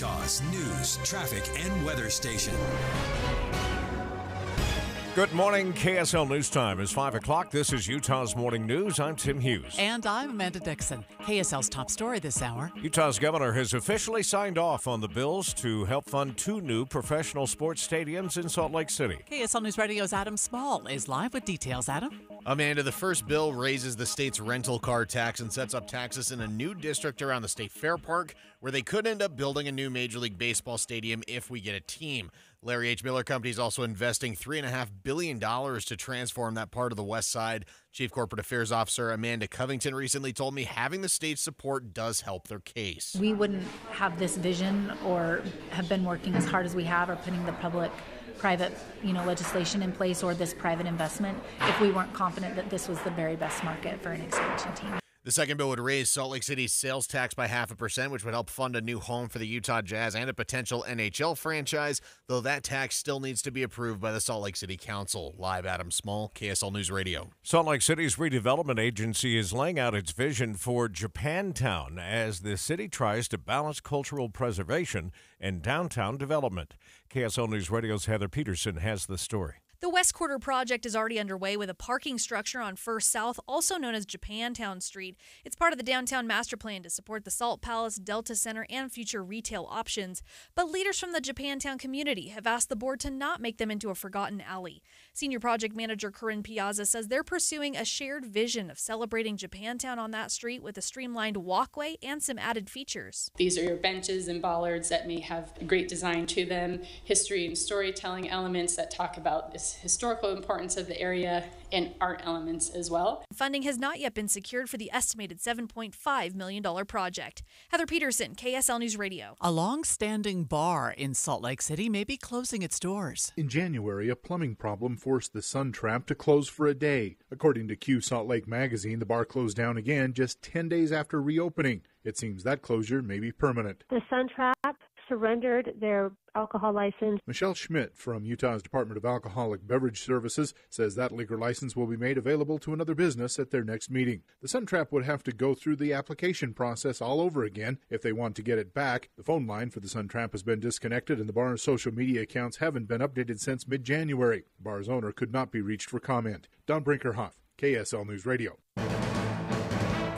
News, traffic, and weather station. Good morning. KSL News Time is 5 o'clock. This is Utah's Morning News. I'm Tim Hughes. And I'm Amanda Dixon. KSL's top story this hour. Utah's governor has officially signed off on the bills to help fund two new professional sports stadiums in Salt Lake City. KSL News Radio's Adam Small is live with details. Adam? Amanda, the first bill raises the state's rental car tax and sets up taxes in a new district around the state fair park where they could end up building a new Major League Baseball stadium if we get a team. Larry H. Miller Company is also investing $3.5 billion to transform that part of the West Side. Chief Corporate Affairs Officer Amanda Covington recently told me having the state's support does help their case. We wouldn't have this vision or have been working as hard as we have or putting the public private you know legislation in place or this private investment if we weren't confident that this was the very best market for an expansion team. The second bill would raise Salt Lake City's sales tax by half a percent, which would help fund a new home for the Utah Jazz and a potential NHL franchise, though that tax still needs to be approved by the Salt Lake City Council. Live Adam Small, KSL News Radio. Salt Lake City's redevelopment agency is laying out its vision for Japantown as the city tries to balance cultural preservation and downtown development. KSL News Radio's Heather Peterson has the story. The West Quarter project is already underway with a parking structure on First South, also known as Japantown Street. It's part of the downtown master plan to support the Salt Palace, Delta Center, and future retail options. But leaders from the Japantown community have asked the board to not make them into a forgotten alley. Senior project manager Corinne Piazza says they're pursuing a shared vision of celebrating Japantown on that street with a streamlined walkway and some added features. These are your benches and bollards that may have great design to them, history and storytelling elements that talk about this historical importance of the area and art elements as well. Funding has not yet been secured for the estimated $7.5 million project. Heather Peterson, KSL News Radio. A long standing bar in Salt Lake City may be closing its doors. In January, a plumbing problem forced the Sun Trap to close for a day. According to Q Salt Lake magazine, the bar closed down again just 10 days after reopening. It seems that closure may be permanent. The Sun Trap surrendered their alcohol license. Michelle Schmidt from Utah's Department of Alcoholic Beverage Services says that liquor license will be made available to another business at their next meeting. The SunTrap would have to go through the application process all over again if they want to get it back. The phone line for the SunTrap has been disconnected and the bar's social media accounts haven't been updated since mid January. The bar's owner could not be reached for comment. Don Brinkerhoff, KSL News Radio.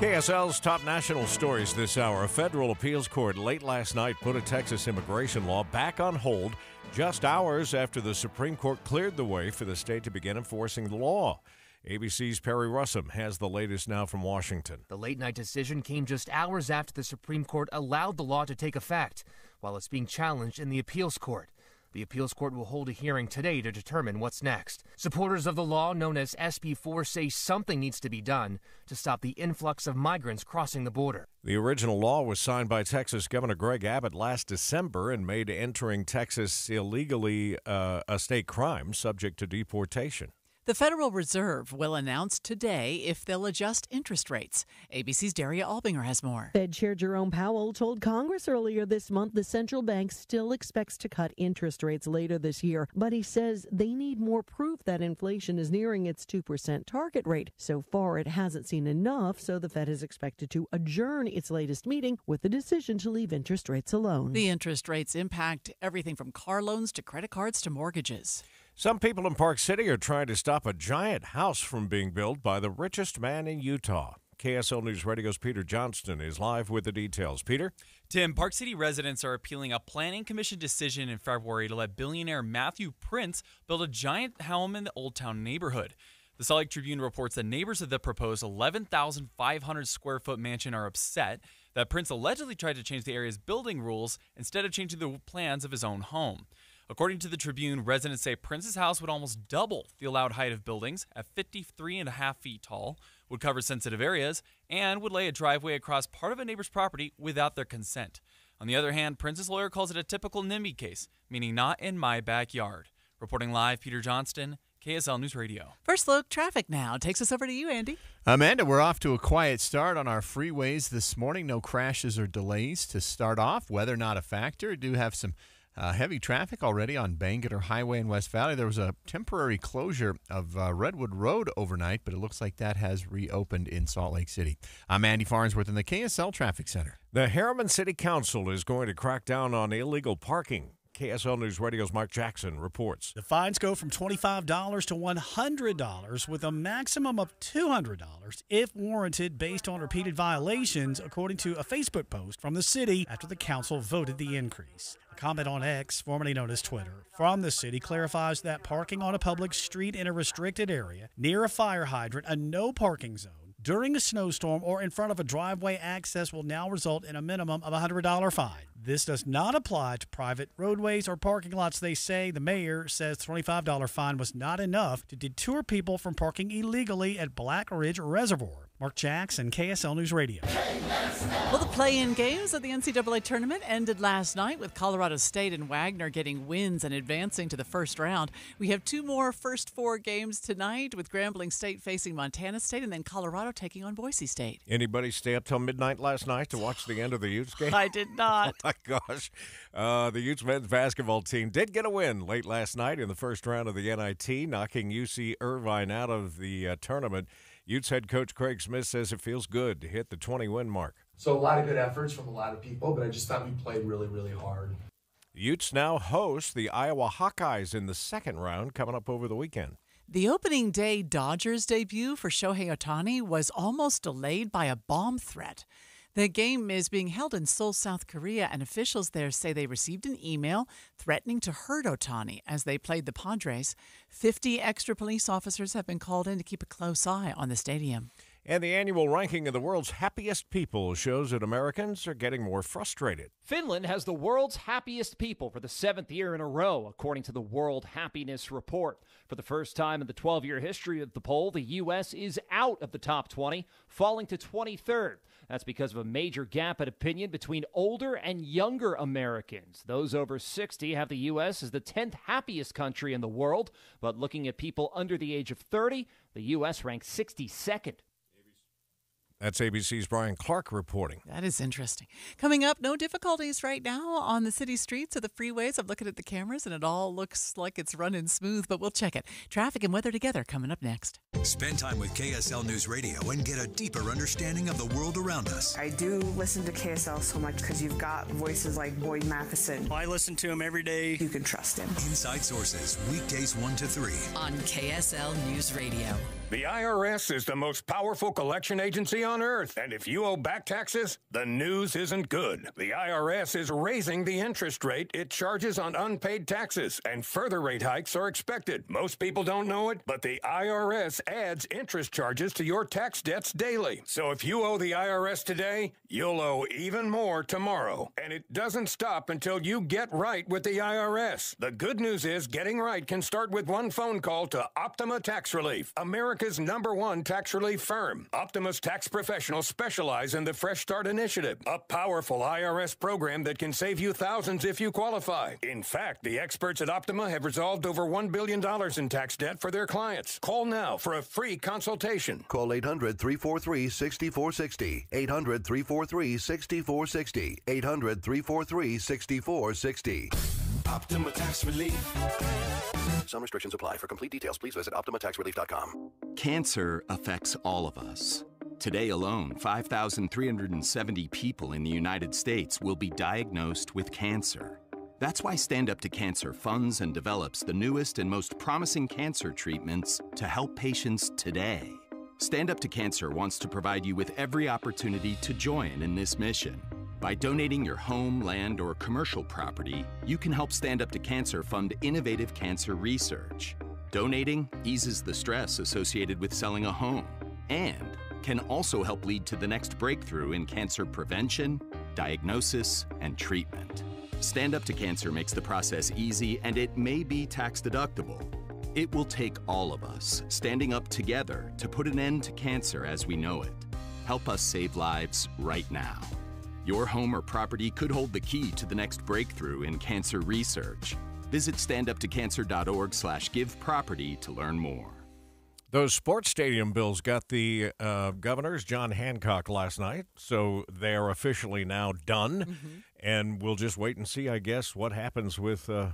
KSL's top national stories this hour. A federal appeals court late last night put a Texas immigration law back on hold just hours after the Supreme Court cleared the way for the state to begin enforcing the law. ABC's Perry Russom has the latest now from Washington. The late night decision came just hours after the Supreme Court allowed the law to take effect, while it's being challenged in the appeals court. The appeals court will hold a hearing today to determine what's next. Supporters of the law known as SB 4 say something needs to be done to stop the influx of migrants crossing the border. The original law was signed by Texas Governor Greg Abbott last December and made entering Texas illegally uh, a state crime subject to deportation. The Federal Reserve will announce today if they'll adjust interest rates. ABC's Daria Albinger has more. Fed Chair Jerome Powell told Congress earlier this month the central bank still expects to cut interest rates later this year, but he says they need more proof that inflation is nearing its 2% target rate. So far, it hasn't seen enough, so the Fed is expected to adjourn its latest meeting with the decision to leave interest rates alone. The interest rates impact everything from car loans to credit cards to mortgages. Some people in Park City are trying to stop a giant house from being built by the richest man in Utah. KSL News Radio's Peter Johnston is live with the details. Peter? Tim, Park City residents are appealing a planning commission decision in February to let billionaire Matthew Prince build a giant home in the Old Town neighborhood. The Salt Lake Tribune reports that neighbors of the proposed 11,500 square foot mansion are upset that Prince allegedly tried to change the area's building rules instead of changing the plans of his own home. According to the Tribune, residents say Prince's house would almost double the allowed height of buildings at 53 and a half feet tall, would cover sensitive areas, and would lay a driveway across part of a neighbor's property without their consent. On the other hand, Prince's lawyer calls it a typical NIMBY case, meaning not in my backyard. Reporting live, Peter Johnston, KSL News Radio. First look, traffic now takes us over to you, Andy. Amanda, we're off to a quiet start on our freeways this morning. No crashes or delays to start off. Weather not a factor. Do have some Uh, heavy traffic already on Bangerter Highway in West Valley. There was a temporary closure of uh, Redwood Road overnight, but it looks like that has reopened in Salt Lake City. I'm Andy Farnsworth in the KSL Traffic Center. The Herriman City Council is going to crack down on illegal parking. KSL News Radio's Mark Jackson reports. The fines go from $25 to $100 with a maximum of $200 if warranted based on repeated violations, according to a Facebook post from the city after the council voted the increase. A comment on X, formerly known as Twitter, from the city clarifies that parking on a public street in a restricted area near a fire hydrant, a no parking zone, during a snowstorm or in front of a driveway access will now result in a minimum of a $100 fine. This does not apply to private roadways or parking lots. They say the mayor says $25 fine was not enough to deter people from parking illegally at Black Ridge Reservoir. Mark Jackson, KSL News Radio. Well, the play in games of the NCAA tournament ended last night with Colorado State and Wagner getting wins and advancing to the first round. We have two more first four games tonight with Grambling State facing Montana State and then Colorado taking on Boise State. Anybody stay up till midnight last night to watch the end of the Utes game? I did not. oh my gosh. Uh, the Utes men's basketball team did get a win late last night in the first round of the NIT, knocking UC Irvine out of the uh, tournament. Utes head coach Craig Smith says it feels good to hit the 20 win mark. So a lot of good efforts from a lot of people, but I just thought we played really, really hard. Utes now host the Iowa Hawkeyes in the second round coming up over the weekend. The opening day Dodgers debut for Shohei Ohtani was almost delayed by a bomb threat. The game is being held in Seoul, South Korea, and officials there say they received an email threatening to hurt Ohtani as they played the Padres. 50 extra police officers have been called in to keep a close eye on the stadium. And the annual ranking of the world's happiest people shows that Americans are getting more frustrated. Finland has the world's happiest people for the seventh year in a row, according to the World Happiness Report. For the first time in the 12 year history of the poll, the U.S. is out of the top 20, falling to 23rd. That's because of a major gap in opinion between older and younger Americans. Those over 60 have the U.S. as the 10th happiest country in the world, but looking at people under the age of 30, the U.S. ranks 62nd. That's ABC's Brian Clark reporting. That is interesting. Coming up, no difficulties right now on the city streets or the freeways. I'm looking at the cameras and it all looks like it's running smooth, but we'll check it. Traffic and weather together coming up next. Spend time with KSL News Radio and get a deeper understanding of the world around us. I do listen to KSL so much because you've got voices like Boyd Matheson. I listen to him every day. You can trust him. Inside Sources, weekdays 1 to 3 on KSL News Radio. The IRS is the most powerful collection agency on earth, and if you owe back taxes, the news isn't good. The IRS is raising the interest rate it charges on unpaid taxes, and further rate hikes are expected. Most people don't know it, but the IRS adds interest charges to your tax debts daily. So if you owe the IRS today, you'll owe even more tomorrow. And it doesn't stop until you get right with the IRS. The good news is getting right can start with one phone call to Optima Tax Relief, America's number one tax relief firm. Optima's tax professionals specialize in the Fresh Start Initiative, a powerful IRS program that can save you thousands if you qualify. In fact, the experts at Optima have resolved over $1 billion in tax debt for their clients. Call now for a free consultation. Call 800 343 6460. 800 343 6460. 800 343 6460. Optima Tax Relief. Some restrictions apply. For complete details, please visit OptimaTaxRelief.com. Cancer affects all of us. Today alone, 5,370 people in the United States will be diagnosed with cancer. That's why Stand Up to Cancer funds and develops the newest and most promising cancer treatments to help patients today. Stand Up to Cancer wants to provide you with every opportunity to join in this mission. By donating your home, land, or commercial property, you can help Stand Up to Cancer fund innovative cancer research. Donating eases the stress associated with selling a home and can also help lead to the next breakthrough in cancer prevention, diagnosis, and treatment. Stand Up to Cancer makes the process easy and it may be tax deductible. It will take all of us standing up together to put an end to cancer as we know it. Help us save lives right now. Your home or property could hold the key to the next breakthrough in cancer research. Visit standuptocancer.org slash give property to learn more. Those sports stadium bills got the uh, governor's John Hancock last night, so they are officially now done. Mm-hmm. And we'll just wait and see, I guess, what happens with uh,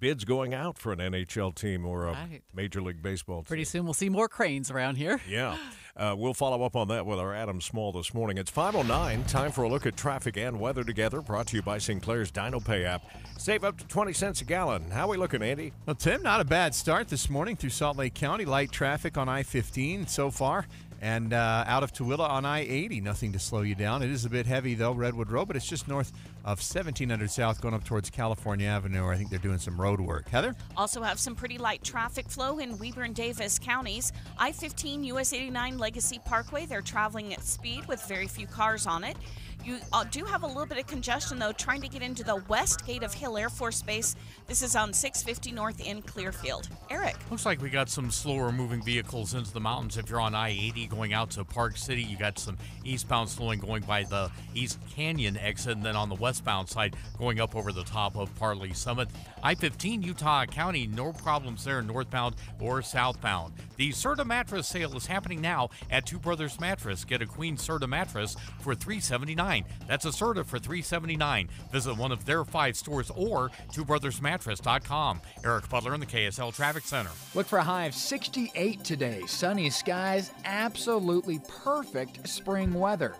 bids going out for an NHL team or a Right. Major League Baseball team. Pretty soon we'll see more cranes around here. Yeah. Uh, we'll follow up on that with our Adam Small this morning. It's 509. Time for a look at traffic and weather together. Brought to you by Sinclair's Dino Pay app. Save up to 20 cents a gallon. How we looking, Andy? Well, Tim, not a bad start this morning through Salt Lake County. Light traffic on I 15 so far. And uh, out of Tooele on I 80, nothing to slow you down. It is a bit heavy, though, Redwood Road, but it's just north of 1700 South going up towards California Avenue, I think they're doing some road work. Heather? Also have some pretty light traffic flow in Weber and Davis counties. I 15 US 89 Legacy Parkway, they're traveling at speed with very few cars on it. You uh, do have a little bit of congestion though, trying to get into the west gate of Hill Air Force Base. This is on 650 North in Clearfield. Eric. Looks like we got some slower moving vehicles into the mountains. If you're on I 80 going out to Park City, you got some eastbound slowing going by the East Canyon exit, and then on the westbound side going up over the top of Parley Summit. I 15 Utah County, no problems there, northbound or southbound. The Serta mattress sale is happening now at Two Brothers Mattress. Get a Queen Serta mattress for 379. That's a Serta for 379. Visit one of their five stores or twobrothersmattress.com. Eric Butler in the KSL Traffic Center. Look for a high of 68 today. Sunny skies, absolutely perfect spring weather.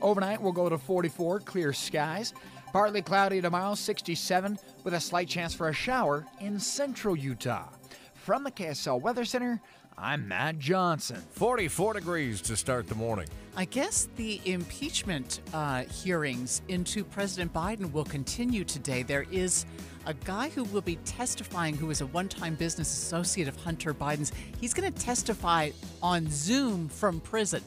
Overnight, we'll go to 44, clear skies. Partly cloudy tomorrow, 67, with a slight chance for a shower in central Utah. From the KSL Weather Center, I'm Matt Johnson. 44 degrees to start the morning. I guess the impeachment uh, hearings into President Biden will continue today. There is a guy who will be testifying who is a one time business associate of Hunter Biden's. He's going to testify on Zoom from prison.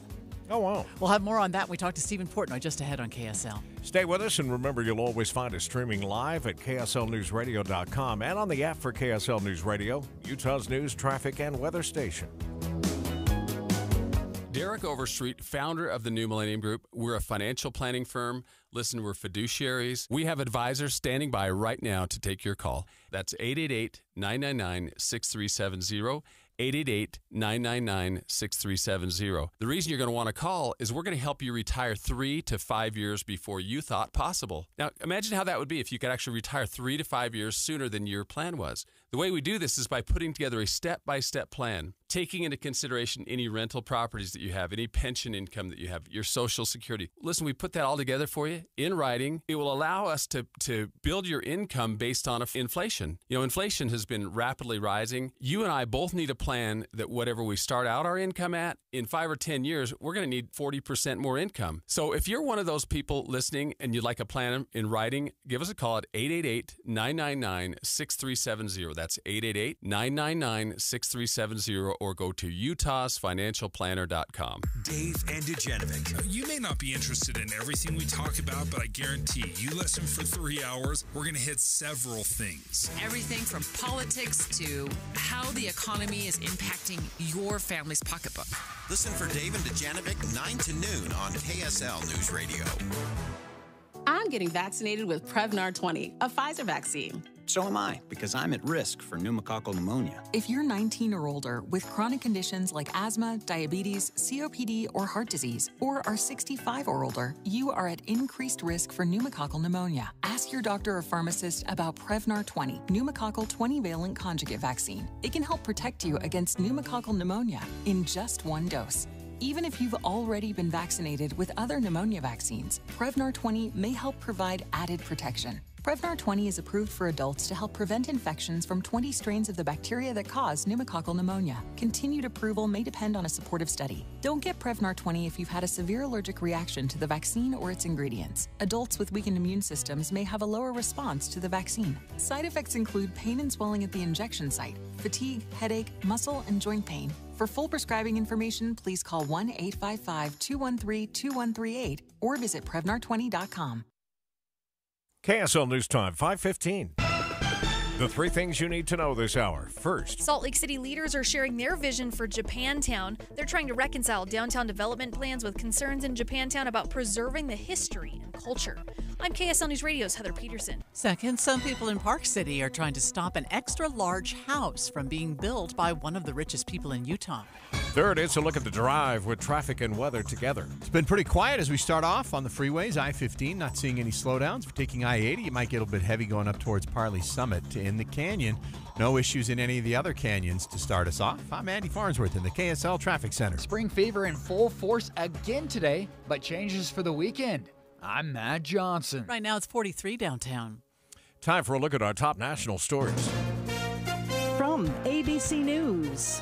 Oh, wow. We'll have more on that when we talk to Stephen Portnoy just ahead on KSL. Stay with us, and remember, you'll always find us streaming live at KSLNewsRadio.com and on the app for KSL News Radio, Utah's news, traffic, and weather station. Derek Overstreet, founder of the New Millennium Group. We're a financial planning firm. Listen, we're fiduciaries. We have advisors standing by right now to take your call. That's 888 999 6370. 888 999 6370. The reason you're going to want to call is we're going to help you retire three to five years before you thought possible. Now, imagine how that would be if you could actually retire three to five years sooner than your plan was. The way we do this is by putting together a step by step plan, taking into consideration any rental properties that you have, any pension income that you have, your social security. Listen, we put that all together for you in writing. It will allow us to, to build your income based on inflation. You know, inflation has been rapidly rising. You and I both need a plan that whatever we start out our income at, in five or 10 years, we're going to need 40% more income. So if you're one of those people listening and you'd like a plan in writing, give us a call at 888 999 6370. That's 888 999 6370 or go to utahsfinancialplanner.com. Dave and Dujanovic. You may not be interested in everything we talk about, but I guarantee you listen for three hours, we're going to hit several things. Everything from politics to how the economy is impacting your family's pocketbook. Listen for Dave and Dujanovic 9 to noon on KSL News Radio. I'm getting vaccinated with Prevnar 20, a Pfizer vaccine. So am I, because I'm at risk for pneumococcal pneumonia. If you're 19 or older with chronic conditions like asthma, diabetes, COPD, or heart disease, or are 65 or older, you are at increased risk for pneumococcal pneumonia. Ask your doctor or pharmacist about Prevnar 20, pneumococcal 20 valent conjugate vaccine. It can help protect you against pneumococcal pneumonia in just one dose. Even if you've already been vaccinated with other pneumonia vaccines, Prevnar 20 may help provide added protection. Prevnar 20 is approved for adults to help prevent infections from 20 strains of the bacteria that cause pneumococcal pneumonia. Continued approval may depend on a supportive study. Don't get Prevnar 20 if you've had a severe allergic reaction to the vaccine or its ingredients. Adults with weakened immune systems may have a lower response to the vaccine. Side effects include pain and swelling at the injection site, fatigue, headache, muscle, and joint pain. For full prescribing information, please call 1 855 213 2138 or visit Prevnar20.com. KSL News Time, 515. The three things you need to know this hour. First, Salt Lake City leaders are sharing their vision for Japantown. They're trying to reconcile downtown development plans with concerns in Japantown about preserving the history and culture. I'm KSL News Radio's Heather Peterson. Second, some people in Park City are trying to stop an extra large house from being built by one of the richest people in Utah. Third, it's a look at the drive with traffic and weather together. It's been pretty quiet as we start off on the freeways. I 15, not seeing any slowdowns. If you're taking I 80, it might get a little bit heavy going up towards Parley Summit. In the canyon, no issues in any of the other canyons to start us off. I'm Andy Farnsworth in the KSL Traffic Center. Spring fever in full force again today, but changes for the weekend. I'm Matt Johnson. Right now it's 43 downtown. Time for a look at our top national stories. From ABC News.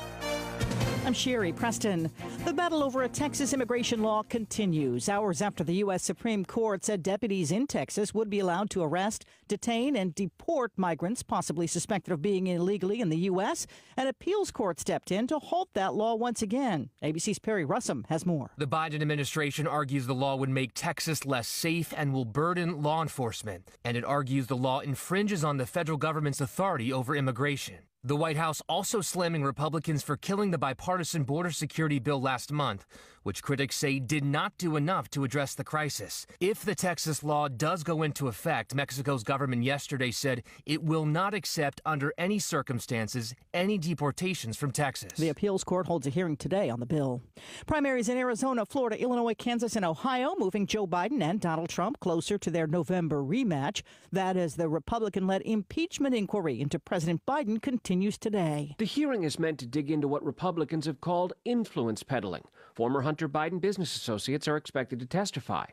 I'm Sherry Preston. The battle over a Texas immigration law continues hours after the U.S. Supreme Court said deputies in Texas would be allowed to arrest, detain, and deport migrants possibly suspected of being illegally in the U.S. An appeals court stepped in to halt that law once again. ABC's Perry Russom has more. The Biden administration argues the law would make Texas less safe and will burden law enforcement. And it argues the law infringes on the federal government's authority over immigration. The White House also slamming Republicans for killing the bipartisan border security bill last month, which critics say did not do enough to address the crisis. If the Texas law does go into effect, Mexico's government yesterday said it will not accept under any circumstances any deportations from Texas. The appeals court holds a hearing today on the bill. Primaries in Arizona, Florida, Illinois, Kansas, and Ohio moving Joe Biden and Donald Trump closer to their November rematch. That as the Republican led impeachment inquiry into President Biden continues today. The hearing is meant to dig into what Republicans have called influence peddling. Former Hunter Biden business associates are expected to testify.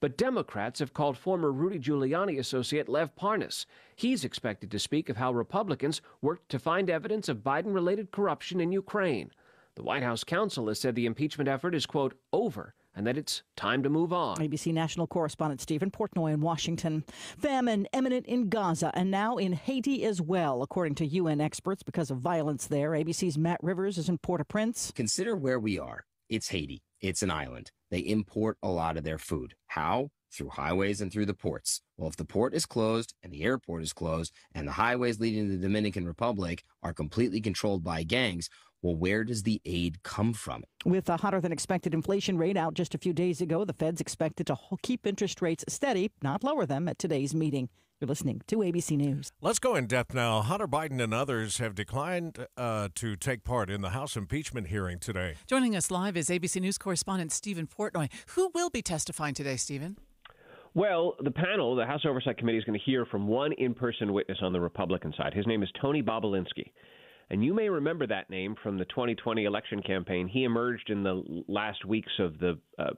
But Democrats have called former Rudy Giuliani associate Lev Parnas. He's expected to speak of how Republicans worked to find evidence of Biden related corruption in Ukraine. The White House counsel has said the impeachment effort is, quote, over and that it's time to move on. ABC national correspondent Stephen Portnoy in Washington. Famine imminent in Gaza and now in Haiti as well, according to UN experts, because of violence there. ABC's Matt Rivers is in Port au Prince. Consider where we are. It's Haiti. It's an island. They import a lot of their food. How? Through highways and through the ports. Well, if the port is closed and the airport is closed and the highways leading to the Dominican Republic are completely controlled by gangs, well, where does the aid come from? With a hotter than expected inflation rate out just a few days ago, the Fed's expected to keep interest rates steady, not lower them at today's meeting. You're listening to ABC News. Let's go in depth now. Hunter Biden and others have declined uh, to take part in the House impeachment hearing today. Joining us live is ABC News correspondent Stephen Portnoy. Who will be testifying today, Stephen? Well, the panel, the House Oversight Committee, is going to hear from one in person witness on the Republican side. His name is Tony Bobulinski. And you may remember that name from the 2020 election campaign. He emerged in the last weeks of the uh,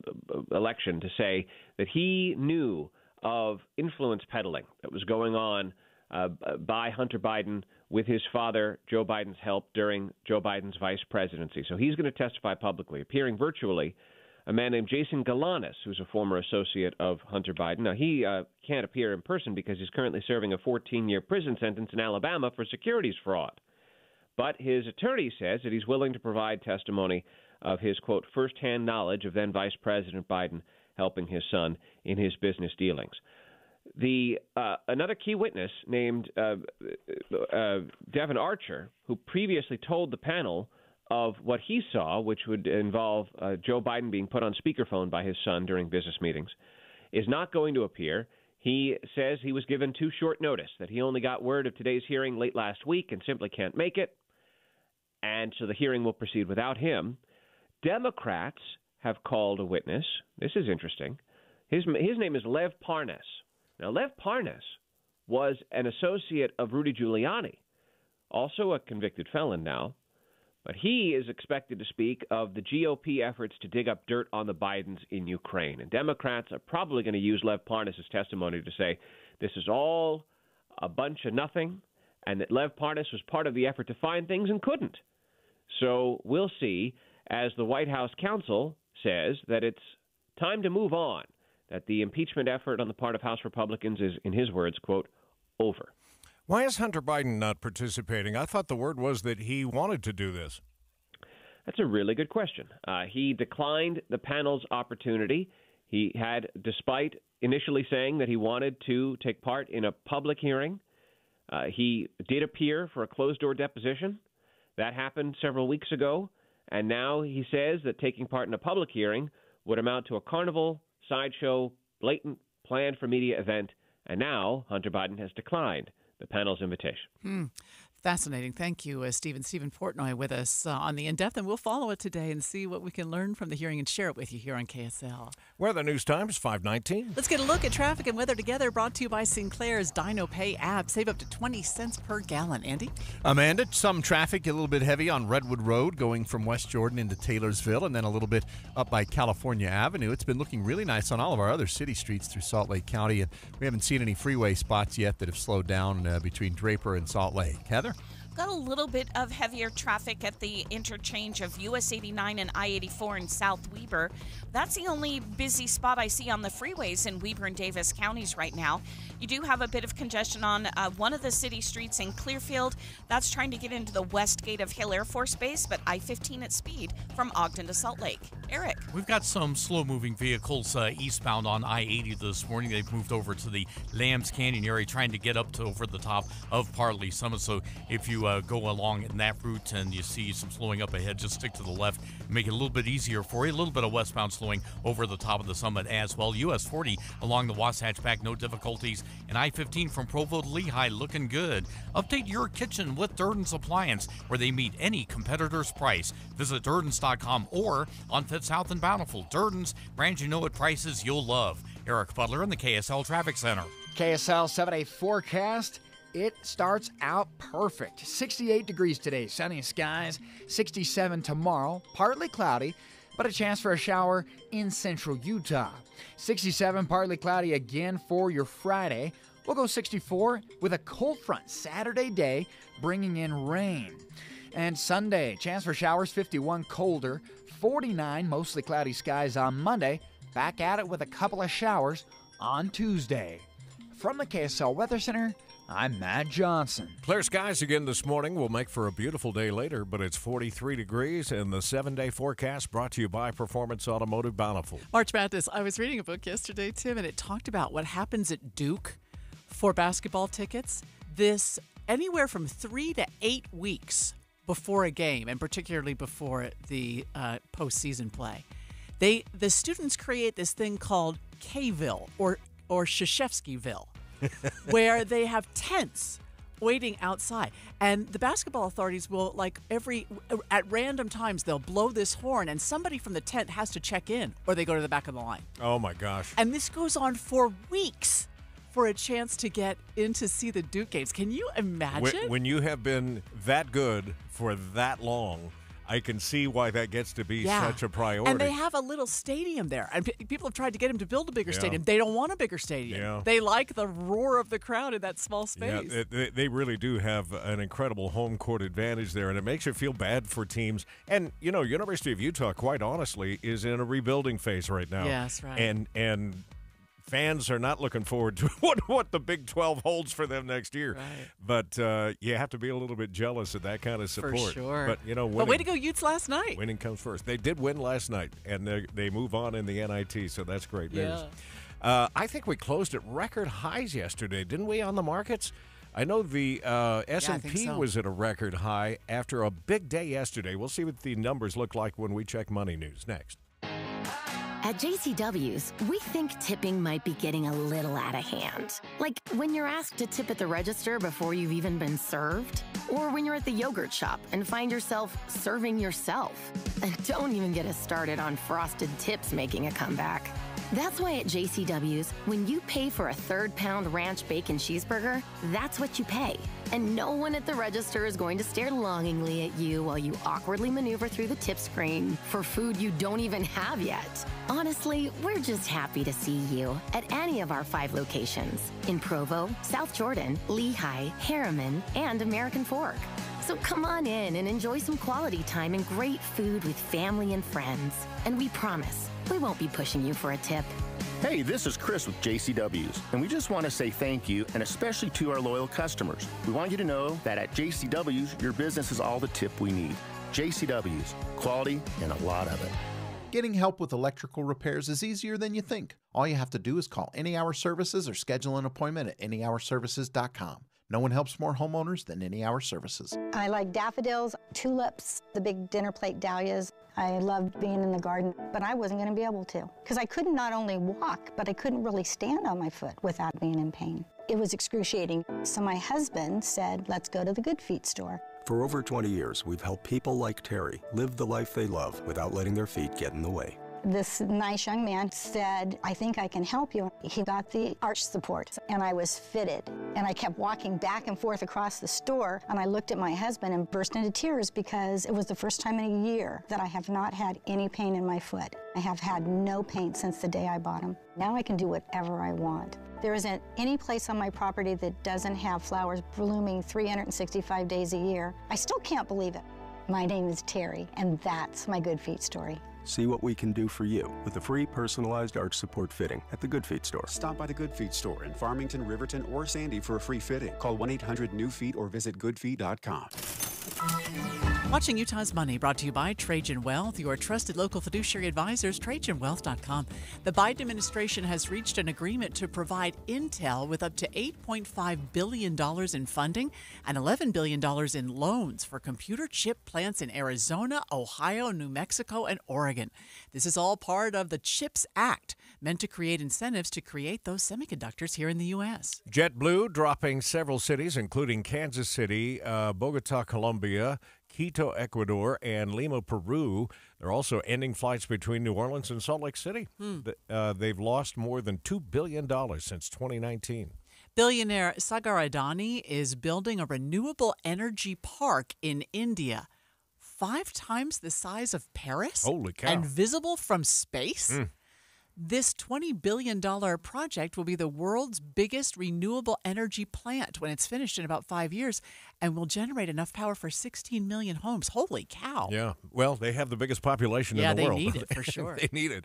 election to say that he knew of influence peddling that was going on uh, by Hunter Biden with his father, Joe Biden's help during Joe Biden's vice presidency. So he's going to testify publicly, appearing virtually. A man named Jason Galanis, who's a former associate of Hunter Biden. Now, he uh, can't appear in person because he's currently serving a 14 year prison sentence in Alabama for securities fraud. But his attorney says that he's willing to provide testimony of his, quote, firsthand knowledge of then Vice President Biden helping his son in his business dealings. The uh, another key witness named uh, uh, Devon Archer, who previously told the panel of what he saw, which would involve uh, Joe Biden being put on speakerphone by his son during business meetings, is not going to appear. He says he was given too short notice, that he only got word of today's hearing late last week and simply can't make it and so the hearing will proceed without him. Democrats have called a witness. This is interesting. His his name is Lev Parnas. Now, Lev Parnas was an associate of Rudy Giuliani, also a convicted felon now. But he is expected to speak of the GOP efforts to dig up dirt on the Bidens in Ukraine. And Democrats are probably going to use Lev Parnas' testimony to say this is all a bunch of nothing and that Lev Parnas was part of the effort to find things and couldn't. So we'll see as the White House counsel says that it's time to move on, that the impeachment effort on the part of House Republicans is, in his words, quote, over. Why is Hunter Biden not participating? I thought the word was that he wanted to do this. That's a really good question. Uh, he declined the panel's opportunity. He had, despite initially saying that he wanted to take part in a public hearing, uh, he did appear for a closed door deposition. That happened several weeks ago, and now he says that taking part in a public hearing would amount to a carnival, sideshow, blatant, planned for media event, and now Hunter Biden has declined the panel's invitation. Hmm. Fascinating. Thank you, uh, Stephen. Stephen Portnoy with us uh, on the in depth, and we'll follow it today and see what we can learn from the hearing and share it with you here on KSL. Weather News Times 519. Let's get a look at traffic and weather together. Brought to you by Sinclair's Dino Pay app. Save up to 20 cents per gallon. Andy? Amanda, some traffic a little bit heavy on Redwood Road going from West Jordan into Taylorsville, and then a little bit up by California Avenue. It's been looking really nice on all of our other city streets through Salt Lake County, and we haven't seen any freeway spots yet that have slowed down uh, between Draper and Salt Lake. Heather? Got a little bit of heavier traffic at the interchange of US 89 and I 84 in South Weber. That's the only busy spot I see on the freeways in Weber and Davis counties right now. You do have a bit of congestion on uh, one of the city streets in Clearfield. That's trying to get into the west gate of Hill Air Force Base, but I 15 at speed from Ogden to Salt Lake. Eric. We've got some slow moving vehicles uh, eastbound on I 80 this morning. They've moved over to the Lambs Canyon area trying to get up to over the top of Parley Summit. So if you uh, go along in that route and you see some slowing up ahead, just stick to the left. Make it a little bit easier for you. A little bit of westbound slowing over the top of the summit as well. US 40 along the Wasatch back, no difficulties. And I 15 from Provo to Lehi looking good. Update your kitchen with Durden's Appliance, where they meet any competitor's price. Visit Durdens.com or on Fifth South and Bountiful. Durden's, brand you know at prices you'll love. Eric Butler in the KSL Traffic Center. KSL 7 day forecast. It starts out perfect. 68 degrees today, sunny skies. 67 tomorrow, partly cloudy, but a chance for a shower in central Utah. 67, partly cloudy again for your Friday. We'll go 64 with a cold front Saturday day, bringing in rain. And Sunday, chance for showers 51 colder, 49 mostly cloudy skies on Monday. Back at it with a couple of showers on Tuesday. From the KSL Weather Center, I'm Matt Johnson. Clear skies again this morning will make for a beautiful day later, but it's 43 degrees, and the seven day forecast brought to you by Performance Automotive Bountiful. March Madness. I was reading a book yesterday, Tim, and it talked about what happens at Duke for basketball tickets. This anywhere from three to eight weeks before a game, and particularly before the uh, postseason play. They the students create this thing called Kville or or Krzyzewskiville, where they have tents waiting outside, and the basketball authorities will like every at random times they'll blow this horn, and somebody from the tent has to check in, or they go to the back of the line. Oh my gosh! And this goes on for weeks for a chance to get in to see the Duke games. Can you imagine? When, when you have been that good for that long, I can see why that gets to be Yeah. such a priority. And they have a little stadium there. And pe- people have tried to get him to build a bigger Yeah. stadium. They don't want a bigger stadium. Yeah. They like the roar of the crowd in that small space. they- they, they really do have an incredible home court advantage there, and it makes you feel bad for teams. And you know, University of Utah, quite honestly, is in a rebuilding phase right now. Yes, right. And and fans are not looking forward to what what the Big Twelve holds for them next year. Right. But uh, you have to be a little bit jealous of that kind of support. For sure. But you know, but way to go, Utes, last night. Winning comes first. They did win last night, and they they move on in the NIT, so that's great news. Yeah. Uh, I think we closed at record highs yesterday, didn't we, on the markets? I know the uh, S and P so. was at a record high after a big day yesterday. We'll see what the numbers look like when we check money news next. At JCW's, we think tipping might be getting a little out of hand. Like when you're asked to tip at the register before you've even been served, or when you're at the yogurt shop and find yourself serving yourself. And don't even get us started on frosted tips making a comeback. That's why at JCW's, when you pay for a third pound ranch bacon cheeseburger, that's what you pay. And no one at the register is going to stare longingly at you while you awkwardly maneuver through the tip screen for food you don't even have yet. Honestly, we're just happy to see you at any of our five locations in Provo, South Jordan, Lehi, Herriman, and American Fork. So come on in and enjoy some quality time and great food with family and friends. And we promise we won't be pushing you for a tip. Hey, this is Chris with JCW's, and we just want to say thank you, and especially to our loyal customers. We want you to know that at JCW's, your business is all the tip we need. JCW's, quality and a lot of it. Getting help with electrical repairs is easier than you think. All you have to do is call Any Hour Services or schedule an appointment at anyhourservices.com. No one helps more homeowners than Any Hour Services. I like daffodils, tulips, the big dinner plate dahlias. I loved being in the garden, but I wasn't going to be able to because I couldn't not only walk, but I couldn't really stand on my foot without being in pain. It was excruciating. So my husband said, let's go to the Good Feet store. For over 20 years, we've helped people like Terry live the life they love without letting their feet get in the way. This nice young man said, I think I can help you. He got the arch support, and I was fitted. And I kept walking back and forth across the store, and I looked at my husband and burst into tears because it was the first time in a year that I have not had any pain in my foot. I have had no pain since the day I bought them. Now I can do whatever I want. There isn't any place on my property that doesn't have flowers blooming 365 days a year. I still can't believe it. My name is Terry, and that's my Good Feet story. See what we can do for you with a free personalized arch support fitting at the Good Feet store. Stop by the Good Feet store in Farmington, Riverton, or Sandy for a free fitting. Call 1 800 New Feet or visit goodfeet.com. Watching Utah's Money brought to you by Trajan Wealth, your trusted local fiduciary advisors, TrajanWealth.com. The Biden administration has reached an agreement to provide Intel with up to $8.5 billion in funding and $11 billion in loans for computer chip plants in Arizona, Ohio, New Mexico, and Oregon. This is all part of the CHIPS Act, meant to create incentives to create those semiconductors here in the U.S. JetBlue dropping several cities, including Kansas City, uh, Bogota, Colombia, Quito, Ecuador, and Lima, Peru. They're also ending flights between New Orleans and Salt Lake City. Hmm. Uh, they've lost more than $2 billion since 2019. Billionaire Sagar Adani is building a renewable energy park in India, five times the size of Paris. Holy cow. And visible from space. Mm. This $20 billion project will be the world's biggest renewable energy plant when it's finished in about five years and will generate enough power for 16 million homes. Holy cow. Yeah. Well, they have the biggest population Yeah, in the they world. need it for sure. they need it.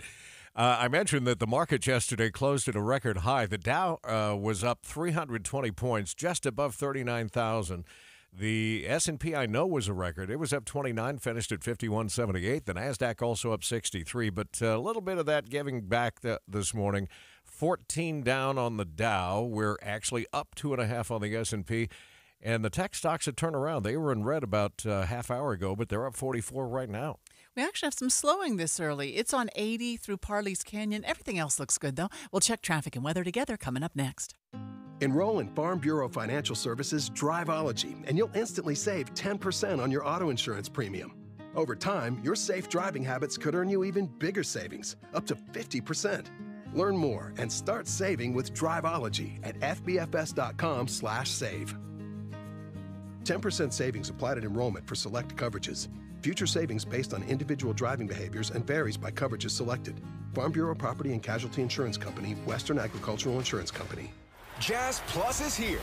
Uh, I mentioned that the market yesterday closed at a record high. The Dow uh, was up 320 points, just above 39,000. The S&P I know was a record. It was up 29, finished at 51.78. The Nasdaq also up 63, but uh, a little bit of that giving back the, this morning. 14 down on the Dow. We're actually up two and a half on the S&P. And the tech stocks had turned around. They were in red about a half hour ago, but they're up 44 right now. We actually have some slowing this early. It's on 80 through Parley's Canyon. Everything else looks good, though. We'll check traffic and weather together coming up next. Enroll in Farm Bureau Financial Services Driveology, and you'll instantly save 10% on your auto insurance premium. Over time, your safe driving habits could earn you even bigger savings, up to 50%. Learn more and start saving with Driveology at fbfs.com/save. 10% savings applied at enrollment for select coverages. Future savings based on individual driving behaviors and varies by coverages selected. Farm Bureau Property and Casualty Insurance Company, Western Agricultural Insurance Company. Jazz Plus is here.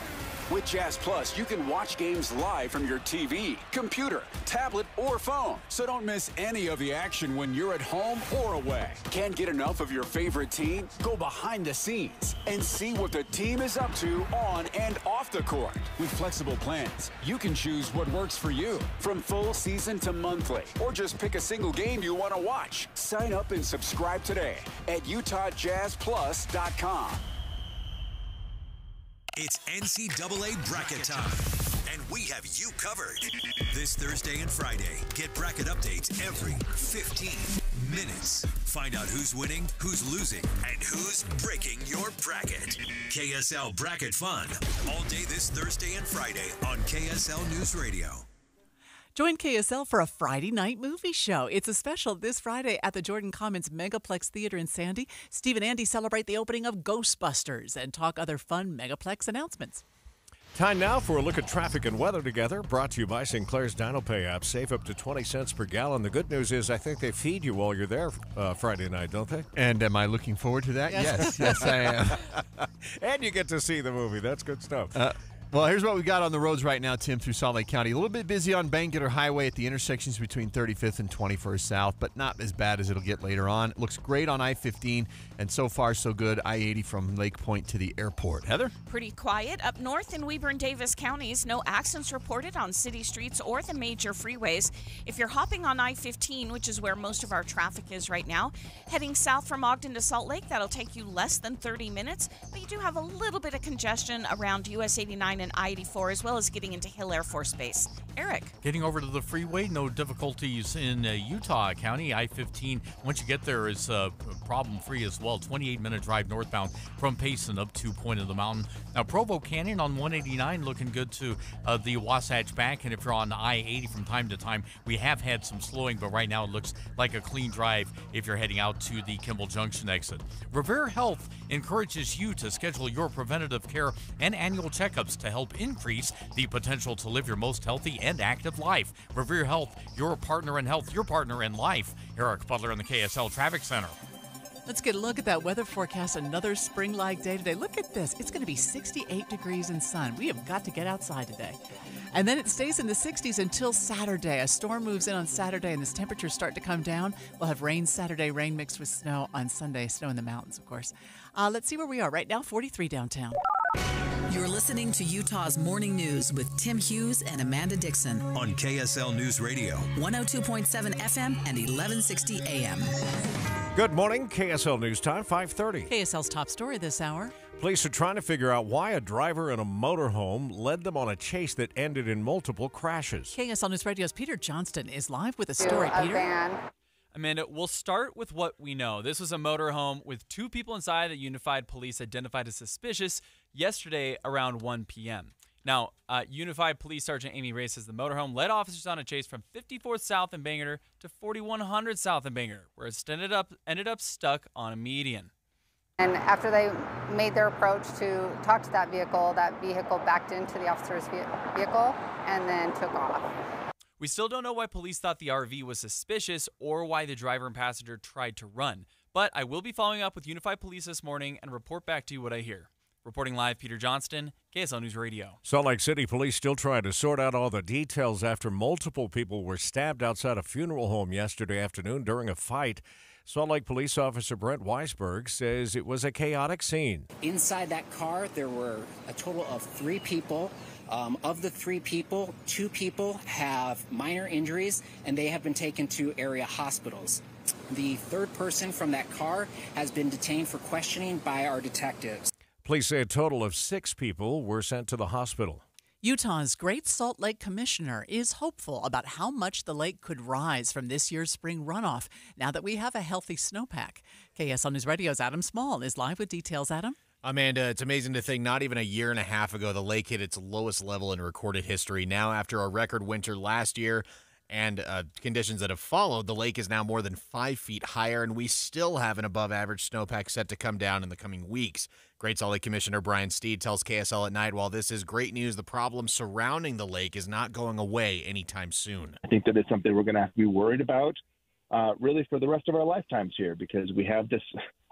With Jazz Plus, you can watch games live from your TV, computer, tablet, or phone. So don't miss any of the action when you're at home or away. Can't get enough of your favorite team? Go behind the scenes and see what the team is up to on and off the court. With flexible plans, you can choose what works for you, from full season to monthly, or just pick a single game you want to watch. Sign up and subscribe today at UtahJazzPlus.com. It's NCAA bracket time, and we have you covered. This Thursday and Friday, get bracket updates every 15 minutes. Find out who's winning, who's losing, and who's breaking your bracket. KSL Bracket Fun, all day this Thursday and Friday on KSL News Radio. Join KSL for a Friday night movie show. It's a special this Friday at the Jordan Commons Megaplex Theater in Sandy. Steve and Andy celebrate the opening of Ghostbusters and talk other fun Megaplex announcements. Time now for a look at traffic and weather together. Brought to you by Sinclair's Dino Pay app. Save up to 20 cents per gallon. The good news is, I think they feed you while you're there uh, Friday night, don't they? And am I looking forward to that? Yes, yes, I am. and you get to see the movie. That's good stuff. Uh, well, here's what we got on the roads right now, Tim, through Salt Lake County. A little bit busy on Bangerter Highway at the intersections between 35th and 21st South, but not as bad as it'll get later on. It looks great on I 15, and so far, so good. I 80 from Lake Point to the airport. Heather? Pretty quiet. Up north in Weber and Davis counties, no accidents reported on city streets or the major freeways. If you're hopping on I 15, which is where most of our traffic is right now, heading south from Ogden to Salt Lake, that'll take you less than 30 minutes, but you do have a little bit of congestion around US 89 and I 84, as well as getting into Hill Air Force Base. Eric. Getting over to the freeway, no difficulties in uh, Utah County. I 15, once you get there, is uh, problem free as well. 28 minute drive northbound from Payson up to Point of the Mountain. Now, Provo Canyon on 189 looking good to uh, the Wasatch Back. And if you're on I 80 from time to time, we have had some slowing, but right now it looks like a clean drive if you're heading out to the Kimball Junction exit. Revere Health encourages you to schedule your preventative care and annual checkups to help increase the potential to live your most healthy and active life. Revere Health, your partner in health, your partner in life. Eric Butler in the KSL Traffic Center. Let's get a look at that weather forecast. Another spring like day today. Look at this. It's going to be 68 degrees and sun. We have got to get outside today. And then it stays in the 60s until Saturday. A storm moves in on Saturday and this temperatures start to come down. We'll have rain Saturday, rain mixed with snow on Sunday. Snow in the mountains, of course. Uh, let's see where we are right now 43 downtown. You're listening to Utah's Morning News with Tim Hughes and Amanda Dixon on KSL News Radio, 102.7 FM and 1160 AM. Good morning, KSL News Time, 530. KSL's top story this hour. Police are trying to figure out why a driver in a motorhome led them on a chase that ended in multiple crashes. KSL News Radio's Peter Johnston is live with a story. Peter. Amanda, we'll start with what we know. This was a motorhome with two people inside that Unified Police identified as suspicious yesterday around 1 p.m. Now, uh, Unified Police Sergeant Amy Ray says the motorhome led officers on a chase from 54th South and Bangerter to 4100 South and Bangerter, where it ended up ended up stuck on a median. And after they made their approach to talk to that vehicle, that vehicle backed into the officer's vehicle and then took off. We still don't know why police thought the RV was suspicious or why the driver and passenger tried to run, but I will be following up with Unified Police this morning and report back to you what I hear. Reporting live, Peter Johnston, KSL News Radio. Salt Lake City police still trying to sort out all the details after multiple people were stabbed outside a funeral home yesterday afternoon during a fight. Salt Lake police officer Brent Weisberg says it was a chaotic scene. Inside that car, there were a total of three people. Um, of the three people, two people have minor injuries and they have been taken to area hospitals. The third person from that car has been detained for questioning by our detectives. Police say a total of six people were sent to the hospital. Utah's Great Salt Lake Commissioner is hopeful about how much the lake could rise from this year's spring runoff now that we have a healthy snowpack. KSL News Radio's Adam Small is live with details. Adam? Amanda, it's amazing to think not even a year and a half ago, the lake hit its lowest level in recorded history. Now, after a record winter last year, and uh, conditions that have followed, the lake is now more than five feet higher, and we still have an above average snowpack set to come down in the coming weeks. Great Salt Lake Commissioner Brian Steed tells KSL at night while this is great news, the problem surrounding the lake is not going away anytime soon. I think that is something we're going to have to be worried about uh, really for the rest of our lifetimes here because we have this.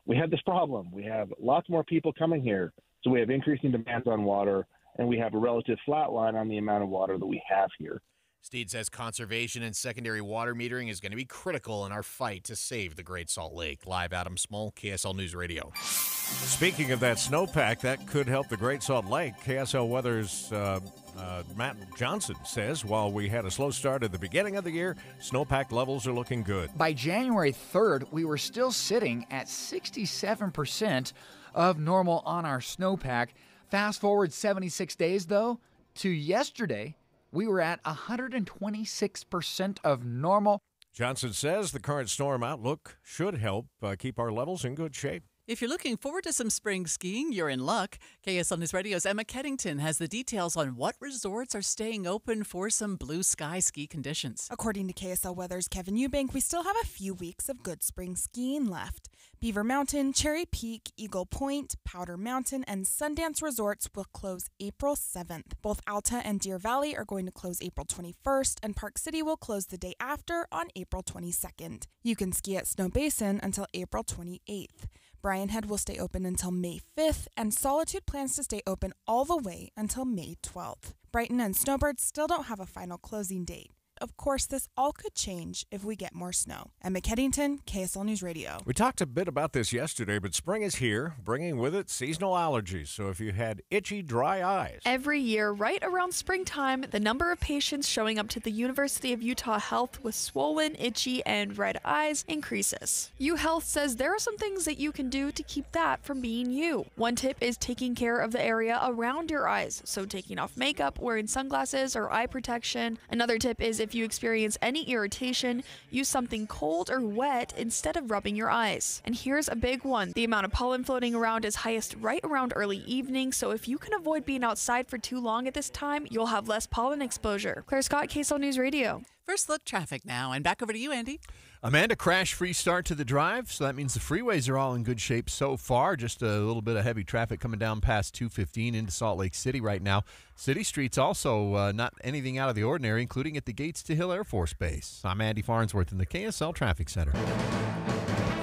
We have this problem. We have lots more people coming here, so we have increasing demands on water, and we have a relative flat line on the amount of water that we have here. Steed says conservation and secondary water metering is going to be critical in our fight to save the Great Salt Lake. Live Adam Small, KSL News Radio. Speaking of that snowpack, that could help the Great Salt Lake. KSL Weather's uh, uh, Matt Johnson says while we had a slow start at the beginning of the year, snowpack levels are looking good. By January 3rd, we were still sitting at 67% of normal on our snowpack. Fast forward 76 days, though, to yesterday, we were at 126% of normal. Johnson says the current storm outlook should help uh, keep our levels in good shape. If you're looking forward to some spring skiing, you're in luck. KSL News Radio's Emma Keddington has the details on what resorts are staying open for some blue sky ski conditions. According to KSL Weather's Kevin Eubank, we still have a few weeks of good spring skiing left. Beaver Mountain, Cherry Peak, Eagle Point, Powder Mountain, and Sundance resorts will close April 7th. Both Alta and Deer Valley are going to close April 21st, and Park City will close the day after on April 22nd. You can ski at Snowbasin until April 28th. Brian Head will stay open until May 5th, and Solitude plans to stay open all the way until May 12th. Brighton and Snowbird still don't have a final closing date. Of course, this all could change if we get more snow. Emma Keddington, KSL News Radio. We talked a bit about this yesterday, but spring is here, bringing with it seasonal allergies. So if you had itchy, dry eyes, Every year, right around springtime, the number of patients showing up to the University of Utah Health with swollen, itchy, and red eyes increases. U Health says there are some things that you can do to keep that from being you. One tip is taking care of the area around your eyes, so taking off makeup, wearing sunglasses, or eye protection. Another tip is if you experience any irritation, use something cold or wet instead of rubbing your eyes. And here's a big one the amount of pollen floating around is highest right around early evening, so if you can avoid being outside for too long at this time, you'll have less pollen exposure. Claire Scott, KSL News Radio. First look traffic now, and back over to you, Andy. Amanda, crash free start to the drive, so that means the freeways are all in good shape so far. Just a little bit of heavy traffic coming down past 215 into Salt Lake City right now. City streets also uh, not anything out of the ordinary, including at the gates to Hill Air Force Base. I'm Andy Farnsworth in the KSL Traffic Center.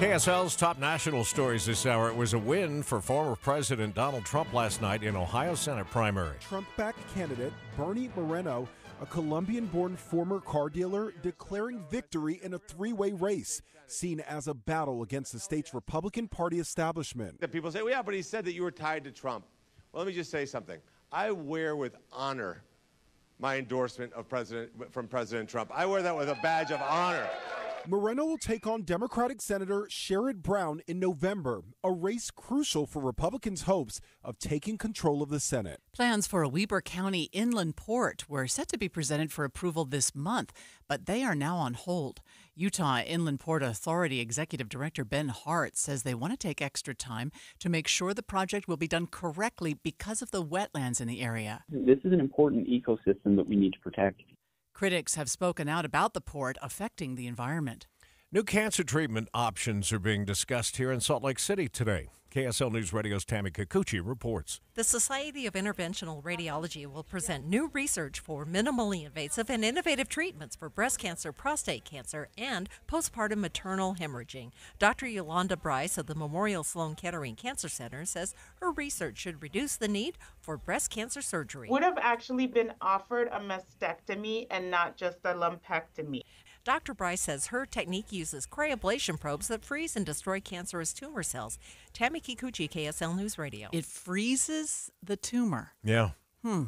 KSL's top national stories this hour. It was a win for former President Donald Trump last night in Ohio Senate primary. Trump backed candidate Bernie Moreno, a Colombian born former car dealer, declaring victory in a three way race, seen as a battle against the state's Republican Party establishment. That people say, well, yeah, but he said that you were tied to Trump. Well, let me just say something. I wear with honor my endorsement of President from President Trump. I wear that with a badge of honor. Moreno will take on Democratic Senator Sherrod Brown in November, a race crucial for Republicans' hopes of taking control of the Senate. Plans for a Weber County inland port were set to be presented for approval this month, but they are now on hold. Utah Inland Port Authority Executive Director Ben Hart says they want to take extra time to make sure the project will be done correctly because of the wetlands in the area. This is an important ecosystem that we need to protect. Critics have spoken out about the port affecting the environment. New cancer treatment options are being discussed here in Salt Lake City today. KSL News Radio's Tammy Kikuchi reports. The Society of Interventional Radiology will present new research for minimally invasive and innovative treatments for breast cancer, prostate cancer, and postpartum maternal hemorrhaging. Dr. Yolanda Bryce of the Memorial Sloan Kettering Cancer Center says her research should reduce the need for breast cancer surgery. Would have actually been offered a mastectomy and not just a lumpectomy. Dr. Bryce says her technique uses cryoablation probes that freeze and destroy cancerous tumor cells. Tammy Kikuchi, KSL News Radio. It freezes the tumor. Yeah. Hmm.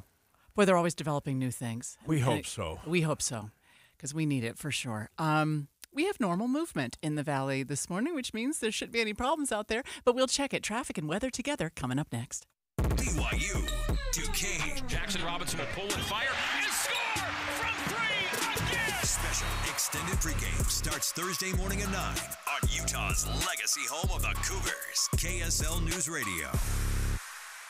Boy, they're always developing new things. We And hope it- so. We hope so, because we need it for sure. Um, we have normal movement in the valley this morning, which means there shouldn't be any problems out there. But we'll check it. Traffic and weather together coming up next. BYU, Duquesne. Jackson Robinson will pull and fire extended pregame starts Thursday morning at 9 on Utah's legacy home of the Cougars. KSL News Radio.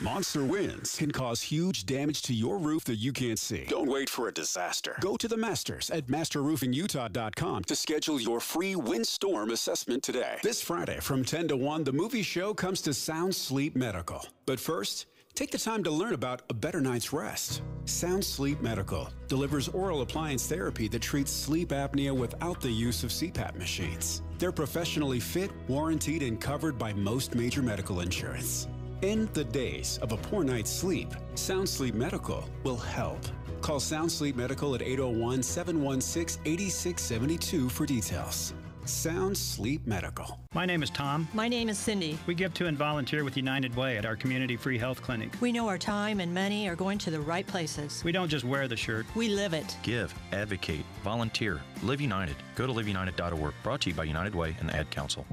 Monster winds can cause huge damage to your roof that you can't see. Don't wait for a disaster. Go to the Masters at masterroofingutah.com to schedule your free windstorm assessment today. This Friday from 10 to 1, the movie show comes to Sound Sleep Medical. But first, Take the time to learn about a better night's rest. Sound Sleep Medical delivers oral appliance therapy that treats sleep apnea without the use of CPAP machines. They're professionally fit, warranted, and covered by most major medical insurance. In the days of a poor night's sleep, Sound Sleep Medical will help. Call Sound Sleep Medical at 801 716 8672 for details. Sound Sleep Medical. My name is Tom. My name is Cindy. We give to and volunteer with United Way at our community free health clinic. We know our time and money are going to the right places. We don't just wear the shirt. We live it. Give, advocate, volunteer, live United. Go to liveunited.org. Brought to you by United Way and the Ad Council.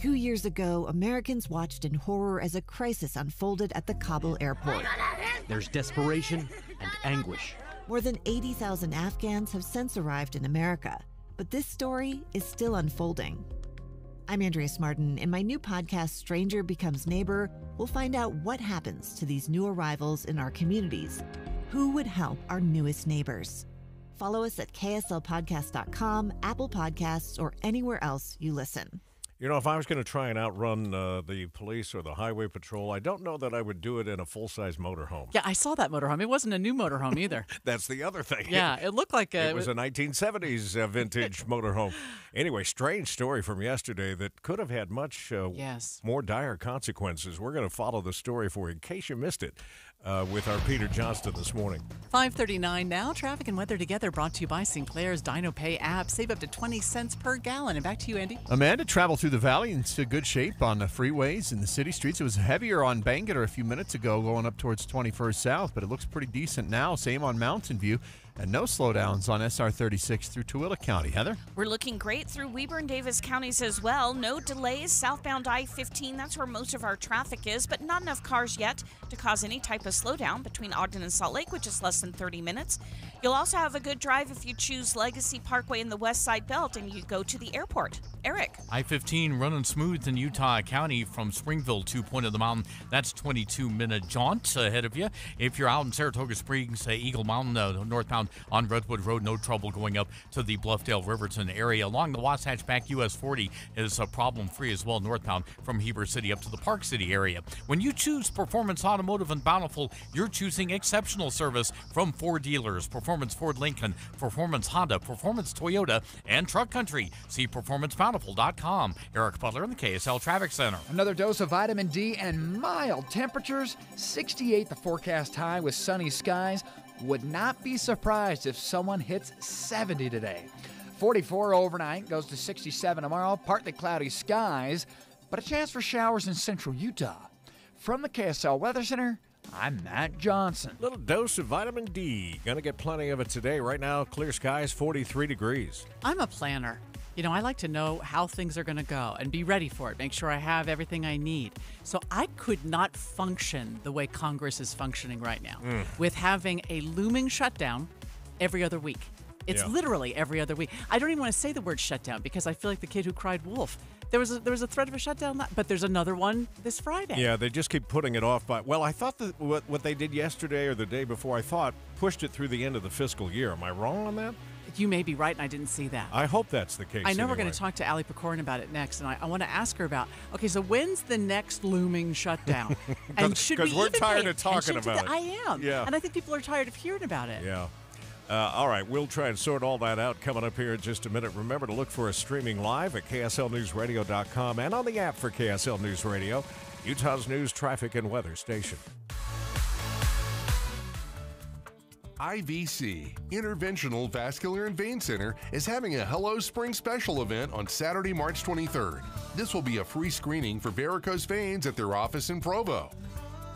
Two years ago, Americans watched in horror as a crisis unfolded at the Kabul airport. There's desperation and anguish. More than 80,000 Afghans have since arrived in America, but this story is still unfolding. I'm Andrea Martin. In my new podcast, Stranger Becomes Neighbor, we'll find out what happens to these new arrivals in our communities. Who would help our newest neighbors? Follow us at kslpodcast.com, Apple Podcasts, or anywhere else you listen. You know, if I was going to try and outrun uh, the police or the highway patrol, I don't know that I would do it in a full size motorhome. Yeah, I saw that motorhome. It wasn't a new motorhome either. That's the other thing. Yeah, it looked like a, it was a 1970s uh, vintage motorhome. Anyway, strange story from yesterday that could have had much uh, Yes. more dire consequences. We're going to follow the story for you in case you missed it. Uh, with our Peter Johnston this morning. 539 now. Traffic and weather together brought to you by Sinclair's DinoPay app. Save up to 20 cents per gallon. And back to you, Andy. Amanda traveled through the valley into good shape on the freeways and the city streets. It was heavier on Bangerter a few minutes ago going up towards 21st South, but it looks pretty decent now. Same on Mountain View. And no slowdowns on SR 36 through Tooele County. Heather? We're looking great through Weber and Davis counties as well. No delays southbound I 15. That's where most of our traffic is, but not enough cars yet to cause any type of slowdown between Ogden and Salt Lake, which is less than 30 minutes. You'll also have a good drive if you choose Legacy Parkway in the West Side Belt and you go to the airport. Eric. I 15 running smooth in Utah County from Springville to Point of the Mountain. That's 22 minute jaunt ahead of you. If you're out in Saratoga Springs, uh, Eagle Mountain, uh, northbound on Redwood Road, no trouble going up to the Bluffdale Riverton area. Along the Wasatch Back US 40 is uh, problem free as well, northbound from Heber City up to the Park City area. When you choose Performance Automotive and Bountiful, you're choosing exceptional service from four dealers Performance Ford Lincoln, Performance Honda, Performance Toyota, and Truck Country. See PerformanceBountiful.com. Eric Butler in the KSL Traffic Center. Another dose of vitamin D and mild temperatures. 68 the forecast high with sunny skies. Would not be surprised if someone hits 70 today. 44 overnight goes to 67 tomorrow. Partly cloudy skies, but a chance for showers in central Utah. From the KSL Weather Center, I'm Matt Johnson. Little dose of vitamin D. Gonna get plenty of it today. Right now, clear skies, 43 degrees. I'm a planner. You know, I like to know how things are going to go and be ready for it, make sure I have everything I need. So I could not function the way Congress is functioning right now Mm. with having a looming shutdown every other week. It's Yeah. literally every other week. I don't even want to say the word shutdown because I feel like the kid who cried wolf. There was a, there was a threat of a shutdown, but there's another one this Friday. Yeah, they just keep putting it off by. Well, I thought that what, what they did yesterday or the day before, I thought pushed it through the end of the fiscal year. Am I wrong on that? You may be right, and I didn't see that. I hope that's the case. I know we're going to talk to Allie Pecorin about it next, and I, I want to ask her about. Okay, so when's the next looming shutdown? and should we 'Cause we're even tired of talking about it. I am. Yeah. And I think people are tired of hearing about it. Yeah. Uh, all right, we'll try and sort all that out coming up here in just a minute. Remember to look for us streaming live at KSLNewsRadio.com and on the app for KSL News Radio, Utah's news, traffic, and weather station. IVC, Interventional Vascular and Vein Center, is having a Hello Spring special event on Saturday, March 23rd. This will be a free screening for varicose veins at their office in Provo.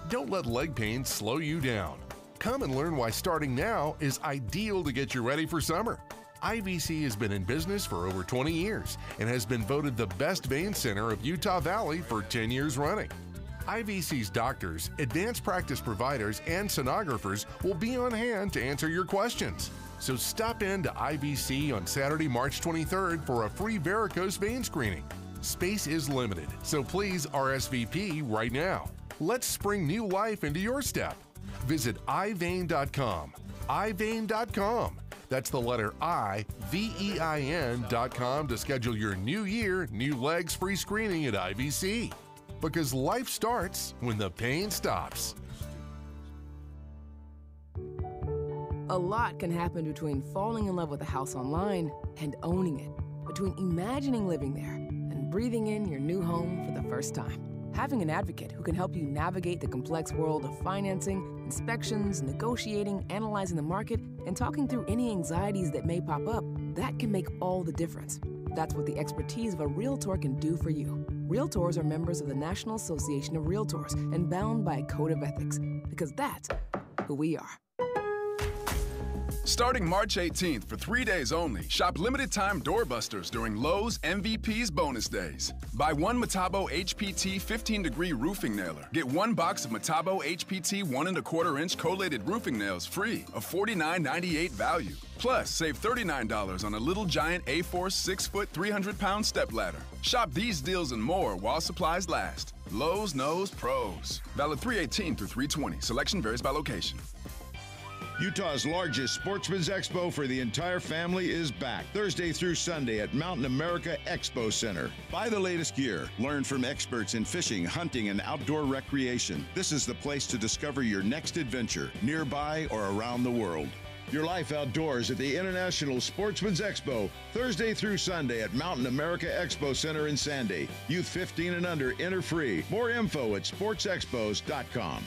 Don't let leg pain slow you down. Come and learn why starting now is ideal to get you ready for summer. IVC has been in business for over 20 years and has been voted the best vein center of Utah Valley for 10 years running. IVC's doctors, advanced practice providers, and sonographers will be on hand to answer your questions. So stop in to IVC on Saturday, March 23rd for a free varicose vein screening. Space is limited, so please RSVP right now. Let's spring new life into your step. Visit ivein.com. ivein.com. That's the letter I, V E I N.com to schedule your new year, new legs free screening at IVC. Because life starts when the pain stops. A lot can happen between falling in love with a house online and owning it, between imagining living there and breathing in your new home for the first time. Having an advocate who can help you navigate the complex world of financing, inspections, negotiating, analyzing the market, and talking through any anxieties that may pop up, that can make all the difference. That's what the expertise of a Realtor can do for you. Realtors are members of the National Association of Realtors and bound by a code of ethics, because that's who we are. Starting March 18th for three days only, shop limited time doorbusters during Lowe's MVP's bonus days. Buy one Metabo HPT 15 degree roofing nailer. Get one box of Metabo HPT 1 and a quarter inch collated roofing nails free, a $49.98 value. Plus, save $39 on a little giant A4 6 foot 300 pound step ladder. Shop these deals and more while supplies last. Lowe's knows pros. Valid 318 through 320. Selection varies by location. Utah's largest sportsman's expo for the entire family is back Thursday through Sunday at Mountain America Expo Center. Buy the latest gear, learn from experts in fishing, hunting, and outdoor recreation. This is the place to discover your next adventure, nearby or around the world. Your life outdoors at the International Sportsman's Expo, Thursday through Sunday at Mountain America Expo Center in Sandy. Youth 15 and under enter free. More info at sportsexpos.com.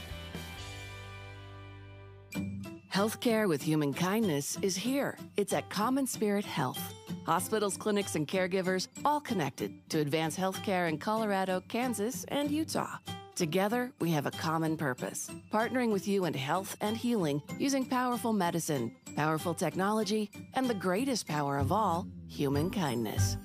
Healthcare with human kindness is here. It's at Common Spirit Health. Hospitals, clinics, and caregivers all connected to advance healthcare in Colorado, Kansas, and Utah. Together, we have a common purpose partnering with you in health and healing using powerful medicine, powerful technology, and the greatest power of all, human kindness.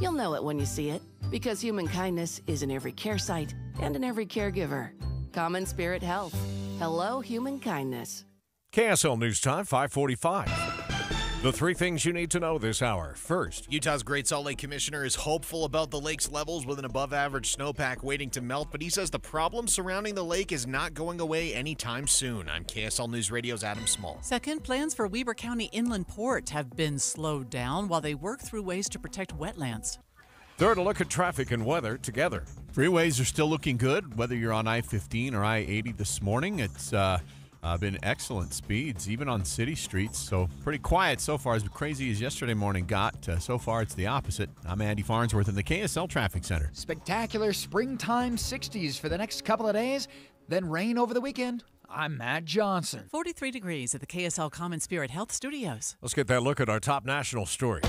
You'll know it when you see it, because human kindness is in every care site and in every caregiver. Common Spirit Health. Hello, human kindness. KSL News Time, 545. The three things you need to know this hour. First, Utah's Great Salt Lake Commissioner is hopeful about the lake's levels with an above average snowpack waiting to melt, but he says the problem surrounding the lake is not going away anytime soon. I'm KSL News Radio's Adam Small. Second, plans for Weber County Inland Port have been slowed down while they work through ways to protect wetlands. Third, a look at traffic and weather together. Freeways are still looking good, whether you're on I 15 or I 80 this morning. It's uh, uh, been excellent speeds, even on city streets. So pretty quiet so far, as crazy as yesterday morning got. Uh, so far, it's the opposite. I'm Andy Farnsworth in the KSL Traffic Center. Spectacular springtime 60s for the next couple of days, then rain over the weekend. I'm Matt Johnson. 43 degrees at the KSL Common Spirit Health Studios. Let's get that look at our top national stories.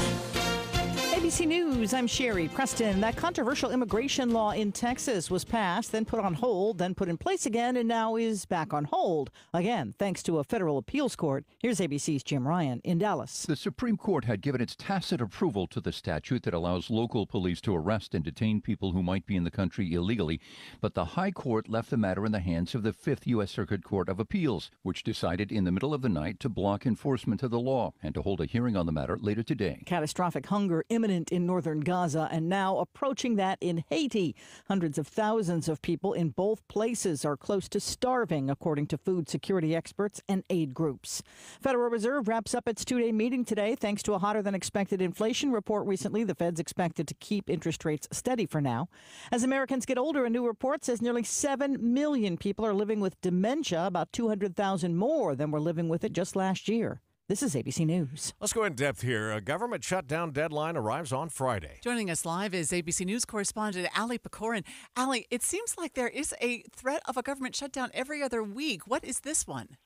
ABC News, I'm Sherri Preston. That controversial immigration law in Texas was passed, then put on hold, then put in place again, and now is back on hold. Again, thanks to a federal appeals court. Here's ABC's Jim Ryan in Dallas. The Supreme Court had given its tacit approval to the statute that allows local police to arrest and detain people who might be in the country illegally, but the High Court left the matter in the hands of the Fifth U.S. Circuit Court of Appeals, which decided in the middle of the night to block enforcement of the law and to hold a hearing on the matter later today. Catastrophic hunger imminent in northern Gaza and now approaching that in Haiti. Hundreds of thousands of people in both places are close to starving, according to food security experts and aid groups. Federal Reserve wraps up its two day meeting today thanks to a hotter than expected inflation report recently. The Fed's expected to keep interest rates steady for now. As Americans get older, a new report says nearly 7 million people are living with dementia, about 200,000 more than were living with it just last year. This is ABC News. Let's go in depth here. A government shutdown deadline arrives on Friday. Joining us live is ABC News correspondent Allie Pecorin. Ali, it seems like there is a threat of a government shutdown every other week. What is this one?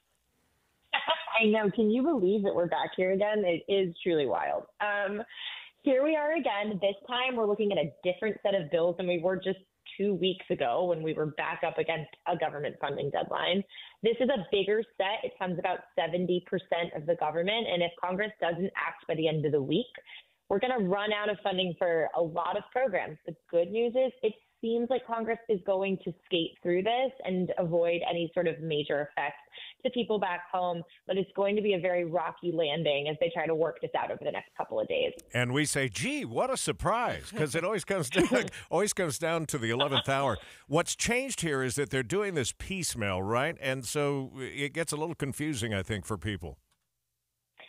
I know. Can you believe that we're back here again? It is truly wild. Um, here we are again. This time we're looking at a different set of bills than we were just two weeks ago when we were back up against a government funding deadline. This is a bigger set. It funds about 70% of the government. And if Congress doesn't act by the end of the week, we're going to run out of funding for a lot of programs. The good news is it seems like Congress is going to skate through this and avoid any sort of major effects to people back home, but it's going to be a very rocky landing as they try to work this out over the next couple of days. And we say, "Gee, what a surprise!" Because it always comes down, always comes down to the eleventh hour. What's changed here is that they're doing this piecemeal, right? And so it gets a little confusing, I think, for people.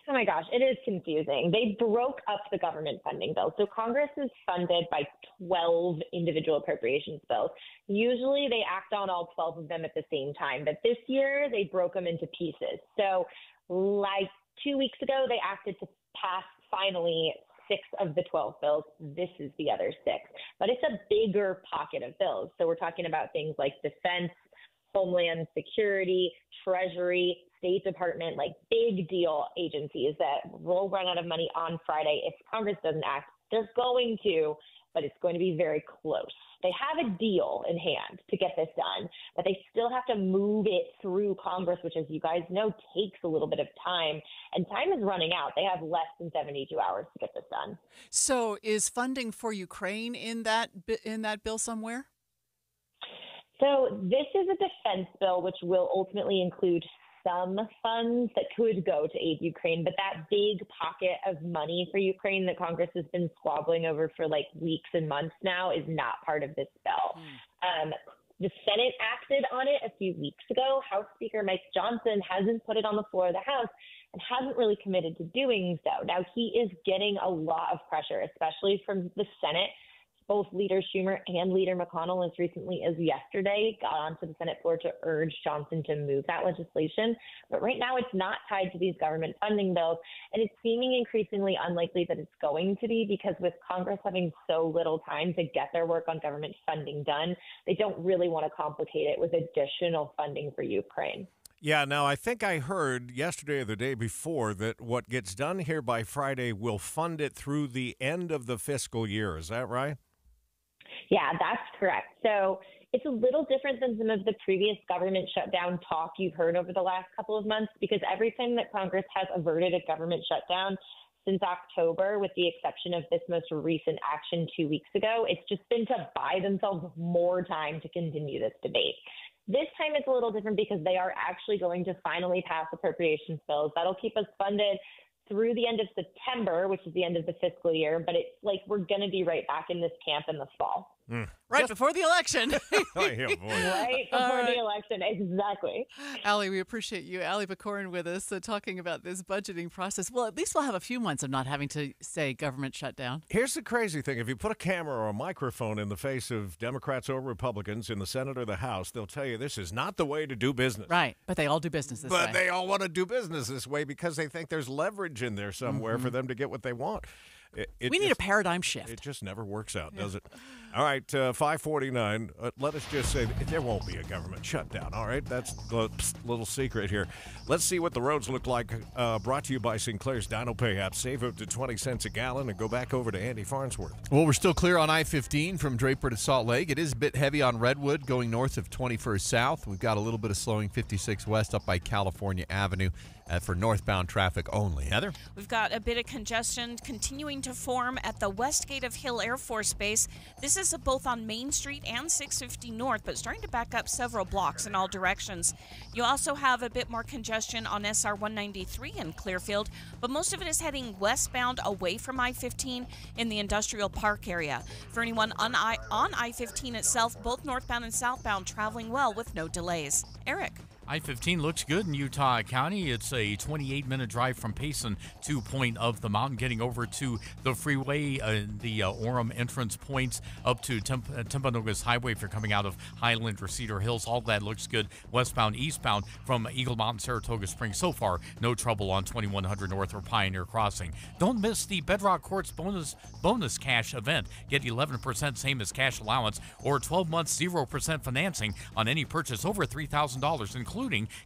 Oh my gosh, it is confusing. They broke up the government funding bill. So Congress is funded by 12 individual appropriations bills. Usually they act on all 12 of them at the same time, but this year they broke them into pieces. So, like two weeks ago, they acted to pass finally six of the 12 bills. This is the other six, but it's a bigger pocket of bills. So, we're talking about things like defense, Homeland Security, Treasury, State Department, like big deal agencies that will run out of money on Friday if Congress doesn't act. They're going to, but it's going to be very close. They have a deal in hand to get this done, but they still have to move it through Congress, which, as you guys know, takes a little bit of time. And time is running out. They have less than 72 hours to get this done. So, is funding for Ukraine in that in that bill somewhere? So this is a defense bill, which will ultimately include some funds that could go to aid Ukraine, but that big pocket of money for Ukraine that Congress has been squabbling over for like weeks and months now is not part of this bill. Mm. Um, the Senate acted on it a few weeks ago. House Speaker Mike Johnson hasn't put it on the floor of the House and hasn't really committed to doing so. Now, he is getting a lot of pressure, especially from the Senate both Leader Schumer and Leader McConnell, as recently as yesterday, got onto the Senate floor to urge Johnson to move that legislation. But right now, it's not tied to these government funding bills. And it's seeming increasingly unlikely that it's going to be because with Congress having so little time to get their work on government funding done, they don't really want to complicate it with additional funding for Ukraine. Yeah, now I think I heard yesterday or the day before that what gets done here by Friday will fund it through the end of the fiscal year. Is that right? Yeah, that's correct. So it's a little different than some of the previous government shutdown talk you've heard over the last couple of months because every time that Congress has averted a government shutdown since October, with the exception of this most recent action two weeks ago, it's just been to buy themselves more time to continue this debate. This time it's a little different because they are actually going to finally pass appropriations bills that'll keep us funded through the end of September, which is the end of the fiscal year, but it's like we're going to be right back in this camp in the fall. Mm. Right before the election. oh, yeah. Right before All right. the election, exactly. Allie, we appreciate you. Allie Pecorin with us uh, talking about this budgeting process. Well, at least we'll have a few months of not having to say government shutdown. Here's the crazy thing if you put a camera or a microphone in the face of Democrats or Republicans in the Senate or the House, they'll tell you this is not the way to do business. Right. But they all do business this but way. they all want to do business this way because they think there's leverage in there somewhere for them to get what they want. It, it we need a paradigm shift. It just never works out, does it? All right, uh, 549. Uh, let us just say that there won't be a government shutdown. All right, that's the little secret here. Let's see what the roads look like. Uh, brought to you by Sinclair's Dino Pay app. Save up to 20 cents a gallon and go back over to Andy Farnsworth. Well, we're still clear on I 15 from Draper to Salt Lake. It is a bit heavy on Redwood going north of 21st South. We've got a little bit of slowing 56 West up by California Avenue uh, for northbound traffic only. Heather? We've got a bit of congestion continuing to form at the west gate of Hill Air Force Base. This is both on Main Street and 650 North, but starting to back up several blocks in all directions. You also have a bit more congestion on SR 193 in Clearfield, but most of it is heading westbound away from I 15 in the industrial park area. For anyone on I on I 15 itself, both northbound and southbound traveling well with no delays. Eric. I 15 looks good in Utah County. It's a 28 minute drive from Payson to Point of the Mountain, getting over to the freeway, uh, the uh, Orem entrance points up to Temp- uh, Timpanogos Highway if you're coming out of Highland or Cedar Hills. All that looks good. Westbound, eastbound from Eagle Mountain, Saratoga Springs. So far, no trouble on 2100 North or Pioneer Crossing. Don't miss the Bedrock Quartz bonus bonus cash event. Get 11% same as cash allowance or 12 months 0% financing on any purchase over $3,000, including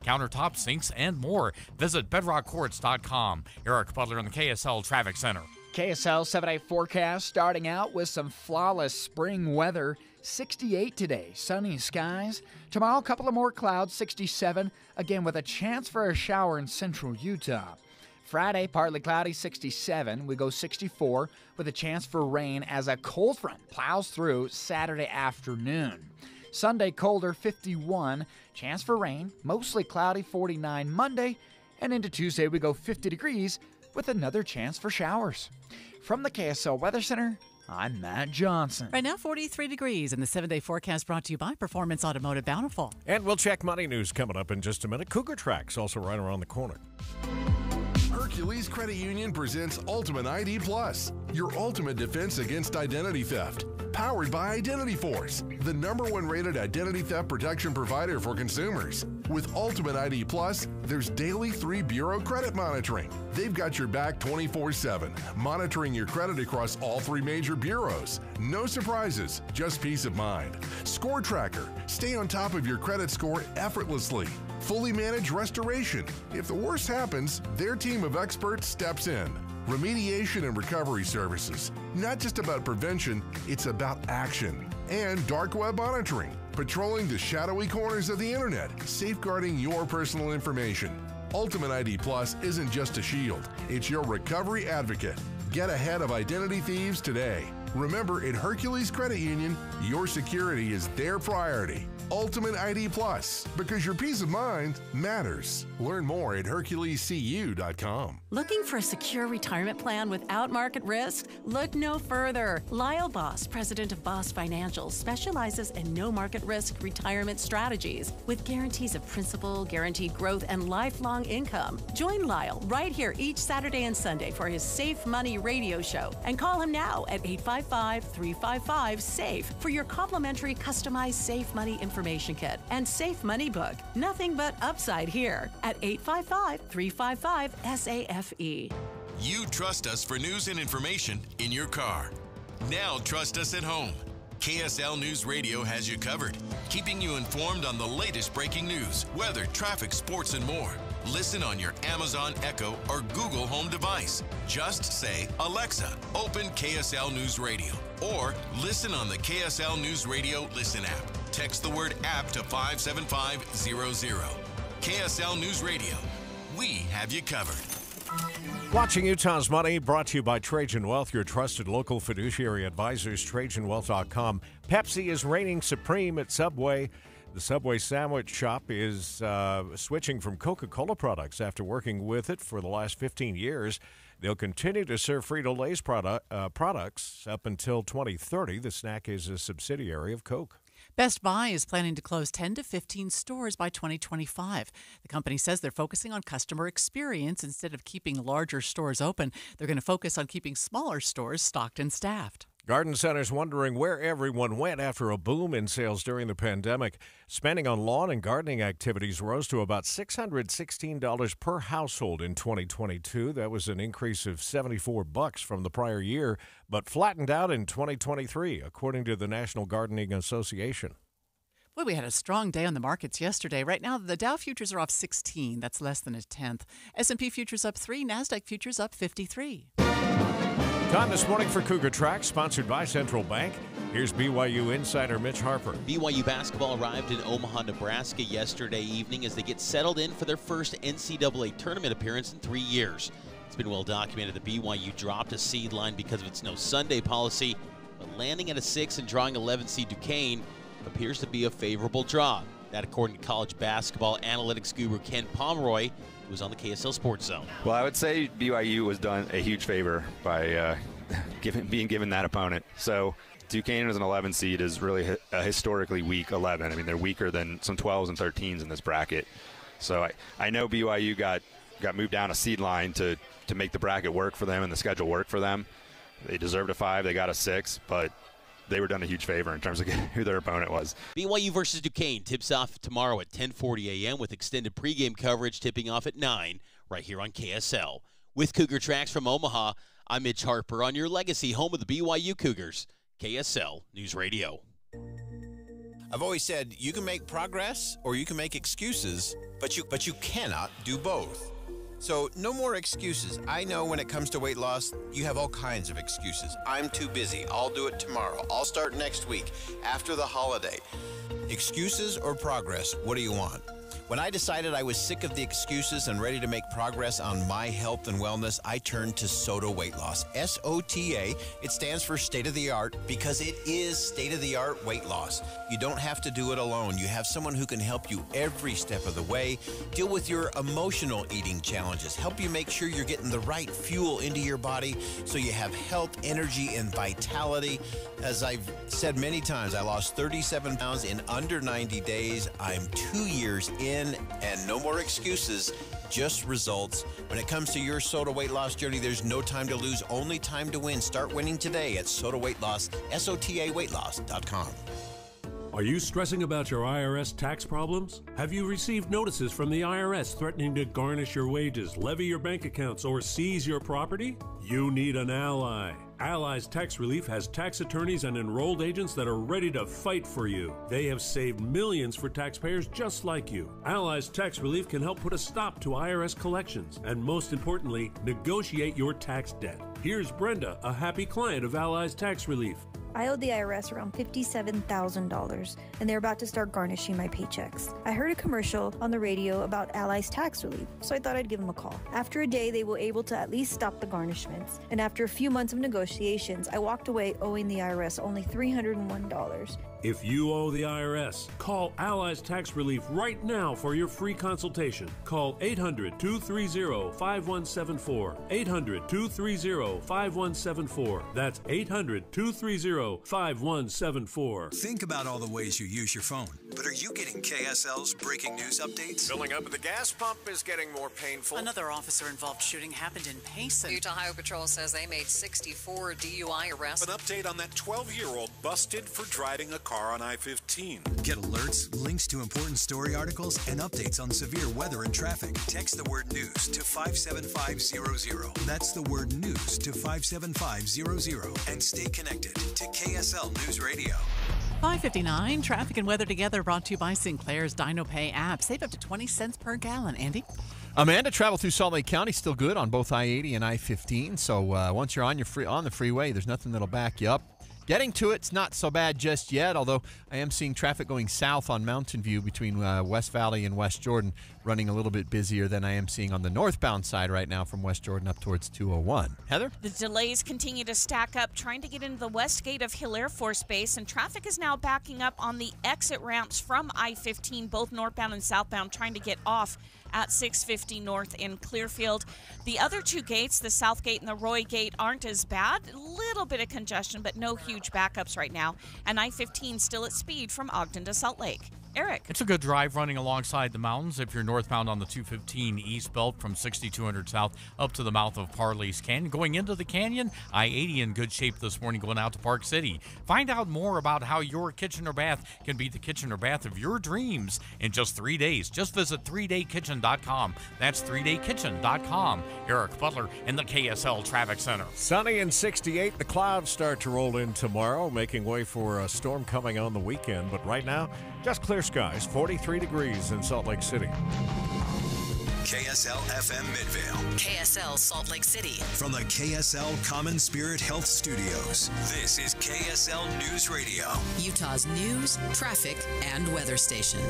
countertop sinks and more. Visit bedrockquartz.com. Eric Butler in the KSL Traffic Center. KSL 7 day forecast starting out with some flawless spring weather. 68 today, sunny skies. Tomorrow, a couple of more clouds, 67, again with a chance for a shower in central Utah. Friday, partly cloudy, 67. We go 64 with a chance for rain as a cold front plows through Saturday afternoon. Sunday, colder, 51. Chance for rain, mostly cloudy, 49 Monday. And into Tuesday, we go 50 degrees with another chance for showers. From the KSL Weather Center, I'm Matt Johnson. Right now, 43 degrees, and the seven day forecast brought to you by Performance Automotive Bountiful. And we'll check money news coming up in just a minute. Cougar Tracks also right around the corner. Hercules Credit Union presents Ultimate ID Plus, your ultimate defense against identity theft. Powered by Identity Force, the number one rated identity theft protection provider for consumers. With Ultimate ID Plus, there's daily three bureau credit monitoring. They've got your back 24 7, monitoring your credit across all three major bureaus. No surprises, just peace of mind. Score Tracker, stay on top of your credit score effortlessly. Fully managed restoration. If the worst happens, their team of experts steps in. Remediation and recovery services. Not just about prevention, it's about action. And dark web monitoring, patrolling the shadowy corners of the internet, safeguarding your personal information. Ultimate ID Plus isn't just a shield, it's your recovery advocate. Get ahead of identity thieves today. Remember, at Hercules Credit Union, your security is their priority. Ultimate ID Plus, because your peace of mind matters. Learn more at HerculesCU.com. Looking for a secure retirement plan without market risk? Look no further. Lyle Boss, president of Boss Financial, specializes in no market risk retirement strategies with guarantees of principal, guaranteed growth, and lifelong income. Join Lyle right here each Saturday and Sunday for his Safe Money radio show and call him now at 855 355 SAFE for your complimentary customized Safe Money information kit and Safe Money book. Nothing but upside here at 855 355 SAFE. You trust us for news and information in your car. Now trust us at home. KSL News Radio has you covered, keeping you informed on the latest breaking news, weather, traffic, sports, and more. Listen on your Amazon Echo or Google Home device. Just say, Alexa, open KSL News Radio. Or listen on the KSL News Radio Listen app. Text the word app to 57500. KSL News Radio. We have you covered. Watching Utah's Money brought to you by Trajan Wealth, your trusted local fiduciary advisors, TrajanWealth.com. Pepsi is reigning supreme at Subway. The Subway sandwich shop is uh, switching from Coca Cola products after working with it for the last 15 years. They'll continue to serve Frito Lay's product, uh, products up until 2030. The snack is a subsidiary of Coke. Best Buy is planning to close 10 to 15 stores by 2025. The company says they're focusing on customer experience instead of keeping larger stores open. They're going to focus on keeping smaller stores stocked and staffed. Garden centers wondering where everyone went after a boom in sales during the pandemic. Spending on lawn and gardening activities rose to about $616 per household in 2022. That was an increase of 74 bucks from the prior year, but flattened out in 2023, according to the National Gardening Association. Boy, we had a strong day on the markets yesterday. Right now, the Dow futures are off 16. That's less than a tenth. S&P futures up 3, Nasdaq futures up 53. Time this morning for Cougar Track, sponsored by Central Bank. Here's BYU insider Mitch Harper. BYU basketball arrived in Omaha, Nebraska yesterday evening as they get settled in for their first NCAA tournament appearance in three years. It's been well documented that BYU dropped a seed line because of its no Sunday policy, but landing at a six and drawing 11 seed Duquesne appears to be a favorable draw. That, according to college basketball analytics guru Ken Pomeroy, who's on the KSL Sports Zone. Well, I would say BYU was done a huge favor by uh, being given that opponent. So Duquesne as an 11 seed is really a historically weak 11. I mean, they're weaker than some 12s and 13s in this bracket. So I, I know BYU got got moved down a seed line to to make the bracket work for them and the schedule work for them. They deserved a five. They got a six, but they were done a huge favor in terms of who their opponent was. BYU versus Duquesne tips off tomorrow at 10:40 a.m. with extended pregame coverage tipping off at 9 right here on KSL. With Cougar Tracks from Omaha, I'm Mitch Harper on your legacy home of the BYU Cougars, KSL News Radio. I've always said you can make progress or you can make excuses, but you but you cannot do both. So, no more excuses. I know when it comes to weight loss, you have all kinds of excuses. I'm too busy. I'll do it tomorrow. I'll start next week after the holiday. Excuses or progress? What do you want? When I decided I was sick of the excuses and ready to make progress on my health and wellness, I turned to SOTA Weight Loss. S O T A. It stands for state of the art because it is state of the art weight loss. You don't have to do it alone. You have someone who can help you every step of the way, deal with your emotional eating challenges, help you make sure you're getting the right fuel into your body so you have health, energy, and vitality. As I've said many times, I lost 37 pounds in under 90 days. I'm two years in and no more excuses, just results. When it comes to your SOTA weight loss journey, there's no time to lose, only time to win. Start winning today at SOTA Weight Loss, S-O-T-A weight weightloss.com. Are you stressing about your IRS tax problems? Have you received notices from the IRS threatening to garnish your wages, levy your bank accounts, or seize your property? You need an ally. Allies Tax Relief has tax attorneys and enrolled agents that are ready to fight for you. They have saved millions for taxpayers just like you. Allies Tax Relief can help put a stop to IRS collections and, most importantly, negotiate your tax debt. Here's Brenda, a happy client of Allies Tax Relief. I owed the IRS around $57,000, and they're about to start garnishing my paychecks. I heard a commercial on the radio about Allies Tax Relief, so I thought I'd give them a call. After a day, they were able to at least stop the garnishments, and after a few months of negotiations, I walked away owing the IRS only $301. If you owe the IRS, call Allies Tax Relief right now for your free consultation. Call 800 230 5174. 800 230 5174. That's 800 230 5174. Think about all the ways you use your phone. But are you getting KSL's breaking news updates? Filling up at the gas pump is getting more painful. Another officer involved shooting happened in Payson. Utah Highway Patrol says they made 64 DUI arrests. An update on that 12 year old busted for driving a car on I 15. Get alerts, links to important story articles, and updates on severe weather and traffic. Text the word news to 57500. That's the word news to 57500. And stay connected to KSL News Radio. 559 traffic and weather together brought to you by Sinclair's DinoPay app. Save up to 20 cents per gallon. Andy? Amanda, travel through Salt Lake County still good on both I-80 and I-15. So uh, once you're on your free on the freeway, there's nothing that'll back you up. Getting to it's not so bad just yet, although I am seeing traffic going south on Mountain View between uh, West Valley and West Jordan running a little bit busier than I am seeing on the northbound side right now from West Jordan up towards 201. Heather? The delays continue to stack up trying to get into the west gate of Hill Air Force Base, and traffic is now backing up on the exit ramps from I 15, both northbound and southbound, trying to get off at 650 North in Clearfield. The other two gates, the South Gate and the Roy Gate, aren't as bad. A little bit of congestion, but no huge backups right now. And I 15 still at speed from Ogden to Salt Lake. Eric. It's a good drive running alongside the mountains if you're northbound on the 215 East Belt from 6200 South up to the mouth of Parley's Canyon. Going into the canyon, I 80 in good shape this morning going out to Park City. Find out more about how your kitchen or bath can be the kitchen or bath of your dreams in just three days. Just visit 3daykitchen.com. That's 3daykitchen.com. Eric Butler in the KSL Traffic Center. Sunny and 68. The clouds start to roll in tomorrow, making way for a storm coming on the weekend. But right now, just clear skies, 43 degrees in Salt Lake City. KSL FM Midvale. KSL Salt Lake City. From the KSL Common Spirit Health Studios, this is KSL News Radio. Utah's news, traffic, and weather station.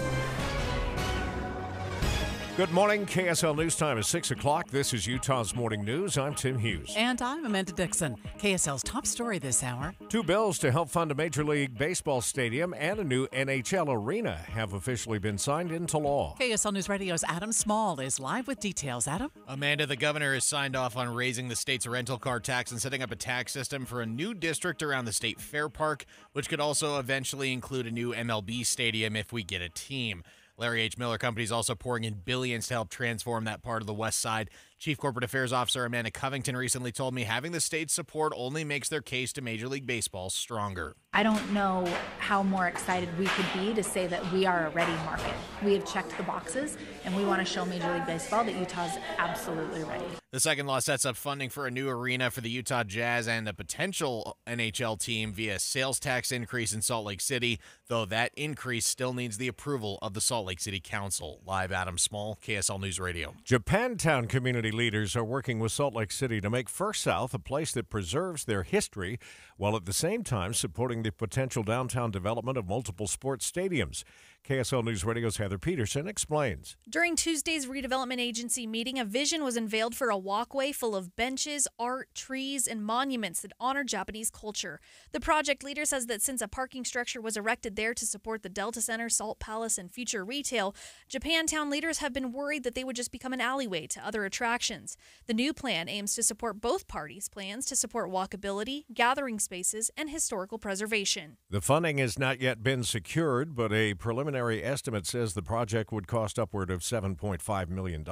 Good morning. KSL News Time is 6 o'clock. This is Utah's Morning News. I'm Tim Hughes. And I'm Amanda Dixon. KSL's top story this hour. Two bills to help fund a Major League Baseball stadium and a new NHL arena have officially been signed into law. KSL News Radio's Adam Small is live with details. Adam? Amanda, the governor has signed off on raising the state's rental car tax and setting up a tax system for a new district around the state fair park, which could also eventually include a new MLB stadium if we get a team. Larry H. Miller Company is also pouring in billions to help transform that part of the West Side. Chief Corporate Affairs Officer Amanda Covington recently told me having the state's support only makes their case to Major League Baseball stronger. I don't know how more excited we could be to say that we are a ready market. We have checked the boxes, and we want to show Major League Baseball that Utah's absolutely ready. The second law sets up funding for a new arena for the Utah Jazz and a potential NHL team via sales tax increase in Salt Lake City, though that increase still needs the approval of the Salt Lake City Council. Live Adam Small, KSL News Radio. Japantown community leaders are working with Salt Lake City to make First South a place that preserves their history while at the same time supporting the potential downtown development of multiple sports stadiums. KSL News Radio's Heather Peterson explains. During Tuesday's redevelopment agency meeting, a vision was unveiled for a walkway full of benches, art, trees, and monuments that honor Japanese culture. The project leader says that since a parking structure was erected there to support the Delta Center, Salt Palace, and future retail, Japantown leaders have been worried that they would just become an alleyway to other attractions. The new plan aims to support both parties' plans to support walkability, gathering spaces, and historical preservation. The funding has not yet been secured, but a preliminary estimate says the project would cost upward of $7.5 million.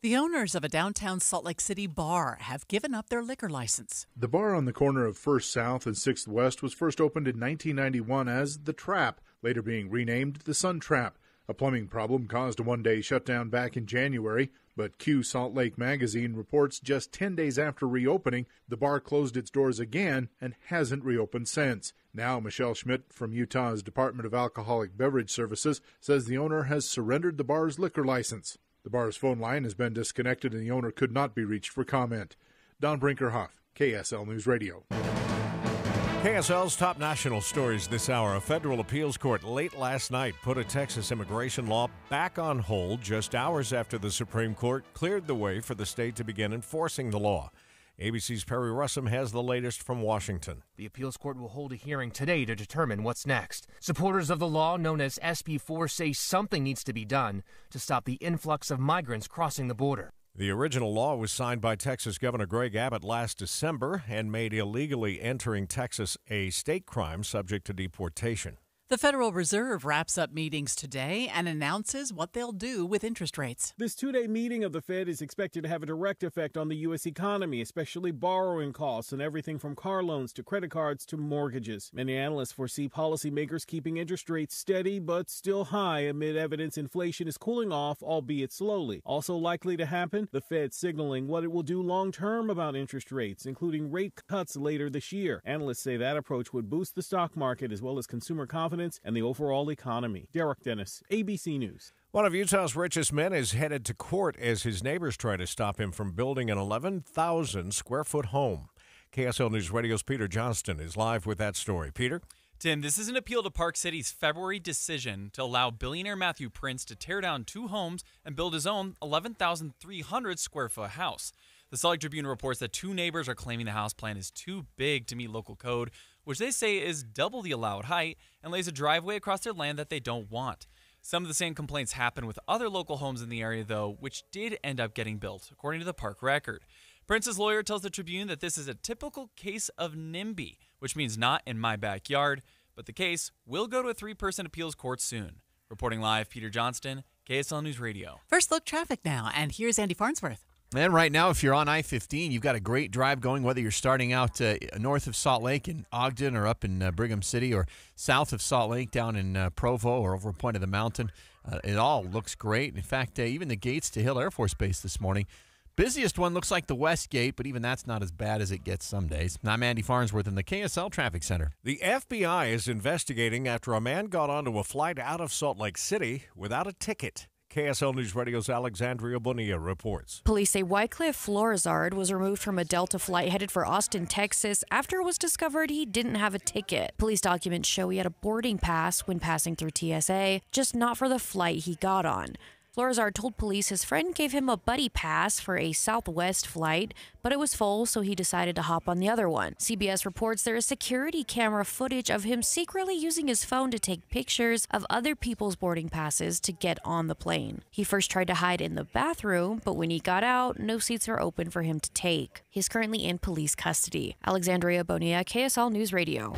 The owners of a downtown Salt Lake City bar have given up their liquor license. The bar on the corner of First South and 6th West was first opened in 1991 as The Trap, later being renamed The Sun Trap. A plumbing problem caused a one day shutdown back in January, but Q Salt Lake Magazine reports just 10 days after reopening, the bar closed its doors again and hasn't reopened since. Now, Michelle Schmidt from Utah's Department of Alcoholic Beverage Services says the owner has surrendered the bar's liquor license. The bar's phone line has been disconnected and the owner could not be reached for comment. Don Brinkerhoff, KSL News Radio. KSL's top national stories this hour. A federal appeals court late last night put a Texas immigration law back on hold just hours after the Supreme Court cleared the way for the state to begin enforcing the law. ABC's Perry Russom has the latest from Washington. The appeals court will hold a hearing today to determine what's next. Supporters of the law known as SB 4 say something needs to be done to stop the influx of migrants crossing the border. The original law was signed by Texas Governor Greg Abbott last December and made illegally entering Texas a state crime subject to deportation. The Federal Reserve wraps up meetings today and announces what they'll do with interest rates. This two day meeting of the Fed is expected to have a direct effect on the U.S. economy, especially borrowing costs and everything from car loans to credit cards to mortgages. Many analysts foresee policymakers keeping interest rates steady but still high amid evidence inflation is cooling off, albeit slowly. Also likely to happen, the Fed signaling what it will do long term about interest rates, including rate cuts later this year. Analysts say that approach would boost the stock market as well as consumer confidence and the overall economy. Derek Dennis, ABC News. One of Utah's richest men is headed to court as his neighbors try to stop him from building an 11,000 square foot home. KSL News Radio's Peter Johnston is live with that story. Peter? Tim, this is an appeal to Park City's February decision to allow billionaire Matthew Prince to tear down two homes and build his own 11,300 square foot house. The Salt Lake Tribune reports that two neighbors are claiming the house plan is too big to meet local code, which they say is double the allowed height and lays a driveway across their land that they don't want. Some of the same complaints happen with other local homes in the area, though, which did end up getting built, according to the park record. Prince's lawyer tells the Tribune that this is a typical case of NIMBY, which means not in my backyard, but the case will go to a three person appeals court soon. Reporting live, Peter Johnston, KSL News Radio. First look traffic now, and here's Andy Farnsworth. And right now, if you're on I 15, you've got a great drive going, whether you're starting out uh, north of Salt Lake in Ogden or up in uh, Brigham City or south of Salt Lake down in uh, Provo or over Point of the Mountain. Uh, it all looks great. In fact, uh, even the gates to Hill Air Force Base this morning. Busiest one looks like the West Gate, but even that's not as bad as it gets some days. I'm Andy Farnsworth in the KSL Traffic Center. The FBI is investigating after a man got onto a flight out of Salt Lake City without a ticket. KSL News Radio's Alexandria Bonilla reports. Police say Wycliffe Florizard was removed from a Delta flight headed for Austin, Texas, after it was discovered he didn't have a ticket. Police documents show he had a boarding pass when passing through TSA, just not for the flight he got on. Florizard told police his friend gave him a buddy pass for a Southwest flight, but it was full, so he decided to hop on the other one. CBS reports there is security camera footage of him secretly using his phone to take pictures of other people's boarding passes to get on the plane. He first tried to hide in the bathroom, but when he got out, no seats were open for him to take. He's currently in police custody. Alexandria Bonilla, KSL News Radio.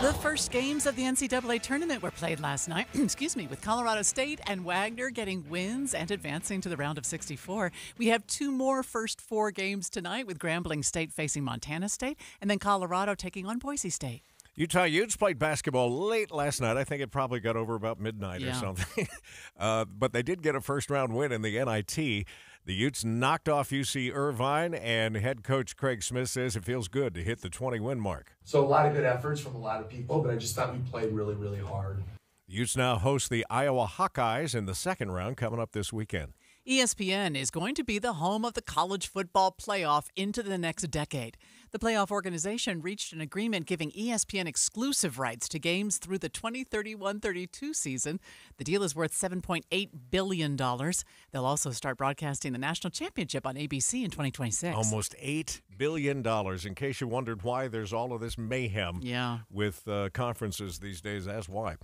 The first games of the NCAA tournament were played last night, excuse me, with Colorado State and Wagner getting wins and advancing to the round of 64. We have two more first four games tonight with Grambling State facing Montana State and then Colorado taking on Boise State. Utah Utes played basketball late last night. I think it probably got over about midnight or something. uh, but they did get a first round win in the NIT. The Utes knocked off UC Irvine, and head coach Craig Smith says it feels good to hit the 20 win mark. So a lot of good efforts from a lot of people, but I just thought we played really, really hard. The Utes now host the Iowa Hawkeyes in the second round coming up this weekend. ESPN is going to be the home of the college football playoff into the next decade. The playoff organization reached an agreement giving ESPN exclusive rights to games through the 2031 32 season. The deal is worth $7.8 billion. They'll also start broadcasting the national championship on ABC in 2026. Almost $8 billion. dollars. In case you wondered why there's all of this mayhem Yeah. with uh, conferences these days, that's why.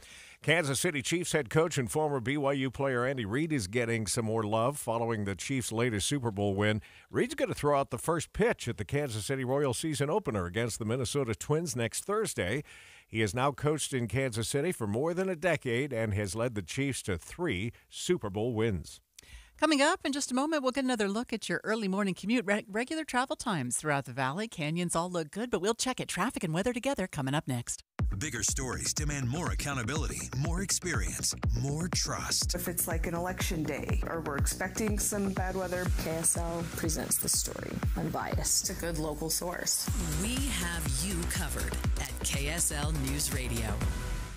Kansas City Chiefs head coach and former BYU player Andy Reid is getting some more love following the Chiefs' latest Super Bowl win. Reid's going to throw out the first pitch at the Kansas City Royal season opener against the Minnesota Twins next Thursday. He has now coached in Kansas City for more than a decade and has led the Chiefs to three Super Bowl wins. Coming up in just a moment, we'll get another look at your early morning commute. Re- regular travel times throughout the valley. Canyons all look good, but we'll check it. Traffic and weather together coming up next. Bigger stories demand more accountability, more experience, more trust. If it's like an election day or we're expecting some bad weather, KSL presents the story. Unbiased. It's a good local source. We have you covered at KSL News Radio.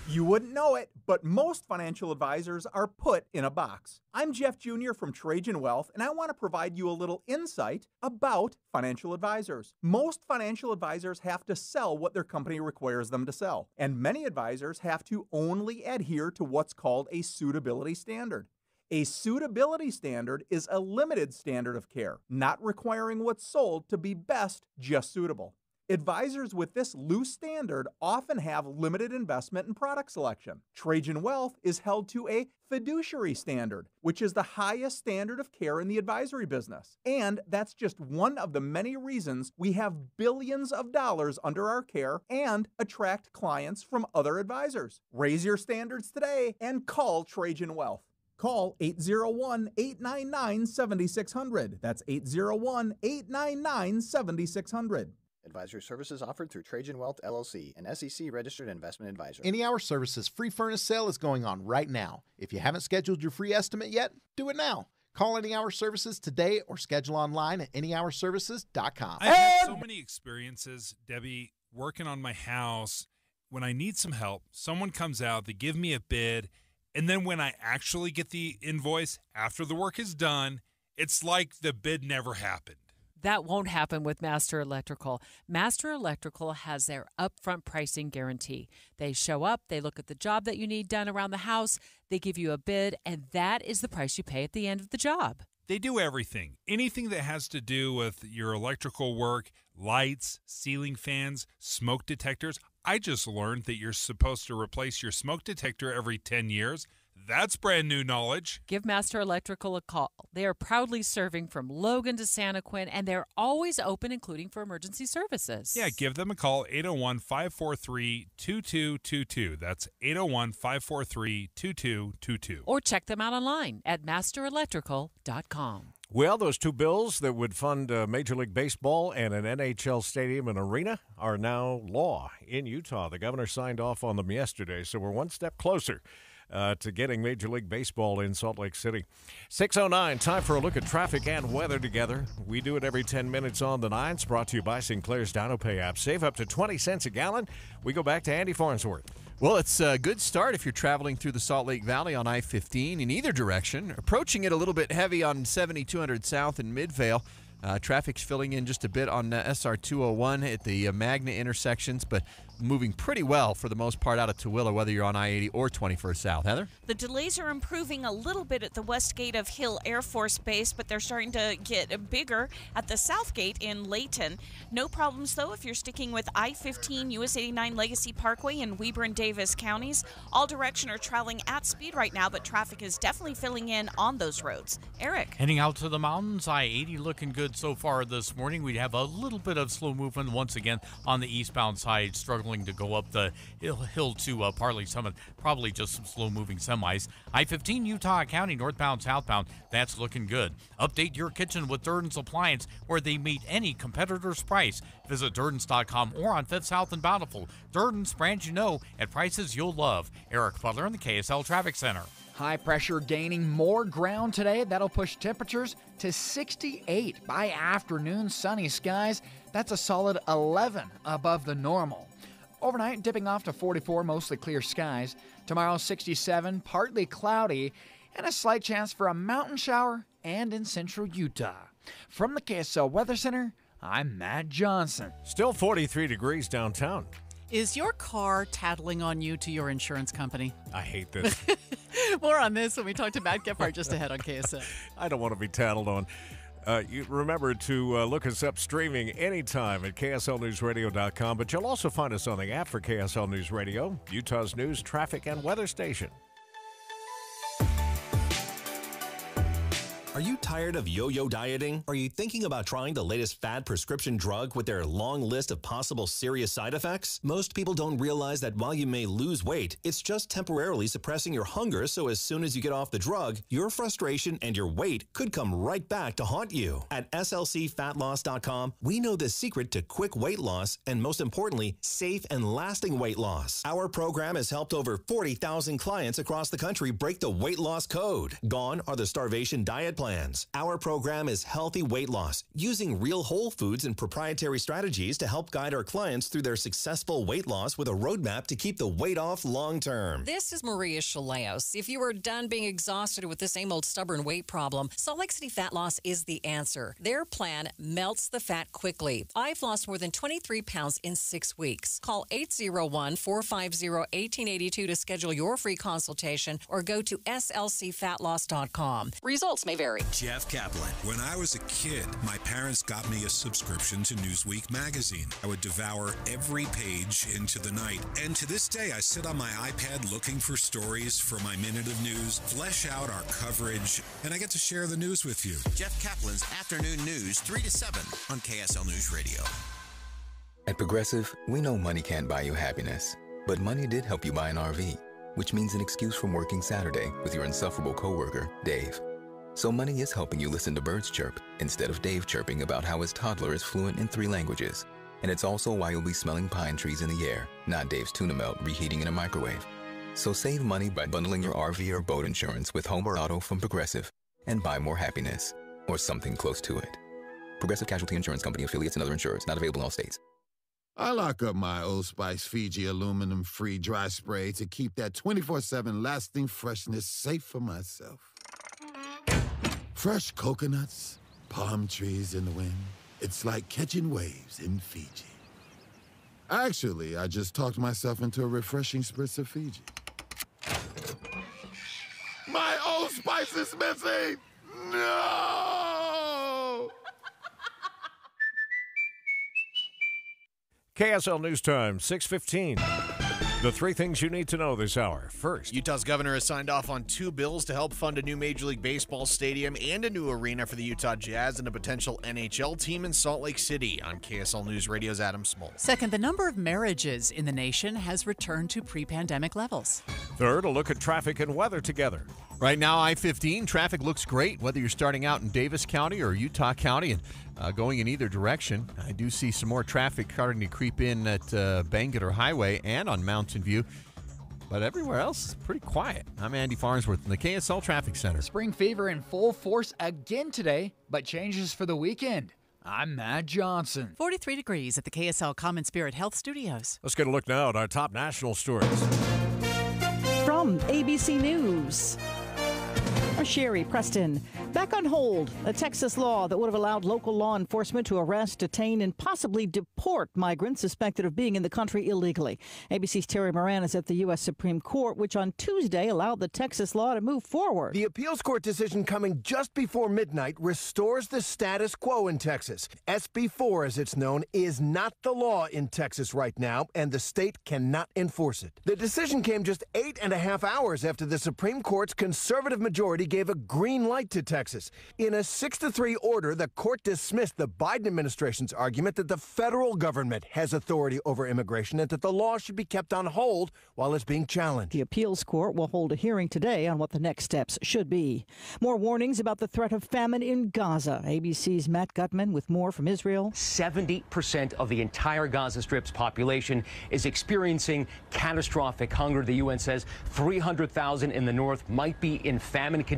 You wouldn't know it, but most financial advisors are put in a box. I'm Jeff Jr. from Trajan Wealth, and I want to provide you a little insight about financial advisors. Most financial advisors have to sell what their company requires them to sell, and many advisors have to only adhere to what's called a suitability standard. A suitability standard is a limited standard of care, not requiring what's sold to be best just suitable. Advisors with this loose standard often have limited investment and product selection. Trajan Wealth is held to a fiduciary standard, which is the highest standard of care in the advisory business. And that's just one of the many reasons we have billions of dollars under our care and attract clients from other advisors. Raise your standards today and call Trajan Wealth. Call 801 899 7600. That's 801 899 7600. Advisory services offered through Trajan Wealth LLC, an SEC registered investment advisor. Any Hour Services free furnace sale is going on right now. If you haven't scheduled your free estimate yet, do it now. Call Any Hour Services today or schedule online at anyhourservices.com. I've had so many experiences, Debbie, working on my house. When I need some help, someone comes out, they give me a bid, and then when I actually get the invoice after the work is done, it's like the bid never happened. That won't happen with Master Electrical. Master Electrical has their upfront pricing guarantee. They show up, they look at the job that you need done around the house, they give you a bid, and that is the price you pay at the end of the job. They do everything. Anything that has to do with your electrical work, lights, ceiling fans, smoke detectors. I just learned that you're supposed to replace your smoke detector every 10 years. That's brand new knowledge. Give Master Electrical a call. They are proudly serving from Logan to Santaquin, and they're always open, including for emergency services. Yeah, give them a call 801 543 2222. That's 801 543 2222. Or check them out online at masterelectrical.com. Well, those two bills that would fund uh, Major League Baseball and an NHL stadium and arena are now law in Utah. The governor signed off on them yesterday, so we're one step closer uh, to getting Major League Baseball in Salt Lake City. 609, time for a look at traffic and weather together. We do it every 10 minutes on the nines, brought to you by Sinclair's DinoPay app. Save up to 20 cents a gallon. We go back to Andy Farnsworth. Well, it's a good start if you're traveling through the Salt Lake Valley on I 15 in either direction. Approaching it a little bit heavy on 7200 South in Midvale. Uh, traffic's filling in just a bit on uh, SR 201 at the uh, Magna intersections, but moving pretty well for the most part out of Tooele, whether you're on I 80 or 21st South. Heather? The delays are improving a little bit at the west gate of Hill Air Force Base, but they're starting to get bigger at the south gate in Layton. No problems, though, if you're sticking with I 15, US 89 Legacy Parkway in Weber and Davis counties. All direction are traveling at speed right now, but traffic is definitely filling in on those roads. Eric. Heading out to the mountains, I 80 looking good so far this morning. We have a little bit of slow movement once again on the eastbound side, struggling to go up the hill, hill to uh, Parley Summit. Probably just some slow moving semis. I 15 Utah County, northbound, southbound. That's looking good. Update your kitchen with Durden's Appliance, where they meet any competitor's price. Visit Durdens.com or on Fifth South and Bountiful. Durden's brands you know at prices you'll love. Eric Butler in the KSL Traffic Center. High pressure gaining more ground today. That'll push temperatures to 68 by afternoon. Sunny skies. That's a solid 11 above the normal. Overnight, dipping off to 44, mostly clear skies. Tomorrow, 67, partly cloudy, and a slight chance for a mountain shower and in central Utah. From the KSL Weather Center, I'm Matt Johnson. Still 43 degrees downtown. Is your car tattling on you to your insurance company? I hate this. More on this when we talk to Matt Gephardt just ahead on KSL. I don't want to be tattled on. Uh, you remember to uh, look us up streaming anytime at KSLNewsRadio.com, but you'll also find us on the app for KSL News Radio, Utah's news, traffic, and weather station. Are you tired of yo yo dieting? Are you thinking about trying the latest fad prescription drug with their long list of possible serious side effects? Most people don't realize that while you may lose weight, it's just temporarily suppressing your hunger so as soon as you get off the drug, your frustration and your weight could come right back to haunt you. At slcfatloss.com, we know the secret to quick weight loss and most importantly, safe and lasting weight loss. Our program has helped over 40,000 clients across the country break the weight loss code. Gone are the starvation diet plans. Our program is healthy weight loss, using real whole foods and proprietary strategies to help guide our clients through their successful weight loss with a roadmap to keep the weight off long term. This is Maria Chaleos. If you are done being exhausted with the same old stubborn weight problem, Salt Lake City Fat Loss is the answer. Their plan melts the fat quickly. I've lost more than 23 pounds in six weeks. Call 801 450 1882 to schedule your free consultation or go to slcfatloss.com. Results may vary. Story. Jeff Caplan. When I was a kid, my parents got me a subscription to Newsweek magazine. I would devour every page into the night. And to this day, I sit on my iPad looking for stories for my minute of news, flesh out our coverage, and I get to share the news with you. Jeff Caplan's Afternoon News, 3 to 7 on KSL News Radio. At Progressive, we know money can't buy you happiness, but money did help you buy an RV, which means an excuse from working Saturday with your insufferable coworker, Dave. So money is helping you listen to birds chirp instead of Dave chirping about how his toddler is fluent in three languages. And it's also why you'll be smelling pine trees in the air, not Dave's tuna melt reheating in a microwave. So save money by bundling your RV or boat insurance with home or auto from Progressive and buy more happiness or something close to it. Progressive Casualty Insurance Company affiliates and other insurers not available in all states. I lock up my Old Spice Fiji aluminum free dry spray to keep that 24 7 lasting freshness safe for myself. Fresh coconuts, palm trees in the wind. It's like catching waves in Fiji. Actually, I just talked myself into a refreshing spritz of Fiji. My Old Spice is missing! No! KSL News Time, 615. The three things you need to know this hour. First, Utah's governor has signed off on two bills to help fund a new Major League Baseball stadium and a new arena for the Utah Jazz and a potential NHL team in Salt Lake City. On KSL News Radio's Adam Small. Second, the number of marriages in the nation has returned to pre pandemic levels. Third, a look at traffic and weather together. Right now, I 15 traffic looks great, whether you're starting out in Davis County or Utah County and uh, going in either direction. I do see some more traffic starting to creep in at uh, Bangerter Highway and on Mountain View. But everywhere else is pretty quiet. I'm Andy Farnsworth in the KSL Traffic Center. Spring fever in full force again today, but changes for the weekend. I'm Matt Johnson. 43 degrees at the KSL Common Spirit Health Studios. Let's get a look now at our top national stories. From ABC News. Sherri Preston. Back on hold, a Texas law that would have allowed local law enforcement to arrest, detain, and possibly deport migrants suspected of being in the country illegally. ABC's Terry Moran is at the U.S. Supreme Court, which on Tuesday allowed the Texas law to move forward. The appeals court decision coming just before midnight restores the status quo in Texas. SB 4, as it's known, is not the law in Texas right now, and the state cannot enforce it. The decision came just eight and a half hours after the Supreme Court's conservative majority gave a green light to Texas. In a 6 to 3 order, the court dismissed the Biden administration's argument that the federal government has authority over immigration and that the law should be kept on hold while it's being challenged. The appeals court will hold a hearing today on what the next steps should be. More warnings about the threat of famine in Gaza. ABC's Matt Gutman with more from Israel. 70% of the entire Gaza Strip's population is experiencing catastrophic hunger. The UN says 300,000 in the north might be in famine conditions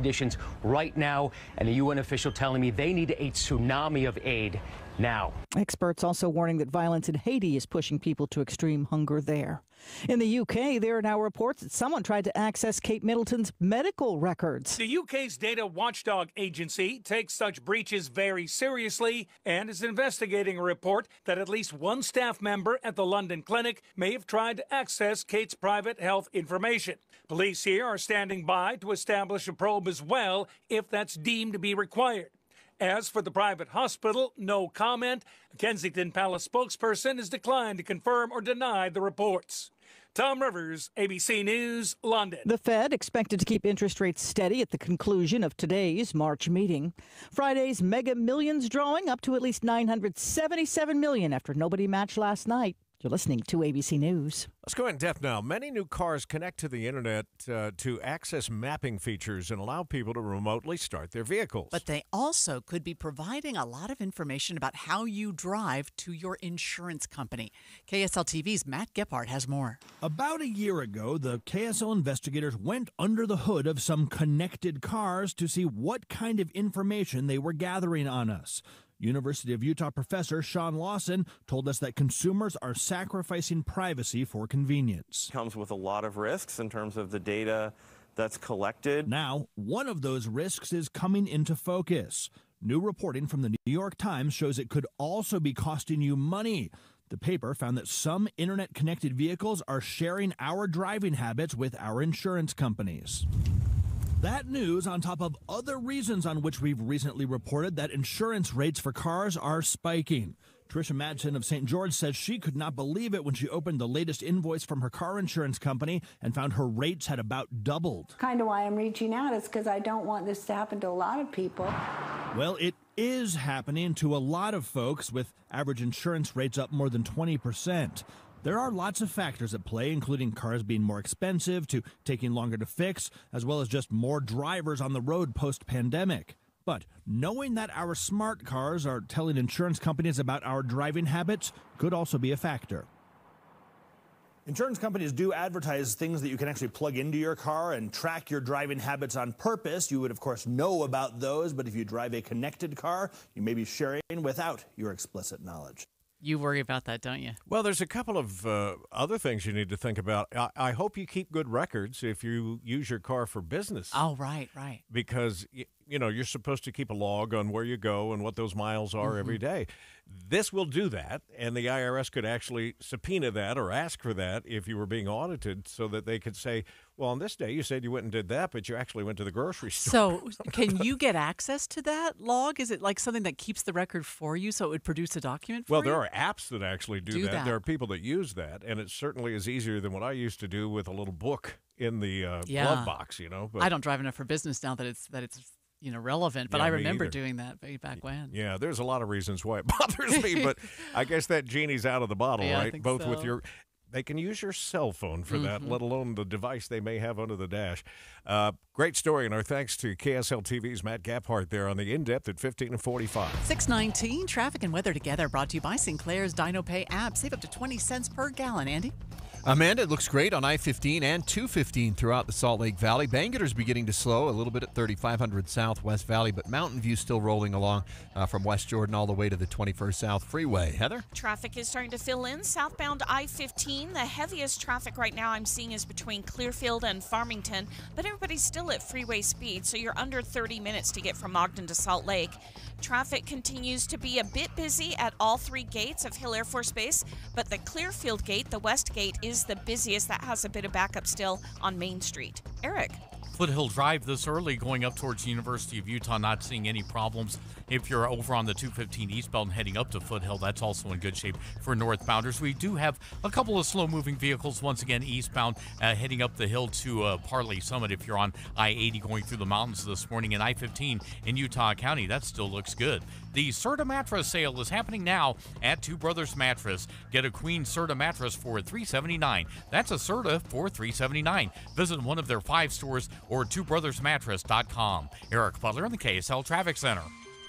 right now, and a UN official telling me they need a tsunami of aid now. Experts also warning that violence in Haiti is pushing people to extreme hunger there. In the UK, there are now reports that someone tried to access Kate Middleton's medical records. The UK's data watchdog agency takes such breaches very seriously and is investigating a report that at least one staff member at the London clinic may have tried to access Kate's private health information. Police here are standing by to establish a probe as well if that's deemed to be required. As for the private hospital, no comment. A Kensington Palace spokesperson has declined to confirm or deny the reports. Tom Rivers, ABC News, London. The Fed expected to keep interest rates steady at the conclusion of today's March meeting. Friday's mega millions drawing up to at least 977 million after nobody matched last night. You're listening to ABC News. Let's go in depth now. Many new cars connect to the internet uh, to access mapping features and allow people to remotely start their vehicles. But they also could be providing a lot of information about how you drive to your insurance company. KSL TV's Matt Gephardt has more. About a year ago, the KSL investigators went under the hood of some connected cars to see what kind of information they were gathering on us. University of Utah professor Sean Lawson told us that consumers are sacrificing privacy for convenience. Comes with a lot of risks in terms of the data that's collected. Now, one of those risks is coming into focus. New reporting from the New York Times shows it could also be costing you money. The paper found that some internet connected vehicles are sharing our driving habits with our insurance companies. That news, on top of other reasons on which we've recently reported that insurance rates for cars are spiking. Trisha Madsen of St. George says she could not believe it when she opened the latest invoice from her car insurance company and found her rates had about doubled. Kind of why I'm reaching out is because I don't want this to happen to a lot of people. Well, it is happening to a lot of folks with average insurance rates up more than 20%. There are lots of factors at play, including cars being more expensive to taking longer to fix, as well as just more drivers on the road post pandemic. But knowing that our smart cars are telling insurance companies about our driving habits could also be a factor. Insurance companies do advertise things that you can actually plug into your car and track your driving habits on purpose. You would, of course, know about those, but if you drive a connected car, you may be sharing without your explicit knowledge. You worry about that, don't you? Well, there's a couple of uh, other things you need to think about. I, I hope you keep good records if you use your car for business. Oh, right, right. Because you know you're supposed to keep a log on where you go and what those miles are every Mhm. day. This will do that, and the IRS could actually subpoena that or ask for that if you were being audited, so that they could say, "Well, on this day you said you went and did that, but you actually went to the grocery store." So, can you get access to that log? Is it like something that keeps the record for you so it would produce a document for you? Well, you? there are apps that actually do, Do that. that. There are people that use that, and it certainly is easier than what I used to do with a little book in the uh, yeah. glove box. You know, But I don't drive enough for business now that it's that it's you know relevant, but Yeah, I remember doing that way back when. Yeah, there's a lot of reasons why it bothers me, but I guess that genie's out of the bottle, Yeah, right? Both with your. They can use your cell phone for that, Mhm. let alone the device they may have under the dash. Uh, great story, and our thanks to KSL TV's Matt Gephardt there on the in depth at 15 and 45. 619 traffic and weather together brought to you by Sinclair's DinoPay app. Save up to 20 cents per gallon, Andy. Amanda, it looks great on I 15 and 215 throughout the Salt Lake Valley. Bangerter's beginning to slow a little bit at 3500 South West Valley, but Mountain View still rolling along uh, from West Jordan all the way to the 21st South Freeway. Heather? Traffic is starting to fill in. Southbound I 15, the heaviest traffic right now I'm seeing is between Clearfield and Farmington, but everybody's still at freeway speed, so you're under 30 minutes to get from Ogden to Salt Lake. Traffic continues to be a bit busy at all three gates of Hill Air Force Base, but the Clearfield gate, the west gate, is the busiest. That has a bit of backup still on Main Street. Eric. Foothill Drive this early going up towards University of Utah, not seeing any problems. If you're over on the 215 eastbound and heading up to Foothill, that's also in good shape for northbounders. We do have a couple of slow moving vehicles once again eastbound uh, heading up the hill to uh, Parley Summit. If you're on I 80 going through the mountains this morning and I 15 in Utah County, that still looks good. The Serta mattress sale is happening now at Two Brothers Mattress. Get a queen Serta mattress for 379. That's a Serta for 379. Visit one of their five stores or twobrothersmattress.com. Eric Butler in the KSL Traffic Center.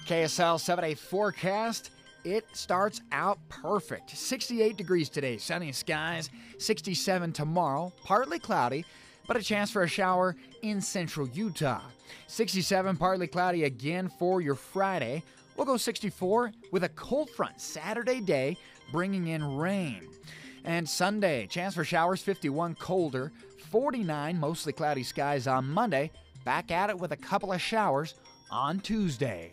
KSL 7 day forecast. It starts out perfect. 68 degrees today, sunny skies. 67 tomorrow, partly cloudy, but a chance for a shower in central Utah. 67, partly cloudy again for your Friday. We'll go 64 with a cold front Saturday day, bringing in rain. And Sunday, chance for showers 51 colder, 49 mostly cloudy skies on Monday. Back at it with a couple of showers on Tuesday.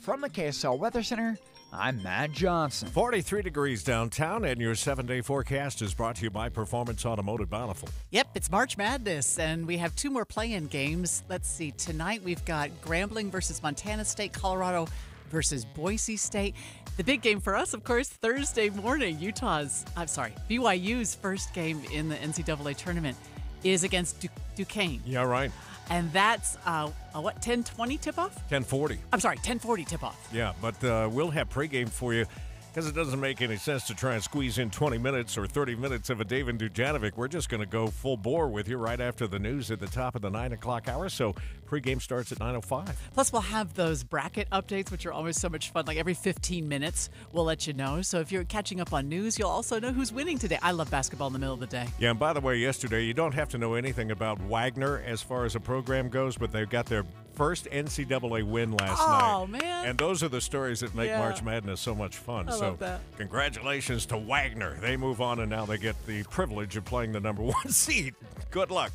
From the KSL Weather Center, I'm Matt Johnson. 43 degrees downtown, and your seven day forecast is brought to you by Performance Automotive Bountiful. Yep, it's March Madness, and we have two more play-in games. Let's see. Tonight we've got Grambling versus Montana State, Colorado versus Boise State. The big game for us, of course, Thursday morning. Utah's, I'm sorry, BYU's first game in the NCAA tournament is against Du- Duquesne, Yeah, right. and that's uh, a what 10:20 tip-off? 1040. I'm sorry, 10:40 tip-off. Yeah, but uh, we'll have pregame for you because it doesn't make any sense to try and squeeze in 20 minutes or 30 minutes of a Dave and Dujanovic. We're just going to go full bore with you right after the news at the top of the 9 o'clock hour. So pregame starts at 9.05. Plus, we'll have those bracket updates, which are always so much fun. Like every 15 minutes, we'll let you know. So if you're catching up on news, you'll also know who's winning today. I love basketball in the middle of the day. Yeah, and by the way, yesterday, you don't have to know anything about Wagner as far as a program goes, but they've got their first NCAA win last oh, night. Oh, man. And those are the stories that make Yeah. March Madness so much fun. I so love that. congratulations to Wagner. They move on and now they get the privilege of playing the number one seed. Good luck.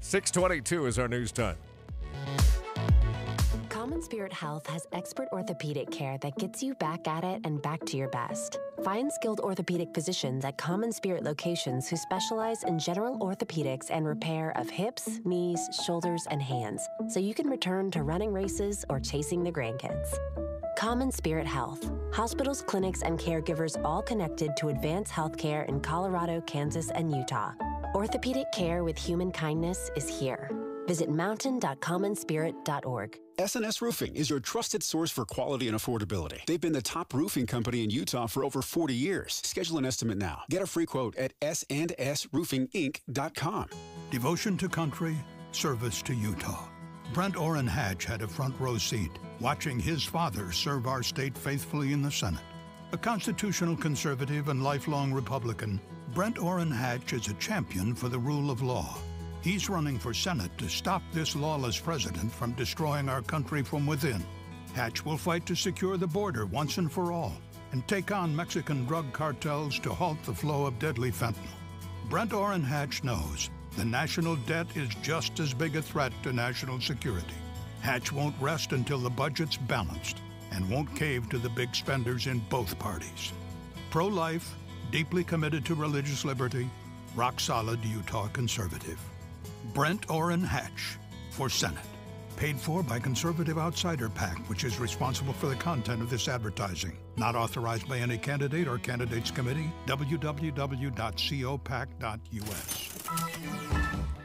622 is our news time. Common Spirit Health has expert orthopedic care that gets you back at it and back to your best. Find skilled orthopedic physicians at Common Spirit locations who specialize in general orthopedics and repair of hips, knees, shoulders, and hands, so you can return to running races or chasing the grandkids. Common Spirit Health. Hospitals, clinics, and caregivers all connected to advance healthcare in Colorado, Kansas, and Utah. Orthopedic care with human kindness is here. Visit mountain.commonspirit.org. SNS Roofing is your trusted source for quality and affordability. They've been the top roofing company in Utah for over 40 years. Schedule an estimate now. Get a free quote at sandsroofinginc.com. Devotion to country, service to Utah. Brent Orrin Hatch had a front row seat watching his father serve our state faithfully in the Senate. A constitutional conservative and lifelong Republican, Brent Orrin Hatch is a champion for the rule of law. He's running for Senate to stop this lawless president from destroying our country from within. Hatch will fight to secure the border once and for all and take on Mexican drug cartels to halt the flow of deadly fentanyl. Brent Orrin Hatch knows the national debt is just as big a threat to national security. Hatch won't rest until the budget's balanced and won't cave to the big spenders in both parties. Pro life, deeply committed to religious liberty, rock solid Utah conservative. Brent Orrin Hatch for Senate. Paid for by Conservative Outsider PAC, which is responsible for the content of this advertising. Not authorized by any candidate or candidates committee. www.copac.us.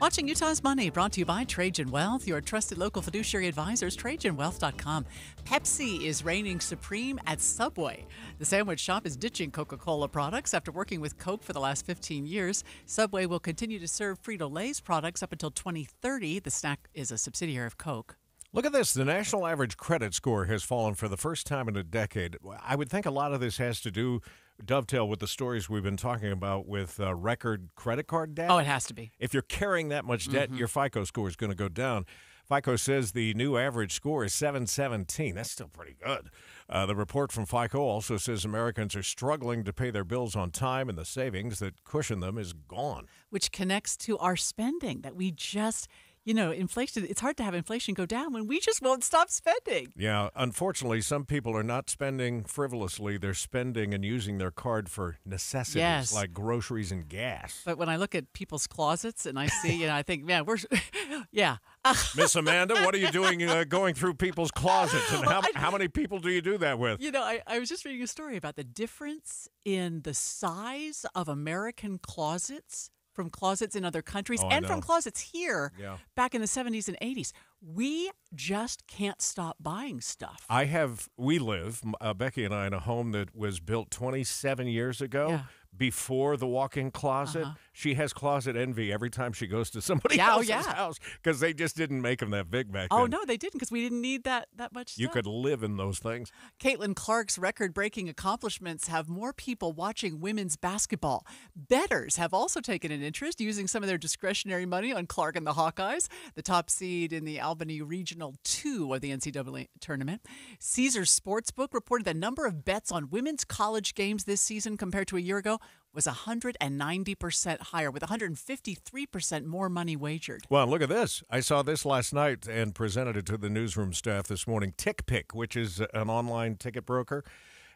Watching Utah's Money brought to you by Trajan Wealth, your trusted local fiduciary advisors, TrajanWealth.com. Pepsi is reigning supreme at Subway. The sandwich shop is ditching Coca Cola products after working with Coke for the last 15 years. Subway will continue to serve Frito Lay's products up until 2030. The snack is a subsidiary of Coke. Look at this. The national average credit score has fallen for the first time in a decade. I would think a lot of this has to do dovetail with the stories we've been talking about with uh, record credit card debt. Oh, it has to be. If you're carrying that much debt, Mhm. your FICO score is going to go down. FICO says the new average score is 717. That's still pretty good. Uh, the report from FICO also says Americans are struggling to pay their bills on time, and the savings that cushion them is gone. which connects to our spending that we just, you know, inflation. It's hard to have inflation go down when we just won't stop spending. Yeah, unfortunately, some people are not spending frivolously. They're spending and using their card for necessities Yes. like groceries and gas. But when I look at people's closets and I see, and I think, man, we're, yeah. Miss Amanda, what are you doing uh, going through people's closets? And how, how many people do you do that with? You know, I, I was just reading a story about the difference in the size of American closets from closets in other countries Oh, and from closets here Yeah. back in the 70s and 80s. We just can't stop buying stuff. I have, we live, uh, Becky and I, in a home that was built 27 years ago. Yeah. Before the walk-in closet, Uh-huh. She has closet envy every time she goes to somebody Yeah, oh, else's yeah. house because they just didn't make them that big back Oh then. no, they didn't because we didn't need that that much. You stuff. could live in those things. Caitlin Clark's record breaking accomplishments have more people watching women's basketball. Bettors have also taken an interest using some of their discretionary money on Clark and the Hawkeyes, the top seed in the Albany Regional 2 of the NCAA tournament. Caesars Sportsbook reported the number of bets on women's college games this season compared to a year ago was 190% higher, with 153% more money wagered. Well, look at this. I saw this last night and presented it to the newsroom staff this morning. TickPick, which is an online ticket broker,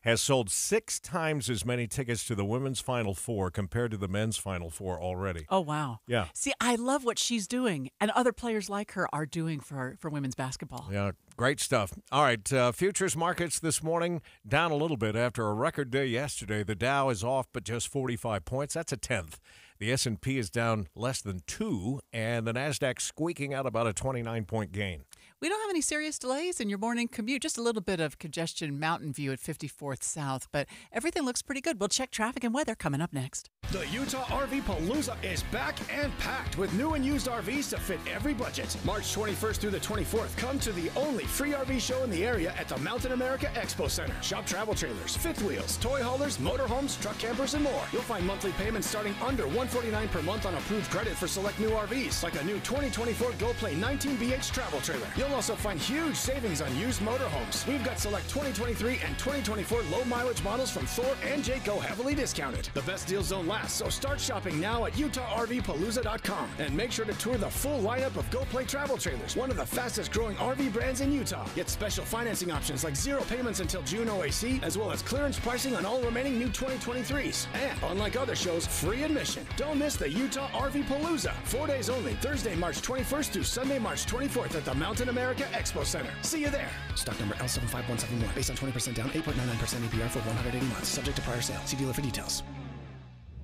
has sold six times as many tickets to the women's Final Four compared to the men's Final Four already. Oh, wow. Yeah. See, I love what she's doing, and other players like her are doing for, for women's basketball. Yeah, great stuff. All right, uh, futures markets this morning down a little bit after a record day yesterday. The Dow is off, but just 45 points. That's a tenth. The S&P is down less than two, and the Nasdaq squeaking out about a 29 point gain. We don't have any serious delays in your morning commute, just a little bit of congestion Mountain View at 54th South, but everything looks pretty good. We'll check traffic and weather coming up next. The Utah RV Palooza is back and packed with new and used RVs to fit every budget. March 21st through the 24th, come to the only free RV show in the area at the Mountain America Expo Center. Shop travel trailers, fifth wheels, toy haulers, motorhomes, truck campers, and more. You'll find monthly payments starting under 149 per month on approved credit for select new RVs, like a new 2024 Go Play 19BH travel trailer. You'll also find huge savings on used motorhomes. We've got select 2023 and 2024 low mileage models from Thor and Jayco heavily discounted. The best deals don't last, so start shopping now at UtahRVPalooza.com and make sure to tour the full lineup of Go Play travel trailers, one of the fastest growing RV brands in Utah. Get special financing options like zero payments until June OAC, as well as clearance pricing on all remaining new 2023s. And unlike other shows, free admission. Don't miss the Utah RV Palooza. Four days only, Thursday, March 21st through Sunday, March 24th at the Mountain America Expo Center. See you there. Stock number L75171. Based on 20% down, 8.99% APR for 180 months. Subject to prior sale. See dealer for details.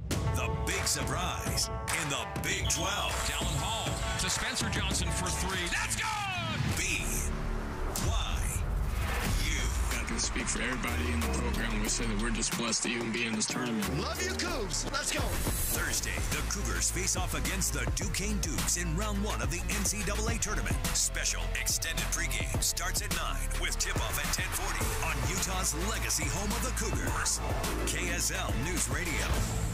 The big surprise in the Big 12. Dallin Hall to Spencer Johnson for three. That's good! Can speak for everybody in the program. We say that we're just blessed to even be in this tournament. Love you, Cougs. Let's go. Thursday, the Cougars face off against the Duquesne Dukes in round one of the NCAA tournament. Special extended pregame starts at 9 with tip-off at 1040 on Utah's legacy home of the Cougars. KSL News Radio.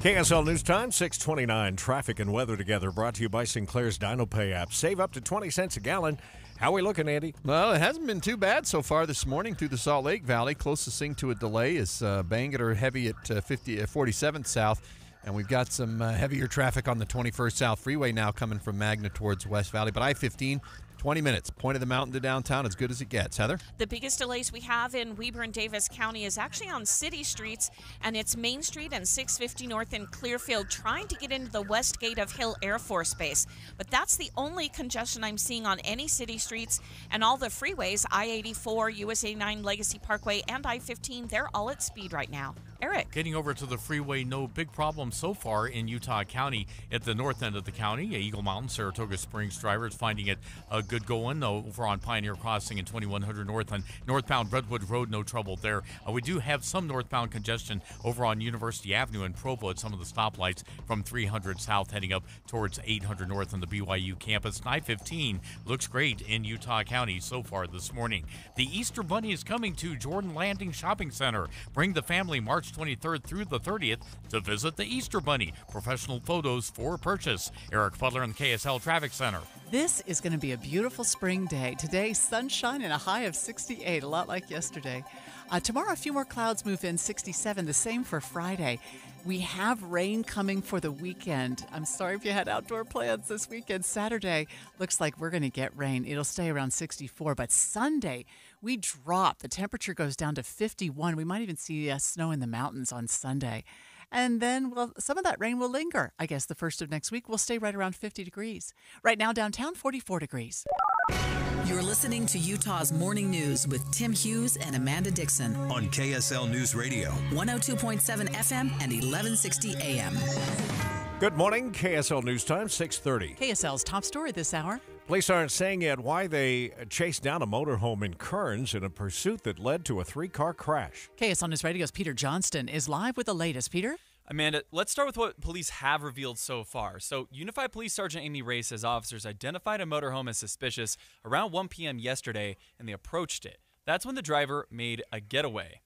KSL News Time, 629. Traffic and weather together brought to you by Sinclair's DinoPay app. Save up to 20 cents a gallon. How are we looking, Andy? Well, it hasn't been too bad so far this morning through the Salt Lake Valley. Closest thing to a delay is uh, Bangor heavy at uh, 50, uh, 47th South. And we've got some uh, heavier traffic on the 21st South Freeway now coming from Magna towards West Valley. But I 15, 20 minutes. Point of the mountain to downtown, as good as it gets. Heather? The biggest delays we have in Weber and Davis County is actually on city streets, and it's Main Street and 650 North in Clearfield trying to get into the west gate of Hill Air Force Base. But that's the only congestion I'm seeing on any city streets, and all the freeways I 84, US 89, Legacy Parkway, and I 15, they're all at speed right now. Eric. Getting over to the freeway, no big problem so far in Utah County. At the north end of the county, Eagle Mountain, Saratoga Springs drivers finding it a good going over on Pioneer Crossing and 2100 North on northbound Redwood Road. No trouble there. Uh, we do have some northbound congestion over on University Avenue in Provo at some of the stoplights from 300 South heading up towards 800 North on the BYU campus. 915 looks great in Utah County so far this morning. The Easter Bunny is coming to Jordan Landing Shopping Center. Bring the family March 23rd through the 30th to visit the Easter Bunny. Professional photos for purchase. Eric Butler in the KSL Traffic Center. This is going to be a beautiful spring day. Today, sunshine and a high of 68, a lot like yesterday. Uh, tomorrow, a few more clouds move in, 67, the same for Friday. We have rain coming for the weekend. I'm sorry if you had outdoor plans this weekend. Saturday looks like we're going to get rain. It'll stay around 64, but Sunday, we drop. The temperature goes down to 51. We might even see uh, snow in the mountains on Sunday. And then, well, some of that rain will linger. I guess the first of next week will stay right around 50 degrees. Right now, downtown, 44 degrees. You're listening to Utah's Morning News with Tim Hughes and Amanda Dixon on KSL News Radio, 102.7 FM and 1160 AM. Good morning, KSL News Time, 630. KSL's top story this hour. Police aren't saying yet why they chased down a motorhome in Kearns in a pursuit that led to a three-car crash. KSL News Radio's Peter Johnston is live with the latest. Peter? Amanda, let's start with what police have revealed so far. So, Unified Police Sergeant Amy Ray says officers identified a motorhome as suspicious around 1 p.m. yesterday and they approached it. That's when the driver made a getaway.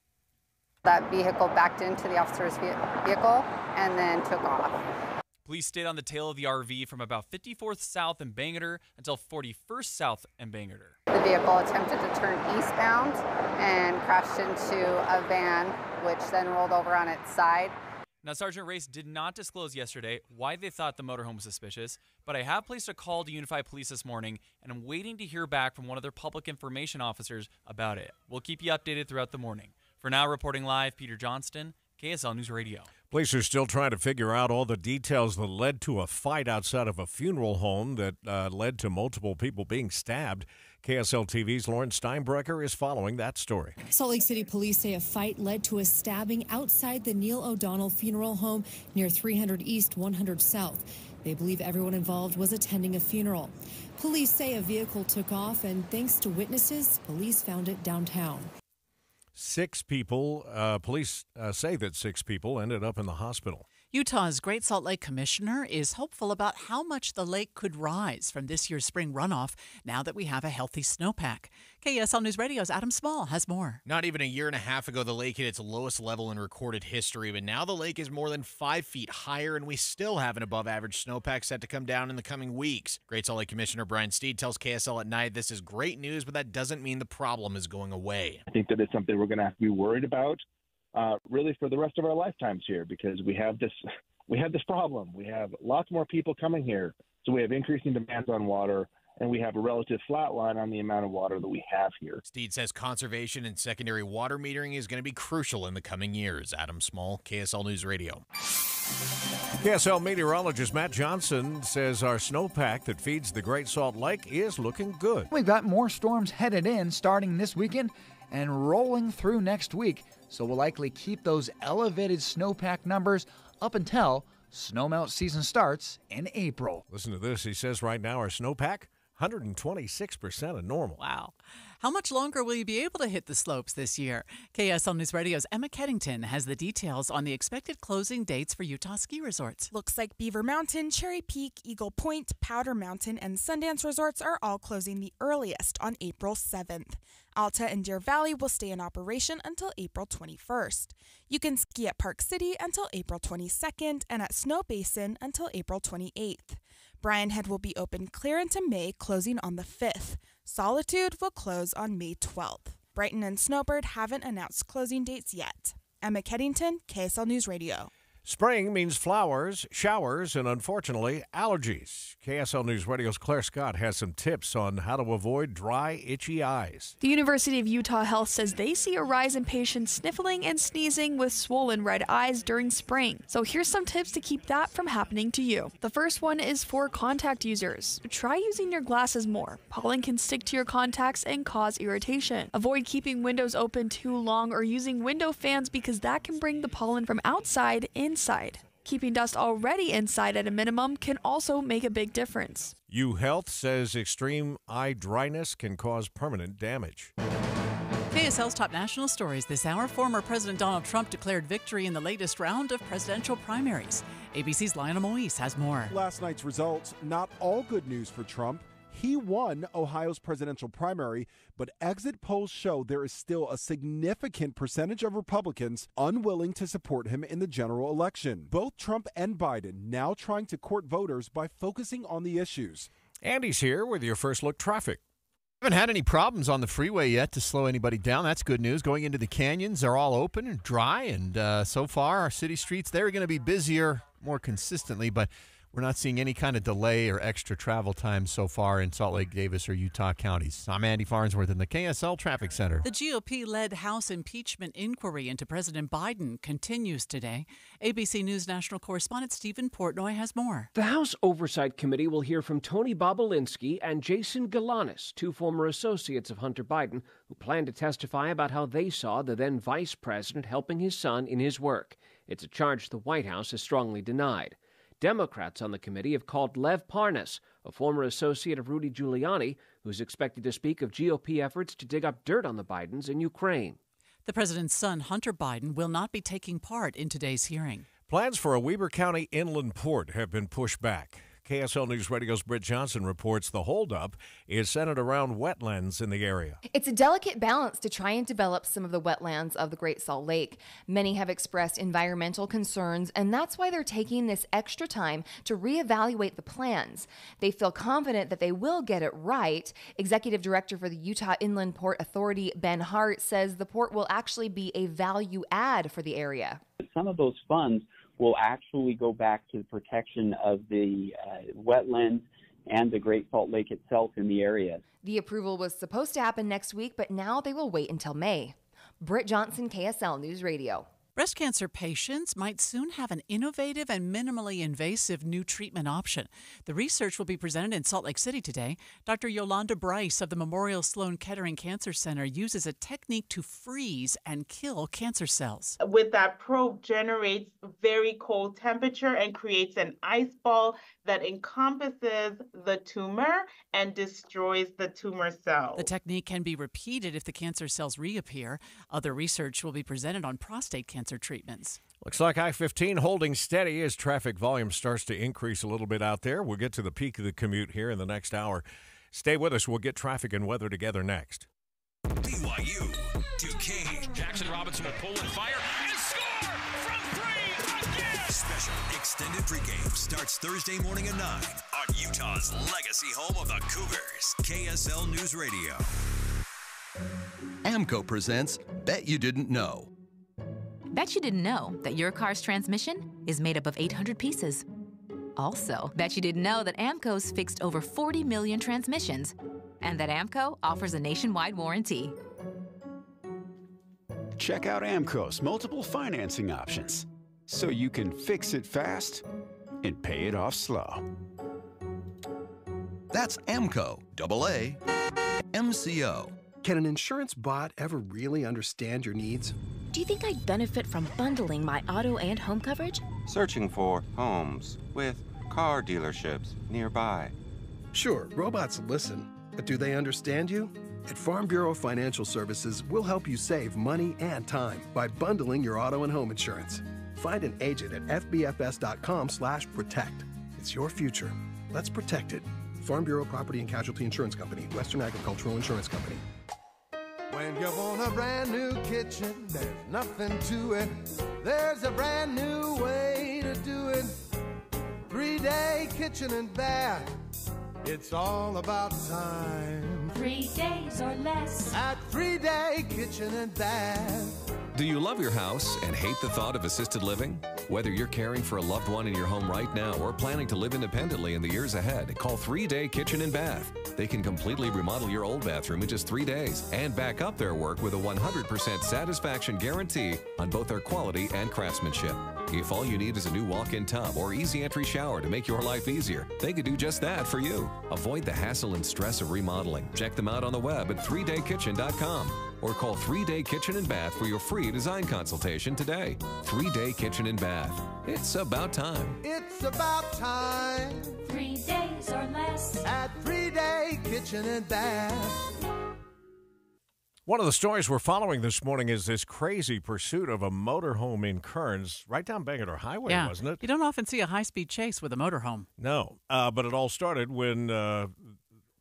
That vehicle backed into the officer's vehicle and then took off. Police stayed on the tail of the RV from about 54th South and Bangerter until 41st South and Bangerter. The vehicle attempted to turn eastbound and crashed into a van, which then rolled over on its side. Now, Sergeant Race did not disclose yesterday why they thought the motorhome was suspicious, but I have placed a call to Unified Police this morning, and I'm waiting to hear back from one of their public information officers about it. We'll keep you updated throughout the morning. For now, reporting live, Peter Johnston, KSL News Radio. Police are still trying to figure out all the details that led to a fight outside of a funeral home that uh, led to multiple people being stabbed. KSL TV's Lauren Steinbrecher is following that story. Salt Lake City police say a fight led to a stabbing outside the Neil O'Donnell funeral home near 300 East, 100 South. They believe everyone involved was attending a funeral. Police say a vehicle took off, and thanks to witnesses, police found it downtown. Six people, uh, police uh, say that six people ended up in the hospital. Utah's Great Salt Lake Commissioner is hopeful about how much the lake could rise from this year's spring runoff now that we have a healthy snowpack. KSL News Radio's Adam Small has more. Not even a year and a half ago, the lake hit its lowest level in recorded history, but now the lake is more than five feet higher, and we still have an above average snowpack set to come down in the coming weeks. Great Salt Lake Commissioner Brian Steed tells KSL at night this is great news, but that doesn't mean the problem is going away. I think that it's something we're going to have to be worried about uh, really for the rest of our lifetimes here because we have this we have this problem. We have lots more people coming here, so we have increasing demands on water. And we have a relative flat line on the amount of water that we have here. Steed says conservation and secondary water metering is going to be crucial in the coming years. Adam Small, KSL News Radio. KSL meteorologist Matt Johnson says our snowpack that feeds the Great Salt Lake is looking good. We've got more storms headed in starting this weekend and rolling through next week, so we'll likely keep those elevated snowpack numbers up until snowmelt season starts in April. Listen to this. He says right now our snowpack 126% of normal. Wow. How much longer will you be able to hit the slopes this year? KSL News Radio's Emma Keddington has the details on the expected closing dates for Utah ski resorts. Looks like Beaver Mountain, Cherry Peak, Eagle Point, Powder Mountain, and Sundance resorts are all closing the earliest on April 7th. Alta and Deer Valley will stay in operation until April 21st. You can ski at Park City until April 22nd and at Snowbasin until April 28th. Brian Head will be open clear into May, closing on the 5th. Solitude will close on May 12th. Brighton and Snowbird haven't announced closing dates yet. Emma Keddington, KSL News Radio. Spring means flowers, showers, and unfortunately, allergies. KSL News Radio's Claire Scott has some tips on how to avoid dry, itchy eyes. The University of Utah Health says they see a rise in patients sniffling and sneezing with swollen red eyes during spring. So here's some tips to keep that from happening to you. The first one is for contact users. Try using your glasses more. Pollen can stick to your contacts and cause irritation. Avoid keeping windows open too long or using window fans because that can bring the pollen from outside in inside. Keeping dust already inside at a minimum can also make a big difference. U Health says extreme eye dryness can cause permanent damage. KSL's top national stories this hour. Former President Donald Trump declared victory in the latest round of presidential primaries. ABC's Lionel Moise has more. Last night's results, not all good news for Trump. He won Ohio's presidential primary, but exit polls show there is still a significant percentage of Republicans unwilling to support him in the general election. Both Trump and Biden now trying to court voters by focusing on the issues. Andy's here with your first look traffic. Haven't had any problems on the freeway yet to slow anybody down. That's good news. Going into the canyons, they're all open and dry, and uh, so far our city streets they're going to be busier more consistently, but we're not seeing any kind of delay or extra travel time so far in Salt Lake, Davis, or Utah counties. I'm Andy Farnsworth in the KSL Traffic Center. The GOP led House impeachment inquiry into President Biden continues today. ABC News national correspondent Stephen Portnoy has more. The House Oversight Committee will hear from Tony Bobulinski and Jason Galanis, two former associates of Hunter Biden, who plan to testify about how they saw the then vice president helping his son in his work. It's a charge the White House has strongly denied. Democrats on the committee have called Lev Parnas, a former associate of Rudy Giuliani, who's expected to speak of GOP efforts to dig up dirt on the Bidens in Ukraine. The president's son, Hunter Biden, will not be taking part in today's hearing. Plans for a Weber County inland port have been pushed back. KSL News Radio's Britt Johnson reports the holdup is centered around wetlands in the area. It's a delicate balance to try and develop some of the wetlands of the Great Salt Lake. Many have expressed environmental concerns, and that's why they're taking this extra time to reevaluate the plans. They feel confident that they will get it right. Executive Director for the Utah Inland Port Authority, Ben Hart, says the port will actually be a value add for the area. Some of those funds will actually go back to the protection of the uh, wetlands and the Great Salt Lake itself in the area. The approval was supposed to happen next week, but now they will wait until May. Britt Johnson, KSL News Radio. Breast cancer patients might soon have an innovative and minimally invasive new treatment option. The research will be presented in Salt Lake City today. Dr. Yolanda Bryce of the Memorial Sloan Kettering Cancer Center uses a technique to freeze and kill cancer cells. With that probe generates very cold temperature and creates an ice ball that encompasses the tumor and destroys the tumor cell. The technique can be repeated if the cancer cells reappear. Other research will be presented on prostate cancer cancer treatments. Looks like I 15 holding steady as traffic volume starts to increase a little bit out there. We'll get to the peak of the commute here in the next hour. Stay with us. We'll get traffic and weather together next. BYU, Duquesne. Jackson Robinson will pull and fire and score from three again. Special extended pregame starts Thursday morning at 9 on Utah's legacy home of the Cougars, KSL News Radio. AAMCO presents Bet You Didn't Know. Bet you didn't know that your car's transmission is made up of 800 pieces. Also, bet you didn't know that AAMCO's fixed over 40 million transmissions and that AAMCO offers a nationwide warranty. Check out AAMCO's multiple financing options so you can fix it fast and pay it off slow. That's AAMCO, double A, MCO. Can an insurance bot ever really understand your needs? Do you think I'd benefit from bundling my auto and home coverage? Searching for homes with car dealerships nearby. Sure, robots listen, but do they understand you? At Farm Bureau Financial Services, we'll help you save money and time by bundling your auto and home insurance. Find an agent at fbfs.com/protect. It's your future. Let's protect it. Farm Bureau Property and Casualty Insurance Company, Western Agricultural Insurance Company. When you want a brand new kitchen, there's nothing to it. There's a brand new way to do it. Three day kitchen and bath. It's all about time. Three days or less. At three day kitchen and bath. Do you love your house and hate the thought of assisted living? Whether you're caring for a loved one in your home right now or planning to live independently in the years ahead, call 3 Day Kitchen and Bath. They can completely remodel your old bathroom in just three days and back up their work with a 100% satisfaction guarantee on both their quality and craftsmanship. If all you need is a new walk in tub or easy entry shower to make your life easier, they could do just that for you. Avoid the hassle and stress of remodeling. Check them out on the web at 3daykitchen.com or call 3 Day Kitchen and Bath for your free design consultation today. 3 Day Kitchen and Bath. It's about time. It's about time. Three days or less. At three day kitchen and bath. One of the stories we're following this morning is this crazy pursuit of a motorhome in Kearns, right down Bangerter Highway, yeah. wasn't it? You don't often see a high speed chase with a motorhome. No, uh, but it all started when uh,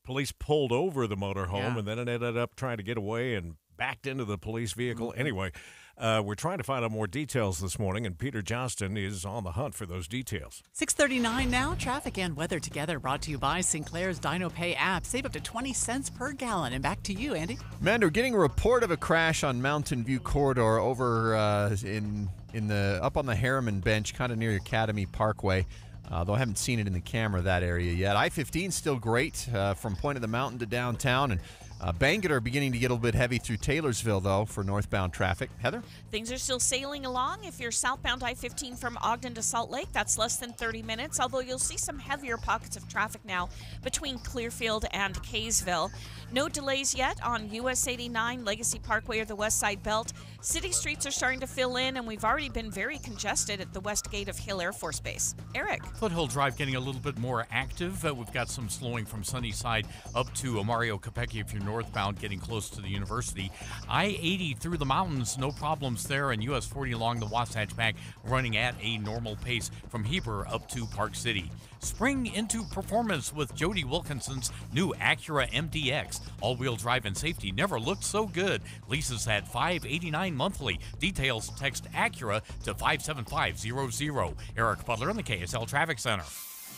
police pulled over the motorhome, Yeah. and then it ended up trying to get away and backed into the police vehicle. Anyway, uh, we're trying to find out more details this morning, and Peter Johnston is on the hunt for those details. 639 now, traffic and weather together brought to you by Sinclair's DinoPay app. Save up to 20 cents per gallon. And back to you, Andy. Amanda, we're getting a report of a crash on Mountain View Corridor over uh, in in the up on the Herriman bench, kind of near Academy Parkway. Uh, though I haven't seen it in the camera that area yet. I-15 still great uh, from Point of the Mountain to downtown, and uh, Bangerter beginning to get a little bit heavy through Taylorsville though for northbound traffic. Heather. Things are still sailing along. If you're southbound I 15 from Ogden to Salt Lake, that's less than 30 minutes, although you'll see some heavier pockets of traffic now between Clearfield and Kaysville. No delays yet on US 89, Legacy Parkway, or the West Side Belt. City streets are starting to fill in, and we've already been very congested at the west gate of Hill Air Force Base. Eric. Foothill Drive getting a little bit more active. Uh, we've got some slowing from Sunnyside up to Mario Capecchi if you're northbound, getting close to the university. I 80 through the mountains, no problems there, and US 40 along the Wasatch Back running at a normal pace from Heber up to Park City. Spring into performance with Jody Wilkinson's new Acura MDX. All wheel drive and safety never looked so good. Leases at 589 monthly. Details text Acura to 57500. Eric Butler in the KSL Traffic Center.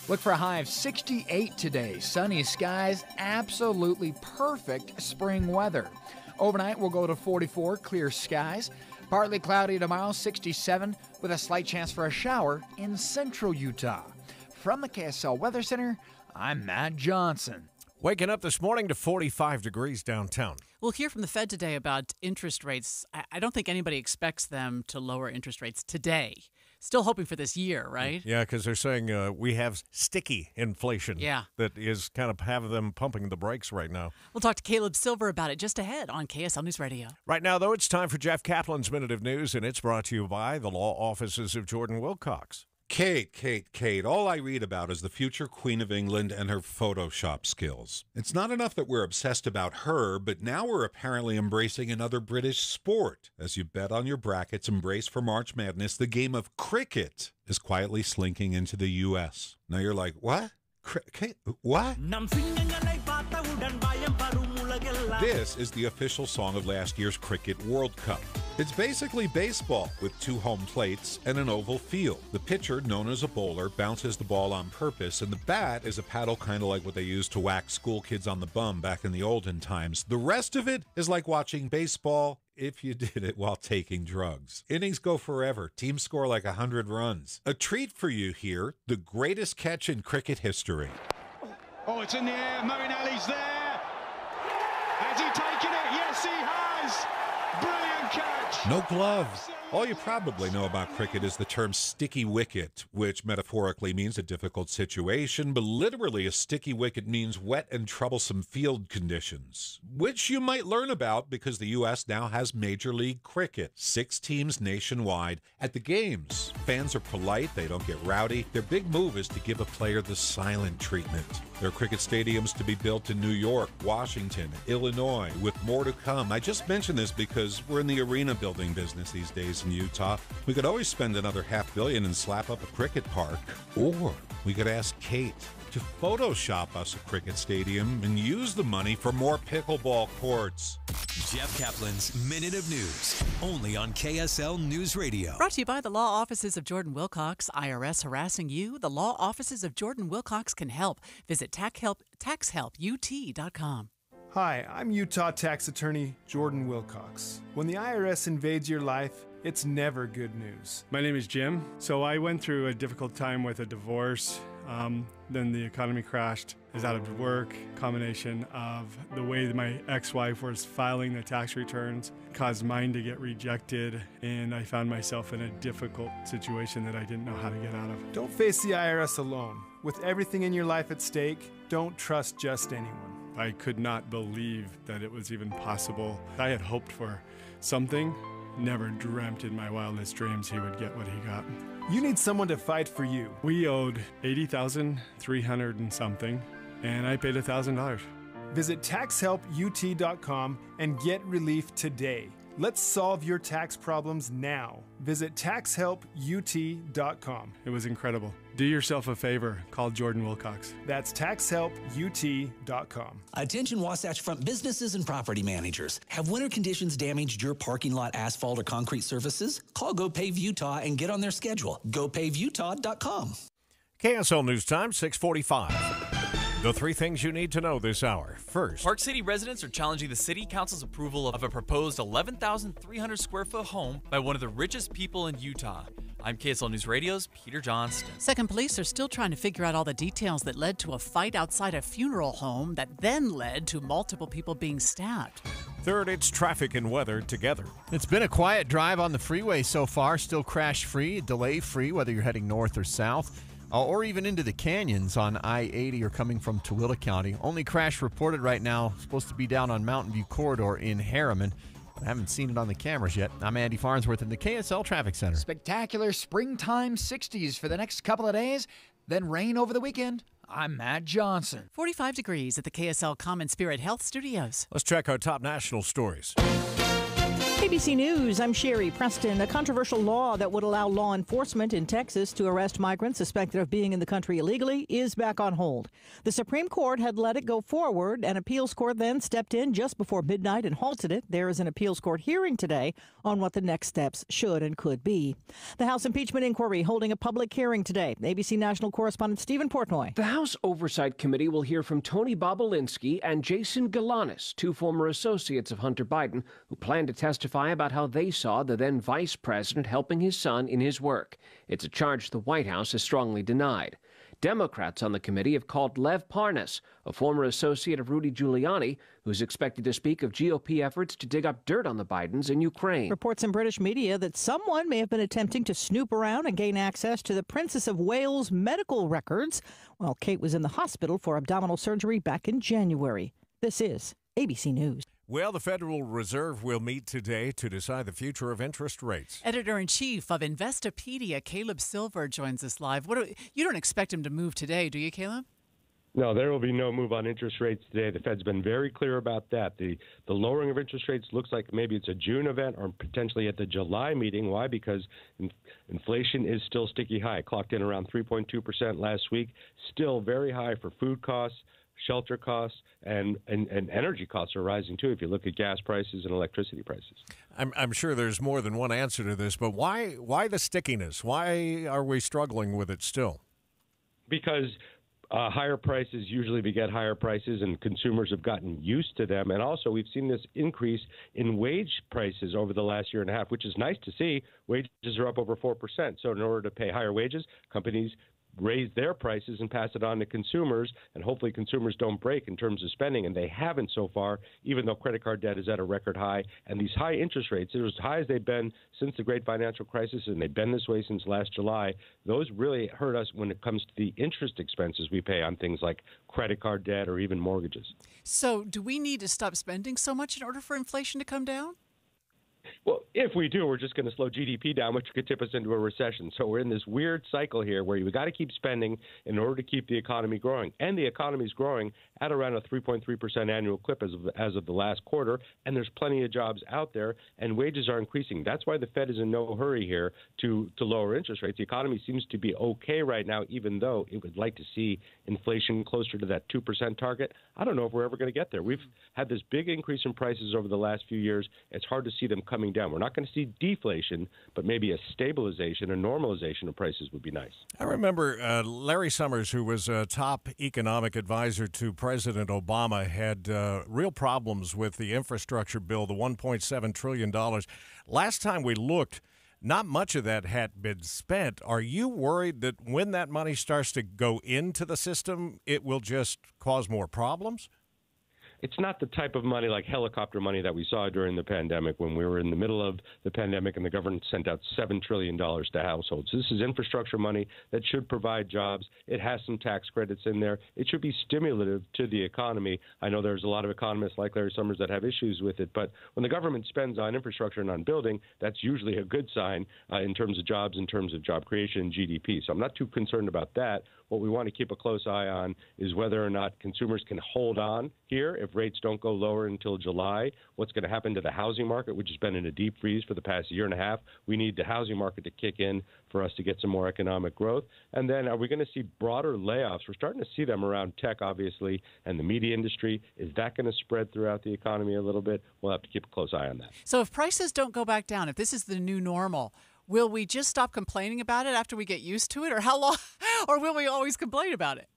Look for a high of 68 today. Sunny skies, absolutely perfect spring weather. Overnight, we'll go to 44, clear skies. Partly cloudy tomorrow, 67, with a slight chance for a shower in central Utah. From the KSL Weather Center, I'm Matt Johnson. Waking up this morning to 45 degrees downtown. We'll hear from the Fed today about interest rates. I, I don't think anybody expects them to lower interest rates today. Still hoping for this year, right? Yeah, because they're saying uh, we have sticky inflation. Yeah. That is kind of have them pumping the brakes right now. We'll talk to Caleb Silver about it just ahead on KSL News Radio. Right now, though, it's time for Jeff Caplan's Minute of News, and it's brought to you by the law offices of Jordan Wilcox. Kate, Kate, Kate. All I read about is the future Queen of England and her Photoshop skills. It's not enough that we're obsessed about her, but now we're apparently embracing another British sport. As you bet on your brackets, embrace for March Madness, the game of cricket is quietly slinking into the U.S. Now you're like, what? Cricket? What? This is the official song of last year's Cricket World Cup. It's basically baseball with two home plates and an oval field. The pitcher, known as a bowler, bounces the ball on purpose, and the bat is a paddle kind of like what they used to whack school kids on the bum back in the olden times. The rest of it is like watching baseball if you did it while taking drugs. Innings go forever. Teams score like 100 runs. A treat for you here the greatest catch in cricket history. Oh, oh it's in the air. Moeen Ali's there. Has he taken it? Yes, he has. Brilliant. No gloves. All you probably know about cricket is the term sticky wicket, which metaphorically means a difficult situation, but literally a sticky wicket means wet and troublesome field conditions, which you might learn about because the U.S. now has Major League Cricket, six teams nationwide at the games. Fans are polite, they don't get rowdy. Their big move is to give a player the silent treatment. There are cricket stadiums to be built in New York, Washington, Illinois, with more to come. I just mentioned this because we're in the arena building business these days in Utah. We could always spend another half billion and slap up a cricket park, or we could ask Kate to Photoshop us a cricket stadium and use the money for more pickleball courts. Jeff Caplan's Minute of News, only on KSL News Radio. Brought to you by the law offices of Jordan Wilcox. IRS harassing you? The law offices of Jordan Wilcox can help. Visit taxhelp, taxhelput.com. Hi, I'm Utah tax attorney Jordan Wilcox. When the IRS invades your life, it's never good news. My name is Jim. So I went through a difficult time with a divorce. Um, then the economy crashed. I was out of work. Combination of the way that my ex-wife was filing the tax returns caused mine to get rejected, and I found myself in a difficult situation that I didn't know how to get out of. Don't face the IRS alone. With everything in your life at stake, don't trust just anyone. I could not believe that it was even possible. I had hoped for something, never dreamt in my wildest dreams he would get what he got. You need someone to fight for you. We owed 80,300 and something, and I paid $1,000. Visit taxhelput.com and get relief today. Let's solve your tax problems now. Visit taxhelput.com. It was incredible. Do yourself a favor, call Jordan Wilcox. That's taxhelput.com. Attention Wasatch Front businesses and property managers. Have winter conditions damaged your parking lot asphalt or concrete surfaces? Call GoPave Utah and get on their schedule. GoPaveUtah.com. KSL News Time, 645. The three things you need to know this hour. First, Park City residents are challenging the City Council's approval of a proposed 11,300 square foot home by one of the richest people in Utah. I'm KSL News Radio's Peter Johnston. Second, police are still trying to figure out all the details that led to a fight outside a funeral home that then led to multiple people being stabbed. Third, it's traffic and weather together. It's been a quiet drive on the freeway so far, still crash free, delay free, whether you're heading north or south. Uh, or even into the canyons on I 80 or coming from Tooele County. Only crash reported right now, supposed to be down on Mountain View Corridor in Herriman. I haven't seen it on the cameras yet. I'm Andy Farnsworth in the KSL Traffic Center. Spectacular springtime 60s for the next couple of days, then rain over the weekend. I'm Matt Johnson. 45 degrees at the KSL CommonSpirit Health Studios. Let's check our top national stories. ABC News, I'm Sherri Preston. A controversial law that would allow law enforcement in Texas to arrest migrants suspected of being in the country illegally is back on hold. The Supreme Court had let it go forward. An appeals court then stepped in just before midnight and halted it. There is an appeals court hearing today on what the next steps should and could be. The House impeachment inquiry holding a public hearing today. ABC national correspondent Stephen Portnoy. The House Oversight Committee will hear from Tony Bobulinski and Jason Galanis, two former associates of Hunter Biden, who plan to testify about how they saw the then vice president helping his son in his work. It's a charge the White House has strongly denied. Democrats on the committee have called Lev Parnas, a former associate of Rudy Giuliani, who's expected to speak of GOP efforts to dig up dirt on the Bidens in Ukraine. Reports in British media that someone may have been attempting to snoop around and gain access to the Princess of Wales medical records while Kate was in the hospital for abdominal surgery back in January. This is ABC News. Well, the Federal Reserve will meet today to decide the future of interest rates. Editor in chief of Investopedia, Caleb Silver, joins us live. What do, you don't expect him to move today, do you, Caleb? No, there will be no move on interest rates today. The Fed's been very clear about that. The the lowering of interest rates looks like maybe it's a June event or potentially at the July meeting. Why? Because in, inflation is still sticky high, clocked in around 3.2% last week, still very high for food costs, shelter costs, and, and, and energy costs are rising too if you look at gas prices and electricity prices. I'm, I'm sure there's more than one answer to this, but why why the stickiness? Why are we struggling with it still? Because uh, higher prices usually beget higher prices, and consumers have gotten used to them. And also, we've seen this increase in wage prices over the last year and a half, which is nice to see. Wages are up over 4%. So, in order to pay higher wages, companies raise their prices and pass it on to consumers, and hopefully consumers don't break in terms of spending, and they haven't so far, even though credit card debt is at a record high. And these high interest rates, they're as high as they've been since the great financial crisis, and they've been this way since last July. Those really hurt us when it comes to the interest expenses we pay on things like credit card debt or even mortgages. So, do we need to stop spending so much in order for inflation to come down? Well, if we do, we're just going to slow GDP down, which could tip us into a recession. So we're in this weird cycle here where we got to keep spending in order to keep the economy growing, and the economy is growing at around a 3.3% annual clip as of, as of the last quarter, and there's plenty of jobs out there, and wages are increasing. That's why the Fed is in no hurry here to to lower interest rates. The economy seems to be okay right now, even though it would like to see inflation closer to that 2% target. I don't know if we're ever going to get there. We've had this big increase in prices over the last few years. It's hard to see them coming down. We're not going to see deflation, but maybe a stabilization, a normalization of prices would be nice. I remember uh, Larry Summers, who was a top economic advisor to President Obama, had uh, real problems with the infrastructure bill, the $1.7 trillion. Last time we looked, not much of that had been spent. Are you worried that when that money starts to go into the system, it will just cause more problems? It's not the type of money like helicopter money that we saw during the pandemic when we were in the middle of the pandemic and the government sent out $7 trillion to households. This is infrastructure money that should provide jobs. It has some tax credits in there. It should be stimulative to the economy. I know there's a lot of economists like Larry Summers that have issues with it, but when the government spends on infrastructure and on building, that's usually a good sign uh, in terms of jobs, in terms of job creation GDP. So I'm not too concerned about that. What we want to keep a close eye on is whether or not consumers can hold on here if rates don't go lower until July. What's going to happen to the housing market, which has been in a deep freeze for the past year and a half? We need the housing market to kick in for us to get some more economic growth. And then are we going to see broader layoffs? We're starting to see them around tech, obviously, and the media industry. Is that going to spread throughout the economy a little bit? We'll have to keep a close eye on that. So, if prices don't go back down, if this is the new normal, will we just stop complaining about it after we get used to it, or how long, or will we always complain about it?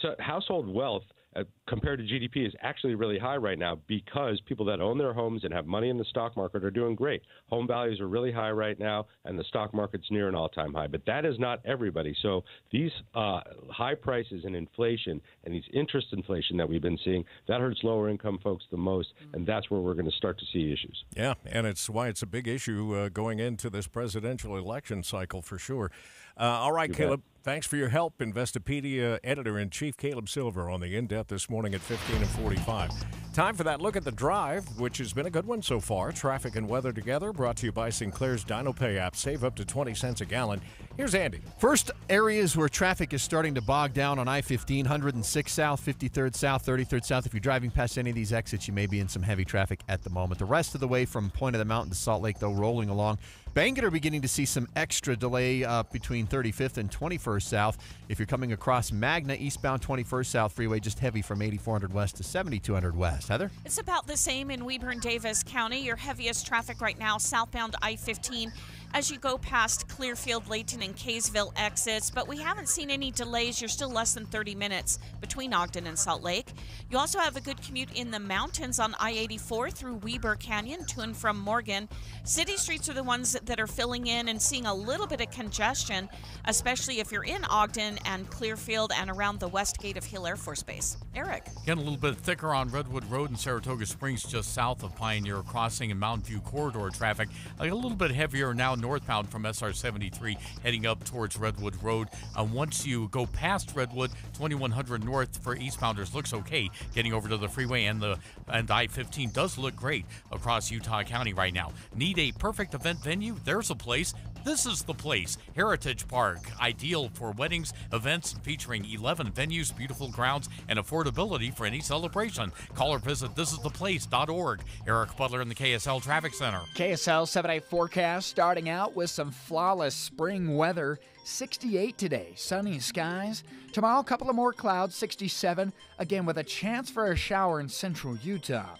So, household wealth uh, compared to GDP is actually really high right now because people that own their homes and have money in the stock market are doing great. Home values are really high right now, and the stock market's near an all-time high. But that is not everybody. So these uh, high prices and inflation and these interest inflation that we've been seeing that hurts lower income folks the most, and that's where we're going to start to see issues. Yeah, and it's why it's a big issue uh, going into this presidential election cycle for sure. Uh, all right, You Caleb. Thanks for your help. Investopedia editor in chief Caleb Silver on the in depth this morning at 15 and 45. Time for that look at the drive, which has been a good one so far. Traffic and weather together, brought to you by Sinclair's DinoPay app. Save up to 20 cents a gallon. Here's Andy. First areas where traffic is starting to bog down on I 15, 106 South, 53rd South, 33rd South. If you're driving past any of these exits, you may be in some heavy traffic at the moment. The rest of the way from Point of the Mountain to Salt Lake, though, rolling along. Bangerter beginning to see some extra delay uh, between 35th and 21st South. If you're coming across Magna, eastbound 21st South Freeway, just heavy from 8400 West to 7200 West. Heather? It's about the same in Weber Davis County. Your heaviest traffic right now, southbound I 15 as you go past Clearfield, Layton, and Kaysville exits, but we haven't seen any delays. You're still less than 30 minutes between Ogden and Salt Lake. You also have a good commute in the mountains on I 84 through Weber Canyon to and from Morgan. City streets are the ones that are filling in and seeing a little bit of congestion, especially if you're in Ogden and Clearfield and around the west gate of Hill Air Force Base. Eric. Getting a little bit thicker on Redwood Road in Saratoga Springs, just south of Pioneer Crossing and Mountain View corridor traffic. A little bit heavier now northbound from SR 73 heading up towards Redwood Road. Uh, once you go past Redwood, 2100 north for eastbounders looks okay. Getting over to the freeway and the and I 15 does look great across Utah County right now. Need a perfect event venue? There's a place. This is the place, Heritage Park, ideal for weddings, events, featuring 11 venues, beautiful grounds, and affordability for any celebration. Call or visit thisistheplace.org. Eric Butler in the KSL Traffic Center. KSL 7 day forecast starting out with some flawless spring weather. 68 today, sunny skies. Tomorrow, a couple of more clouds, 67, again with a chance for a shower in central Utah.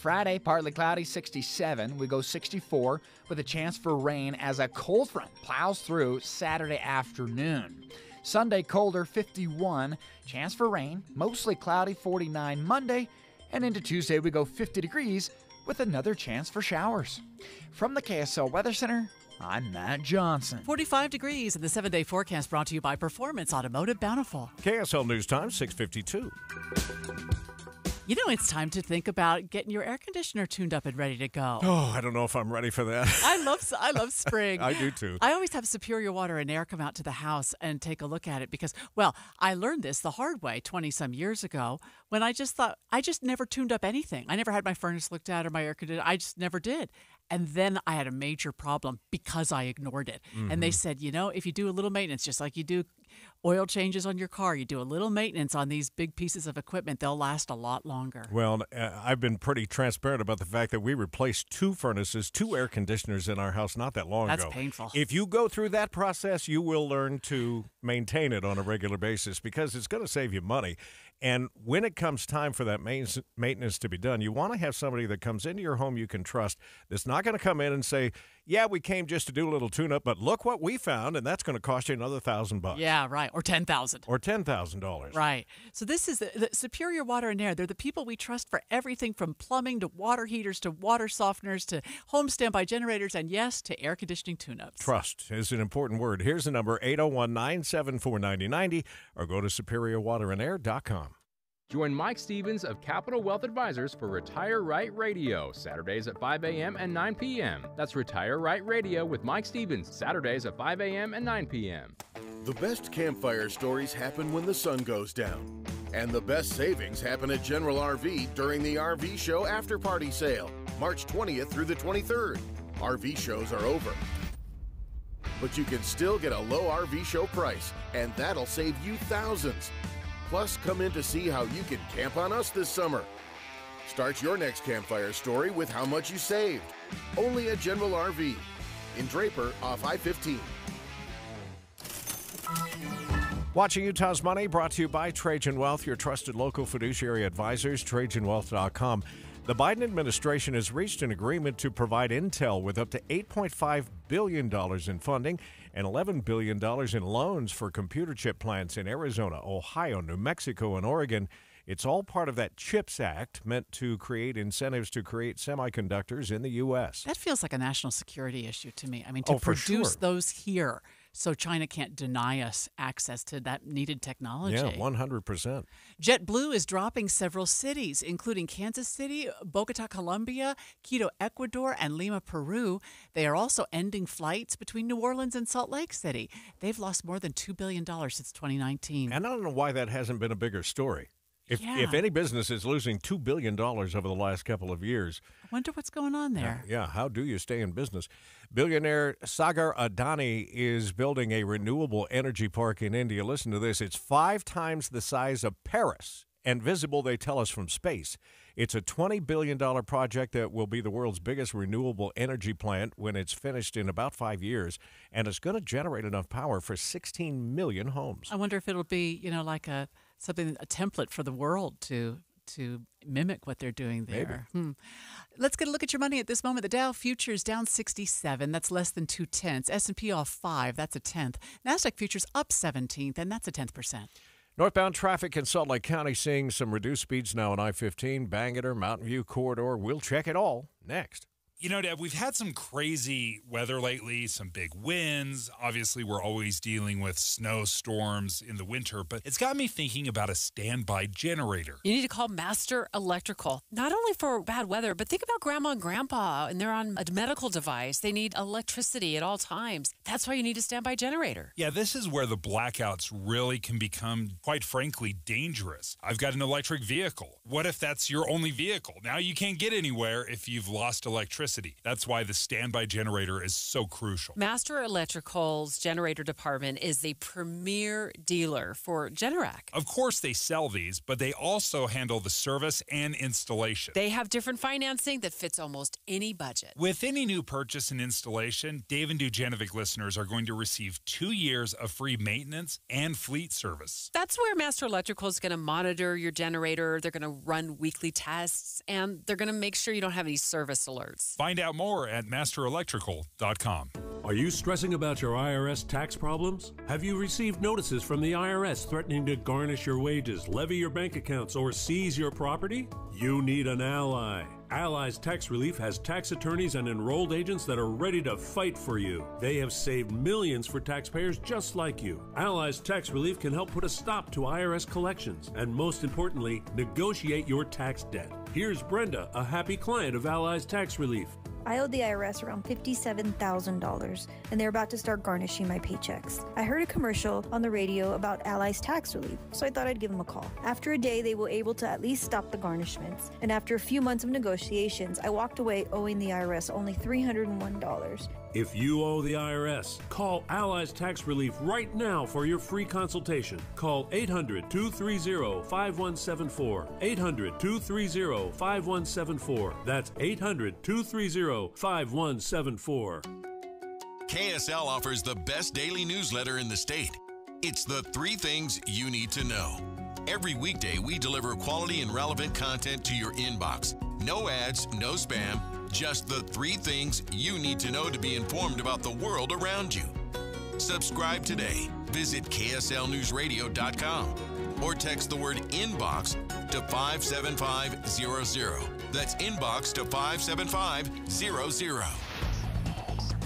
Friday, partly cloudy, 67. We go 64 with a chance for rain as a cold front plows through Saturday afternoon. Sunday, colder, 51. Chance for rain, mostly cloudy, 49 Monday. And into Tuesday, we go 50 degrees with another chance for showers. From the KSL Weather Center, I'm Matt Johnson. 45 degrees in the seven day forecast brought to you by Performance Automotive Bountiful. KSL News Time, 652. You know, it's time to think about getting your air conditioner tuned up and ready to go. Oh, I don't know if I'm ready for that. I love I love spring. I do too. I always have Superior Water and Air come out to the house and take a look at it because, well, I learned this the hard way 20 some years ago when I just thought I just never tuned up anything. I never had my furnace looked at or my air conditioner. I just never did. And then I had a major problem because I ignored it. And they Mhm. said, you know, if you do a little maintenance, just like you do oil changes on your car, you do a little maintenance on these big pieces of equipment, they'll last a lot longer. Well, uh, I've been pretty transparent about the fact that we replaced two furnaces, two air conditioners in our house not that long That's ago. painful. If you go through that process, you will learn to maintain it on a regular basis because it's going to save you money. And when it comes time for that maintenance to be done, you want to have somebody that comes into your home you can trust that's not going to come in and say, Yeah, we came just to do a little tune up, but look what we found, and that's going to cost you another thousand bucks. Yeah, right. Or 10000 Or $10,000. Right. So this is the, the Superior Water and Air. They're the people we trust for everything from plumbing to water heaters to water softeners to home standby generators and yes, to air conditioning tune-ups. Trust is an important word. Here's the number 801 974 9090 or go to superiorwaterandair.com. Join Mike Stevens of Capital Wealth Advisors for Retire Right Radio, Saturdays at 5 a.m. and 9 p.m. That's Retire Right Radio with Mike Stevens, Saturdays at 5 a.m. and 9 p.m. The best campfire stories happen when the sun goes down. And the best savings happen at General RV during the RV Show After Party Sale, March 20th through the 23rd. RV shows are over. But you can still get a low RV show price, and that'll save you thousands. Plus, come in to see how you can camp on us this summer. Start your next campfire story with how much you saved. Only at General RV in Draper off I 15. Watching Utah's Money brought to you by Trajan Wealth, your trusted local fiduciary advisors, TrajanWealth.com. The Biden administration has reached an agreement to provide Intel with up to $8.5 billion in funding and $11 billion in loans for computer chip plants in Arizona, Ohio, New Mexico, and Oregon. It's all part of that CHIPS Act meant to create incentives to create semiconductors in the U.S. That feels like a national security issue to me. I mean, to Oh, produce sure. those here so China can't deny us access to that needed technology. Yeah, 100%. JetBlue is dropping several cities, including Kansas City, Bogota, Colombia, Quito, Ecuador, and Lima, Peru. They are also ending flights between New Orleans and Salt Lake City. They've lost more than $2 billion since 2019. And I don't know why that hasn't been a bigger story. If, Yeah. if any business is losing $2 billion over the last couple of years, I wonder what's going on there. yeah, how do you stay in business? Billionaire Sagar Adani is building a renewable energy park in India. Listen to this it's five times the size of Paris and visible, they tell us, from space. It's a $20 billion project that will be the world's biggest renewable energy plant when it's finished in about five years, and it's going to generate enough power for 16 million homes. I wonder if it'll be, you know, like a something a template for the world to to mimic what they're doing there. Hmm. Let's get a look at your money at this moment. The Dow futures down 67. That's less than two tenths. S&P off five. That's a tenth. Nasdaq futures up 17th, and that's a tenth percent. Northbound traffic in Salt Lake County seeing some reduced speeds now on I 15, Bangerter, Mountain View corridor. We'll check it all next. You know, Deb, we've had some crazy weather lately, some big winds. Obviously, we're always dealing with snowstorms in the winter, but it's got me thinking about a standby generator. You need to call Master Electrical, not only for bad weather, but think about grandma and grandpa, and they're on a medical device. They need electricity at all times. That's why you need a standby generator. Yeah, this is where the blackouts really can become, quite frankly, dangerous. I've got an electric vehicle. What if that's your only vehicle? Now you can't get anywhere if you've lost electricity. That's why the standby generator is so crucial. Master Electrical's generator department is the premier dealer for Generac. Of course, they sell these, but they also handle the service and installation. They have different financing that fits almost any budget. With any new purchase and installation, Dave and Dujanovic listeners are going to receive two years of free maintenance and fleet service. That's where Master Electrical is going to monitor your generator. They're going to run weekly tests and they're going to make sure you don't have any service alerts. Find out more at masterelectrical.com. Are you stressing about your IRS tax problems? Have you received notices from the IRS threatening to garnish your wages, levy your bank accounts, or seize your property? You need an ally. Allies Tax Relief has tax attorneys and enrolled agents that are ready to fight for you. They have saved millions for taxpayers just like you. Allies Tax Relief can help put a stop to IRS collections and, most importantly, negotiate your tax debt. Here's Brenda, a happy client of Allies Tax Relief. I owed the IRS around $57,000, and they're about to start garnishing my paychecks. I heard a commercial on the radio about Allies tax relief, so I thought I'd give them a call. After a day, they were able to at least stop the garnishments, and after a few months of negotiations, I walked away owing the IRS only $301. If you owe the IRS, call Allies Tax Relief right now for your free consultation. Call 800 230 5174. 800 230 5174. That's 800 230 5174. KSL offers the best daily newsletter in the state. It's the three things you need to know. Every weekday, we deliver quality and relevant content to your inbox. No ads, no spam, just the three things you need to know to be informed about the world around you. Subscribe today. Visit KSLNewsRadio.com or text the word inbox to 57500. That's inbox to 57500.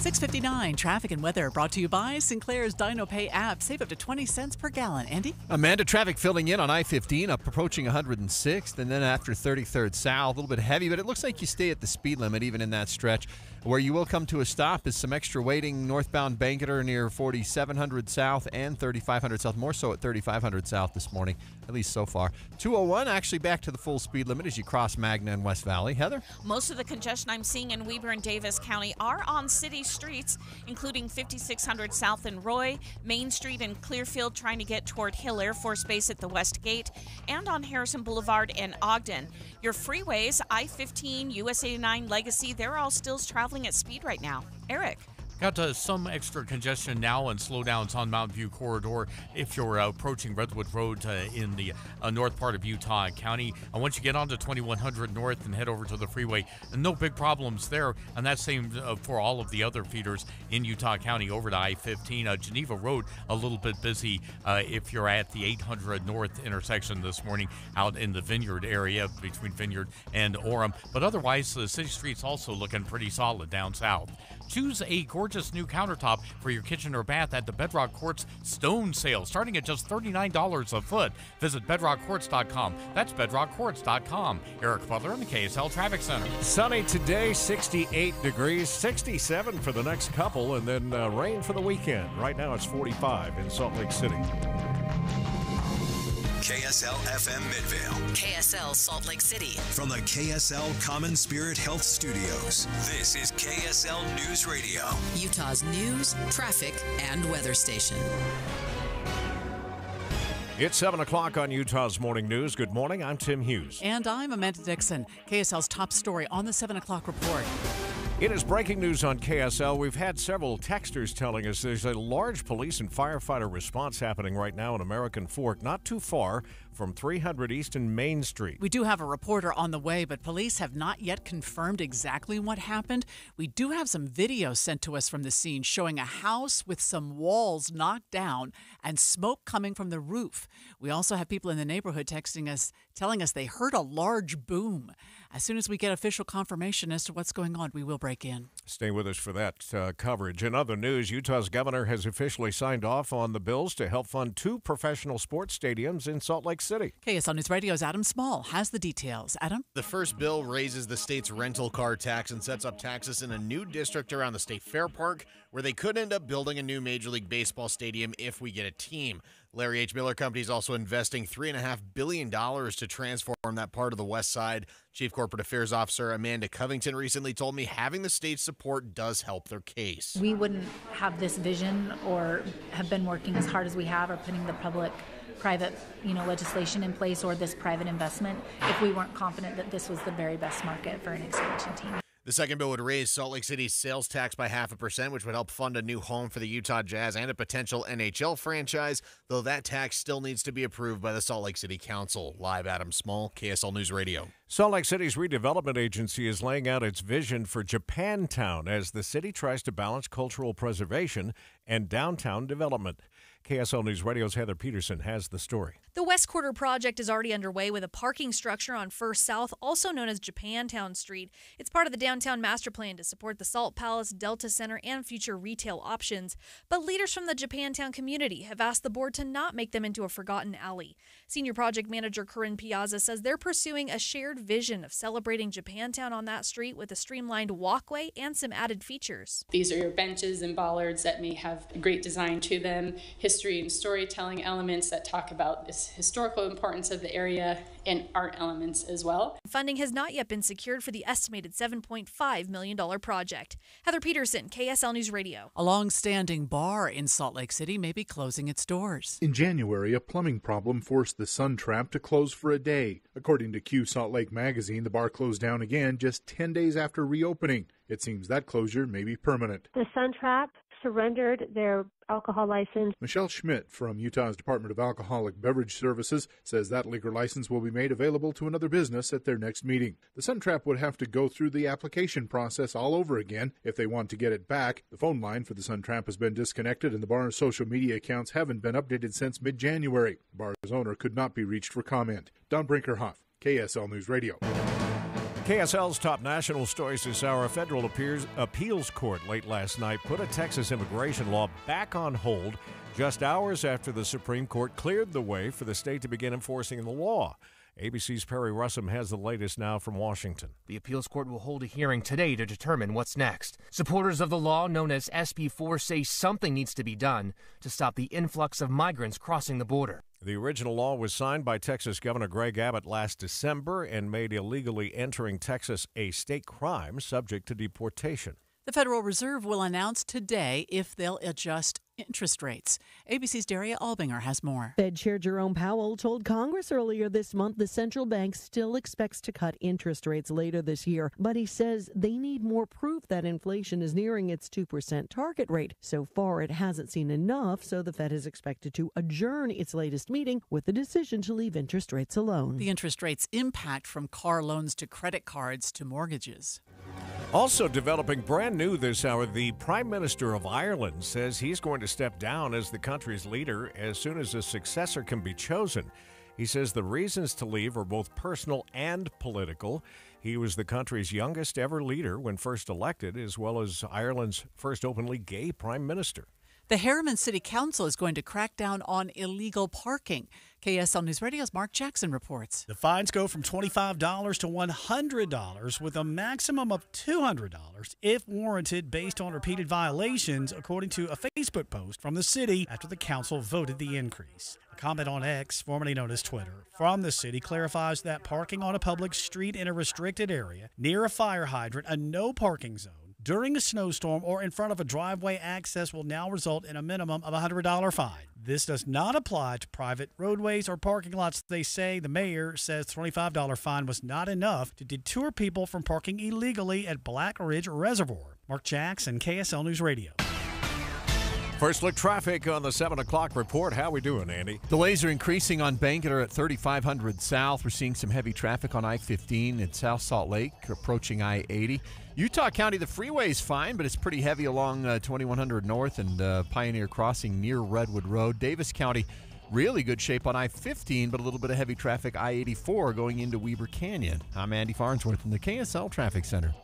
659 traffic and weather brought to you by Sinclair's DinoPay app. Save up to 20 cents per gallon. Andy? Amanda, traffic filling in on I 15 up approaching 106th, and then after 33rd South, a little bit heavy, but it looks like you stay at the speed limit even in that stretch. Where you will come to a stop is some extra waiting northbound Bangerter near 4700 South and 3500 South, more so at 3500 South this morning, at least so far. 201 actually back to the full speed limit as you cross Magna and West Valley. Heather? Most of the congestion I'm seeing in Weber and Davis County are on city streets, including 5600 South and Roy, Main Street and Clearfield trying to get toward Hill Air Force Base at the West Gate, and on Harrison Boulevard and Ogden. Your freeways, I 15, US 89, Legacy, they're all still traveling at speed right now. Eric. Got uh, some extra congestion now and slowdowns on Mountain View Corridor if you're uh, approaching Redwood Road uh, in the uh, north part of Utah County. And once you get onto 2100 North and head over to the freeway, no big problems there. And that's same uh, for all of the other feeders in Utah County over to I-15. Uh, Geneva Road a little bit busy if you're at the 800 North intersection this morning out in the Vineyard area between Vineyard and Orem. But otherwise, the city streets also looking pretty solid down south. Choose a gorgeous new countertop for your kitchen or bath at the Bedrock Quartz Stone Sale, starting at just $39 a foot. Visit bedrockquartz.com. That's bedrockquartz.com. Eric Butler in the KSL Traffic Center. Sunny today, 68 degrees, 67 for the next couple, and then uh, rain for the weekend. Right now it's 45 in Salt Lake City. KSL FM Midvale. KSL Salt Lake City. From the KSL CommonSpirit Health Studios, this is KSL News Radio. Utah's news, traffic, and weather station. It's 7 o'clock on Utah's Morning News. Good morning. I'm Tim Hughes. And I'm Amanda Dixon. KSL's top story on the 7 o'clock report. It is breaking news on KSL. We've had several texters telling us there's a large police and firefighter response happening right now in American Fork, not too far from 300 East and Main Street. We do have a reporter on the way, but police have not yet confirmed exactly what happened. We do have some video sent to us from the scene showing a house with some walls knocked down and smoke coming from the roof. We also have people in the neighborhood texting us, telling us they heard a large boom. As soon as we get official confirmation as to what's going on, we will break in. Stay with us for that uh, coverage. In other news, Utah's governor has officially signed off on the bills to help fund two professional sports stadiums in Salt Lake City. KSL News Radio's Adam Small has the details. Adam? The first bill raises the state's rental car tax and sets up taxes in a new district around the state fair park where they could end up building a new Major League Baseball stadium if we get a team. Larry H. Miller Company is also investing $3.5 billion to transform that part of the West Side. Chief Corporate Affairs Officer Amanda Covington recently told me having the state's support does help their case. We wouldn't have this vision or have been working as hard as we have or putting the public private you know legislation in place or this private investment if we weren't confident that this was the very best market for an expansion team. The second bill would raise Salt Lake City's sales tax by half a percent, which would help fund a new home for the Utah Jazz and a potential NHL franchise, though that tax still needs to be approved by the Salt Lake City Council. Live Adam Small, KSL News Radio. Salt Lake City's redevelopment agency is laying out its vision for Japantown as the city tries to balance cultural preservation and downtown development. KSL News Radio's Heather Peterson has the story. The West Quarter project is already underway with a parking structure on First South, also known as Japantown Street. It's part of the downtown master plan to support the Salt Palace, Delta Center, and future retail options. But leaders from the Japantown community have asked the board to not make them into a forgotten alley. Senior project manager Corinne Piazza says they're pursuing a shared vision of celebrating Japantown on that street with a streamlined walkway and some added features. These are your benches and bollards that may have great design to them history and storytelling elements that talk about this historical importance of the area and art elements as well. Funding has not yet been secured for the estimated $7.5 million project. Heather Peterson, KSL News Radio. A long standing bar in Salt Lake City may be closing its doors. In January, a plumbing problem forced the Sun Trap to close for a day. According to Q Salt Lake magazine, the bar closed down again just 10 days after reopening. It seems that closure may be permanent. The Sun Trap surrendered their alcohol license. Michelle Schmidt from Utah's Department of Alcoholic Beverage Services says that liquor license will be made available to another business at their next meeting. The SunTrap would have to go through the application process all over again if they want to get it back. The phone line for the SunTrap has been disconnected and the bar's social media accounts haven't been updated since mid January. The bar's owner could not be reached for comment. Don Brinkerhoff, KSL News Radio. KSL's top national stories this hour. A federal appears, appeals court late last night put a Texas immigration law back on hold just hours after the Supreme Court cleared the way for the state to begin enforcing the law. ABC's Perry Russom has the latest now from Washington. The appeals court will hold a hearing today to determine what's next. Supporters of the law known as SB 4 say something needs to be done to stop the influx of migrants crossing the border. The original law was signed by Texas Governor Greg Abbott last December and made illegally entering Texas a state crime subject to deportation. The Federal Reserve will announce today if they'll adjust interest rates. ABC's Daria Albinger has more. Fed Chair Jerome Powell told Congress earlier this month the central bank still expects to cut interest rates later this year, but he says they need more proof that inflation is nearing its 2% target rate. So far, it hasn't seen enough, so the Fed is expected to adjourn its latest meeting with the decision to leave interest rates alone. The interest rates impact from car loans to credit cards to mortgages. Also developing brand new this hour, the Prime Minister of Ireland says he's going to step down as the country's leader as soon as a successor can be chosen. He says the reasons to leave are both personal and political. He was the country's youngest ever leader when first elected, as well as Ireland's first openly gay prime minister. The Herriman City Council is going to crack down on illegal parking. KSL News Radio's Mark Jackson reports. The fines go from $25 to $100 with a maximum of $200 if warranted based on repeated violations, according to a Facebook post from the city after the council voted the increase. A comment on X, formerly known as Twitter, from the city clarifies that parking on a public street in a restricted area near a fire hydrant, a no parking zone, during a snowstorm or in front of a driveway access will now result in a minimum of $100 fine. This does not apply to private roadways or parking lots. They say the mayor says $25 fine was not enough to deter people from parking illegally at Blackridge Reservoir. Mark Jackson, KSL News Radio. First look traffic on the 7 o'clock report. How we doing, Andy? Delays are increasing on Bangerter at 3500 South. We're seeing some heavy traffic on I 15 in South Salt Lake, approaching I 80. Utah County, the freeway is fine, but it's pretty heavy along uh, 2100 North and uh, Pioneer Crossing near Redwood Road. Davis County, really good shape on I 15, but a little bit of heavy traffic I 84 going into Weber Canyon. I'm Andy Farnsworth in the KSL Traffic Center.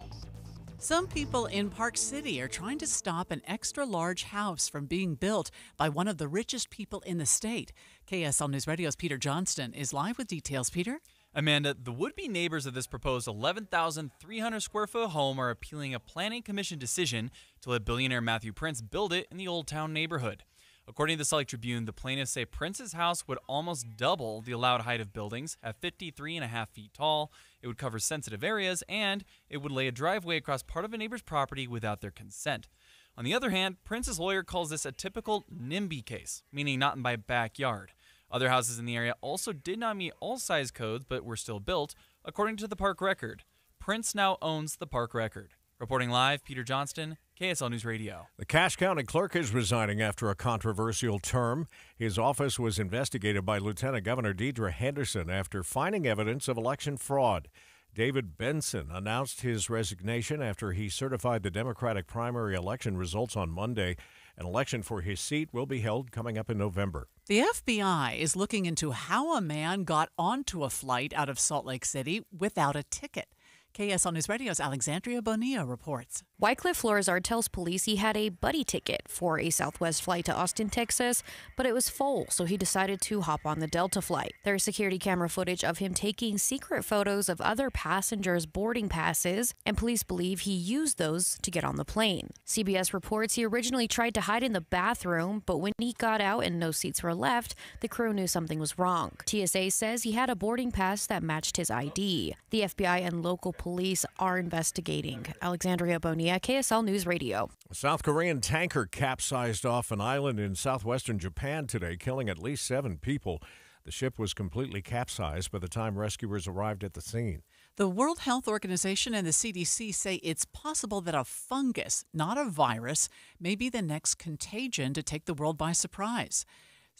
Some people in Park City are trying to stop an extra large house from being built by one of the richest people in the state. KSL News Radio's Peter Johnston is live with details. Peter? Amanda, the would be neighbors of this proposed 11,300 square foot home are appealing a planning commission decision to let billionaire Matthew Prince build it in the Old Town neighborhood. According to the Salt Lake Tribune, the plaintiffs say Prince's house would almost double the allowed height of buildings at 53 and a half feet tall. It would cover sensitive areas and it would lay a driveway across part of a neighbor's property without their consent. On the other hand, Prince's lawyer calls this a typical NIMBY case, meaning not in my backyard. Other houses in the area also did not meet all size codes but were still built, according to the park record. Prince now owns the park record. Reporting live, Peter Johnston, KSL News Radio. The Cache County clerk is resigning after a controversial term. His office was investigated by Lieutenant Governor Deidre Henderson after finding evidence of election fraud. David Benson announced his resignation after he certified the Democratic primary election results on Monday. An election for his seat will be held coming up in November. The FBI is looking into how a man got onto a flight out of Salt Lake City without a ticket. KSL News Radio's Alexandria Bonilla reports. Wycliffe Florizard tells police he had a buddy ticket for a Southwest flight to Austin, Texas, but it was full, so he decided to hop on the Delta flight. There's security camera footage of him taking secret photos of other passengers' boarding passes, and police believe he used those to get on the plane. CBS reports he originally tried to hide in the bathroom, but when he got out and no seats were left, the crew knew something was wrong. TSA says he had a boarding pass that matched his ID. The FBI and local police are investigating. Alexandria Bonilla, KSL News Radio. A South Korean tanker capsized off an island in southwestern Japan today, killing at least seven people. The ship was completely capsized by the time rescuers arrived at the scene. The World Health Organization and the CDC say it's possible that a fungus, not a virus, may be the next contagion to take the world by surprise.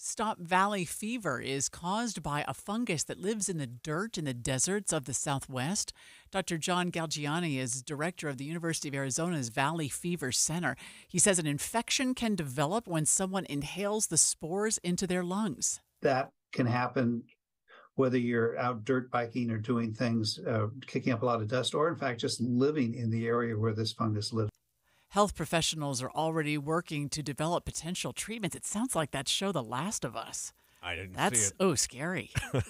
Stop Valley fever is caused by a fungus that lives in the dirt in the deserts of the Southwest. Dr. John Galgiani is director of the University of Arizona's Valley Fever Center. He says an infection can develop when someone inhales the spores into their lungs. That can happen whether you're out dirt biking or doing things, uh, kicking up a lot of dust, or in fact, just living in the area where this fungus lives. Health professionals are already working to develop potential treatments. It sounds like that show, The Last of Us. I didn't That's see it. oh scary.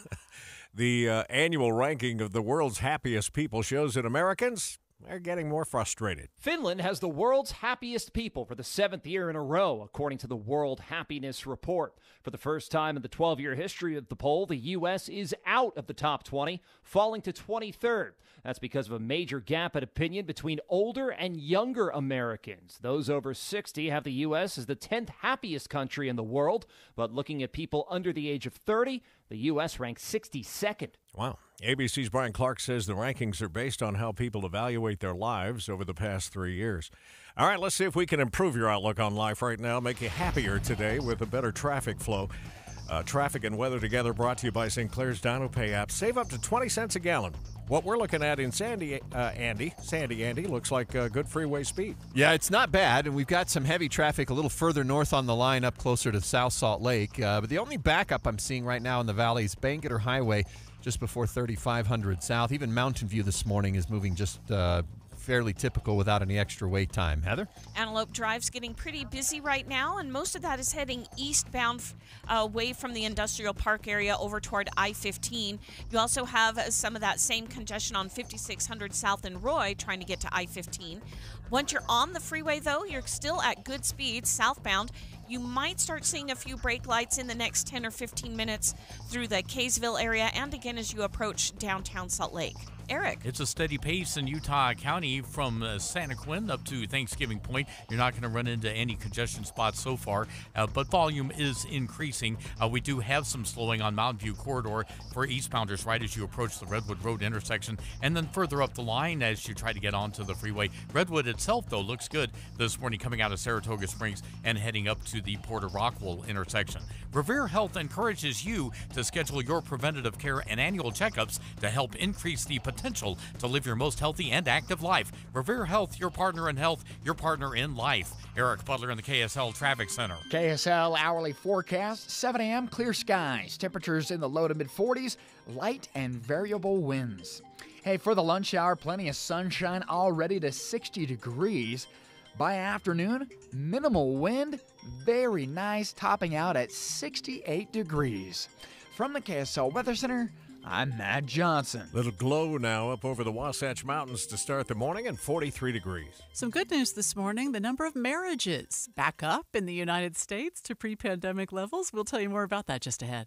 the uh, annual ranking of the world's happiest people shows that Americans are getting more frustrated. Finland has the world's happiest people for the seventh year in a row, according to the World Happiness Report. For the first time in the 12 year history of the poll, the U.S. is out of the top 20, falling to 23rd. That's because of a major gap in opinion between older and younger Americans. Those over 60 have the U.S. as the 10th happiest country in the world, but looking at people under the age of 30, the U.S. ranks 62nd. Wow. ABC's Brian Clark says the rankings are based on how people evaluate their lives over the past three years. All right, let's see if we can improve your outlook on life right now, make you happier today with a better traffic flow. Uh, traffic and weather together brought to you by Sinclair's DinoPay app. Save up to 20 cents a gallon. What we're looking at in Sandy, uh, Andy, Sandy, Andy, looks like uh, good freeway speed. Yeah, it's not bad, and we've got some heavy traffic a little further north on the line, up closer to South Salt Lake. Uh, but the only backup I'm seeing right now in the valley is Bangerter Highway, just before 3500 South. Even Mountain View this morning is moving just uh, fairly typical without any extra wait time. Heather? Antelope Drive's getting pretty busy right now, and most of that is heading eastbound uh, away from the industrial park area over toward I 15. You also have uh, some of that same congestion on 5600 South and Roy trying to get to I 15. Once you're on the freeway, though, you're still at good speed southbound. You might start seeing a few brake lights in the next 10 or 15 minutes through the Kaysville area and again as you approach downtown Salt Lake. Eric. It's a steady pace in Utah County from uh, Santaquin up to Thanksgiving Point. You're not going to run into any congestion spots so far, uh, but volume is increasing. Uh, we do have some slowing on Mountain View Corridor for eastbounders right as you approach the Redwood Road intersection, and then further up the line as you try to get onto the freeway. Redwood itself, though, looks good this morning coming out of Saratoga Springs and heading up to the Porter Rockwell intersection. Revere Health encourages you to schedule your preventative care and annual checkups to help increase the potential to live your most healthy and active life. Revere Health, your partner in health, your partner in life. Eric Butler in the KSL Traffic Center. KSL hourly forecast 7 a.m. clear skies, temperatures in the low to mid 40s, light and variable winds. Hey, for the lunch hour, plenty of sunshine already to 60 degrees. By afternoon, minimal wind, very nice, topping out at 68 degrees. From the KSL Weather Center, I'm Matt Johnson. Little glow now up over the Wasatch Mountains to start the morning and 43 degrees. Some good news this morning the number of marriages back up in the United States to pre pandemic levels. We'll tell you more about that just ahead.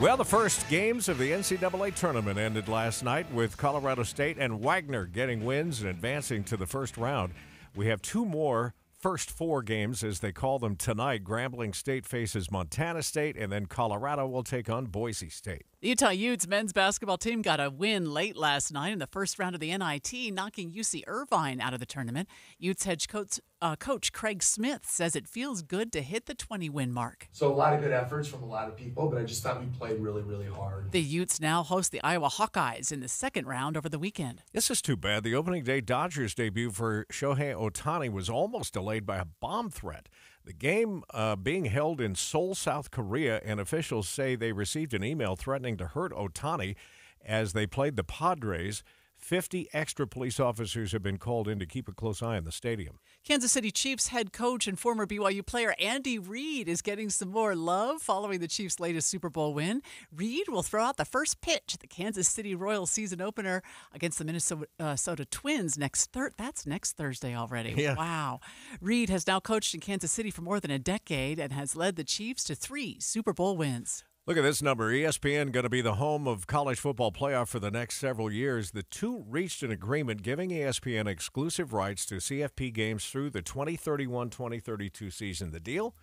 Well, the first games of the NCAA tournament ended last night with Colorado State and Wagner getting wins and advancing to the first round. We have two more first four games, as they call them tonight. Grambling State faces Montana State, and then Colorado will take on Boise State. The Utah Utes men's basketball team got a win late last night in the first round of the NIT, knocking UC Irvine out of the tournament. Utes head coach, uh, coach Craig Smith says it feels good to hit the 20 win mark. So, a lot of good efforts from a lot of people, but I just thought we played really, really hard. The Utes now host the Iowa Hawkeyes in the second round over the weekend. This is too bad. The opening day Dodgers debut for Shohei Ohtani was almost delayed by a bomb threat. The game uh, being held in Seoul, South Korea, and officials say they received an email threatening to hurt Ohtani as they played the Padres. 50 extra police officers have been called in to keep a close eye on the stadium. Kansas City Chiefs head coach and former BYU player Andy Reid is getting some more love following the Chiefs' latest Super Bowl win. Reid will throw out the first pitch, at the Kansas City Royals season opener against the Minnesota uh, Twins next thir- that's next Thursday already. Yeah. Wow. Reid has now coached in Kansas City for more than a decade and has led the Chiefs to 3 Super Bowl wins. Look at this number. ESPN going to be the home of college football playoff for the next several years. The two reached an agreement giving ESPN exclusive rights to CFP games through the 2031-2032 season. The deal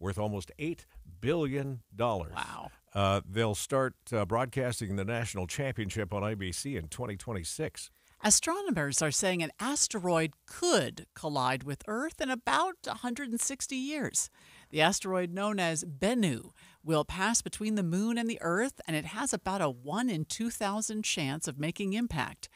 worth almost 8 billion dollars. Wow. Uh, they'll start uh, broadcasting the national championship on ABC in 2026. Astronomers are saying an asteroid could collide with Earth in about 160 years. The asteroid known as Bennu will pass between the moon and the Earth, and it has about a 1 in 2,000 chance of making impact.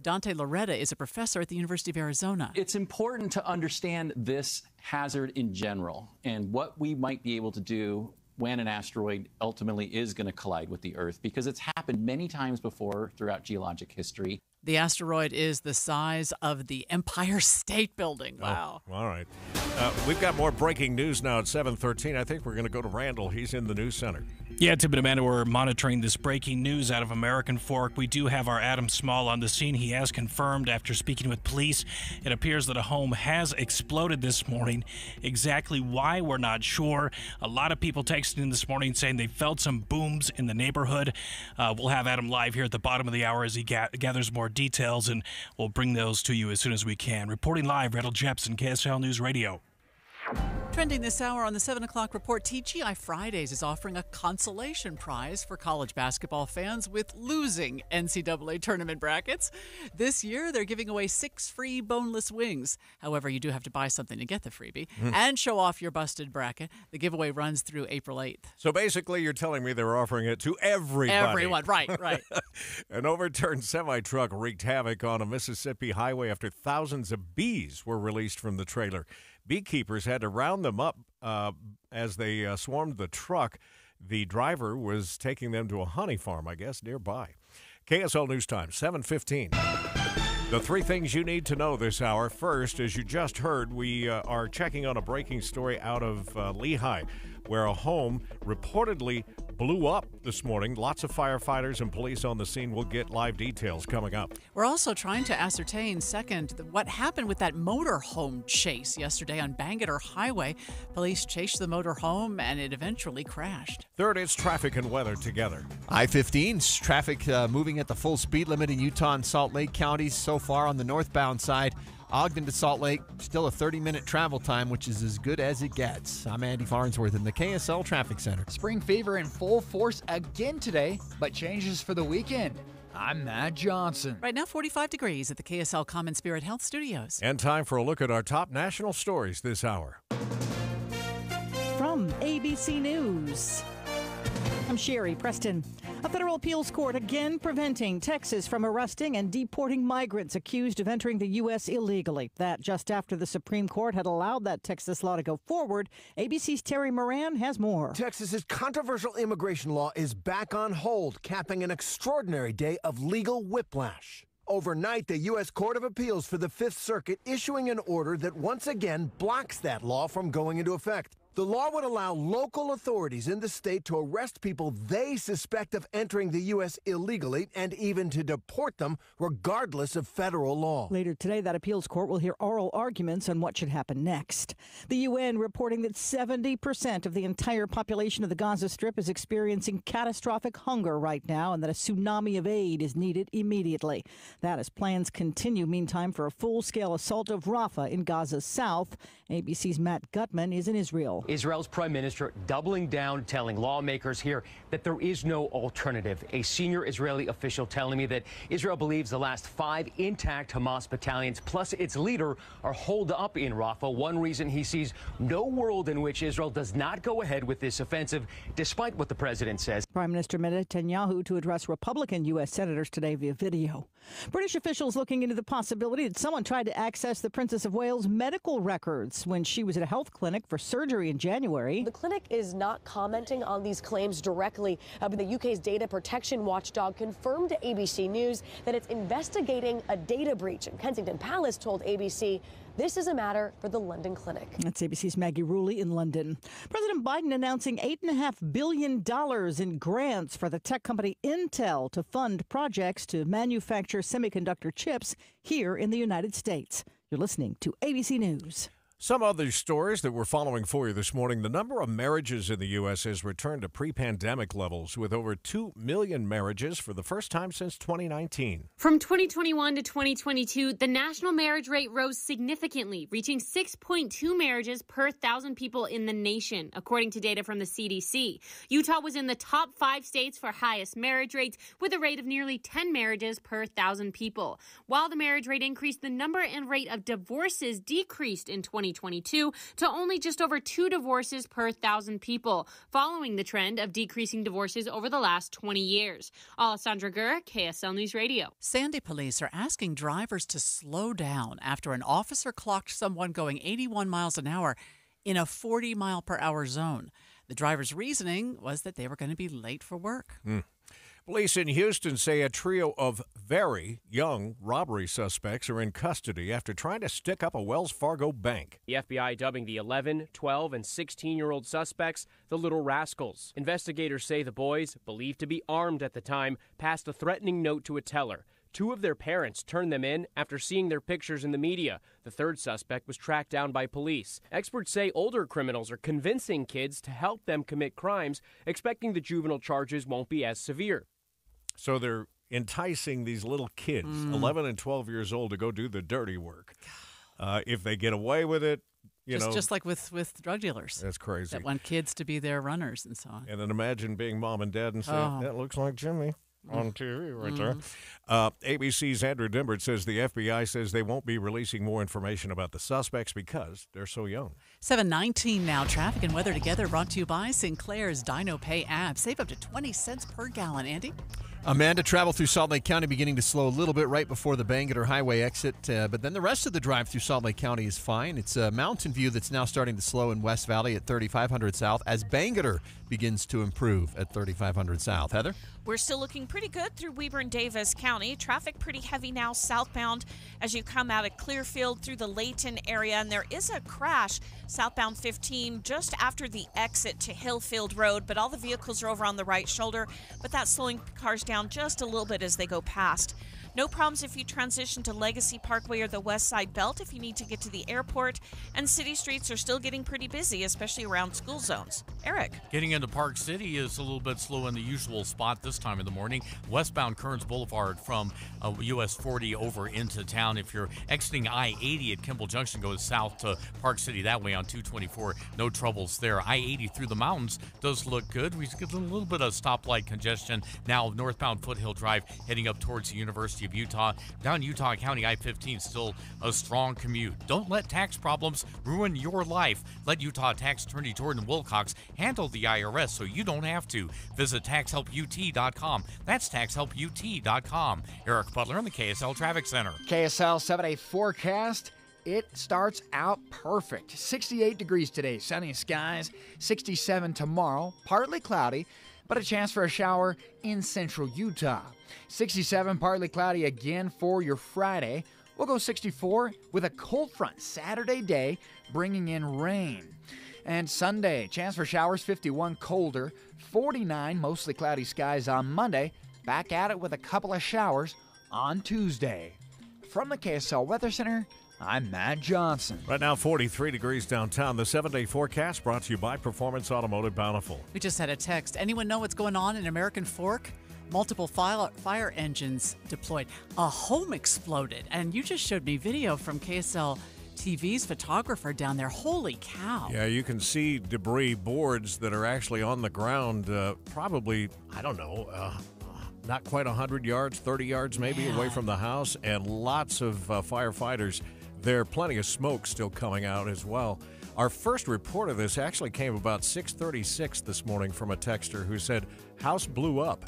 Dante Lauretta is a professor at the University of Arizona. It's important to understand this hazard in general and what we might be able to do when an asteroid ultimately is going to collide with the Earth because it's happened many times before throughout geologic history. The asteroid is the size of the Empire State Building. Wow. Oh, all right. Uh, we've got more breaking news now at 7:13. I think we're going to go to Randall. He's in the news center. Yeah, Tim and Amanda, we're monitoring this breaking news out of American Fork. We do have our Adam Small on the scene. He has confirmed after speaking with police, it appears that a home has exploded this morning. Exactly why, we're not sure. A lot of people texting in this morning saying they felt some booms in the neighborhood. Uh, we'll have Adam live here at the bottom of the hour as he ga- gathers more details, and we'll bring those to you as soon as we can. Reporting live, Randall Jeppesen, KSL News Radio. Trending this hour on the 7 o'clock report, TGI Fridays is offering a consolation prize for college basketball fans with losing NCAA tournament brackets. This year, they're giving away six free boneless wings. However, you do have to buy something to get the freebie Hmm. and show off your busted bracket. The giveaway runs through April 8th. So basically, you're telling me they're offering it to everybody. Everyone, right, right. An overturned semi truck wreaked havoc on a Mississippi highway after thousands of bees were released from the trailer. Beekeepers had to round them up uh, as they uh, swarmed the truck. The driver was taking them to a honey farm, I guess, nearby. KSL News Time, 715. The three things you need to know this hour. First, as you just heard, we uh, are checking on a breaking story out of uh, Lehi, where a home reportedly blew up this morning. Lots of firefighters and police on the scene. We'll get live details coming up. We're also trying to ascertain, second, what happened with that motorhome chase yesterday on Bangerter Highway. Police chased the motorhome and it eventually crashed. Third, it's traffic and weather together. I 15's traffic uh, moving at the full speed limit in Utah and Salt Lake counties so far on the northbound side. Ogden to Salt Lake, still a 30 minute travel time, which is as good as it gets. I'm Andy Farnsworth in the KSL Traffic Center. Spring fever in full force again today, but changes for the weekend. I'm Matt Johnson. Right now, 45 degrees at the KSL CommonSpirit Health Studios. And time for a look at our top national stories this hour. From ABC News. I'm Sherri Preston. A federal appeals court again preventing Texas from arresting and deporting migrants accused of entering the U.S. illegally. That just after the Supreme Court had allowed that Texas law to go forward. ABC's Terry Moran has more. Texas's controversial immigration law is back on hold, capping an extraordinary day of legal whiplash. Overnight, the U.S. Court of Appeals for the Fifth Circuit issuing an order that once again blocks that law from going into effect. The law would allow local authorities in the state to arrest people they suspect of entering the U.S. illegally and even to deport them, regardless of federal law. Later today, that appeals court will hear oral arguments on what should happen next. The UN reporting that 70% of the entire population of the Gaza Strip is experiencing catastrophic hunger right now and that a tsunami of aid is needed immediately. That as plans continue, meantime, for a full scale assault of Rafah in Gaza's south. ABC's Matt Gutman is in Israel. Israel's prime minister doubling down, telling lawmakers here that there is no alternative. A senior Israeli official telling me that Israel believes the last five intact Hamas battalions plus its leader are holed up in Rafah. One reason he sees no world in which Israel does not go ahead with this offensive, despite what the president says. Prime Minister Netanyahu to address Republican U.S. senators today via video. British officials looking into the possibility that someone tried to access the Princess of Wales' medical records when she was at a health clinic for surgery in January. The clinic is not commenting on these claims directly, uh, but the UK's data protection watchdog confirmed to ABC News that it's investigating a data breach. And Kensington Palace told ABC this is a matter for the London clinic. That's ABC's Maggie Rulli in London. President Biden announcing $8.5 billion in grants for the tech company Intel to fund projects to manufacture semiconductor chips here in the United States. You're listening to ABC News. Some other stories that we're following for you this morning. The number of marriages in the U.S. has returned to pre pandemic levels with over 2 million marriages for the first time since 2019. From 2021 to 2022, the national marriage rate rose significantly, reaching 6.2 marriages per thousand people in the nation, according to data from the CDC. Utah was in the top five states for highest marriage rates, with a rate of nearly 10 marriages per thousand people. While the marriage rate increased, the number and rate of divorces decreased in 2022. 2022 to only just over two divorces per thousand people, following the trend of decreasing divorces over the last 20 years. Alessandra Gurr, KSL News Radio. Sandy police are asking drivers to slow down after an officer clocked someone going 81 miles an hour in a 40 mile per hour zone. The driver's reasoning was that they were going to be late for work. Mm. Police in Houston say a trio of very young robbery suspects are in custody after trying to stick up a Wells Fargo bank. The FBI dubbing the 11, 12, and 16 year old suspects the Little Rascals. Investigators say the boys, believed to be armed at the time, passed a threatening note to a teller. Two of their parents turned them in after seeing their pictures in the media. The third suspect was tracked down by police. Experts say older criminals are convincing kids to help them commit crimes, expecting the juvenile charges won't be as severe. So they're enticing these little kids, Mm. 11 and 12 years old, to go do the dirty work. Uh, if they get away with it, you just, know, just like with, with drug dealers. That's crazy. That want kids to be their runners and so on. And then imagine being mom and dad and saying, Oh. that looks like Jimmy on TV right Mm. there. Uh, ABC's Andrew Dymburt says the FBI says they won't be releasing more information about the suspects because they're so young. 719 now. Traffic and weather together brought to you by Sinclair's DinoPay app. Save up to 20 cents per gallon, Andy. Amanda, travel through Salt Lake County beginning to slow a little bit right before the Bangerter Highway exit, uh, but then the rest of the drive through Salt Lake County is fine. It's uh, Mountain View that's now starting to slow in West Valley at 3500 South as Bangerter begins to improve at 3500 South. Heather? We're still looking pretty good through Weber and Davis County. Traffic pretty heavy now southbound as you come out of Clearfield through the Layton area, and there is a crash southbound 15 just after the exit to Hillfield Road, but all the vehicles are over on the right shoulder, but that's slowing cars down just a little bit as they go past. No problems if you transition to Legacy Parkway or the West Side Belt if you need to get to the airport. And city streets are still getting pretty busy, especially around school zones. Eric. Getting into Park City is a little bit slow in the usual spot this time of the morning. Westbound Kearns Boulevard from uh, US 40 over into town. If you're exiting I 80 at Kimball Junction, goes south to Park City that way on 224. No troubles there. I 80 through the mountains does look good. We get a little bit of stoplight congestion now northbound Foothill Drive heading up towards the University of Utah. Down Utah County I 15 still a strong commute. Don't let tax problems ruin your life. Let Utah Tax Attorney Jordan Wilcox handle the IRS so you don't have to. Visit taxhelput.com. That's taxhelput.com. Eric Butler in the KSL Traffic Center. KSL 7 day forecast. It starts out perfect. 68 degrees today, sunny skies. 67 tomorrow, partly cloudy, but a chance for a shower in central Utah. 67, partly cloudy again for your Friday. We'll go 64 with a cold front Saturday day, bringing in rain. And Sunday, chance for showers 51 colder, 49 mostly cloudy skies on Monday. Back at it with a couple of showers on Tuesday. From the KSL Weather Center, I'm Matt Johnson. Right now, 43 degrees downtown. The seven day forecast brought to you by Performance Automotive Bountiful. We just had a text. Anyone know what's going on in American Fork? Multiple fire, fire engines deployed. A home exploded. And you just showed me video from KSL TV's photographer down there. Holy cow. Yeah, you can see debris boards that are actually on the ground, uh, probably, I don't know, uh, not quite 100 yards, 30 yards maybe away from the house, and lots of uh, firefighters there. are Plenty of smoke still coming out as well. Our first report of this actually came about 6:36 this morning from a texter who said house blew up.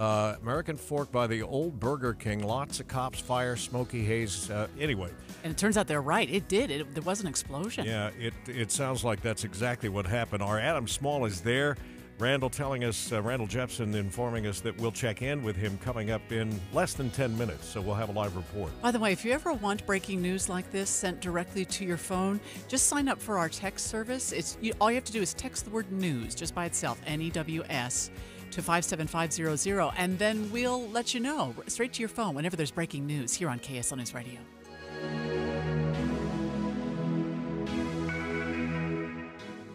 Uh, American Fork by the old Burger King. Lots of cops, fire, smoky haze. Uh, anyway, And it turns out they're right. It did. It, there was an explosion. yeah, it it sounds like that's exactly what happened. Our Adam Small is there. Randall telling us, uh, Randall Jeppesen informing us that we'll check in with him coming up in less than 10 minutes. So we'll have a live report. By the way, if you ever want breaking news like this sent directly to your phone, just sign up for our text service. It's you, all you have to do is text the word news just by itself, N E W S, to 57500, and then we'll let you know straight to your phone whenever there's breaking news here on KSL News Radio.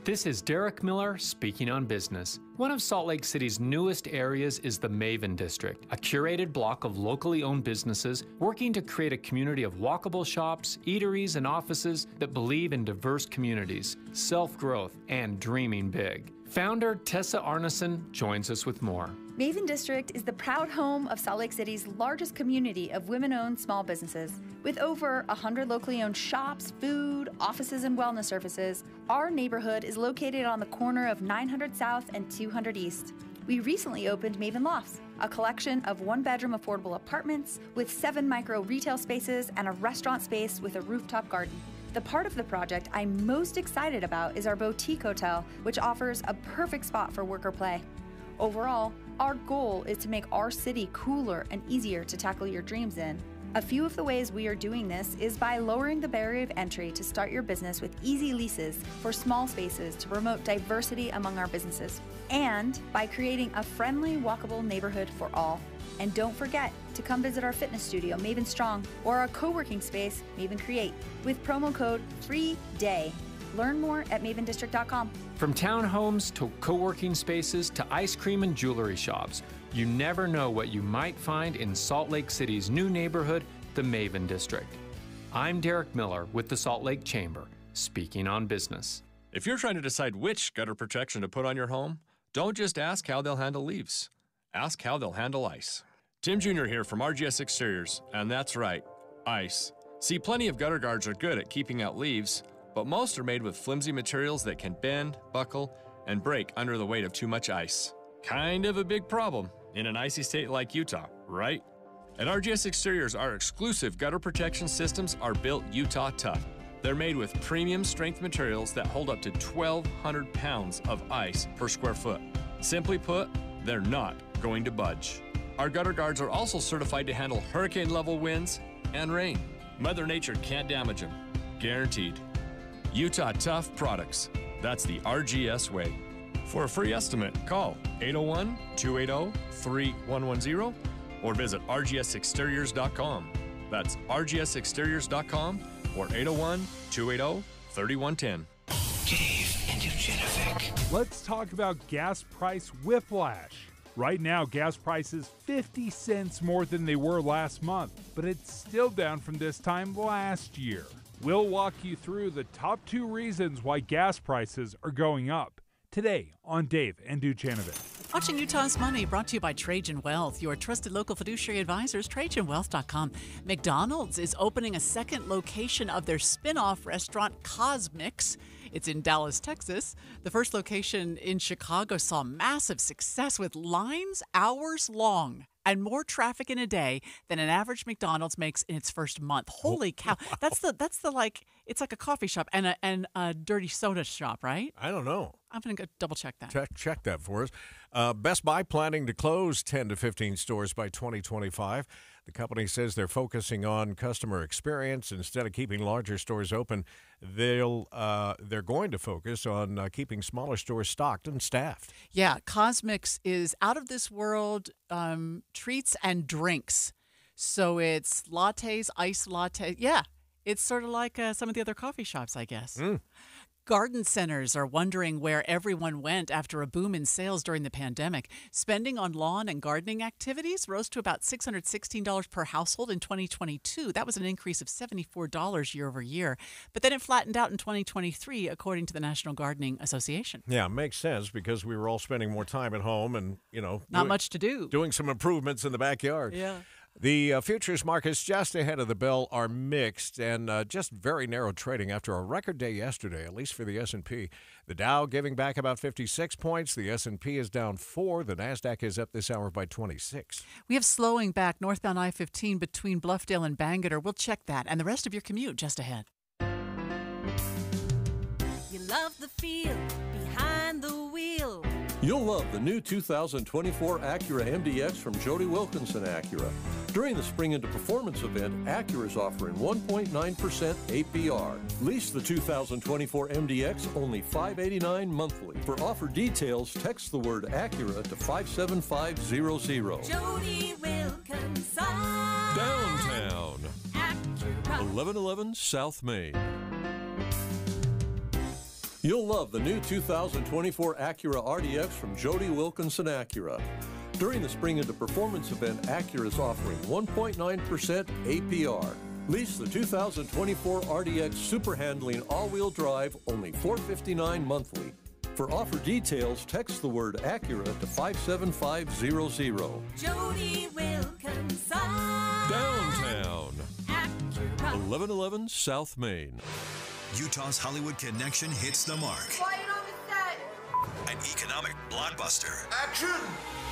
This is Derek Miller speaking on business. One of Salt Lake City's newest areas is the Maven District, a curated block of locally owned businesses working to create a community of walkable shops, eateries, and offices that believe in diverse communities, self growth, and dreaming big. Founder Tessa Arneson joins us with more. Maven District is the proud home of Salt Lake City's largest community of women owned small businesses. With over 100 locally owned shops, food, offices, and wellness services, our neighborhood is located on the corner of 900 South and 200 East. We recently opened Maven Lofts, a collection of one bedroom affordable apartments with seven micro retail spaces and a restaurant space with a rooftop garden. The part of the project I'm most excited about is our boutique hotel, which offers a perfect spot for work or play. Overall, our goal is to make our city cooler and easier to tackle your dreams in. A few of the ways we are doing this is by lowering the barrier of entry to start your business with easy leases for small spaces to promote diversity among our businesses, and by creating a friendly, walkable neighborhood for all. And don't forget to come visit our fitness studio, Maven Strong, or our co working space, Maven Create, with promo code FREEDAY. Learn more at mavendistrict.com. From townhomes to co working spaces to ice cream and jewelry shops, you never know what you might find in Salt Lake City's new neighborhood, the Maven District. I'm Derek Miller with the Salt Lake Chamber, speaking on business. If you're trying to decide which gutter protection to put on your home, don't just ask how they'll handle leaves. Ask how they'll handle ice. Tim Jr. here from RGS Exteriors, and that's right, ice. See, plenty of gutter guards are good at keeping out leaves, but most are made with flimsy materials that can bend, buckle, and break under the weight of too much ice. Kind of a big problem, in an icy state like Utah, right? At RGS Exteriors, our exclusive gutter protection systems are built Utah tough. They're made with premium strength materials that hold up to 1,200 pounds of ice per square foot. Simply put, they're not going to budge. Our gutter guards are also certified to handle hurricane level winds and rain. Mother Nature can't damage them. Guaranteed. Utah Tough Products. That's the RGS way. For a free estimate, call 801 280 3110 or visit rgsexteriors.com. That's rgsexteriors.com or 801 280 3110. Dave and Dujanovic. Let's talk about gas price whiplash. Right now, gas prices 50 cents more than they were last month, but it's still down from this time last year. We'll walk you through the top two reasons why gas prices are going up today on Dave and Dujanovic. Watching Utah's Money brought to you by Trajan Wealth, your trusted local fiduciary advisors, TrajanWealth.com. McDonald's is opening a second location of their spin off restaurant, CosMc's. It's in Dallas, Texas. The first location in Chicago saw massive success with lines hours long and more traffic in a day than an average McDonald's makes in its first month. Holy cow! Wow. That's the that's the like it's like a coffee shop and a and a dirty soda shop, right? I don't know. I'm gonna go double check that. Check check that for us. Uh, Best Buy planning to close 10 to 15 stores by 2025. The company says they're focusing on customer experience instead of keeping larger stores open. They'll uh, they're going to focus on uh, keeping smaller stores stocked and staffed. Yeah, CosMc's is out of this world um, treats and drinks. So it's lattes, iced latte. Yeah, it's sort of like uh, some of the other coffee shops, I guess. Mm. Garden centers are wondering where everyone went after a boom in sales during the pandemic. Spending on lawn and gardening activities rose to about $616 per household in 2022. That was an increase of $74 year over year. But then it flattened out in 2023, according to the National Gardening Association. Yeah, makes sense because we were all spending more time at home and, you know, not doing, much to do. Doing some improvements in the backyard. Yeah. The uh, futures markets just ahead of the bell are mixed and uh, just very narrow trading after a record day yesterday, at least for the S&P. The Dow giving back about 56 points. The S&P is down 4. The Nasdaq is up this hour by 26. We have slowing back northbound I-15 between Bluffdale and Bangerter. We'll check that and the rest of your commute just ahead. You love the feel behind the wheel. You'll love the new 2024 Acura MDX from Jody Wilkinson Acura. During the Spring into Performance event, Acura is offering 1.9% APR. Lease the 2024 MDX only 589 monthly. For offer details, text the word Acura to 57500. Jody Wilkinson. Downtown. Acura. 1111 South Main. You'll love the new 2024 Acura RDX from Jody Wilkinson Acura. During the Spring into Performance event, Acura is offering 1.9% APR. Lease the 2024 RDX Super Handling All-Wheel Drive only 459 monthly. For offer details, text the word Acura to 57500. Jody Wilkinson. Downtown. Acura. 1111 South Main. Utah's Hollywood connection hits the mark. An economic blockbuster. Action!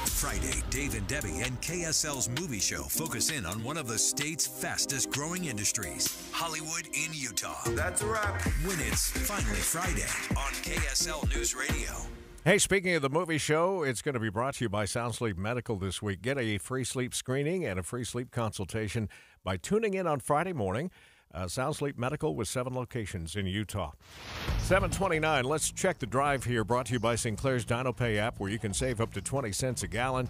Friday, Dave and Debbie and KSL's movie show focus in on one of the state's fastest growing industries, Hollywood in Utah. That's a wrap. When it's finally Friday on KSL News Radio. Hey, speaking of the movie show, it's going to be brought to you by Sound Sleep Medical this week. Get a free sleep screening and a free sleep consultation by tuning in on Friday morning. Uh, Sound Sleep Medical with seven locations in Utah. 729, let's check the drive here. Brought to you by Sinclair's DinoPay app, where you can save up to 20 cents a gallon.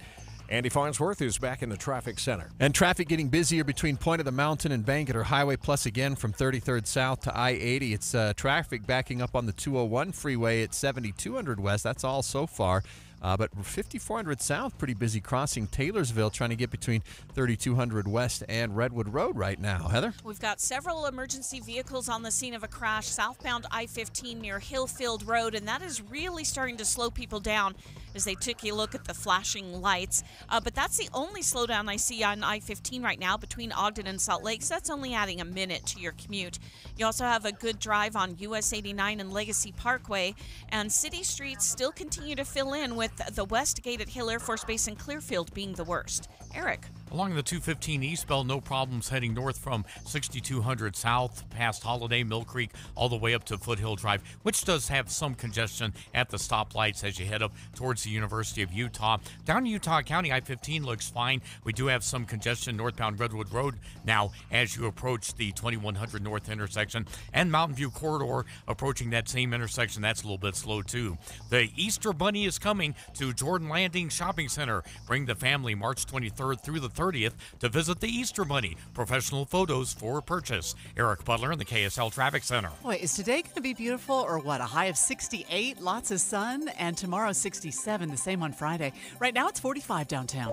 Andy Farnsworth is back in the traffic center. And traffic getting busier between Point of the Mountain and Bangerter Highway Plus again from 33rd South to I 80. It's uh, traffic backing up on the 201 freeway at 7200 West. That's all so far. Uh, but 5400 South, pretty busy crossing Taylorsville, trying to get between 3200 West and Redwood Road right now. Heather? We've got several emergency vehicles on the scene of a crash southbound I 15 near Hillfield Road, and that is really starting to slow people down as they took a look at the flashing lights. Uh, but that's the only slowdown I see on I 15 right now between Ogden and Salt Lake, so that's only adding a minute to your commute. You also have a good drive on US 89 and Legacy Parkway, and city streets still continue to fill in with with the West Gate at Hill Air Force Base in Clearfield being the worst. Eric. Along the 215 eastbound, no problems heading north from 6200 south past Holladay Millcreek all the way up to Foothill Drive, which does have some congestion at the stoplights as you head up towards the University of Utah. Down in Utah County, I 15 looks fine. We do have some congestion northbound Redwood Road now as you approach the 2100 north intersection and Mountain View Corridor approaching that same intersection. That's a little bit slow too. The Easter Bunny is coming to Jordan Landing Shopping Center. Bring the family March 23rd through the 30th to visit the Easter Bunny. Professional photos for purchase. Eric Butler in the KSL Traffic Center. Boy, is today going to be beautiful or what? A high of 68, lots of sun, and tomorrow 67, the same on Friday. Right now it's 45 downtown.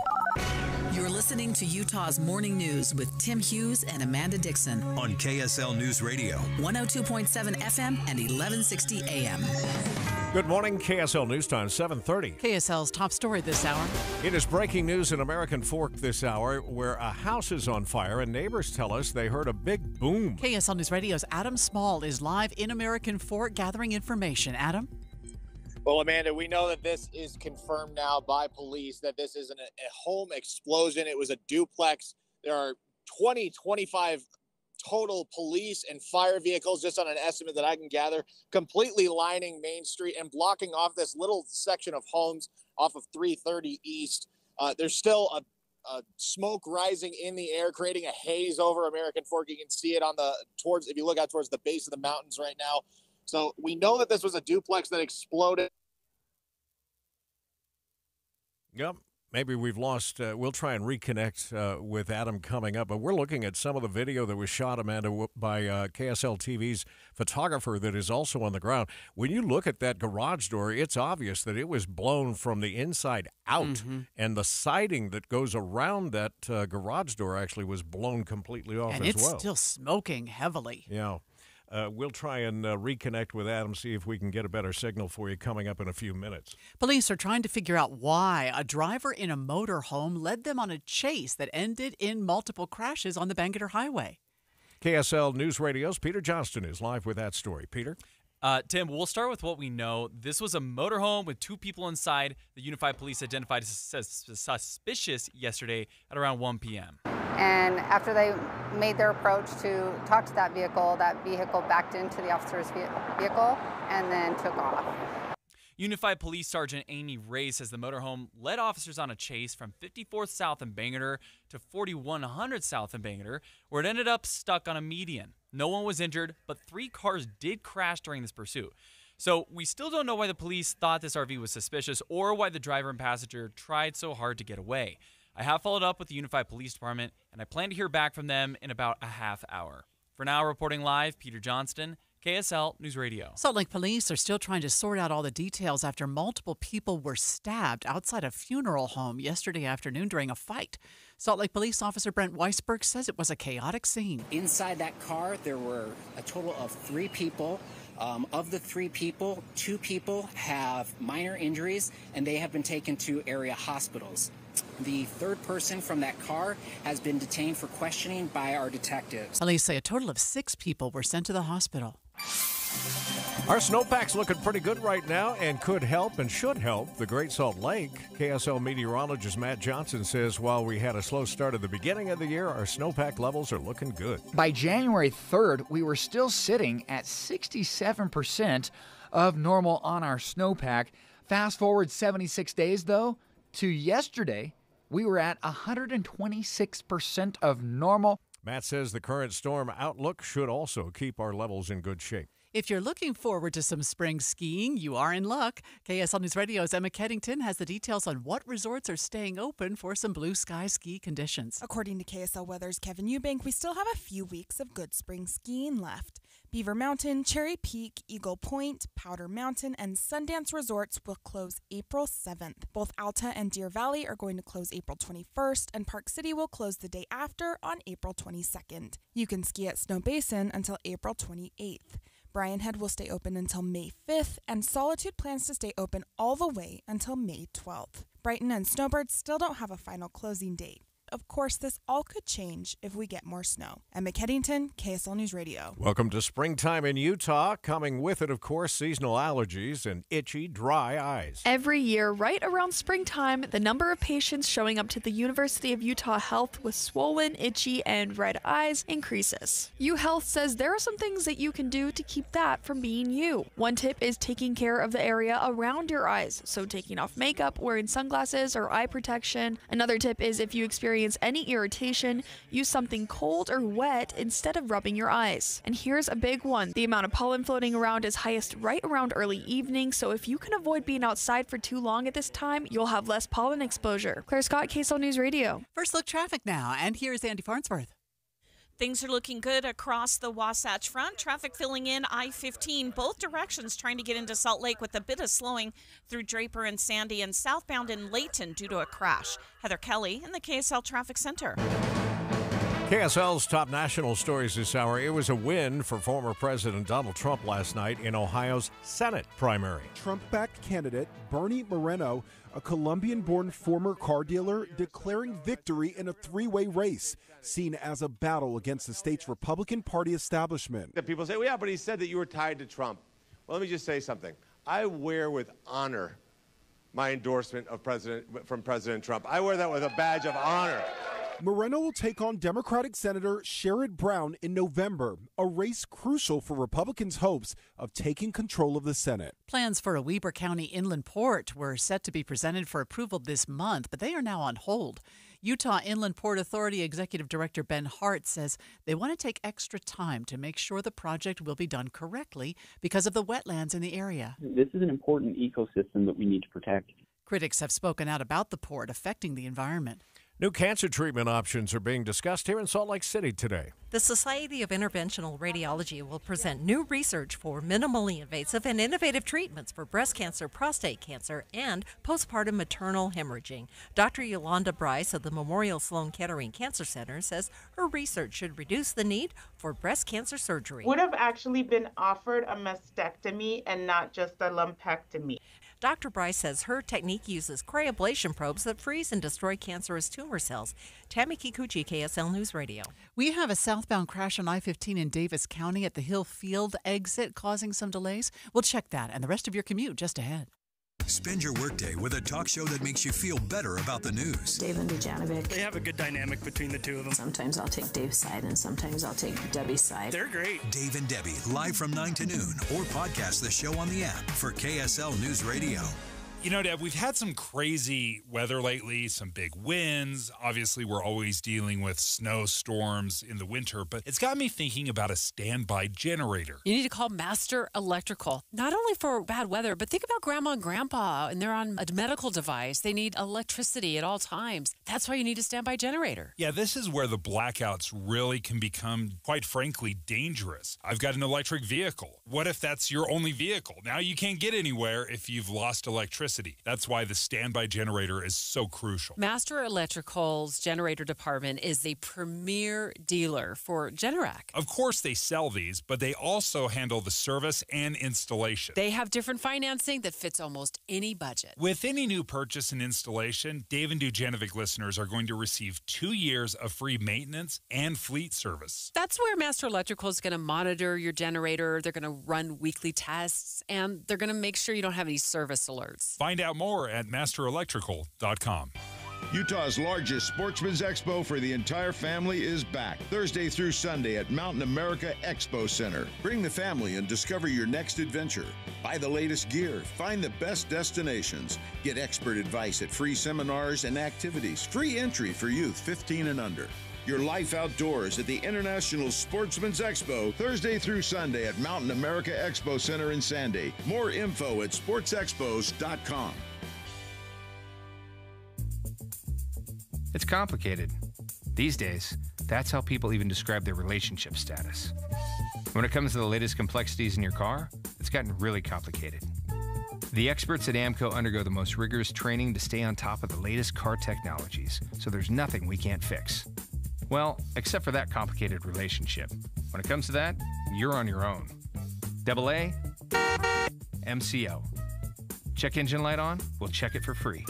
You're listening to Utah's Morning News with Tim Hughes and Amanda Dixon on KSL News Radio, 102.7 FM and 1160 AM. Good morning, KSL News Time, 730. KSL's top story this hour. It is breaking news in American Fork this hour where a house is on fire and neighbors tell us they heard a big boom. KSL News Radio's Adam Small is live in American Fork gathering information. Adam? Well, Amanda, we know that this is confirmed now by police that this isn't a, a home explosion. It was a duplex. There are 20, 25 total police and fire vehicles, just on an estimate that I can gather, completely lining Main Street and blocking off this little section of homes off of 330 East. Uh, there's still a, a, smoke rising in the air, creating a haze over American Fork. You can see it on the towards if you look out towards the base of the mountains right now. So we know that this was a duplex that exploded. Yep. Maybe we've lost. Uh, we'll try and reconnect uh, with Adam coming up. But we're looking at some of the video that was shot, Amanda, by uh, KSL TV's photographer that is also on the ground. When you look at that garage door, it's obvious that it was blown from the inside out. Mm-hmm. And the siding that goes around that uh, garage door actually was blown completely off and as it's well. still smoking heavily. Yeah. Uh, we'll try and uh, reconnect with Adam, see if we can get a better signal for you coming up in a few minutes. Police are trying to figure out why a driver in a motorhome led them on a chase that ended in multiple crashes on the Bangerter Highway. KSL News Radio's Peter Johnston is live with that story. Peter? Uh, Tim, we'll start with what we know. This was a motorhome with two people inside. The Unified Police identified as suspicious yesterday at around 1 p.m. And after they made their approach to talk to that vehicle, that vehicle backed into the officer's vehicle and then took off. Unified Police Sergeant Amy Ray says the motorhome led officers on a chase from 54th South and Bangerter to 4100 South and Bangerter, where it ended up stuck on a median. No one was injured, but three cars did crash during this pursuit. So we still don't know why the police thought this RV was suspicious or why the driver and passenger tried so hard to get away. I have followed up with the Unified Police Department, and I plan to hear back from them in about a half hour. For now, reporting live, Peter Johnston, KSL News Radio. Salt Lake police are still trying to sort out all the details after multiple people were stabbed outside a funeral home yesterday afternoon during a fight. Salt Lake police officer Brent Weisberg says it was a chaotic scene. Inside that car, there were a total of three people. Um, of the three people, two people have minor injuries and they have been taken to area hospitals. The third person from that car has been detained for questioning by our detectives. Police say a total of six people were sent to the hospital. Our snowpack's looking pretty good right now and could help and should help the Great Salt Lake. KSL meteorologist Matt Johnson says while we had a slow start at the beginning of the year, our snowpack levels are looking good. By January 3rd, we were still sitting at 67% of normal on our snowpack. Fast forward 76 days, though, to yesterday, we were at 126% of normal. Matt says the current storm outlook should also keep our levels in good shape. If you're looking forward to some spring skiing, you are in luck. KSL News Radio's Emma Keddington has the details on what resorts are staying open for some blue sky ski conditions. According to KSL Weather's Kevin Eubank, we still have a few weeks of good spring skiing left. Beaver Mountain, Cherry Peak, Eagle Point, Powder Mountain, and Sundance resorts will close April 7th. Both Alta and Deer Valley are going to close April 21st, and Park City will close the day after on April 22nd. You can ski at Snowbasin until April 28th. Brian Head will stay open until May 5th, and Solitude plans to stay open all the way until May 12th. Brighton and Snowbird still don't have a final closing date. Of course, this all could change if we get more snow. Emma Keddington, KSL News Radio. Welcome to springtime in Utah. Coming with it, of course, seasonal allergies and itchy, dry eyes. Every year, right around springtime, the number of patients showing up to the University of Utah Health with swollen, itchy, and red eyes increases. U Health says there are some things that you can do to keep that from being you. One tip is taking care of the area around your eyes, so taking off makeup, wearing sunglasses, or eye protection. Another tip is if you experience any irritation, use something cold or wet instead of rubbing your eyes. And here's a big one the amount of pollen floating around is highest right around early evening, so if you can avoid being outside for too long at this time, you'll have less pollen exposure. Claire Scott, KSL News Radio. First look traffic now, and here's Andy Farnsworth. Things are looking good across the Wasatch Front. Traffic filling in I 15, both directions trying to get into Salt Lake with a bit of slowing through Draper and Sandy and southbound in Layton due to a crash. Heather Kelly in the KSL Traffic Center. KSL's top national stories this hour. It was a win for former President Donald Trump last night in Ohio's Senate primary. Trump backed candidate Bernie Moreno, a Colombian born former car dealer, declaring victory in a three way race, seen as a battle against the state's Republican Party establishment. That people say, well, yeah, but he said that you were tied to Trump. Well, let me just say something. I wear with honor my endorsement of President, from President Trump. I wear that with a badge of honor. Moreno will take on Democratic Senator Sherrod Brown in November, a race crucial for Republicans' hopes of taking control of the Senate. Plans for a Weber County inland port were set to be presented for approval this month, but they are now on hold. Utah Inland Port Authority Executive Director Ben Hart says they want to take extra time to make sure the project will be done correctly because of the wetlands in the area. This is an important ecosystem that we need to protect. Critics have spoken out about the port affecting the environment. New cancer treatment options are being discussed here in Salt Lake City today. The Society of Interventional Radiology will present new research for minimally invasive and innovative treatments for breast cancer, prostate cancer, and postpartum maternal hemorrhaging. Dr. Yolanda Bryce of the Memorial Sloan Kettering Cancer Center says her research should reduce the need for breast cancer surgery. Would have actually been offered a mastectomy and not just a lumpectomy. Dr. Bryce says her technique uses cryoablation probes that freeze and destroy cancerous tumor cells. Tammy Kikuchi, KSL News Radio. We have a southbound crash on I 15 in Davis County at the Hill Field exit, causing some delays. We'll check that and the rest of your commute just ahead. Spend your workday with a talk show that makes you feel better about the news. Dave and Dujanovic. They have a good dynamic between the two of them. Sometimes I'll take Dave's side and sometimes I'll take Debbie's side. They're great. Dave and Debbie, live from 9 to noon, or podcast the show on the app for KSL News Radio. You know, Deb, we've had some crazy weather lately, some big winds. Obviously, we're always dealing with snowstorms in the winter, but it's got me thinking about a standby generator. You need to call Master Electrical, not only for bad weather, but think about grandma and grandpa, and they're on a medical device. They need electricity at all times. That's why you need a standby generator. Yeah, this is where the blackouts really can become, quite frankly, dangerous. I've got an electric vehicle. What if that's your only vehicle? Now you can't get anywhere if you've lost electricity. That's why the standby generator is so crucial. Master Electrical's generator department is the premier dealer for Generac. Of course, they sell these, but they also handle the service and installation. They have different financing that fits almost any budget. With any new purchase and installation, Dave and Dujanovic listeners are going to receive two years of free maintenance and fleet service. That's where Master Electrical is going to monitor your generator. They're going to run weekly tests, and they're going to make sure you don't have any service alerts. Find out more at masterelectrical.com. Utah's largest sportsman's expo for the entire family is back Thursday through Sunday at Mountain America Expo Center. Bring the family and discover your next adventure. Buy the latest gear, find the best destinations, get expert advice at free seminars and activities, free entry for youth 15 and under. Your life outdoors at the International Sportsman's Expo Thursday through Sunday at Mountain America Expo Center in Sandy. More info at sportsexpos.com. It's complicated. These days, that's how people even describe their relationship status. When it comes to the latest complexities in your car, it's gotten really complicated. The experts at AAMCO undergo the most rigorous training to stay on top of the latest car technologies, so there's nothing we can't fix. Well, except for that complicated relationship. When it comes to that, you're on your own. Double A, MCO. Check engine light on? We'll check it for free.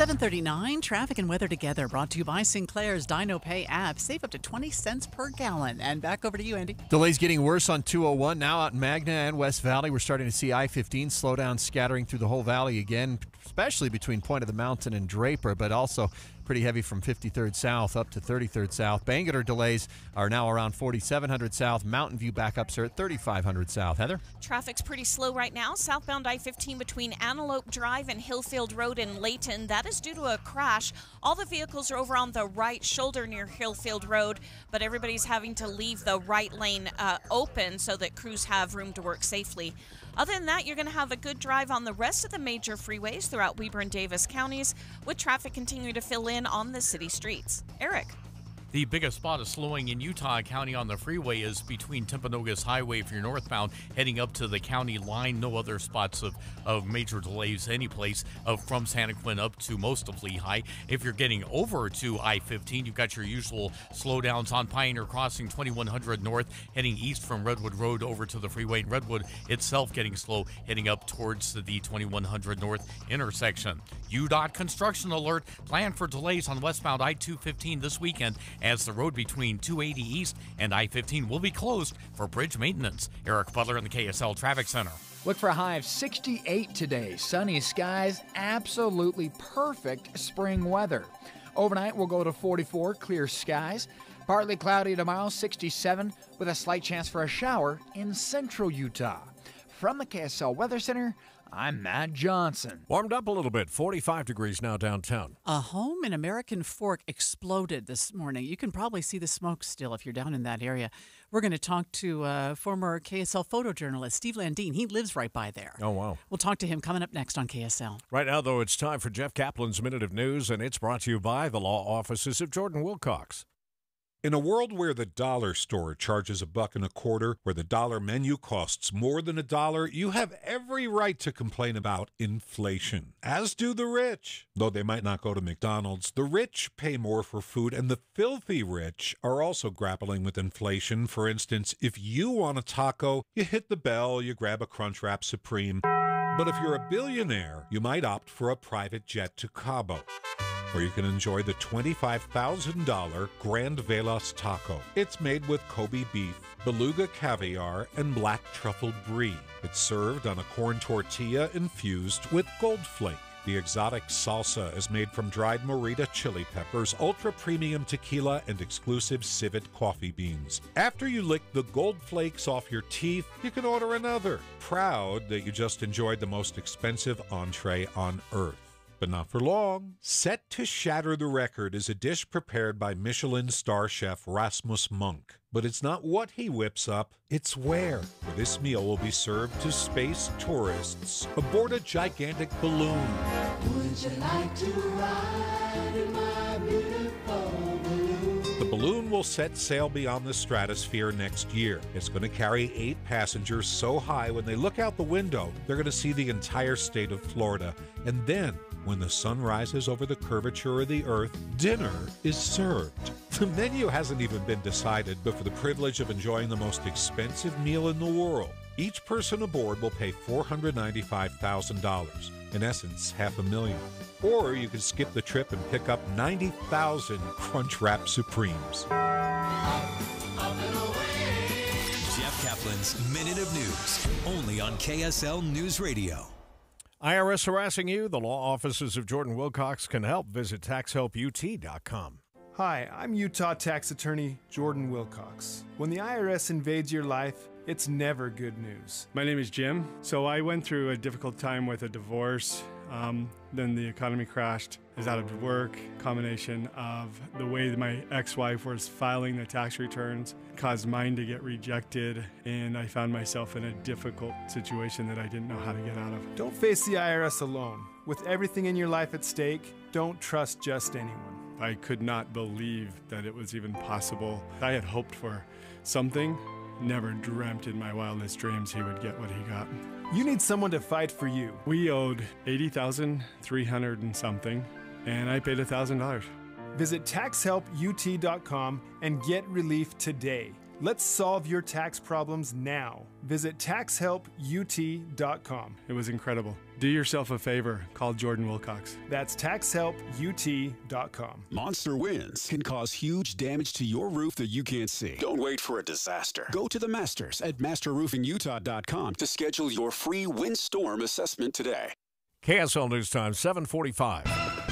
739 traffic and weather together brought to you by Sinclair's DinoPay app. Save up to 20 cents per gallon. And back over to you, Andy. Delays getting worse on 201 now out in Magna and West Valley. We're starting to see I 15 slow down, scattering through the whole valley again, especially between Point of the Mountain and Draper, but also pretty heavy from 53rd South up to 33rd South. Bangerter delays are now around 4700 South. Mountain View backups are at 3500 South. Heather? Traffic's pretty slow right now. Southbound I 15 between Antelope Drive and Hillfield Road in Layton. That is due to a crash. All the vehicles are over on the right shoulder near Hillfield Road, but everybody's having to leave the right lane uh, open so that crews have room to work safely. Other than that, you're going to have a good drive on the rest of the major freeways throughout Weber and Davis counties, with traffic continuing to fill in on the city streets. Eric. The biggest spot of slowing in Utah County on the freeway is between Timpanogos Highway if you're northbound, heading up to the county line. No other spots of, of major delays anyplace uh, from Santaquin up to most of Lehi. If you're getting over to I 15, you've got your usual slowdowns on Pioneer Crossing 2100 North, heading east from Redwood Road over to the freeway. And Redwood itself getting slow, heading up towards the 2100 North intersection. UDOT construction alert planned for delays on westbound I 215 this weekend as the road between 280 East and I 15 will be closed for bridge maintenance. Eric Butler in the KSL Traffic Center. Look for a high of 68 today. Sunny skies, absolutely perfect spring weather. Overnight, we'll go to 44, clear skies. Partly cloudy tomorrow, 67, with a slight chance for a shower in central Utah. From the KSL Weather Center, I'm Matt Johnson. Warmed up a little bit, 45 degrees now downtown. A home in American Fork exploded this morning. You can probably see the smoke still if you're down in that area. We're going to talk to uh, former KSL photojournalist Steve Landine. He lives right by there. Oh, wow. We'll talk to him coming up next on KSL. Right now, though, it's time for Jeff Caplan's Minute of News, and it's brought to you by the law offices of Jordan Wilcox. In a world where the dollar store charges a buck and a quarter, where the dollar menu costs more than a dollar, you have every right to complain about inflation, as do the rich. Though they might not go to McDonald's, the rich pay more for food, and the filthy rich are also grappling with inflation. For instance, if you want a taco, you hit the bell, you grab a Crunchwrap Supreme. But if you're a billionaire, you might opt for a private jet to Cabo where you can enjoy the $25,000 Grand Velas taco. It's made with Kobe beef, beluga caviar, and black truffle brie. It's served on a corn tortilla infused with gold flake. The exotic salsa is made from dried morita chili peppers, ultra premium tequila, and exclusive civet coffee beans. After you lick the gold flakes off your teeth, you can order another. Proud that you just enjoyed the most expensive entree on earth but not for long. Set to shatter the record is a dish prepared by Michelin star chef Rasmus Monk. But it's not what he whips up, it's where. For this meal will be served to space tourists aboard a gigantic balloon. Would you like to ride in my beautiful balloon? The balloon will set sail beyond the stratosphere next year. It's going to carry eight passengers so high when they look out the window, they're going to see the entire state of Florida. And then when the sun rises over the curvature of the earth, dinner is served. The menu hasn't even been decided, but for the privilege of enjoying the most expensive meal in the world, each person aboard will pay $495,000, in essence, half a million. Or you can skip the trip and pick up 90,000 Crunchwrap Supremes. Jeff Caplan's Minute of News, only on KSL News Radio. IRS harassing you? The law offices of Jordan Wilcox can help. Visit taxhelput.com. Hi, I'm Utah tax attorney Jordan Wilcox. When the IRS invades your life, it's never good news. My name is Jim. So I went through a difficult time with a divorce. Um, then the economy crashed. I was out of work. Combination of the way that my ex-wife was filing the tax returns caused mine to get rejected, and I found myself in a difficult situation that I didn't know how to get out of. Don't face the IRS alone. With everything in your life at stake, don't trust just anyone. I could not believe that it was even possible. I had hoped for something, never dreamt in my wildest dreams he would get what he got. You need someone to fight for you. We owed 80,300 and something, and I paid $1,000. Visit taxhelput.com and get relief today. Let's solve your tax problems now. Visit taxhelput.com. It was incredible. Do yourself a favor. Call Jordan Wilcox. That's taxhelput.com. Monster winds can cause huge damage to your roof that you can't see. Don't wait for a disaster. Go to the masters at masterroofingutah.com to schedule your free windstorm assessment today. KSL News Time, 745.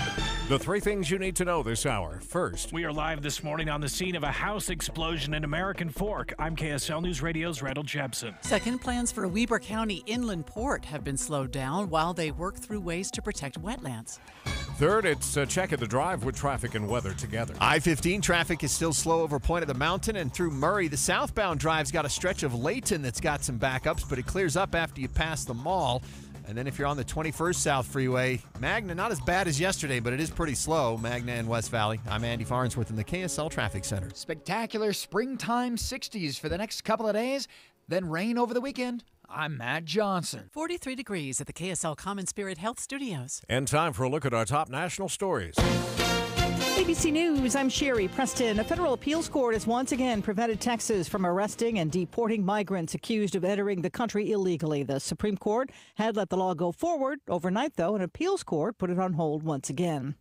The three things you need to know this hour. First, we are live this morning on the scene of a house explosion in American Fork. I'm KSL News Radio's Randall Jeppesen. Second, plans for Weber County inland port have been slowed down while they work through ways to protect wetlands. Third, it's a check of the drive with traffic and weather together. I 15 traffic is still slow over Point of the Mountain and through Murray. The southbound drive's got a stretch of Layton that's got some backups, but it clears up after you pass the mall. And then if you're on the 21st South Freeway, Magna, not as bad as yesterday, but it is pretty slow. Magna and West Valley. I'm Andy Farnsworth in the KSL Traffic Center. Spectacular springtime 60s for the next couple of days, then rain over the weekend. I'm Matt Johnson. 43 degrees at the KSL CommonSpirit Health Studios. And time for a look at our top national stories. ABC News, I'm Sherri Preston. A federal appeals court has once again prevented Texas from arresting and deporting migrants accused of entering the country illegally. The Supreme Court had let the law go forward. Overnight, though, an appeals court put it on hold once again.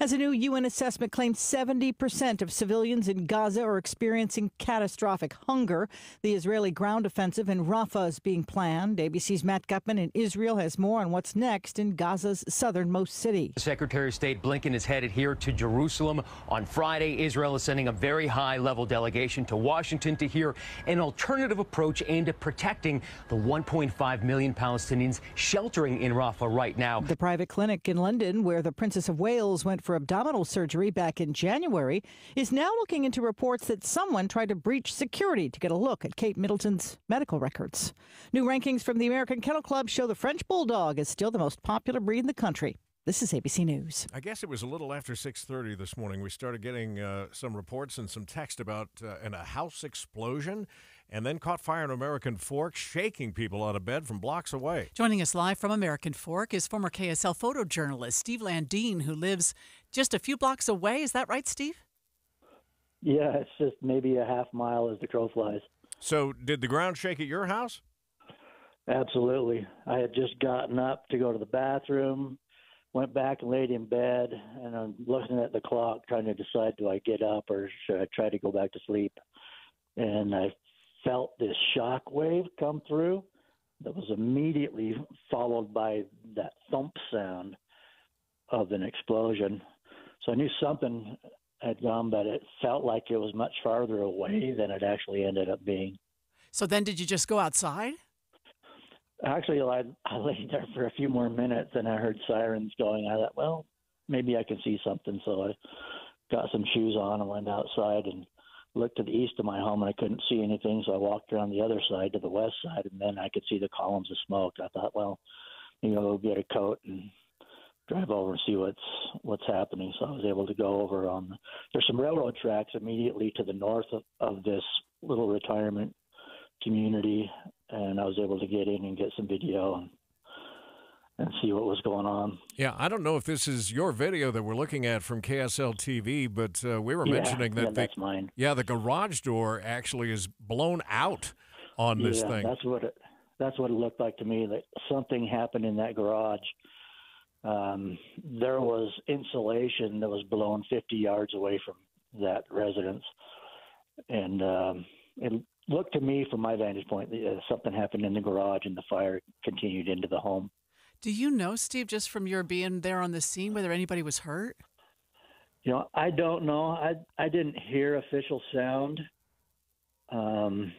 As a new UN assessment claims 70% of civilians in Gaza are experiencing catastrophic hunger. The Israeli ground offensive in Rafah is being planned. ABC's Matt Gutman in Israel has more on what's next in Gaza's southernmost city. Secretary of State Blinken is headed here to Jerusalem. On Friday, Israel is sending a very high level delegation to Washington to hear an alternative approach aimed at protecting the 1.5 million Palestinians sheltering in Rafah right now. The private clinic in London, where the Princess of Wales went for abdominal surgery back in January, is now looking into reports that someone tried to breach security to get a look at Kate Middleton's medical records. New rankings from the American Kennel Club show the French Bulldog is still the most popular breed in the country. This is ABC News. I guess it was a little after 6:30 this morning. We started getting uh, some reports and some text about uh, an, a house explosion, and then caught fire in American Fork, shaking people out of bed from blocks away. Joining us live from American Fork is former KSL photojournalist Steve Landine, who lives just a few blocks away. Is that right, Steve? Yeah, it's just maybe a half mile as the crow flies. So, did the ground shake at your house? Absolutely. I had just gotten up to go to the bathroom, went back and laid in bed, and I'm looking at the clock, trying to decide do I get up or should I try to go back to sleep. And I felt this shock wave come through that was immediately followed by that thump sound of an explosion. So I knew something had gone, but it felt like it was much farther away than it actually ended up being. So then, did you just go outside? Actually, I, I lay there for a few more minutes and I heard sirens going. I thought, well, maybe I can see something. So I got some shoes on and went outside and looked to the east of my home and I couldn't see anything. So I walked around the other side to the west side and then I could see the columns of smoke. I thought, well, you know, go get a coat and drive over and see what's what's happening. So I was able to go over on. There's some railroad tracks immediately to the north of, of this little retirement community, and I was able to get in and get some video and and see what was going on. Yeah, I don't know if this is your video that we're looking at from KSL TV, but uh, we were Yeah, mentioning that yeah, the, that's mine. Yeah, the garage door actually is blown out on this yeah, thing. That's what it. That's what it looked like to me. That something happened in that garage. Um, there was insulation that was blown 50 yards away from that residence, and um, it looked to me, from my vantage point, uh, something happened in the garage, and the fire continued into the home. Do you know, Steve, just from your being there on the scene, whether anybody was hurt? You know, I don't know. I I didn't hear official sound, um,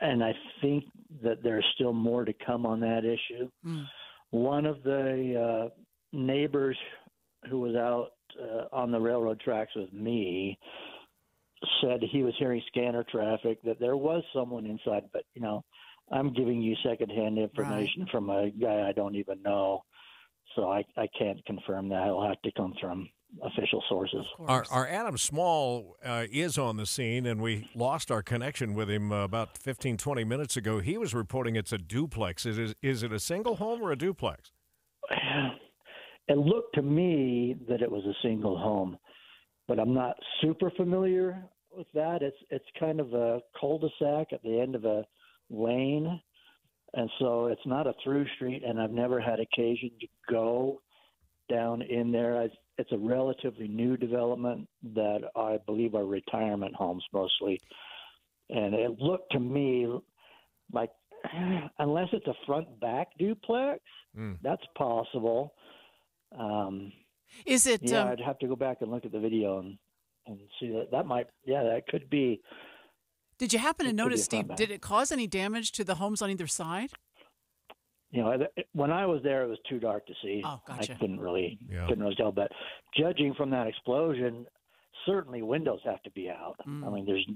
and I think that there's still more to come on that issue. Mm. One of the uh, neighbors who was out uh, on the railroad tracks with me said he was hearing scanner traffic, that there was someone inside, but you know, I'm giving you secondhand information from a guy I don't even know, so I I can't confirm that. It'll have to come from official sources. Our, our Adam Small uh, is on the scene, and we lost our connection with him uh, about 15, 20 minutes ago. He was reporting it's a duplex. Is it, is it a single home or a duplex? It looked to me that it was a single home, but I'm not super familiar with that, it's it's kind of a cul-de-sac at the end of a lane, and so it's not a through street. And I've never had occasion to go down in there. I, it's a relatively new development that I believe are retirement homes mostly, and it looked to me like unless it's a front back duplex, Mm. that's possible. Um, Is it? yeah, um, I'd have to go back and look at the video and and see that. That might, yeah, that could be. did you happen to it could be notice, Steve? Did it cause any damage to the homes on either side? You know, when I was there, it was too dark to see. Oh, gotcha. I couldn't really, Yeah. couldn't really tell. But judging from that explosion, certainly windows have to be out. I Mm. mean, there's,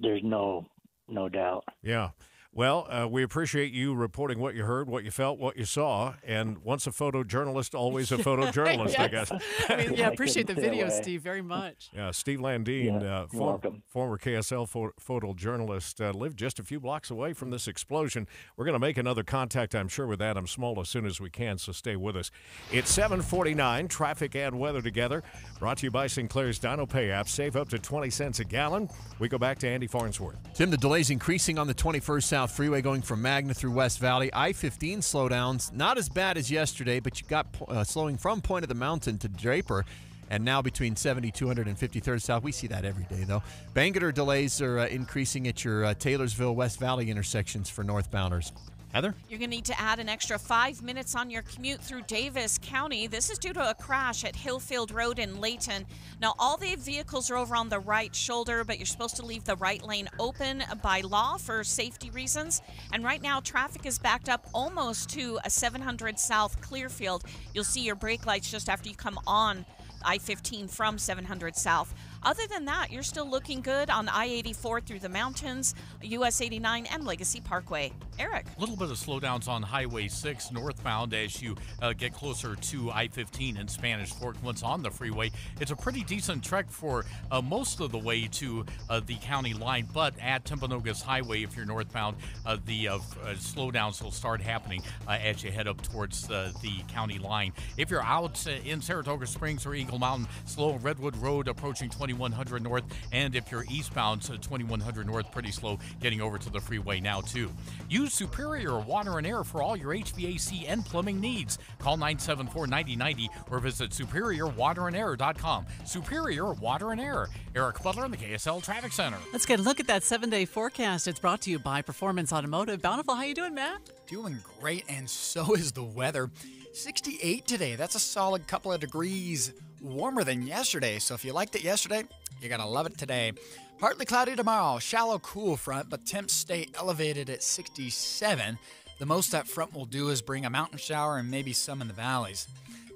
there's no, no doubt. Yeah. Well, uh, we appreciate you reporting what you heard, what you felt, what you saw. And once a photojournalist, always a photojournalist, I guess. I mean, yeah, I appreciate the video, away. Steve, very much. Yeah, Steve Landine, uh, form- former KSL pho- photojournalist, uh, lived just a few blocks away from this explosion. We're going to make another contact, I'm sure, with Adam Small as soon as we can, so stay with us. It's 749, traffic and weather together. Brought to you by Sinclair's DinoPay app. Save up to 20 cents a gallon. We go back to Andy Farnsworth. Tim, the delays increasing on the 21st Freeway going from Magna through West Valley. I 15 slowdowns, not as bad as yesterday, but you got uh, slowing from Point of the Mountain to Draper. And now between 7200 and 53rd South. We see that every day, though. Bangerter delays are uh, increasing at your uh, Taylorsville West Valley intersections for northbounders. Heather? You're going to need to add an extra five minutes on your commute through Davis County. This is due to a crash at Hillfield Road in Layton. Now, all the vehicles are over on the right shoulder, but you're supposed to leave the right lane open by law for safety reasons. And right now, traffic is backed up almost to a 700 South Clearfield. You'll see your brake lights just after you come on I 15 from 700 South. Other than that, you're still looking good on I 84 through the mountains, US 89, and Legacy Parkway. Eric. A little bit of slowdowns on Highway 6 northbound as you uh, get closer to I 15 and Spanish Fork once on the freeway. It's a pretty decent trek for uh, most of the way to uh, the county line, but at Timpanogos Highway, if you're northbound, uh, the uh, uh, slowdowns will start happening as you head up towards the county line. If you're out in Saratoga Springs or Eagle Mountain, slow Redwood Road approaching 2100 north, and if you're eastbound, so 2100 north, pretty slow getting over to the freeway now, too. Use Superior Water and Air for all your HVAC and plumbing needs. Call 974 9090 or visit superiorwaterandair.com. Superior Water and Air. Eric Butler in the KSL Traffic Center. Let's get a look at that seven-day forecast. It's brought to you by Performance Automotive. Bountiful, how you doing, Matt? Doing great, and so is the weather. 68 today. That's a solid couple of degrees warmer than yesterday. So if you liked it yesterday, you're going to love it today. Partly cloudy tomorrow, shallow cool front, but temps stay elevated at 67. The most that front will do is bring a mountain shower and maybe some in the valleys.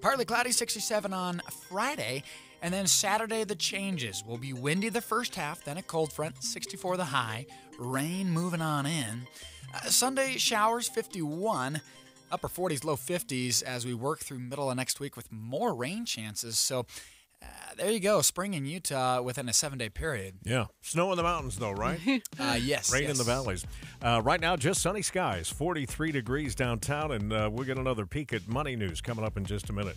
Partly cloudy 67 on Friday, and then Saturday the changes. Will be windy the first half, then a cold front 64 the high, rain moving on in. Uh, Sunday showers 51, upper 40s, low 50s as we work through middle of next week with more rain chances. So uh, there you go, spring in Utah within a seven day period. Yeah. Snow in the mountains, though, right? Uh, yes. Rain in the valleys. Uh, right now, just sunny skies, 43 degrees downtown, and uh, we'll get another peek at money news coming up in just a minute.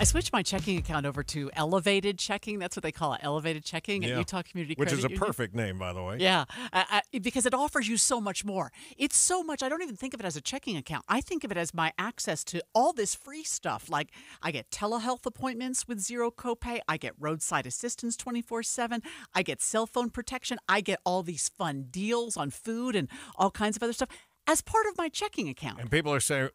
I switched my checking account over to elevated checking. That's what they call it, elevated checking at Utah Community Which Credit is a Union. perfect name, by the way. Yeah, I, I, because it offers you so much more. It's so much. I don't even think of it as a checking account. I think of it as my access to all this free stuff. Like I get telehealth appointments with zero copay. I get roadside assistance 24 7. I get cell phone protection. I get all these fun deals on food and all kinds of other stuff as part of my checking account. And people are saying,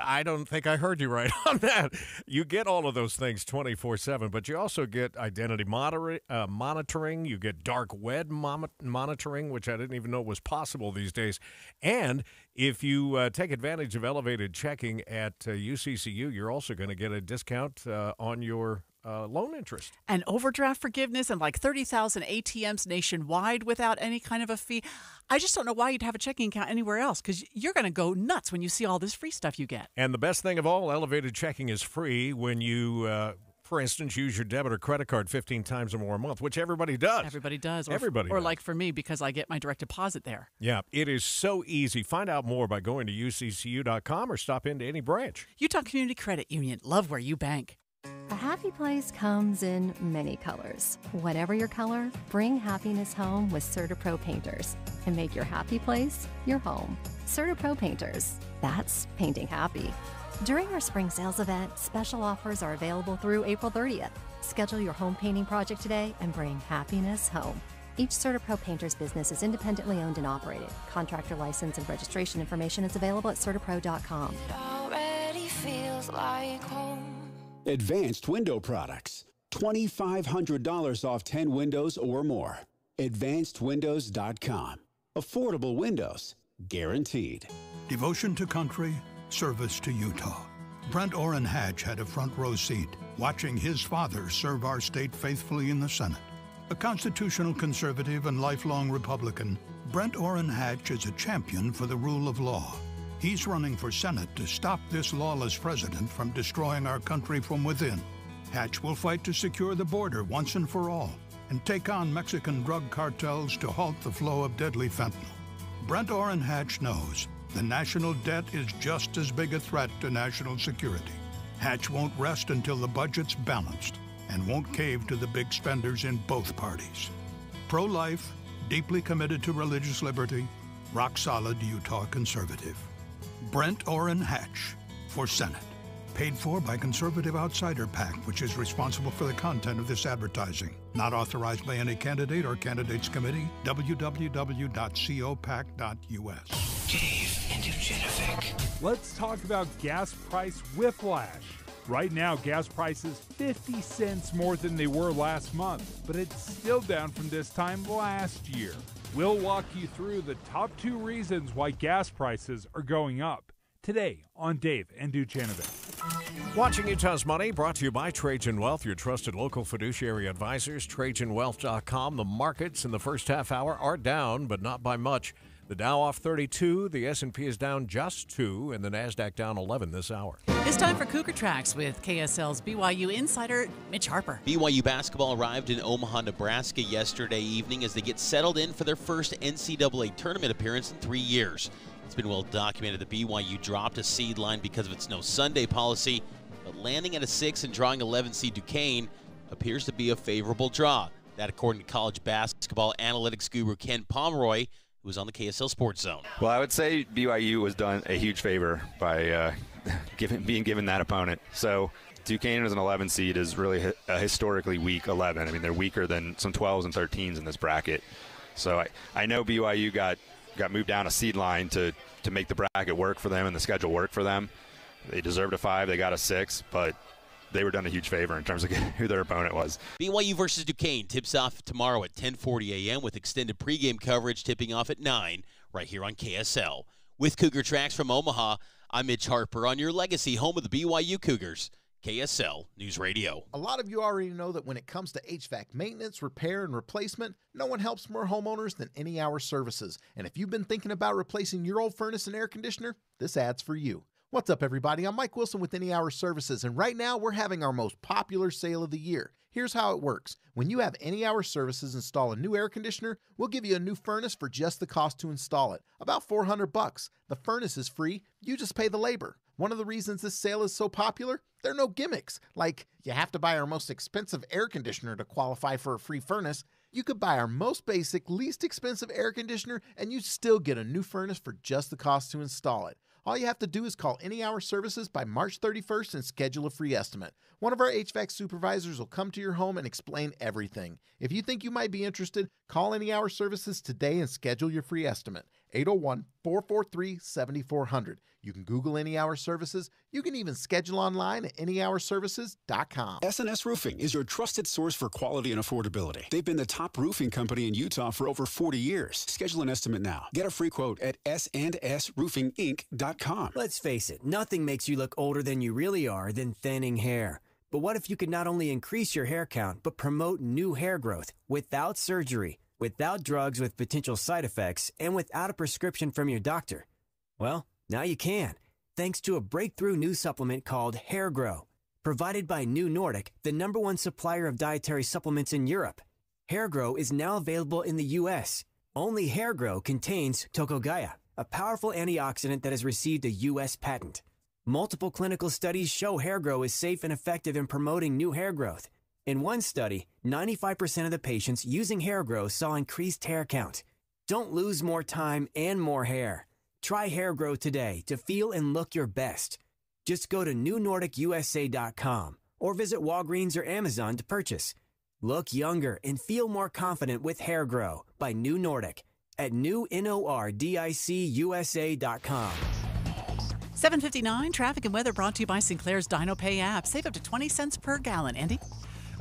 I don't think I heard you right on that. You get all of those things 24 7, but you also get identity moder- uh, monitoring. You get dark web mon- monitoring, which I didn't even know was possible these days. And if you uh, take advantage of elevated checking at uh, UCCU, you're also going to get a discount uh, on your uh, loan interest. and overdraft forgiveness and like 30,000 ATMs nationwide without any kind of a fee. I just don't know why you'd have a checking account anywhere else because you're going to go nuts when you see all this free stuff you get. And the best thing of all, elevated checking is free when you, uh, for instance, use your debit or credit card 15 times or more a month, which everybody does. Everybody does. Or, Everybody Or does. like for me, because I get my direct deposit there. Yeah, it is so easy. Find out more by going to uccu.com or stop into any branch. Utah Community Credit Union. Love where you bank. A happy place comes in many colors. Whatever your color, bring happiness home with CertaPro Painters and make your happy place your home. CertaPro Painters, that's painting happy. During our spring sales event, special offers are available through April 30th. Schedule your home painting project today and bring happiness home. Each CertaPro Painters business is independently owned and operated. Contractor license and registration information is available at CertaPro.com. Already feels like home. Advanced Window Products. $2,500 off 10 windows or more. AdvancedWindows.com. Affordable windows. Guaranteed. Devotion to country, service to Utah. Brent Orrin Hatch had a front row seat watching his father serve our state faithfully in the Senate. A constitutional conservative and lifelong Republican, Brent Orrin Hatch is a champion for the rule of law. He's running for Senate to stop this lawless president from destroying our country from within. Hatch will fight to secure the border once and for all and take on Mexican drug cartels to halt the flow of deadly fentanyl. Brent Orrin Hatch knows the national debt is just as big a threat to national security. Hatch won't rest until the budget's balanced and won't cave to the big spenders in both parties. Pro life, deeply committed to religious liberty, rock solid Utah conservative. Brent Orrin Hatch for Senate. Paid for by Conservative Outsider PAC, which is responsible for the content of this advertising. Not authorized by any candidate or candidates committee. www.copac.us. Dave and Dujanovic. Let's talk about gas price whiplash. Right now, gas prices 50 cents more than they were last month, but it's still down from this time last year. We'll walk you through the top two reasons why gas prices are going up today on Dave and Dujanovic. Watching Utah's Money brought to you by Trajan Wealth, your trusted local fiduciary advisors. TrajanWealth.com. The markets in the first half hour are down, but not by much. The Dow off 32, the S&P is down just 2, and the Nasdaq down 11 this hour. It's time for Cougar Tracks with KSL's BYU insider Mitch Harper. BYU basketball arrived in Omaha, Nebraska yesterday evening as they get settled in for their first NCAA tournament appearance in three years. It's been well documented that BYU dropped a seed line because of its no Sunday policy, but landing at a 6 and drawing 11 seed Duquesne appears to be a favorable draw. That according to college basketball analytics guru Ken Pomeroy, who was on the KSL Sports Zone. Well, I would say BYU was done a huge favor by uh, being given that opponent. So Duquesne as an 11 seed is really a historically weak 11. I mean, they're weaker than some 12s and 13s in this bracket. So I, I know BYU got got moved down a seed line to to make the bracket work for them and the schedule work for them. They deserved a five. They got a six, but they were done a huge favor in terms of who their opponent was. BYU versus Duquesne tips off tomorrow at 10:40 a.m. with extended pregame coverage tipping off at 9 right here on KSL. With Cougar Tracks from Omaha, I'm Mitch Harper on your legacy home of the BYU Cougars. KSL News Radio. A lot of you already know that when it comes to HVAC maintenance, repair, and replacement, no one helps more homeowners than Any Hour Services. And if you've been thinking about replacing your old furnace and air conditioner, this ad's for you. What's up, everybody? I'm Mike Wilson with Any Hour Services, and right now we're having our most popular sale of the year. Here's how it works. When you have Any Hour Services install a new air conditioner, we'll give you a new furnace for just the cost to install it. About 400 bucks. The furnace is free, you just pay the labor. One of the reasons this sale is so popular, there are no gimmicks. Like, you have to buy our most expensive air conditioner to qualify for a free furnace. You could buy our most basic, least expensive air conditioner, and you'd still get a new furnace for just the cost to install it. All you have to do is call Any Hour Services by March 31st and schedule a free estimate. One of our HVAC supervisors will come to your home and explain everything. If you think you might be interested, call Any Hour Services today and schedule your free estimate. 801 443 7400. You can Google Any Hour Services. You can even schedule online at anyhourservices.com. SNS Roofing is your trusted source for quality and affordability. They've been the top roofing company in Utah for over 40 years. Schedule an estimate now. Get a free quote at sandsroofinginc.com. Let's face it, nothing makes you look older than you really are than thinning hair. But what if you could not only increase your hair count, but promote new hair growth without surgery, without drugs with potential side effects, and without a prescription from your doctor? Well, now you can, thanks to a breakthrough new supplement called Hair Grow, provided by New Nordic, the number one supplier of dietary supplements in Europe. Hair Grow is now available in the U.S. Only Hair Grow contains Tokogaya, a powerful antioxidant that has received a U.S. patent. Multiple clinical studies show hair grow is safe and effective in promoting new hair growth. In one study, 95% of the patients using hair grow saw increased hair count. Don't lose more time and more hair. Try hair grow today to feel and look your best. Just go to newnordicusa.com or visit Walgreens or Amazon to purchase. Look younger and feel more confident with Hair Grow by New Nordic at newnordicusa.com. 759 traffic and weather brought to you by Sinclair's DinoPay app. Save up to 20 cents per gallon. Andy?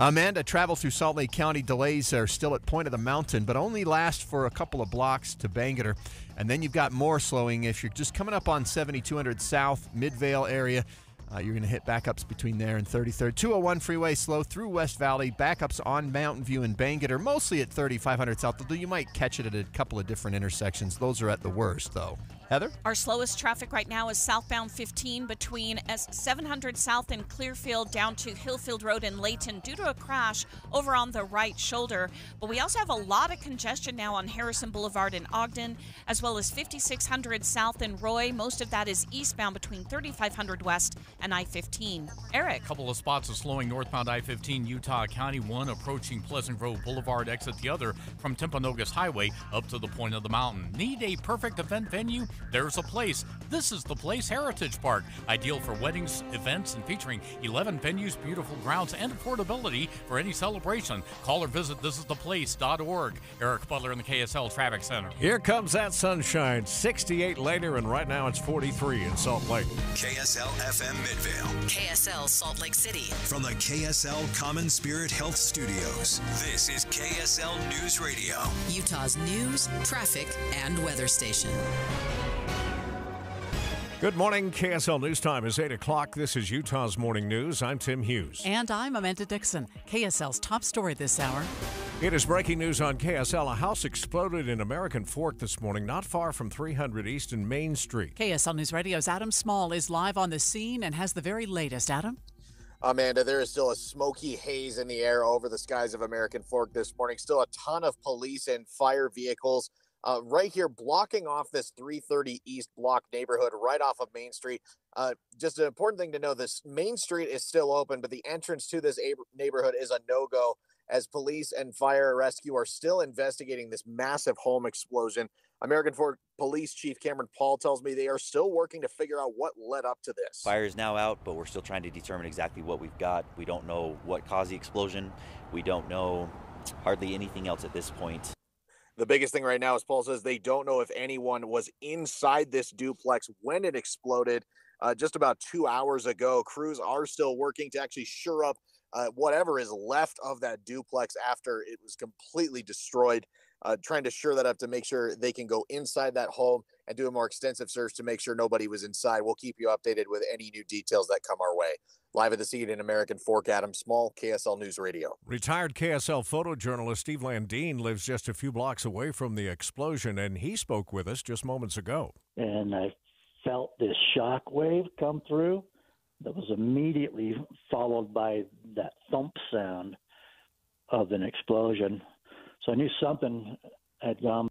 Amanda, travel through Salt Lake County delays are still at Point of the Mountain, but only last for a couple of blocks to Bangerter. And then you've got more slowing if you're just coming up on 7200 South, Midvale area. Uh, you're going to hit backups between there and 33rd. 201 freeway slow through West Valley. Backups on Mountain View and Bangerter, mostly at 3500 South. Although you might catch it at a couple of different intersections. Those are at the worst, though. Heather? Our slowest traffic right now is southbound 15 between S 700 South and Clearfield down to Hillfield Road in Layton due to a crash over on the right shoulder. But we also have a lot of congestion now on Harrison Boulevard in Ogden, as well as 5600 South in Roy. Most of that is eastbound between 3500 West and I 15. Eric? A couple of spots of slowing northbound I 15 Utah County, one approaching Pleasant Grove Boulevard, exit the other from Timpanogos Highway up to the point of the mountain. Need a perfect event venue? There's a place. This is the Place Heritage Park, ideal for weddings, events, and featuring 11 venues, beautiful grounds, and affordability for any celebration. Call or visit thisistheplace.org. Eric Butler in the KSL Traffic Center. Here comes that sunshine. 68 later, and right now it's 43 in Salt Lake. KSL FM Midvale. KSL Salt Lake City. From the KSL CommonSpirit Health Studios, this is KSL News Radio. Utah's news, traffic, and weather station. Good morning. KSL News Time is 8 o'clock. This is Utah's Morning News. I'm Tim Hughes. And I'm Amanda Dixon. KSL's top story this hour. It is breaking news on KSL. A house exploded in American Fork this morning, not far from 300 East and Main Street. KSL News Radio's Adam Small is live on the scene and has the very latest. Adam? Amanda, there is still a smoky haze in the air over the skies of American Fork this morning. Still a ton of police and fire vehicles uh, right here blocking off this 330 East Block neighborhood right off of Main Street. Uh, just an important thing to know this Main Street is still open, but the entrance to this ab- neighborhood is a no go as police and fire rescue are still investigating this massive home explosion. American Fork Police Chief Cameron Paul tells me they are still working to figure out what led up to this. Fire is now out, but we're still trying to determine exactly what we've got. We don't know what caused the explosion. We don't know hardly anything else at this point. The biggest thing right now is Paul says they don't know if anyone was inside this duplex when it exploded uh, just about two hours ago. Crews are still working to actually sure up uh, whatever is left of that duplex after it was completely destroyed. Uh, trying to sure that up to make sure they can go inside that home and do a more extensive search to make sure nobody was inside. We'll keep you updated with any new details that come our way. Live at the scene in American Fork, Adam Small, KSL News Radio. Retired KSL photojournalist Steve Landine lives just a few blocks away from the explosion, and he spoke with us just moments ago. And I felt this shock wave come through that was immediately followed by that thump sound of an explosion. So I knew something had gone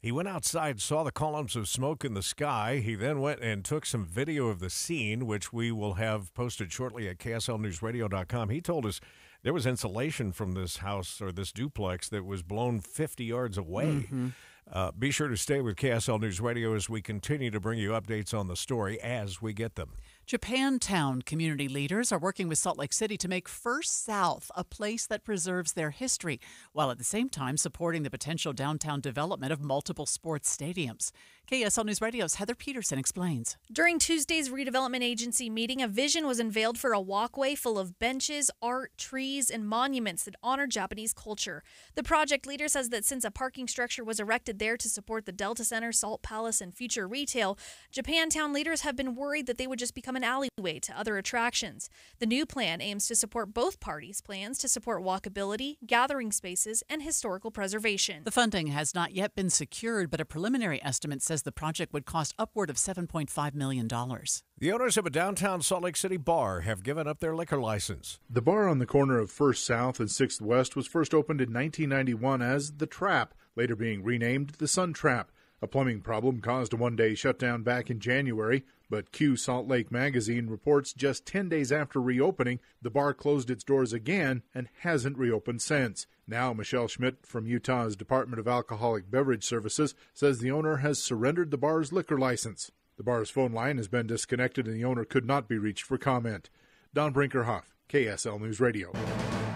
he went outside, saw the columns of smoke in the sky. He then went and took some video of the scene, which we will have posted shortly at KSLNewsRadio.com. He told us there was insulation from this house or this duplex that was blown 50 yards away. Mm-hmm. Uh, be sure to stay with KSL News Radio as we continue to bring you updates on the story as we get them. Japantown community leaders are working with Salt Lake City to make First South a place that preserves their history, while at the same time supporting the potential downtown development of multiple sports stadiums. KSL News Radio's Heather Peterson explains. During Tuesday's redevelopment agency meeting, a vision was unveiled for a walkway full of benches, art, trees, and monuments that honor Japanese culture. The project leader says that since a parking structure was erected there to support the Delta Center, Salt Palace, and future retail, Japantown leaders have been worried that they would just become an alleyway to other attractions. The new plan aims to support both parties' plans to support walkability, gathering spaces, and historical preservation. The funding has not yet been secured, but a preliminary estimate says the project would cost upward of $7.5 million. The owners of a downtown Salt Lake City bar have given up their liquor license. The bar on the corner of First South and 6th West was first opened in 1991 as The Trap, later being renamed The Sun Trap. A plumbing problem caused a one day shutdown back in January, but Q Salt Lake Magazine reports just 10 days after reopening, the bar closed its doors again and hasn't reopened since. Now, Michelle Schmidt from Utah's Department of Alcoholic Beverage Services says the owner has surrendered the bar's liquor license. The bar's phone line has been disconnected and the owner could not be reached for comment. Don Brinkerhoff, KSL News Radio.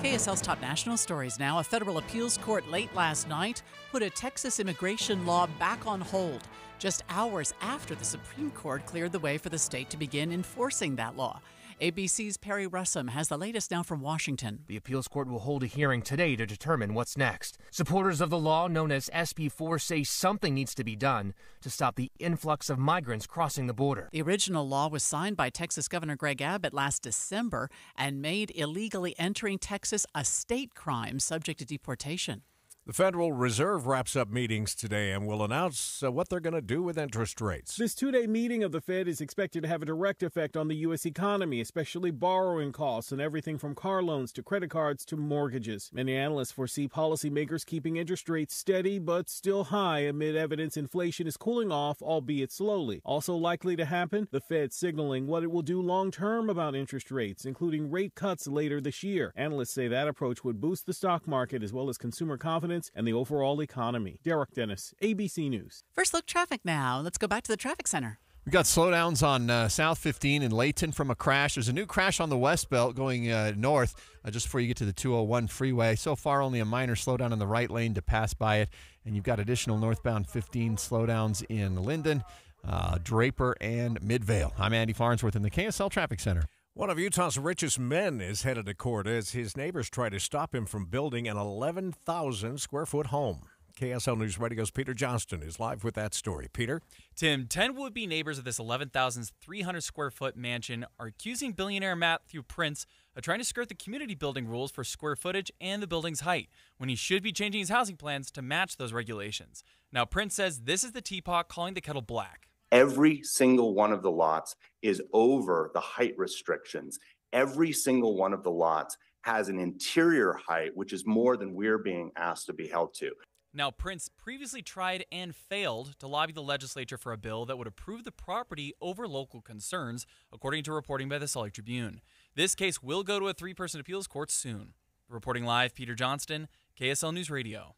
KSL's top national stories now. A federal appeals court late last night put a Texas immigration law back on hold, just hours after the Supreme Court cleared the way for the state to begin enforcing that law. ABC's Perry Russom has the latest now from Washington. The appeals court will hold a hearing today to determine what's next. Supporters of the law known as SB 4 say something needs to be done to stop the influx of migrants crossing the border. The original law was signed by Texas Governor Greg Abbott last December and made illegally entering Texas a state crime subject to deportation. The Federal Reserve wraps up meetings today and will announce uh, what they're going to do with interest rates. This two day meeting of the Fed is expected to have a direct effect on the U.S. economy, especially borrowing costs and everything from car loans to credit cards to mortgages. Many analysts foresee policymakers keeping interest rates steady but still high amid evidence inflation is cooling off, albeit slowly. Also likely to happen, the Fed signaling what it will do long term about interest rates, including rate cuts later this year. Analysts say that approach would boost the stock market as well as consumer confidence and the overall economy. Derek Dennis, ABC News. First look traffic now. Let's go back to the traffic center. We've got slowdowns on uh, South 15 in Layton from a crash. There's a new crash on the West Belt going uh, north uh, just before you get to the 201 freeway. So far, only a minor slowdown in the right lane to pass by it. And you've got additional northbound 15 slowdowns in Lindon, uh, Draper, and Midvale. I'm Andy Farnsworth in the KSL Traffic Center. One of Utah's richest men is headed to court as his neighbors try to stop him from building an 11,000 square foot home. KSL News Radio's Peter Johnston is live with that story. Peter? Tim, 10 would be neighbors of this 11,300 square foot mansion are accusing billionaire Matthew Prince of trying to skirt the community building rules for square footage and the building's height when he should be changing his housing plans to match those regulations. Now, Prince says this is the teapot calling the kettle black. Every single one of the lots is over the height restrictions. Every single one of the lots has an interior height, which is more than we're being asked to be held to. Now, Prince previously tried and failed to lobby the legislature for a bill that would approve the property over local concerns, according to reporting by the Salt Lake Tribune. This case will go to a three person appeals court soon. Reporting live, Peter Johnston, KSL News Radio.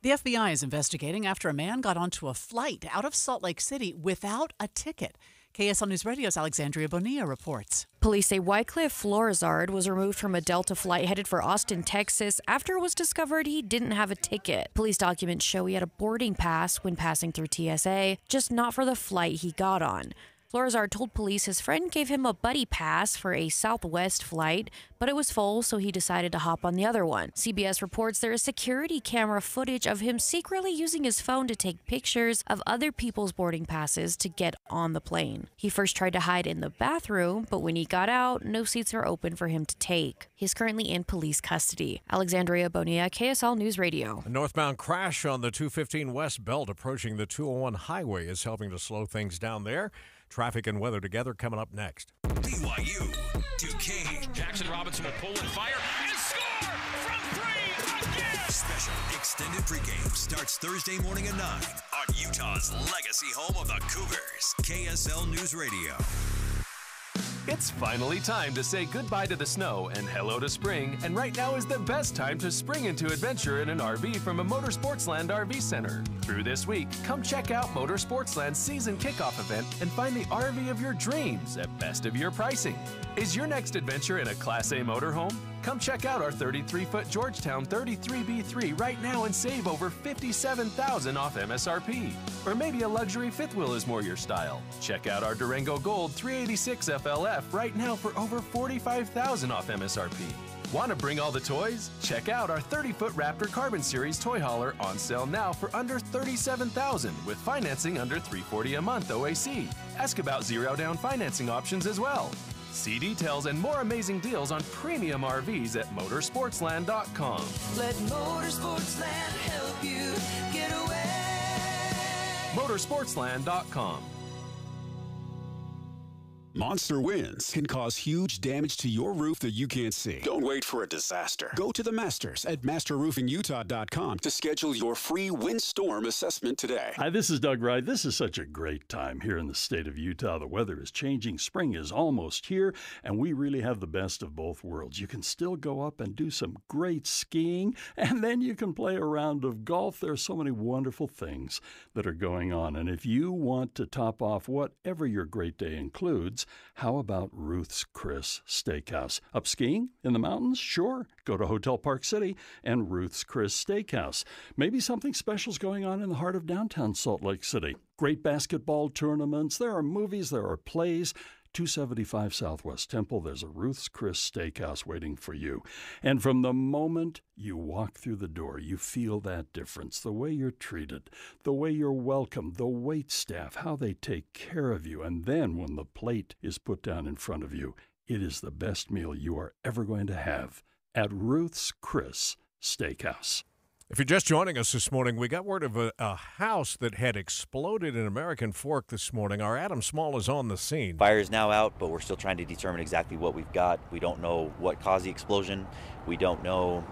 The FBI is investigating after a man got onto a flight out of Salt Lake City without a ticket. KSL News Radio's Alexandria Bonilla reports. Police say Wycliffe Florizard was removed from a Delta flight headed for Austin, Texas, after it was discovered he didn't have a ticket. Police documents show he had a boarding pass when passing through TSA, just not for the flight he got on. Florizard told police his friend gave him a buddy pass for a Southwest flight, but it was full, so he decided to hop on the other one. CBS reports there is security camera footage of him secretly using his phone to take pictures of other people's boarding passes to get on the plane. He first tried to hide in the bathroom, but when he got out, no seats are open for him to take. He's currently in police custody. Alexandria Bonilla, KSL News Radio. A northbound crash on the 215 West Belt approaching the 201 highway is helping to slow things down there. Traffic and weather together coming up next. BYU, Duquesne. Jackson Robinson will pull and fire and score from three again. Special extended pregame starts Thursday morning at 9 on Utah's legacy home of the Cougars. KSL News Radio. It's finally time to say goodbye to the snow and hello to spring, and right now is the best time to spring into adventure in an RV from a Motorsportsland RV Center. Through this week, come check out Motorsportsland's season kickoff event and find the RV of your dreams at best of your pricing. Is your next adventure in a Class A motorhome? Come check out our 33-foot Georgetown 33B3 right now and save over 57000 off MSRP. Or maybe a luxury fifth wheel is more your style. Check out our Durango Gold 386 Right now for over 45000 off MSRP. Want to bring all the toys? Check out our 30-foot Raptor Carbon Series toy hauler on sale now for under 37000 with financing under 340 a month OAC. Ask about zero down financing options as well. See details and more amazing deals on premium RVs at motorsportsland.com. Let Motorsportsland help you get away. Motorsportsland.com. Monster winds can cause huge damage to your roof that you can't see. Don't wait for a disaster. Go to the masters at masterroofingutah.com to schedule your free windstorm assessment today. Hi, this is Doug Wright. This is such a great time here in the state of Utah. The weather is changing, spring is almost here, and we really have the best of both worlds. You can still go up and do some great skiing, and then you can play a round of golf. There are so many wonderful things that are going on. And if you want to top off whatever your great day includes, how about Ruth's Chris Steakhouse? Up skiing in the mountains? Sure. Go to Hotel Park City and Ruth's Chris Steakhouse. Maybe something special's going on in the heart of downtown Salt Lake City. Great basketball tournaments. There are movies, there are plays. 275 Southwest Temple, there's a Ruth's Chris Steakhouse waiting for you. And from the moment you walk through the door, you feel that difference the way you're treated, the way you're welcomed, the wait staff, how they take care of you. And then when the plate is put down in front of you, it is the best meal you are ever going to have at Ruth's Chris Steakhouse. If you're just joining us this morning, we got word of a, a, house that had exploded in American Fork this morning. Our Adam Small is on the scene. Fire is now out, but we're still trying to determine exactly what we've got. We don't know what caused the explosion. We don't know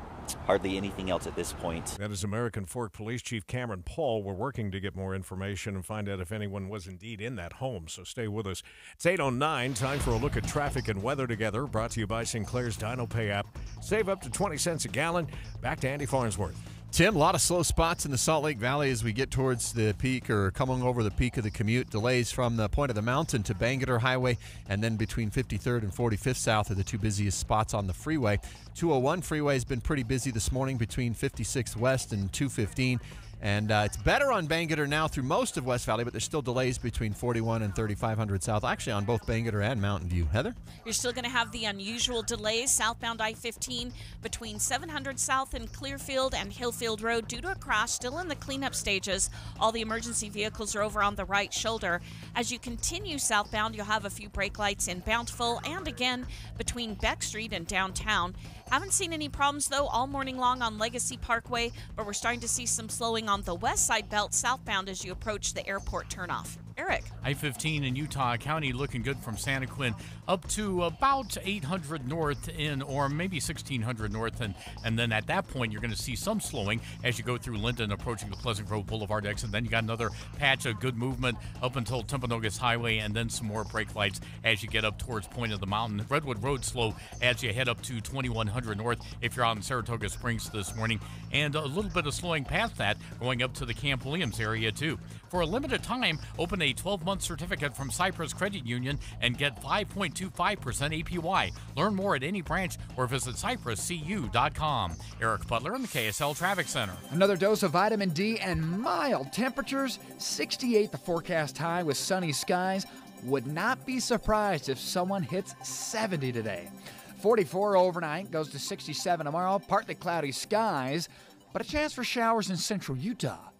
hardly anything else at this point. That is American Fork Police Chief Cameron Paul. We're working to get more information and find out if anyone was indeed in that home, so stay with us. It's 8.09, time for a look at traffic and weather together, brought to you by Sinclair's DinoPay app. Save up to 20 cents a gallon. Back to Andy Farnsworth. Tim, a lot of slow spots in the Salt Lake Valley as we get towards the peak or coming over the peak of the commute. Delays from the point of the mountain to Bangerter Highway, and then between 53rd and 45th South are the two busiest spots on the freeway. 201 freeway has been pretty busy this morning between 56th West and 215. And uh, it's better on Bangerter now through most of West Valley, but there's still delays between 41 and 3500 South, actually on both Bangerter and Mountain View. Heather? You're still going to have the unusual delays southbound I 15 between 700 South and Clearfield and Hillfield Road due to a crash still in the cleanup stages. All the emergency vehicles are over on the right shoulder. As you continue southbound, you'll have a few brake lights in Bountiful and again between Beck Street and downtown. Haven't seen any problems though all morning long on Legacy Parkway, but we're starting to see some slowing on the west side belt southbound as you approach the airport turnoff. Eric. I 15 in Utah County looking good from Santaquin up to about 800 north in, or maybe 1600 north. And, and then at that point, you're going to see some slowing as you go through Lindon approaching the Pleasant Grove Boulevard exit. And then you got another patch of good movement up until Timpanogos Highway, and then some more brake lights as you get up towards Point of the Mountain. Redwood Road slow as you head up to 2100 north if you're out in Saratoga Springs this morning. And a little bit of slowing past that going up to the Camp Williams area, too. For a limited time, open a 12 month certificate from Cyprus Credit Union and get 5.25% APY. Learn more at any branch or visit cypruscu.com. Eric Butler in the KSL Traffic Center. Another dose of vitamin D and mild temperatures. 68 the forecast high with sunny skies. Would not be surprised if someone hits 70 today. 44 overnight, goes to 67 tomorrow. Partly cloudy skies, but a chance for showers in central Utah.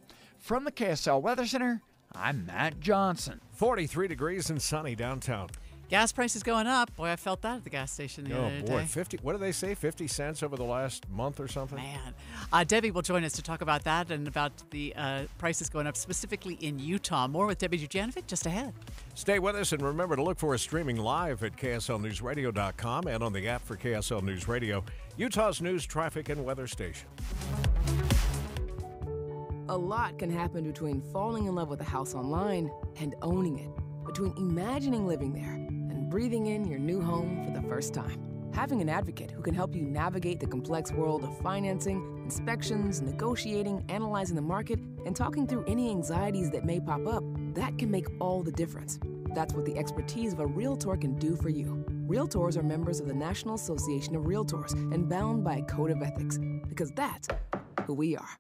From the KSL Weather Center, I'm Matt Johnson. 43 degrees and sunny downtown. Gas prices going up. Boy, I felt that at the gas station the oh other boy, day. 50. What do they say? 50 cents over the last month or something? Man. Uh, Debbie will join us to talk about that and about the uh, prices going up specifically in Utah. More with Debbie Dujanovic just ahead. Stay with us and remember to look for us streaming live at KSLNewsRadio.com and on the app for KSL News Radio, Utah's news, traffic, and weather station. A lot can happen between falling in love with a house online and owning it, between imagining living there and breathing in your new home for the first time. Having an advocate who can help you navigate the complex world of financing, inspections, negotiating, analyzing the market, and talking through any anxieties that may pop up, that can make all the difference. That's what the expertise of a Realtor can do for you. Realtors are members of the National Association of Realtors and bound by a code of ethics, because that's who we are.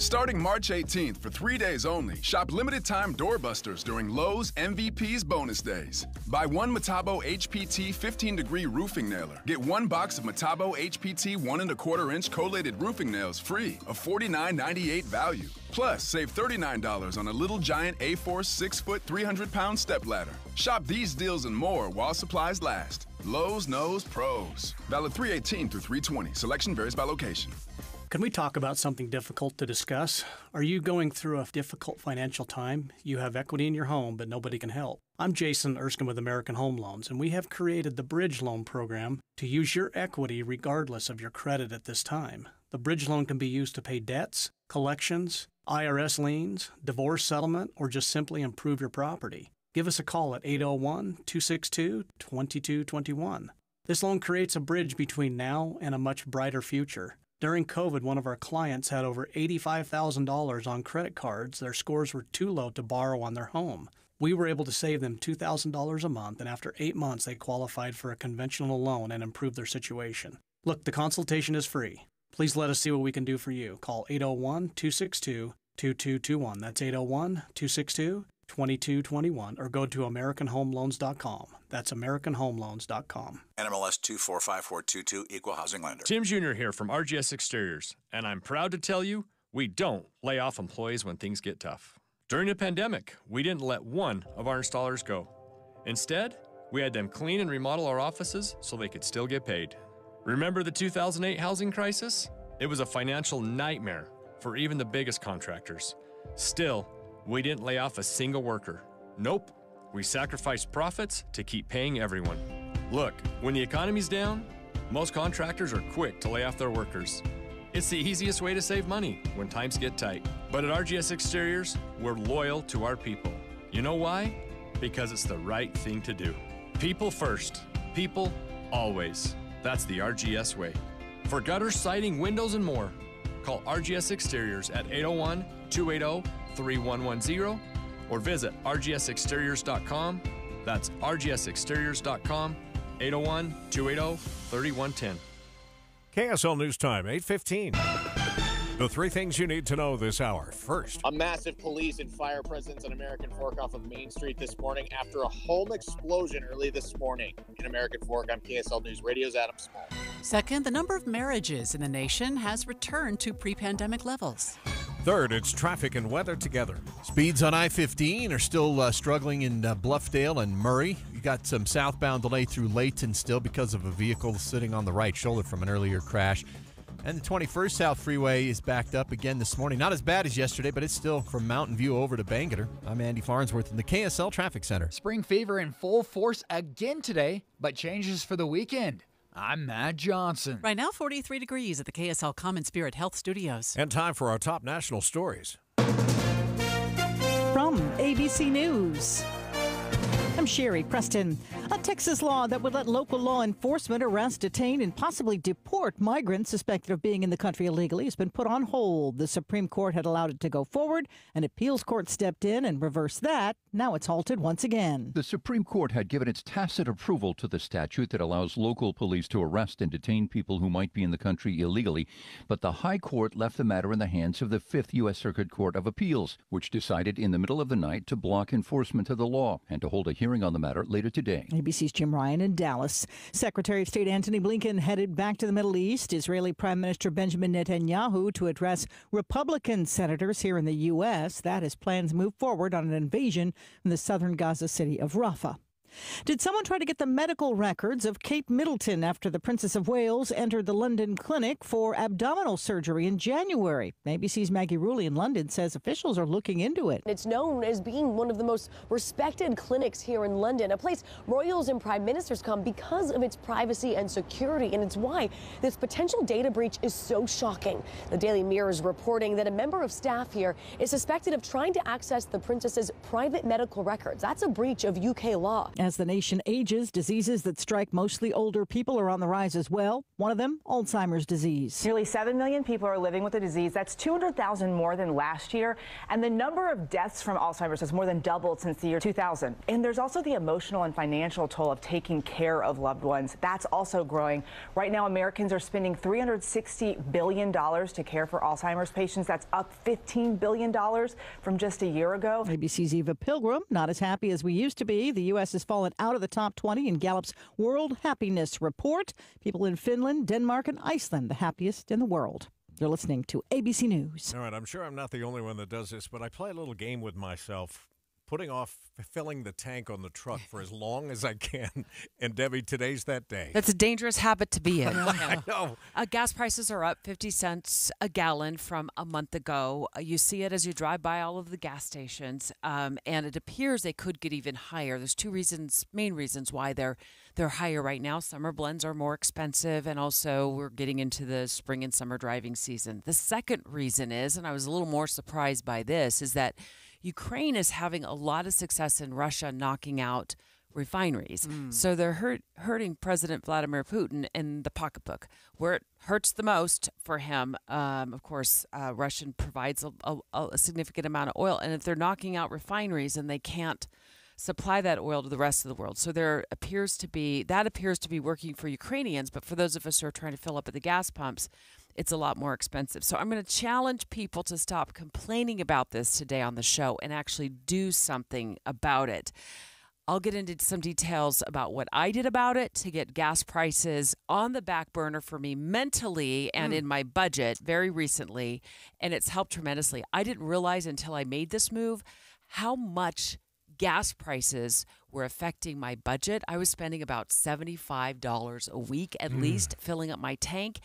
Starting March 18th for three days only, shop limited time doorbusters during Lowe's MVP's bonus days. Buy one Metabo HPT 15 degree roofing nailer. Get one box of Metabo HPT 1 and a quarter inch collated roofing nails free, a $49.98 value. Plus, save $39 on a little giant A4 6 foot 300 pound step ladder. Shop these deals and more while supplies last. Lowe's knows pros. Valid 318 through 320. Selection varies by location. Can we talk about something difficult to discuss? Are you going through a difficult financial time? You have equity in your home, but nobody can help. I'm Jason Erskine with American Home Loans, and we have created the Bridge Loan Program to use your equity regardless of your credit at this time. The bridge loan can be used to pay debts, collections, IRS liens, divorce settlement, or just simply improve your property. Give us a call at 801 262 2221. This loan creates a bridge between now and a much brighter future. During COVID, one of our clients had over $85,000 on credit cards. Their scores were too low to borrow on their home. We were able to save them $2,000 a month, and after eight months, they qualified for a conventional loan and improved their situation. Look, the consultation is free. Please let us see what we can do for you. Call 801 262 2221. That's 801 262 2221 or go to AmericanHomeLoans.com. That's AmericanHomeLoans.com. NMLS 245422, Equal Housing Lender. Tim Jr. here from RGS Exteriors, and I'm proud to tell you we don't lay off employees when things get tough. During the pandemic, we didn't let one of our installers go. Instead, we had them clean and remodel our offices so they could still get paid. Remember the 2008 housing crisis? It was a financial nightmare for even the biggest contractors. Still, we didn't lay off a single worker. Nope, we sacrificed profits to keep paying everyone. Look, when the economy's down, most contractors are quick to lay off their workers. It's the easiest way to save money when times get tight. But at RGS Exteriors, we're loyal to our people. You know why? Because it's the right thing to do. People first, people always. That's the RGS way. For gutters, siding, windows, and more, call RGS Exteriors at 801 280 3110 or visit rgsexteriors.com. That's rgsexteriors.com, 801 280 3110. KSL News Time, 815. The three things you need to know this hour. First, A massive police and fire presence on American Fork off of Main Street this morning after a home explosion early this morning. In American Fork, I'm KSL News Radio's Adam Small. Second, the number of marriages in the nation has returned to pre pandemic levels. third, it's traffic and weather together. Speeds on I 15 are still uh, struggling in uh, Bluffdale and Murray. You got some southbound delay through Layton still because of a vehicle sitting on the right shoulder from an earlier crash. And the 21st South Freeway is backed up again this morning. Not as bad as yesterday, but it's still from Mountain View over to Bangerter. I'm Andy Farnsworth in the KSL Traffic Center. Spring fever in full force again today, but changes for the weekend. I'm Matt Johnson. Right now, 43 degrees at the KSL CommonSpirit Health Studios. And time for our top national stories. From ABC News. I'm Sherri Preston. A Texas law that would let local law enforcement arrest, detain, and possibly deport migrants suspected of being in the country illegally has been put on hold. The Supreme Court had allowed it to go forward. An appeals court stepped in and reversed that. Now it's halted once again. The Supreme Court had given its tacit approval to the statute that allows local police to arrest and detain people who might be in the country illegally, but the High Court left the matter in the hands of the Fifth U.S. Circuit Court of Appeals, which decided in the middle of the night to block enforcement of the law and to hold a hearing on the matter later today. ABC's Jim Ryan in Dallas. Secretary of State Antony Blinken headed back to the Middle East. Israeli Prime Minister Benjamin Netanyahu to address Republican senators here in the U.S. That as plans move forward on an invasion in the southern Gaza city of Rafah. Did someone try to get the medical records of Kate Middleton after the Princess of Wales entered the London clinic for abdominal surgery in January? ABC's Maggie Rulli in London says officials are looking into it. It's known as being one of the most respected clinics here in London, a place royals and prime ministers come because of its privacy and security. And it's why this potential data breach is so shocking. The Daily Mirror is reporting that a member of staff here is suspected of trying to access the princess's private medical records. That's a breach of UK law. As the nation ages, diseases that strike mostly older people are on the rise as well. One of them, Alzheimer's disease. Nearly 7 million people are living with the disease. That's 200,000 more than last year. And the number of deaths from Alzheimer's has more than doubled since the year 2000. And there's also the emotional and financial toll of taking care of loved ones. That's also growing. Right now, Americans are spending $360 billion to care for Alzheimer's patients. That's up $15 billion from just a year ago. ABC's Eva Pilgrim, not as happy as we used to be. The U.S. has fallen out of the top 20 in Gallup's World Happiness Report. People in Finland, Denmark, and Iceland, the happiest in the world. You're listening to ABC News. All right, I'm sure I'm not the only one that does this, but I play a little game with myself putting off filling the tank on the truck for as long as I can. And Debbie, today's that day. That's a dangerous habit to be in. I know. Uh, gas prices are up 50 cents a gallon from a month ago. Uh, you see it as you drive by all of the gas stations, um, and it appears they could get even higher. There's two reasons, main reasons why they're they're higher right now. Summer blends are more expensive, and also we're getting into the spring and summer driving season. The second reason is, and I was a little more surprised by this, is that Ukraine is having a lot of success in Russia knocking out refineries. So they're hurt, hurting President Vladimir Putin in the pocketbook, where it hurts the most for him. Um, of course, uh, Russian provides a, a, a significant amount of oil, and if they're knocking out refineries and they can't supply that oil to the rest of the world. So there appears to be that appears to be working for Ukrainians, but for those of us who are trying to fill up at the gas pumps, it's a lot more expensive. So I'm going to challenge people to stop complaining about this today on the show and actually do something about it. I'll get into some details about what I did about it to get gas prices on the back burner for me mentally and Mm. in my budget very recently, and it's helped tremendously. I didn't realize until I made this move how much gas prices were affecting my budget. I was spending about $75 a week at Mm. least filling up my tank.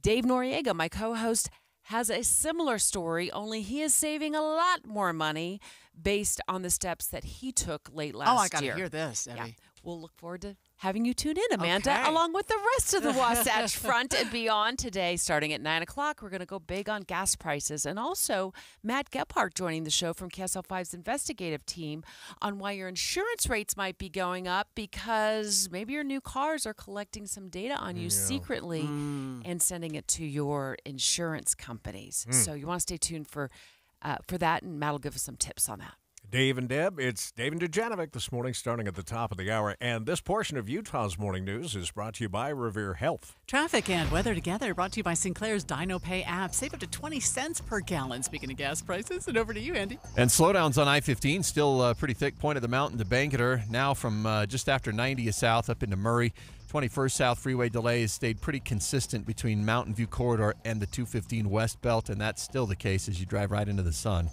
Dave Noriega, my co host, has a similar story, only he is saving a lot more money based on the steps that he took late last year. Oh, I got to hear this, Yeah. We'll look forward to having you tune in, Amanda, Okay. along with the rest of the Wasatch Front and beyond today. Starting at 9 o'clock, we're going to go big on gas prices. And also, Matt Gephardt joining the show from KSL 5's investigative team on why your insurance rates might be going up because maybe your new cars are collecting some data on you Yeah. secretly Mm. and sending it to your insurance companies. Mm. So you want to stay tuned for, uh, for that, and Matt will give us some tips on that. Dave and Deb, it's Dave and Dujanovic this morning, starting at the top of the hour. And this portion of Utah's morning news is brought to you by Revere Health. Traffic and weather together brought to you by Sinclair's DinoPay app. Save up to 20 cents per gallon. Speaking of gas prices, and over to you, Andy. And slowdowns on I 15, still uh, pretty thick. Point of the mountain to Bangerter. Now from uh, just after 90 south up into Murray. 21st South Freeway delays stayed pretty consistent between Mountain View Corridor and the 215 West Belt, and that's still the case as you drive right into the sun.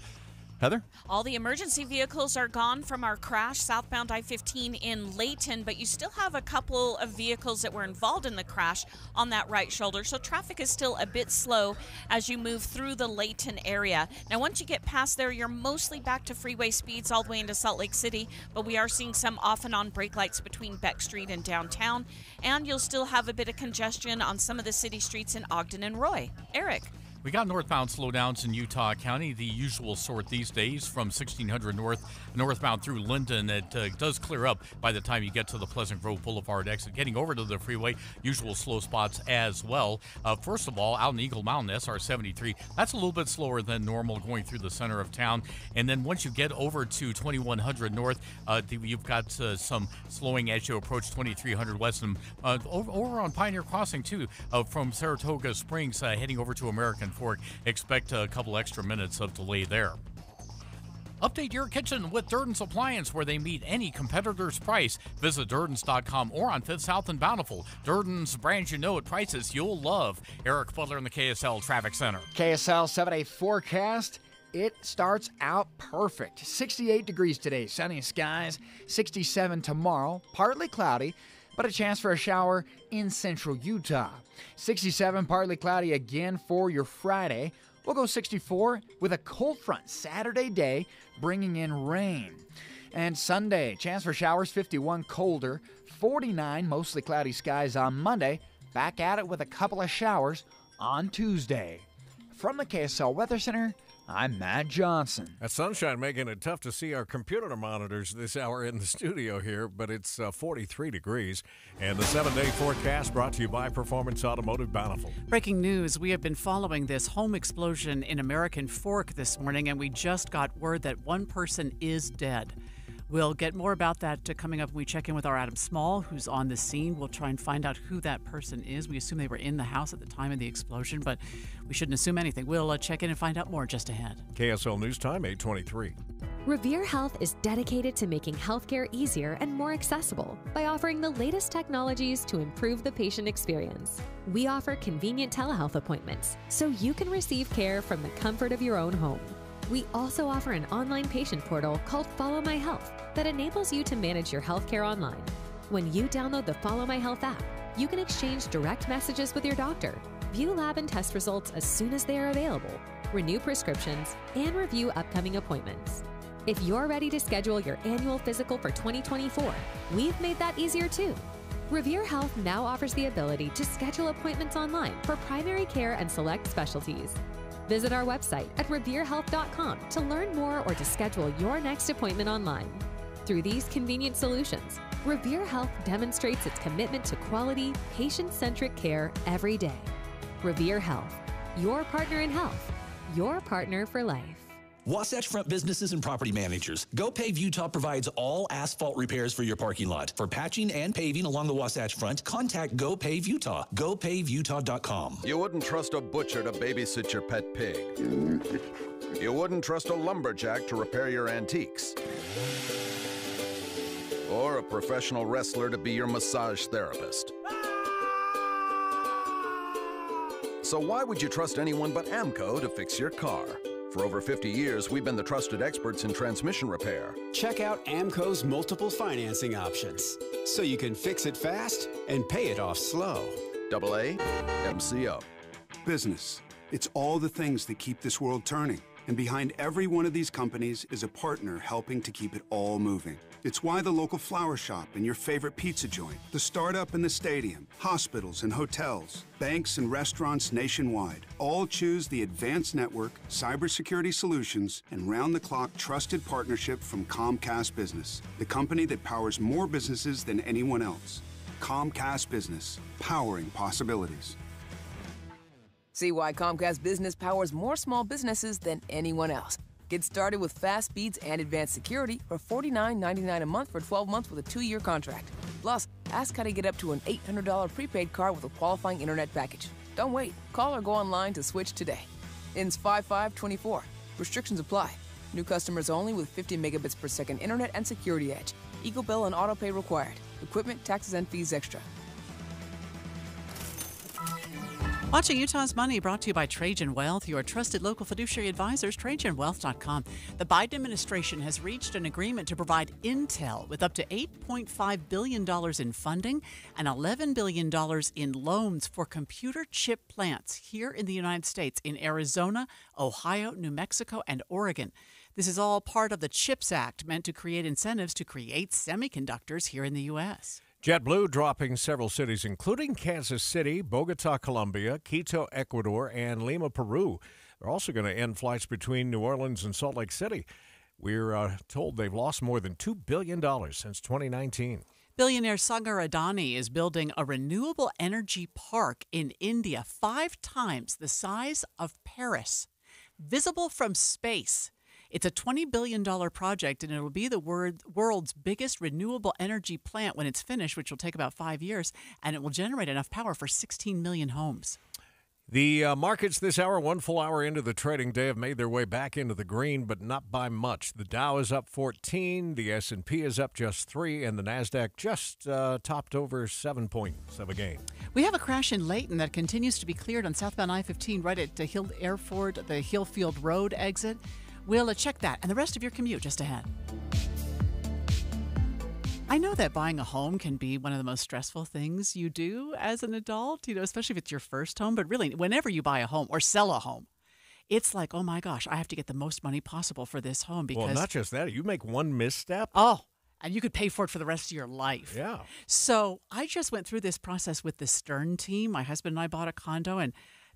Heather? All the emergency vehicles are gone from our crash southbound I 15 in Layton, but you still have a couple of vehicles that were involved in the crash on that right shoulder. So traffic is still a bit slow as you move through the Layton area. Now, once you get past there, you're mostly back to freeway speeds all the way into Salt Lake City, but we are seeing some off and on brake lights between Beck Street and downtown. And you'll still have a bit of congestion on some of the city streets in Ogden and Roy. Eric. We got northbound slowdowns in Utah County, the usual sort these days from 1600 north, northbound through Lindon. It uh, does clear up by the time you get to the Pleasant Grove Boulevard exit. Getting over to the freeway, usual slow spots as well. Uh, first of all, out in Eagle Mountain, SR 73, that's a little bit slower than normal going through the center of town. And then once you get over to 2100 north, uh, you've got uh, some slowing as you approach 2300 west. And uh, over, over on Pioneer Crossing, too, uh, from Saratoga Springs heading over to American Expect a couple extra minutes of delay there. Update your kitchen with Duerden's Appliance, where they meet any competitor's price. Visit Duerden's.com or on Fifth South and Bountiful. Duerden's brands you know at prices you'll love. Eric Butler in the KSL Traffic Center. KSL 7 day forecast. It starts out perfect. 68 degrees today, sunny skies. 67 tomorrow, partly cloudy, but a chance for a shower in central Utah. 67, partly cloudy again for your Friday. We'll go 64 with a cold front Saturday day, bringing in rain. And Sunday, chance for showers 51 colder, 49 mostly cloudy skies on Monday. Back at it with a couple of showers on Tuesday. From the KSL Weather Center, I'm Matt Johnson. That sunshine making it tough to see our computer monitors this hour in the studio here, but it's uh, 43 degrees. And the seven day forecast brought to you by Performance Automotive Bountiful. Breaking news we have been following this home explosion in American Fork this morning, and we just got word that one person is dead. We'll get more about that uh, coming up when we check in with our Adam Small, who's on the scene. We'll try and find out who that person is. We assume they were in the house at the time of the explosion, but we shouldn't assume anything. We'll uh, check in and find out more just ahead. KSL News Time, 823. Revere Health is dedicated to making healthcare easier and more accessible by offering the latest technologies to improve the patient experience. We offer convenient telehealth appointments so you can receive care from the comfort of your own home. We also offer an online patient portal called Follow My Health that enables you to manage your healthcare online. When you download the Follow My Health app, you can exchange direct messages with your doctor, view lab and test results as soon as they are available, renew prescriptions, and review upcoming appointments. If you're ready to schedule your annual physical for 2024, we've made that easier too. Revere Health now offers the ability to schedule appointments online for primary care and select specialties. Visit our website at reverehealth.com to learn more or to schedule your next appointment online. Through these convenient solutions, Revere Health demonstrates its commitment to quality, patient centric care every day. Revere Health, your partner in health, your partner for life. Wasatch Front businesses and property managers. GoPave Utah provides all asphalt repairs for your parking lot. For patching and paving along the Wasatch Front, contact GoPave Utah. GoPaveUtah.com. You wouldn't trust a butcher to babysit your pet pig. You wouldn't trust a lumberjack to repair your antiques. Or a professional wrestler to be your massage therapist. So why would you trust anyone but AAMCO to fix your car? For over 50 years, we've been the trusted experts in transmission repair. Check out AAMCO's multiple financing options so you can fix it fast and pay it off slow. Double A, MCO. Business. It's all the things that keep this world turning. And behind every one of these companies is a partner helping to keep it all moving. It's why the local flower shop and your favorite pizza joint, the startup and the stadium, hospitals and hotels, banks and restaurants nationwide all choose the advanced network, cybersecurity solutions, and round the clock trusted partnership from Comcast Business, the company that powers more businesses than anyone else. Comcast Business, powering possibilities. See why Comcast Business powers more small businesses than anyone else. Get started with fast speeds and advanced security for $49.99 a month for 12 months with a two year contract. Plus, ask how to get up to an $800 prepaid card with a qualifying internet package. Don't wait. Call or go online to switch today. Ends 5524. Restrictions apply. New customers only with 50 megabits per second internet and security edge. Eagle bill and auto pay required. Equipment, taxes, and fees extra. Watching Utah's Money brought to you by Trajan Wealth, your trusted local fiduciary advisors, TrajanWealth.com. The Biden administration has reached an agreement to provide Intel with up to $8.5 billion in funding and $11 billion in loans for computer chip plants here in the United States in Arizona, Ohio, New Mexico, and Oregon. This is all part of the CHIPS Act, meant to create incentives to create semiconductors here in the U.S. JetBlue dropping several cities, including Kansas City, Bogota, Colombia, Quito, Ecuador, and Lima, Peru. They're also going to end flights between New Orleans and Salt Lake City. We're uh, told they've lost more than $2 billion since 2019. Billionaire Sagar Adani is building a renewable energy park in India, five times the size of Paris, visible from space. It's a $20 billion project, and it will be the world's biggest renewable energy plant when it's finished, which will take about five years, and it will generate enough power for 16 million homes. The uh, markets this hour, one full hour into the trading day, have made their way back into the green, but not by much. The Dow is up 14, the S&P is up just three, and the Nasdaq just uh, topped over seven points of a gain. We have a crash in Layton that continues to be cleared on southbound I-15 right at the Hill Airport, the Hillfield Road exit. We'll uh, check that and the rest of your commute just ahead. I know that buying a home can be one of the most stressful things you do as an adult, you know, especially if it's your first home. But really, whenever you buy a home or sell a home, it's like, oh my gosh, I have to get the most money possible for this home because. Well, not just that. You make one misstep. Oh, and you could pay for it for the rest of your life. Yeah. So I just went through this process with the Stern team. My husband and I bought a condo, and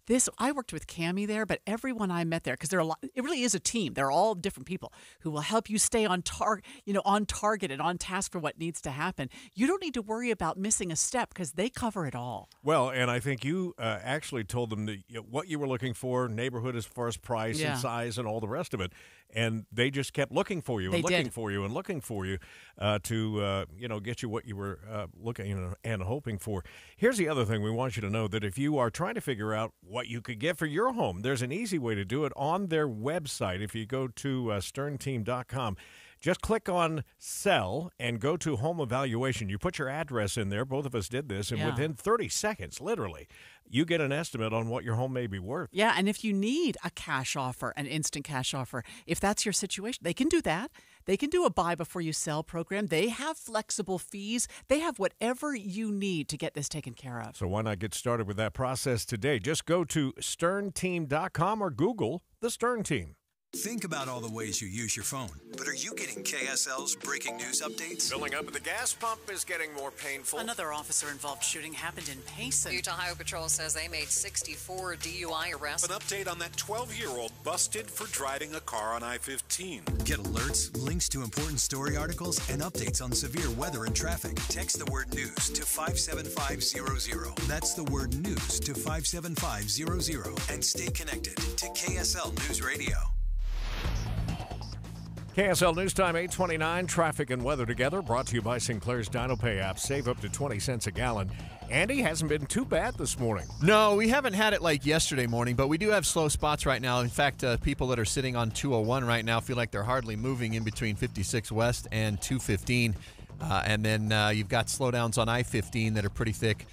this I worked with Cami there, but everyone I met there because there are a lot. It really is a team. They're all different people who will help you stay on target, you know, on target and on task for what needs to happen. You don't need to worry about missing a step because they cover it all. Well, and I think you uh, actually told them that, you know, what you were looking for, neighborhood as far as price Yeah. and size and all the rest of it, and they just kept looking for you They and looking did. for you and looking for you uh, to uh, you know get you what you were uh, looking you know, and hoping for. Here's the other thing we want you to know that if you are trying to figure out what you could get for your home, there's an easy way to do it on their website. If you go to uh, sternteam.com, Just click on sell and go to home evaluation. You put your address in there. Both of us did this, and Yeah. within 30 seconds, literally, you get an estimate on what your home may be worth. Yeah, and if you need a cash offer, an instant cash offer, if that's your situation, they can do that. They can do a buy before you sell program. They have flexible fees. They have whatever you need to get this taken care of. So why not get started with that process today? Just go to sternteam.com or Google the Stern Team. Think about all the ways you use your phone. But are you getting KSL's breaking news updates? Filling up at the gas pump is getting more painful. Another officer involved shooting happened in Payson. Utah Highway Patrol says they made 64 DUI arrests. An update on that 12 year old busted for driving a car on I 15. Get alerts, links to important story articles, and updates on severe weather and traffic. Text the word news to 57500. That's the word news to 57500. And stay connected to KSL News Radio. KSL News Time 829, traffic and weather together, brought to you by Sinclair's DinoPay app. Save up to 20 cents a gallon. Andy hasn't been too bad this morning. No, we haven't had it like yesterday morning, but we do have slow spots right now. In fact, uh, people that are sitting on 201 right now feel like they're hardly moving in between 56 West and 215. Uh, and then uh, you've got slowdowns on I 15 that are pretty thick.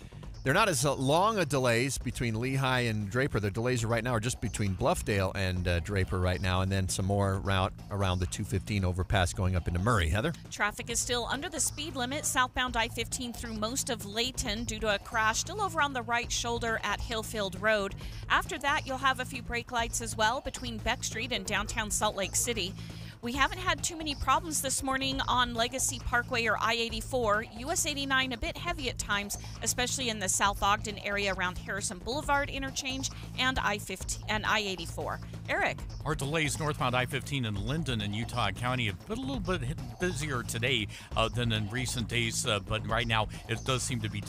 They're not as long a delays between Lehi and Draper. The delays right now are just between Bluffdale and uh, Draper right now, and then some more route around the 215 overpass going up into Murray. Heather? Traffic is still under the speed limit southbound I 15 through most of Layton due to a crash still over on the right shoulder at Hillfield Road. After that, you'll have a few brake lights as well between Beck Street and downtown Salt Lake City. We haven't had too many problems this morning on Legacy Parkway or I 84. US 89 a bit heavy at times, especially in the South Ogden area around Harrison Boulevard interchange and I 15 and I 84. Eric. Our delays northbound I 15 in Lindon and Utah County have been a little bit busier today uh, than in recent days, uh, but right now it does seem to be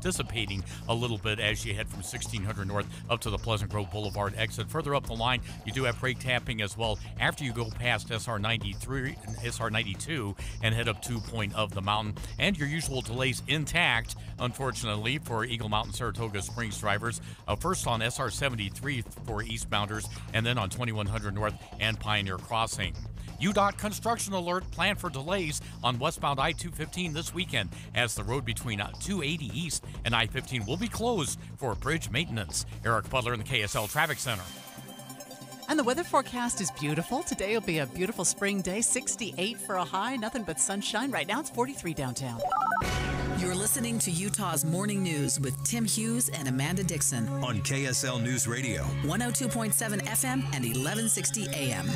dissipating a little bit as you head from 1600 north up to the Pleasant Grove Boulevard exit. Further up the line, you do have brake tapping as well after you go past SR 93 and SR 92 and head up two point of the mountain. And your usual delays intact, unfortunately, for Eagle Mountain Saratoga Springs drivers. Uh, first on SR 73 for eastbounders, and then on 2100 North and Pioneer Crossing. UDOT construction alert plan for delays on westbound I 215 this weekend as the road between uh, 280 East and I 15 will be closed for bridge maintenance. Eric Butler in the KSL Traffic Center. And the weather forecast is beautiful. Today will be a beautiful spring day, 68 for a high, nothing but sunshine. Right now it's 43 downtown. You're listening to Utah's Morning News with Tim Hughes and Amanda Dixon On KSL News Radio. 102.7 FM and 1160 AM.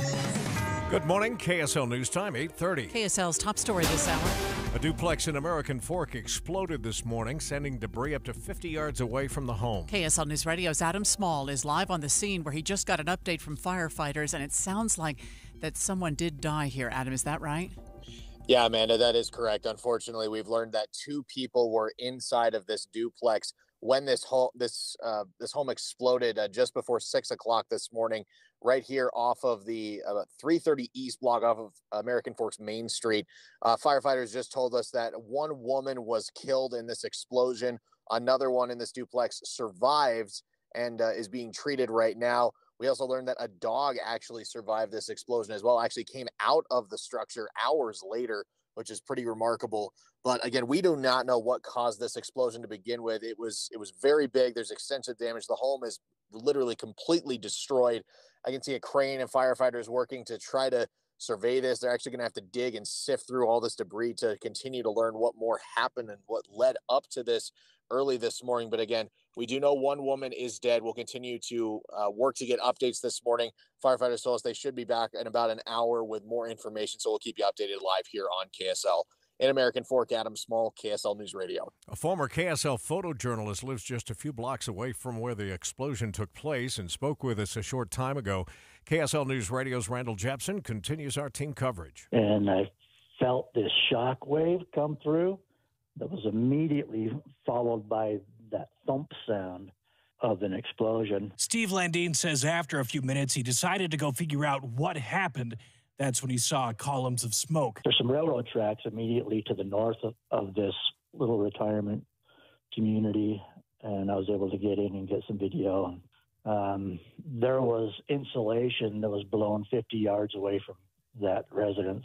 Good morning, KSL News Time 830. KSL's top story this hour. A duplex in American Fork exploded this morning, sending debris up to 50 yards away from the home. KSL News Radio's Adam Small is live on the scene where he just got an update from firefighters, and it sounds like that someone did die here. Adam, is that right? Yeah, Amanda, that is correct. Unfortunately, we've learned that two people were inside of this duplex when this home this uh, this home exploded uh, just before six o'clock this morning, right here off of the uh, 330 East block off of American Forks Main Street. Uh, firefighters just told us that one woman was killed in this explosion. Another one in this duplex survived and uh, is being treated right now. We also learned that a dog actually survived this explosion as well, actually came out of the structure hours later, which is pretty remarkable. But again, we do not know what caused this explosion to begin with. It was it was very big. There's extensive damage. The home is literally completely destroyed. I can see a crane and firefighters working to try to survey this. They're actually going to have to dig and sift through all this debris to continue to learn what more happened and what led up to this early this morning. But again, we do know one woman is dead. We'll continue to uh, work to get updates this morning. Firefighters told us they should be back in about an hour with more information. So we'll keep you updated live here on KSL. In American Fork, Adam Small, KSL News Radio. A former KSL photojournalist lives just a few blocks away from where the explosion took place and spoke with us a short time ago. KSL News Radio's Randall Jeppesen continues our team coverage. and I felt this shock wave come through that was immediately followed by that thump sound of an explosion. Steve Landine says after a few minutes, he decided to go figure out what happened. That's when he saw columns of smoke. There's some railroad tracks immediately to the north of, of this little retirement community, and I was able to get in and get some video. Um, there was insulation that was blown 50 yards away from that residence,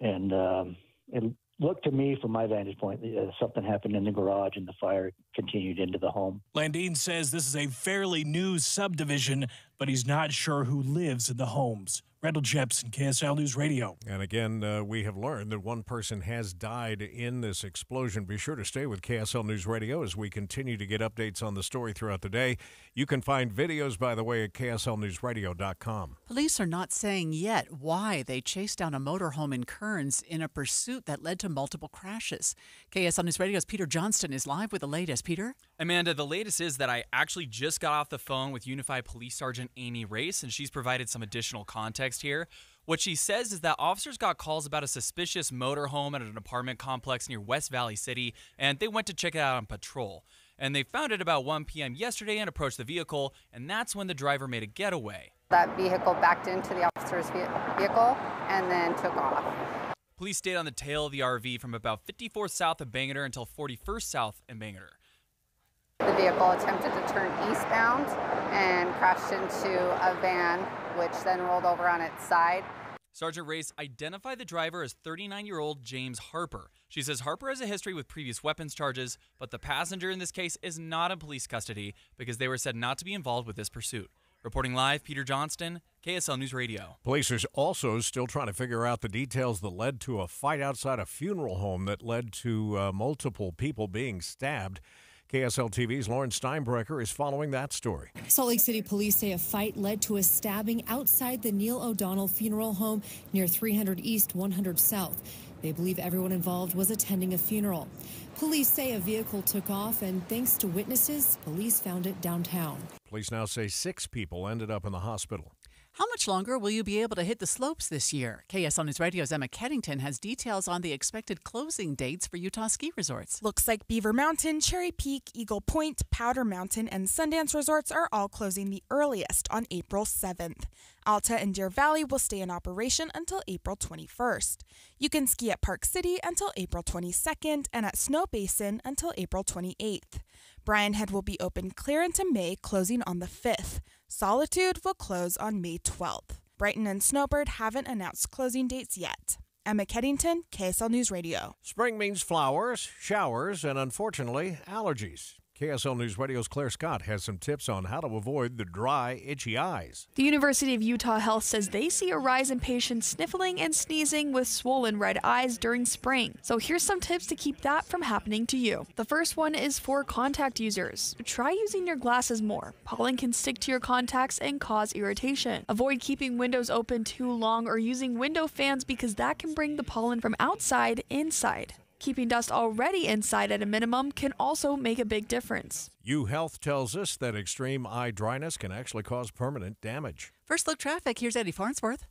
and um, it looked to me, from my vantage point, uh, something happened in the garage, and the fire continued into the home. Landine says this is a fairly new subdivision, but he's not sure who lives in the homes. Randall Jeppesen, KSL News Radio. And again, uh, we have learned that one person has died in this explosion. Be sure to stay with KSL News Radio as we continue to get updates on the story throughout the day. You can find videos, by the way, at KSLNewsRadio.com. Police are not saying yet why they chased down a motorhome in Kearns in a pursuit that led to multiple crashes. KSL News Radio's Peter Johnston is live with the latest. Peter? Amanda, the latest is that I actually just got off the phone with Unified Police Sergeant Amy Race, and she's provided some additional context here. What she says is that officers got calls about a suspicious motorhome at an apartment complex near West Valley City, and they went to check it out on patrol. And they found it about 1 p.m. yesterday and approached the vehicle, and that's when the driver made a getaway. That vehicle backed into the officer's vehicle and then took off. Police stayed on the tail of the RV from about 54th south of Bangor until 41st south in Bangor. The vehicle attempted to turn eastbound and crashed into a van, which then rolled over on its side. Sergeant Race identified the driver as 39 year old James Harper. She says Harper has a history with previous weapons charges, but the passenger in this case is not in police custody because they were said not to be involved with this pursuit. Reporting live, Peter Johnston, KSL News Radio. Police are also still trying to figure out the details that led to a fight outside a funeral home that led to uh, multiple people being stabbed. KSL TV's Lauren Steinbrecher is following that story. Salt Lake City police say a fight led to a stabbing outside the Neil O'Donnell funeral home near 300 East, 100 South. They believe everyone involved was attending a funeral. Police say a vehicle took off, and thanks to witnesses, police found it downtown. Police now say six people ended up in the hospital. How much longer will you be able to hit the slopes this year? KSL News Radio's Emma Keddington has details on the expected closing dates for Utah ski resorts. Looks like Beaver Mountain, Cherry Peak, Eagle Point, Powder Mountain, and Sundance resorts are all closing the earliest on April 7th. Alta and Deer Valley will stay in operation until April 21st. You can ski at Park City until April 22nd and at Snowbasin until April 28th. Brian Head will be open clear into May, closing on the 5th. Solitude will close on May 12th. Brighton and Snowbird haven't announced closing dates yet. Emma Keddington, KSL News Radio. Spring means flowers, showers, and unfortunately, allergies. KSL News Radio's Claire Scott has some tips on how to avoid the dry, itchy eyes. The University of Utah Health says they see a rise in patients sniffling and sneezing with swollen red eyes during spring. So here's some tips to keep that from happening to you. The first one is for contact users. Try using your glasses more. Pollen can stick to your contacts and cause irritation. Avoid keeping windows open too long or using window fans because that can bring the pollen from outside inside. Keeping dust already inside at a minimum can also make a big difference. U Health tells us that extreme eye dryness can actually cause permanent damage. First look traffic. Here's Eddie Farnsworth.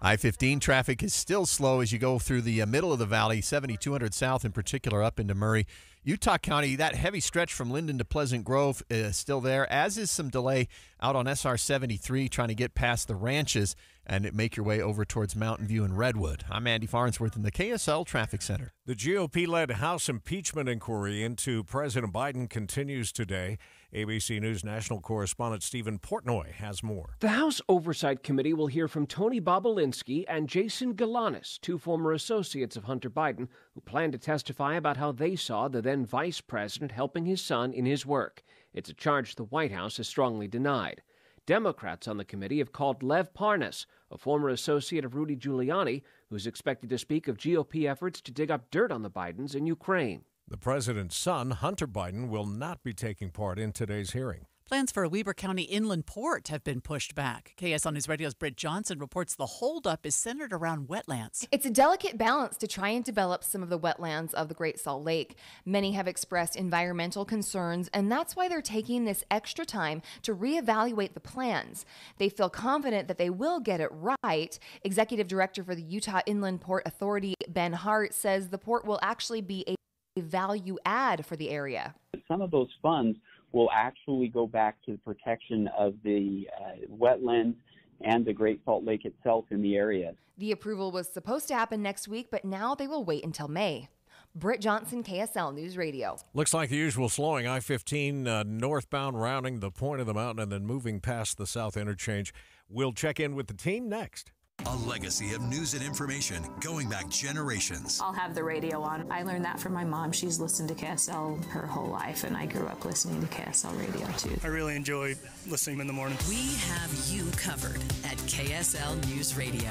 I 15 traffic is still slow as you go through the uh, middle of the valley, 7200 south in particular, up into Murray. Utah County, that heavy stretch from Lindon to Pleasant Grove is still there, as is some delay out on SR 73 trying to get past the ranches and make your way over towards Mountain View and Redwood. I'm Andy Farnsworth in the KSL Traffic Center. The GOP led House impeachment inquiry into President Biden continues today. ABC News national correspondent Stephen Portnoy has more. The House Oversight Committee will hear from Tony Bobulinski and Jason Galanis, two former associates of Hunter Biden, who plan to testify about how they saw the then vice president helping his son in his work. It's a charge the White House has strongly denied. Democrats on the committee have called Lev Parnas, a former associate of Rudy Giuliani, who's expected to speak of GOP efforts to dig up dirt on the Bidens in Ukraine. The president's son, Hunter Biden, will not be taking part in today's hearing. Plans for a Weber County inland port have been pushed back. KSL News Radio's Britt Johnson reports the holdup is centered around wetlands. It's a delicate balance to try and develop some of the wetlands of the Great Salt Lake. Many have expressed environmental concerns, and that's why they're taking this extra time to reevaluate the plans. They feel confident that they will get it right. Executive Director for the Utah Inland Port Authority, Ben Hart, says the port will actually be a value add for the area. Some of those funds will actually go back to the protection of the uh, wetlands and the Great Salt Lake itself in the area. The approval was supposed to happen next week, but now they will wait until May. Britt Johnson, KSL News Radio. Looks like the usual slowing I 15 uh, northbound, rounding the point of the mountain and then moving past the south interchange. We'll check in with the team next. A legacy of news and information going back generations. I'll have the radio on. I learned that from my mom. She's listened to KSL her whole life, and I grew up listening to KSL radio too. I really enjoy listening in the morning. We have you covered at KSL News Radio.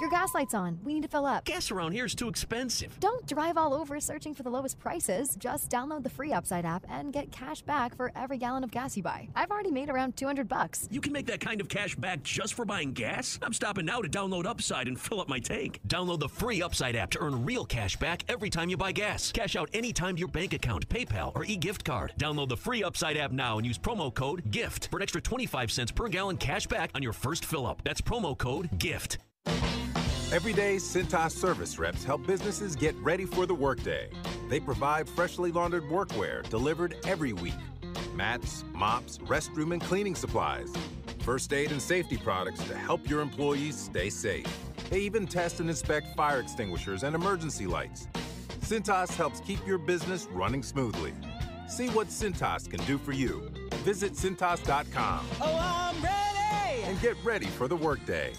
Your gas light's on. We need to fill up. Gas around here is too expensive. Don't drive all over searching for the lowest prices. Just download the free Upside app and get cash back for every gallon of gas you buy. I've already made around 200 bucks. You can make that kind of cash back just for buying gas? I'm stopping now to download Upside and fill up my tank. Download the free Upside app to earn real cash back every time you buy gas. Cash out anytime to your bank account, PayPal, or e-gift card. Download the free Upside app now and use promo code GIFT for an extra 25 cents per gallon cash back on your first fill up. That's promo code GIFT. Every day, Cintas service reps help businesses get ready for the workday. They provide freshly laundered workwear delivered every week mats, mops, restroom and cleaning supplies, first aid and safety products to help your employees stay safe. They even test and inspect fire extinguishers and emergency lights. Cintas helps keep your business running smoothly. See what Cintas can do for you. Visit Cintas.com. Oh, I'm ready! And get ready for the workday.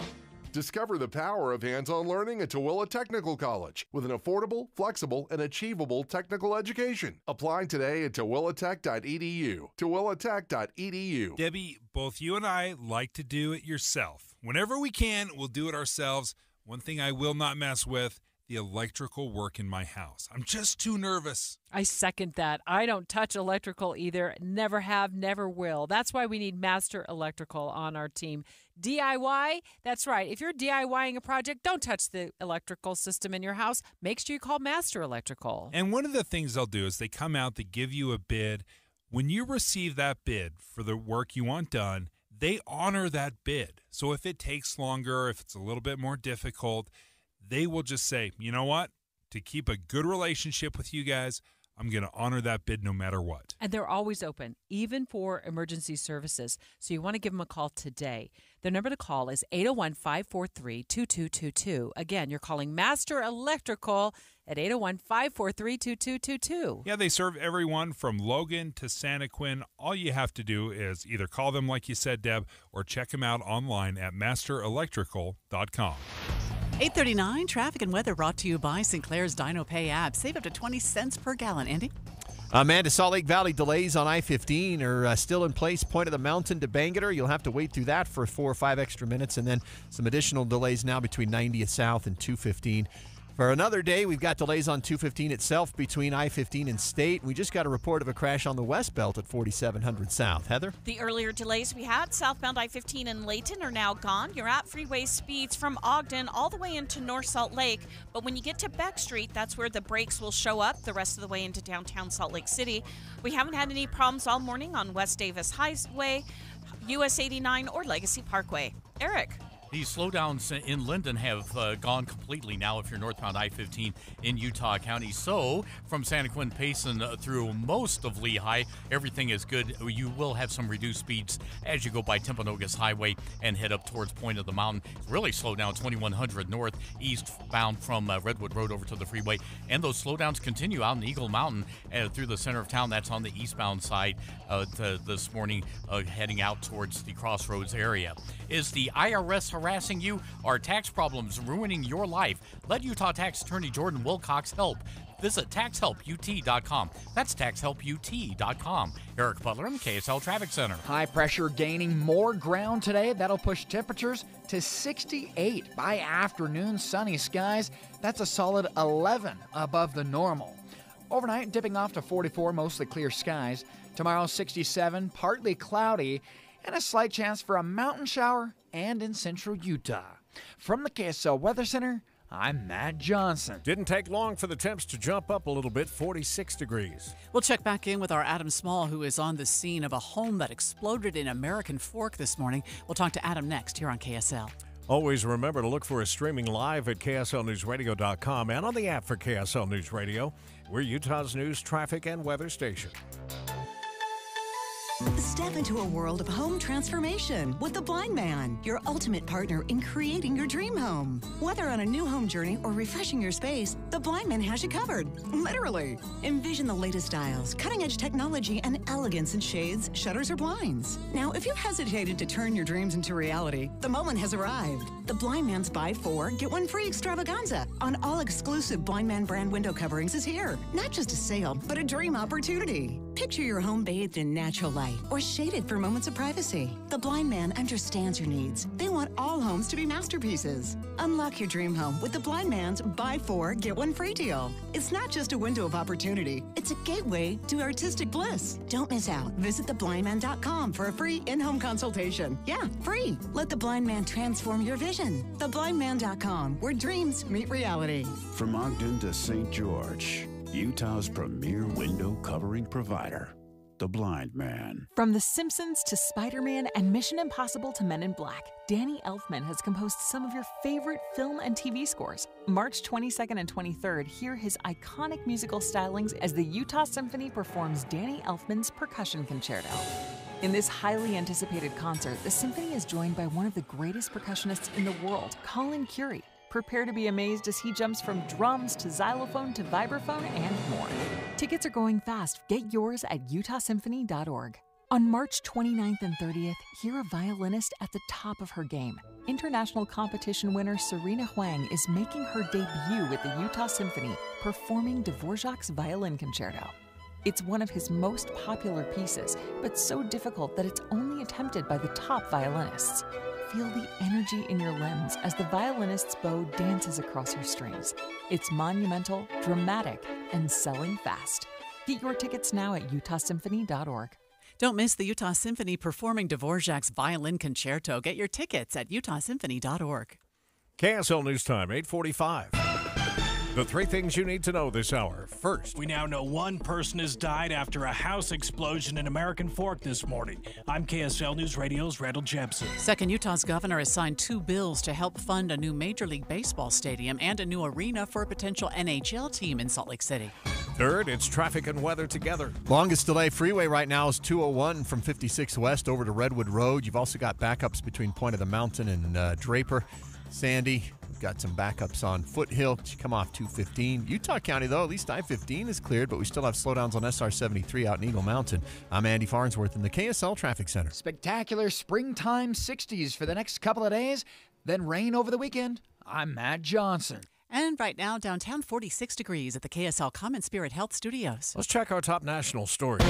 Discover the power of hands on learning at Tooele Technical College with an affordable, flexible, and achievable technical education. Apply today at tooeletech.edu. tooeletech.edu. Debbie, both you and I like to do it yourself. Whenever we can, we'll do it ourselves. One thing I will not mess with the electrical work in my house. I'm just too nervous. I second that. I don't touch electrical either. Never have, never will. That's why we need Master Electrical on our team. DIY, that's right. If you're DIYing a project, don't touch the electrical system in your house. Make sure you call Master Electrical. And one of the things they'll do is they come out, they give you a bid. When you receive that bid for the work you want done, they honor that bid. So if it takes longer, if it's a little bit more difficult, they will just say, you know what? To keep a good relationship with you guys, I'm going to honor that bid no matter what. And they're always open, even for emergency services. So you want to give them a call today. Their number to call is 801 543 2222. Again, you're calling Master Electrical at 801 543 2222. Yeah, they serve everyone from Logan to Santaquin. All you have to do is either call them, like you said, Deb, or check them out online at masterelectrical.com. 839 traffic and weather brought to you by Sinclair's DinoPay app. Save up to 20 cents per gallon. Andy? Amanda, Salt Lake Valley delays on I 15 are uh, still in place. Point of the mountain to Bangerter. You'll have to wait through that for four or five extra minutes. And then some additional delays now between 90th South and 215. For another day, we've got delays on 215 itself between I 15 and State. We just got a report of a crash on the West Belt at 4700 South. Heather? The earlier delays we had southbound I 15 and Layton are now gone. You're at freeway speeds from Ogden all the way into North Salt Lake. But when you get to Beck Street, that's where the brakes will show up the rest of the way into downtown Salt Lake City. We haven't had any problems all morning on West Davis Highway, US 89, or Legacy Parkway. Eric. These slowdowns in Lindon have uh, gone completely now if you're northbound I 15 in Utah County. So, from Santaquin Payson uh, through most of Lehi, everything is good. You will have some reduced speeds as you go by Timpanogos Highway and head up towards Point of the Mountain. Really slow down 2100 north, eastbound from uh, Redwood Road over to the freeway. And those slowdowns continue out in Eagle Mountain uh, through the center of town. That's on the eastbound side uh, this morning, uh, heading out towards the Crossroads area. Is the IRS harassing you? Are tax problems ruining your life? Let Utah Tax Attorney Jordan Wilcox help. Visit taxhelput.com. That's taxhelput.com. Eric Butler in KSL Traffic Center. High pressure gaining more ground today. That'll push temperatures to 68 by afternoon. Sunny skies. That's a solid 11 above the normal. Overnight, dipping off to 44, mostly clear skies. Tomorrow, 67, partly cloudy, and a slight chance for a mountain shower and in central Utah. From the KSL Weather Center, I'm Matt Johnson. Didn't take long for the temps to jump up a little bit, 46 degrees. We'll check back in with our Adam Small, who is on the scene of a home that exploded in American Fork this morning. We'll talk to Adam next here on KSL. Always remember to look for us streaming live at KSLNewsRadio.com and on the app for KSL News Radio. We're Utah's news, traffic, and weather station. Step into a world of home transformation with The Blind Man, your ultimate partner in creating your dream home. Whether on a new home journey or refreshing your space, The Blind Man has you covered. Literally. Envision the latest styles, cutting edge technology, and elegance in shades, shutters, or blinds. Now, if you've hesitated to turn your dreams into reality, the moment has arrived. The Blind Man's buy four, get one free extravaganza on all exclusive Blind Man brand window coverings is here. Not just a sale, but a dream opportunity. Picture your home bathed in natural light or shaded for moments of privacy. The Blind Man understands your needs. They want all homes to be masterpieces. Unlock your dream home with the Blind Man's buy four, get one free deal. It's not just a window of opportunity, it's a gateway to artistic bliss. Don't miss out. Visit theblindman.com for a free in home consultation. Yeah, free. Let the Blind Man transform your vision. Theblindman.com, where dreams meet reality. From Ogden to St. George, Utah's premier window covering provider, The Blind Man. From The Simpsons to Spider Man and Mission Impossible to Men in Black, Danny Elfman has composed some of your favorite film and TV scores. March 22nd and 23rd, hear his iconic musical stylings as the Utah Symphony performs Danny Elfman's Percussion Concerto. In this highly anticipated concert, the symphony is joined by one of the greatest percussionists in the world, Colin Currie. Prepare to be amazed as he jumps from drums to xylophone to vibraphone and more. Tickets are going fast. Get yours at utahsymphony.org. On March 29th and 30th, hear a violinist at the top of her game. International competition winner Sirena Huang is making her debut with the Utah Symphony, performing Dvorak's Violin Concerto. It's one of his most popular pieces, but so difficult that it's only attempted by the top violinists. Feel the energy in your limbs as the violinist's bow dances across your strings. It's monumental, dramatic, and selling fast. Get your tickets now at utahsymphony.org. Don't miss the Utah Symphony performing Dvorak's Violin Concerto. Get your tickets at utahsymphony.org. KSL News Time, 845. The three things you need to know this hour. First, we now know one person has died after a house explosion in American Fork this morning. I'm KSL News Radio's Randall Jeppesen. Second, Utah's governor has signed two bills to help fund a new Major League Baseball stadium and a new arena for a potential NHL team in Salt Lake City. Third, it's traffic and weather together. Longest delay freeway right now is 201 from 56 West over to Redwood Road. You've also got backups between Point of the Mountain and uh, Draper. Sandy, we've got some backups on Foothill. You come off 215. Utah County, though, at least I 15 is cleared, but we still have slowdowns on SR 73 out in Eagle Mountain. I'm Andy Farnsworth in the KSL Traffic Center. Spectacular springtime 60s for the next couple of days, then rain over the weekend. I'm Matt Johnson. And right now, downtown 46 degrees at the KSL CommonSpirit Health Studios. Let's check our top national stories.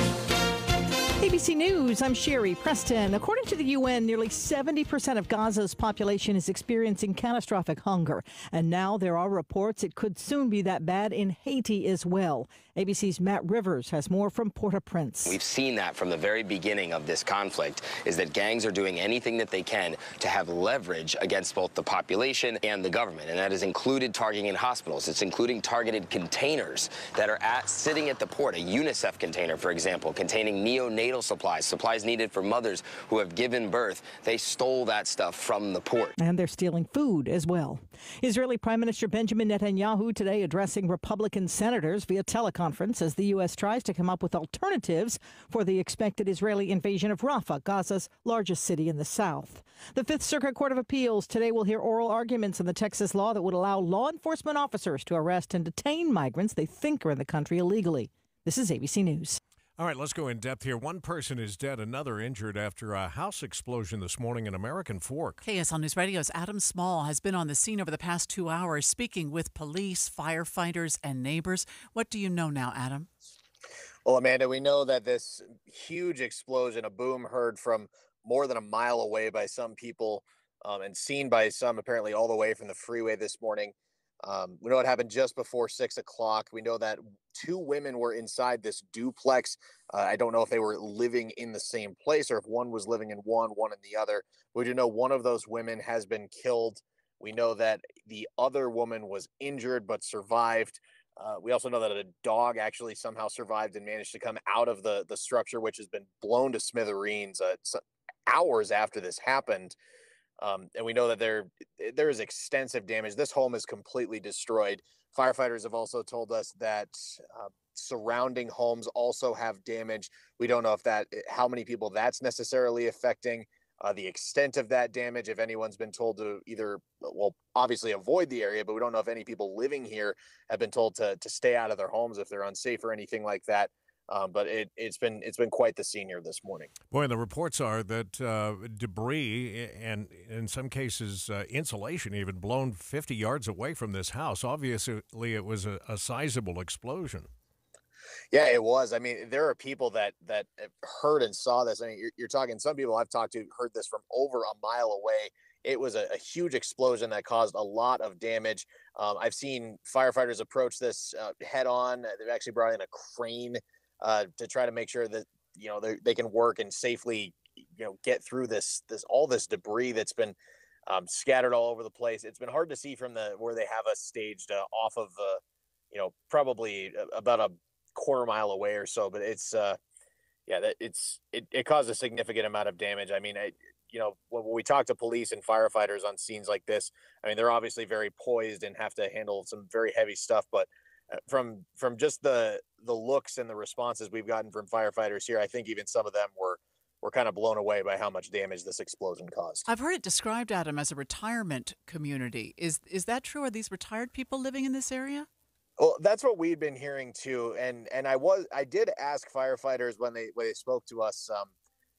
ABC News, I'm Sherri Preston. According to the UN, nearly 70% of Gaza's population is experiencing catastrophic hunger. And now there are reports it could soon be that bad in Haiti as well. ABC's Matt Rivers has more from Port-au-Prince. We've seen that from the very beginning of this conflict, is that gangs are doing anything that they can to have leverage against both the population and the government. And that has included targeting hospitals. It's including targeted containers that are at sitting at the port, a UNICEF container, for example, containing neonatal supplies, supplies needed for mothers who have given birth. They stole that stuff from the port. And they're stealing food as well. Israeli Prime Minister Benjamin Netanyahu today addressing Republican senators via teleconference as the U.S. tries to come up with alternatives for the expected Israeli invasion of Rafah, Gaza's largest city in the south. The Fifth Circuit Court of Appeals today will hear oral arguments on the Texas law that would allow law enforcement officers to arrest and detain migrants they think are in the country illegally. This is ABC News. All right, let's go in depth here. One person is dead, another injured after a house explosion this morning in American Fork. KSL News Radio's Adam Small has been on the scene over the past two hours speaking with police, firefighters, and neighbors. What do you know now, Adam? Well, Amanda, we know that this huge explosion, a boom heard from more than a mile away by some people um, and seen by some apparently all the way from the freeway this morning. Um, we know it happened just before six o'clock. We know that two women were inside this duplex. Uh, I don't know if they were living in the same place or if one was living in one, one in the other. We do know one of those women has been killed. We know that the other woman was injured but survived. Uh, we also know that a dog actually somehow survived and managed to come out of the the structure, which has been blown to smithereens uh, hours after this happened. Um, and we know that there there is extensive damage. This home is completely destroyed. Firefighters have also told us that uh, surrounding homes also have damage. We don't know if that, how many people that's necessarily affecting, uh, the extent of that damage, if anyone's been told to either, well, obviously avoid the area, but we don't know if any people living here have been told to, to stay out of their homes if they're unsafe or anything like that. Um, but it, it's been it's been quite the scene here this morning. Boy, the reports are that uh, debris and in some cases uh, insulation even blown 50 yards away from this house. Obviously, it was a, a sizable explosion. Yeah, it was. I mean, there are people that that heard and saw this. I mean, you're, you're talking. Some people I've talked to heard this from over a mile away. It was a, a huge explosion that caused a lot of damage. Um, I've seen firefighters approach this uh, head on. They've actually brought in a crane uh, to try to make sure that you know they, can work and safely you know get through this this all this debris that's been um, scattered all over the place. It's been hard to see from the where they have us staged uh, off of uh, you know probably about a quarter mile away or so, but it's uh, yeah that it's it, it caused a significant amount of damage. I mean, I, you know when we talk to police and firefighters on scenes like this, I mean they're obviously very poised and have to handle some very heavy stuff, but uh, from from just the the looks and the responses we've gotten from firefighters here, I think even some of them were were kind of blown away by how much damage this explosion caused. I've heard it described, Adam, as a retirement community. Is is that true? Are these retired people living in this area? Well, that's what we'd been hearing too, and and I was I did ask firefighters when they when they spoke to us, um,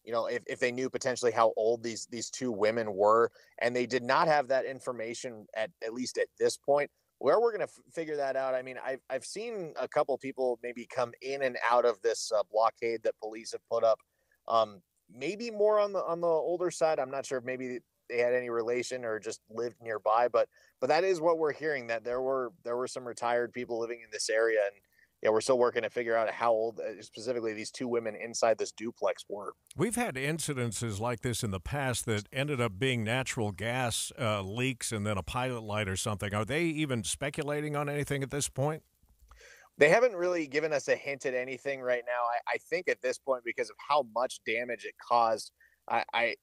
you know, if, if they knew potentially how old these these two women were, and they did not have that information at at least at this point where we're going to f- figure that out. I mean, I've, I've seen a couple people maybe come in and out of this uh, blockade that police have put up. Um, maybe more on the on the older side. I'm not sure if maybe they had any relation or just lived nearby, but but that is what we're hearing that there were there were some retired people living in this area and yeah, we're still working to figure out how old uh, specifically these two women inside this duplex were. We've had incidences like this in the past that ended up being natural gas uh, leaks and then a pilot light or something. Are they even speculating on anything at this point? They haven't really given us a hint at anything right now. I, I think at this point, because of how much damage it caused, I, I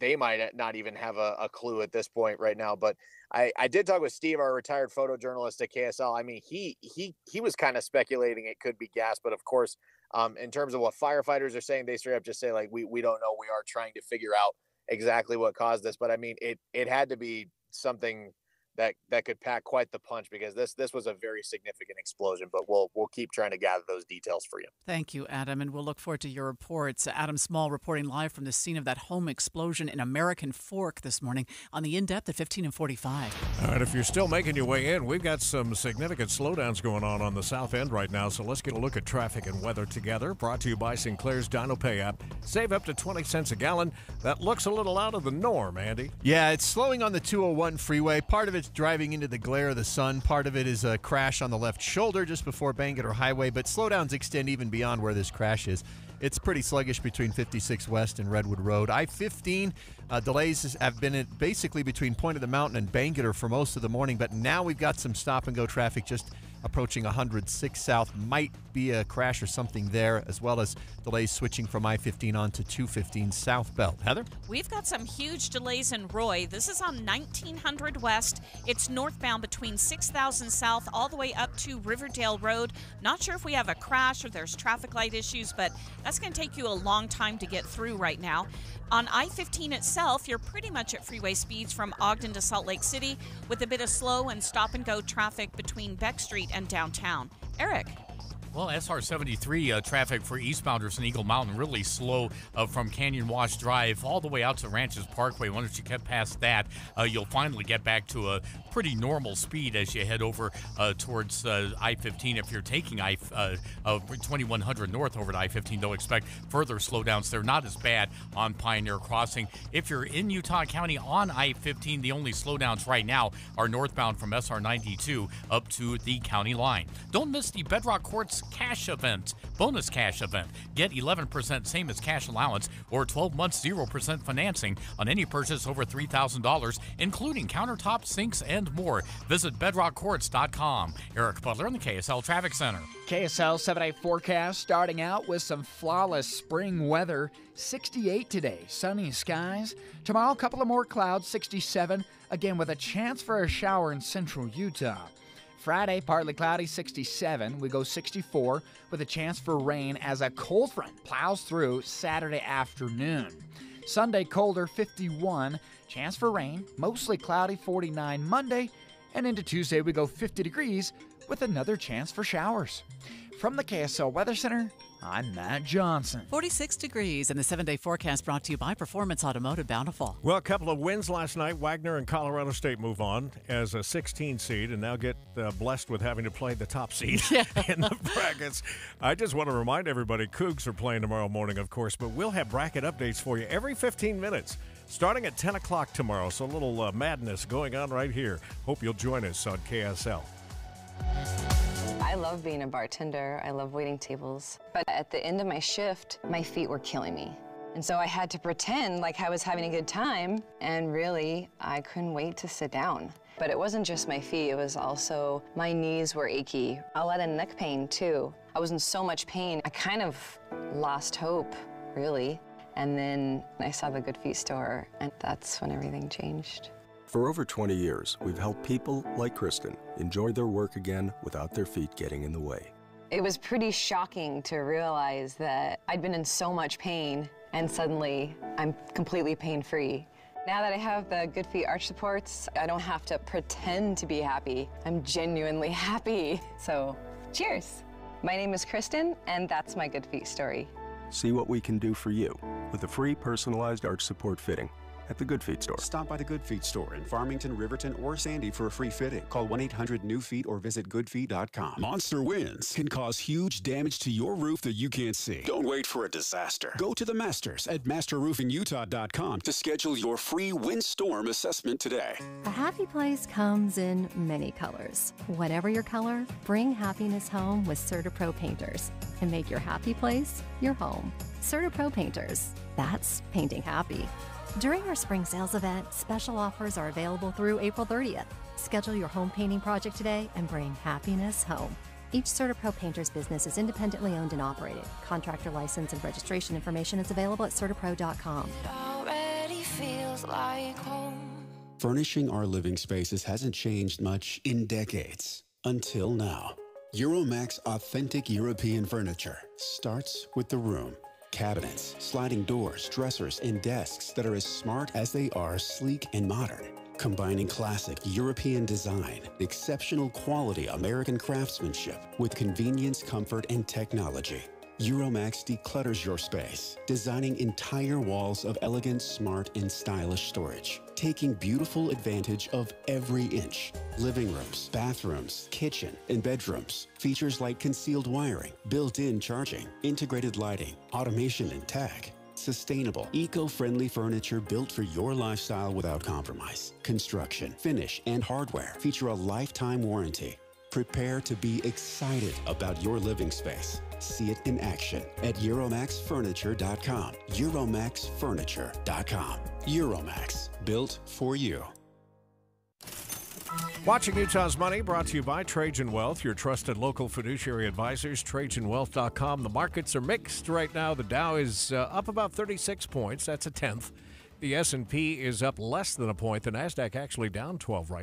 they might not even have a, a, clue at this point right now. But I, I did talk with Steve, our retired photojournalist at KSL. I mean, he he he was kind of speculating it could be gas, but of course, um, in terms of what firefighters are saying, they straight up just say like we we don't know. We are trying to figure out exactly what caused this, but I mean, it it had to be something that that could pack quite the punch because this this was a very significant explosion. But we'll we'll keep trying to gather those details for you. Thank you, Adam, and we'll look forward to your reports. Adam Small reporting live from the scene of that home explosion in American Fork this morning on the in depth at 15 and 45. All right, if you're still making your way in, we've got some significant slowdowns going on on the south end right now. So let's get a look at traffic and weather together. Brought to you by Sinclair's DinoPay app. Save up to 20 cents a gallon. That looks a little out of the norm, Andy. Yeah, it's slowing on the 201 freeway. Part of it's driving into the glare of the sun. Part of it is a crash on the left shoulder just before Bangerter Highway, but slowdowns extend even beyond where this crash is. It's pretty sluggish between 56 West and Redwood Road. I 15 uh, delays have been basically between Point of the Mountain and Bangerter for most of the morning, but now we've got some stop and go traffic just approaching 106 South. Might be a crash or something there, as well as delays switching from I 15 onto 215 southbound. Heather? We've got some huge delays in Roy. This is on 1900 West. It's northbound between 6000 South all the way up to Riverdale Road. Not sure if we have a crash or there's traffic light issues, but that's going to take you a long time to get through right now. On I 15 itself, you're pretty much at freeway speeds from Ogden to Salt Lake City with a bit of slow and stop and go traffic between Beck Street and downtown. Eric. Well, SR 73 uh, traffic for eastbounders in Eagle Mountain really slow uh, from Canyon Wash Drive all the way out to Ranches Parkway. Once you get past that, uh, you'll finally get back to a pretty normal speed as you head over uh, towards uh, I 15. If you're taking I uh, 2100 north over to I 15, don't expect further slowdowns. They're not as bad on Pioneer Crossing. If you're in Utah County on I 15, the only slowdowns right now are northbound from SR 92 up to the county line. Don't miss the Bedrock Quartz cash event, bonus cash event. Get 11% same as cash allowance or 12 months 0% financing on any purchase over $3,000, including countertops, sinks, and more. Visit bedrockquartz.com. Eric Butler in the KSL Traffic Center. KSL 7 day forecast starting out with some flawless spring weather. 68 today, sunny skies. Tomorrow, a couple of more clouds, 67, again with a chance for a shower in central Utah. Friday, partly cloudy, 67. We go 64 with a chance for rain as a cold front plows through Saturday afternoon. Sunday, colder, 51. Chance for rain, mostly cloudy, 49 Monday. And into Tuesday, we go 50 degrees with another chance for showers. From the KSL Weather Center, I'm Matt Johnson. 46 degrees and the seven day forecast brought to you by Performance Automotive Bountiful. Well, a couple of wins last night. Wagner and Colorado State move on as a 16 seed and now get uh, blessed with having to play the top seed in the brackets. I just want to remind everybody Cougs are playing tomorrow morning, of course, but we'll have bracket updates for you every 15 minutes. Starting at 10 o'clock tomorrow, so a little uh, madness going on right here. Hope you'll join us on KSL. I love being a bartender. I love waiting tables. But at the end of my shift, my feet were killing me. And so I had to pretend like I was having a good time, and really, I couldn't wait to sit down. But it wasn't just my feet, it was also my knees were achy. A lot of neck pain, too. I was in so much pain, I kind of lost hope, really. And then I saw the Good Feet store, and that's when everything changed. For over 20 years, we've helped people like Kristen enjoy their work again without their feet getting in the way. It was pretty shocking to realize that I'd been in so much pain and suddenly I'm completely pain free. Now that I have the Good Feet arch supports, I don't have to pretend to be happy. I'm genuinely happy. So, cheers. My name is Kristen, and that's my Good Feet story. See what we can do for you with a free personalized arch support fitting at the Good Feet store. Stop by the Good Feet store in Farmington, Riverton, or Sandy for a free fitting. Call 1 800 New Feet or visit goodfeet.com. Monster winds can cause huge damage to your roof that you can't see. Don't wait for a disaster. Go to the masters at masterroofingutah.com to schedule your free windstorm assessment today. A happy place comes in many colors. Whatever your color, bring happiness home with CertaPro painters and make your happy place your home. CertaPro painters. That's painting happy. During our spring sales event, special offers are available through April 30th. Schedule your home painting project today and bring happiness home. Each CertaPro painter's business is independently owned and operated. Contractor license and registration information is available at CertaPro.com. already feels like home. Furnishing our living spaces hasn't changed much in decades. Until now. Euromax authentic European furniture starts with the room. Cabinets, sliding doors, dressers, and desks that are as smart as they are sleek and modern. Combining classic European design, exceptional quality American craftsmanship with convenience, comfort, and technology. Euromax declutters your space, designing entire walls of elegant, smart, and stylish storage, taking beautiful advantage of every inch. Living rooms, bathrooms, kitchen, and bedrooms. Features like concealed wiring, built-in charging, integrated lighting, automation and tech. Sustainable, eco-friendly furniture built for your lifestyle without compromise. Construction, finish, and hardware feature a lifetime warranty. Prepare to be excited about your living space. See it in action at EuromaxFurniture.com. EuromaxFurniture.com. Euromax, built for you. Watching Utah's Money brought to you by Trajan Wealth, your trusted local fiduciary advisors, TrajanWealth.com. The markets are mixed right now. The Dow is uh, up about 36 points. That's a tenth. The S&P is up less than a point. The Nasdaq actually down 12 right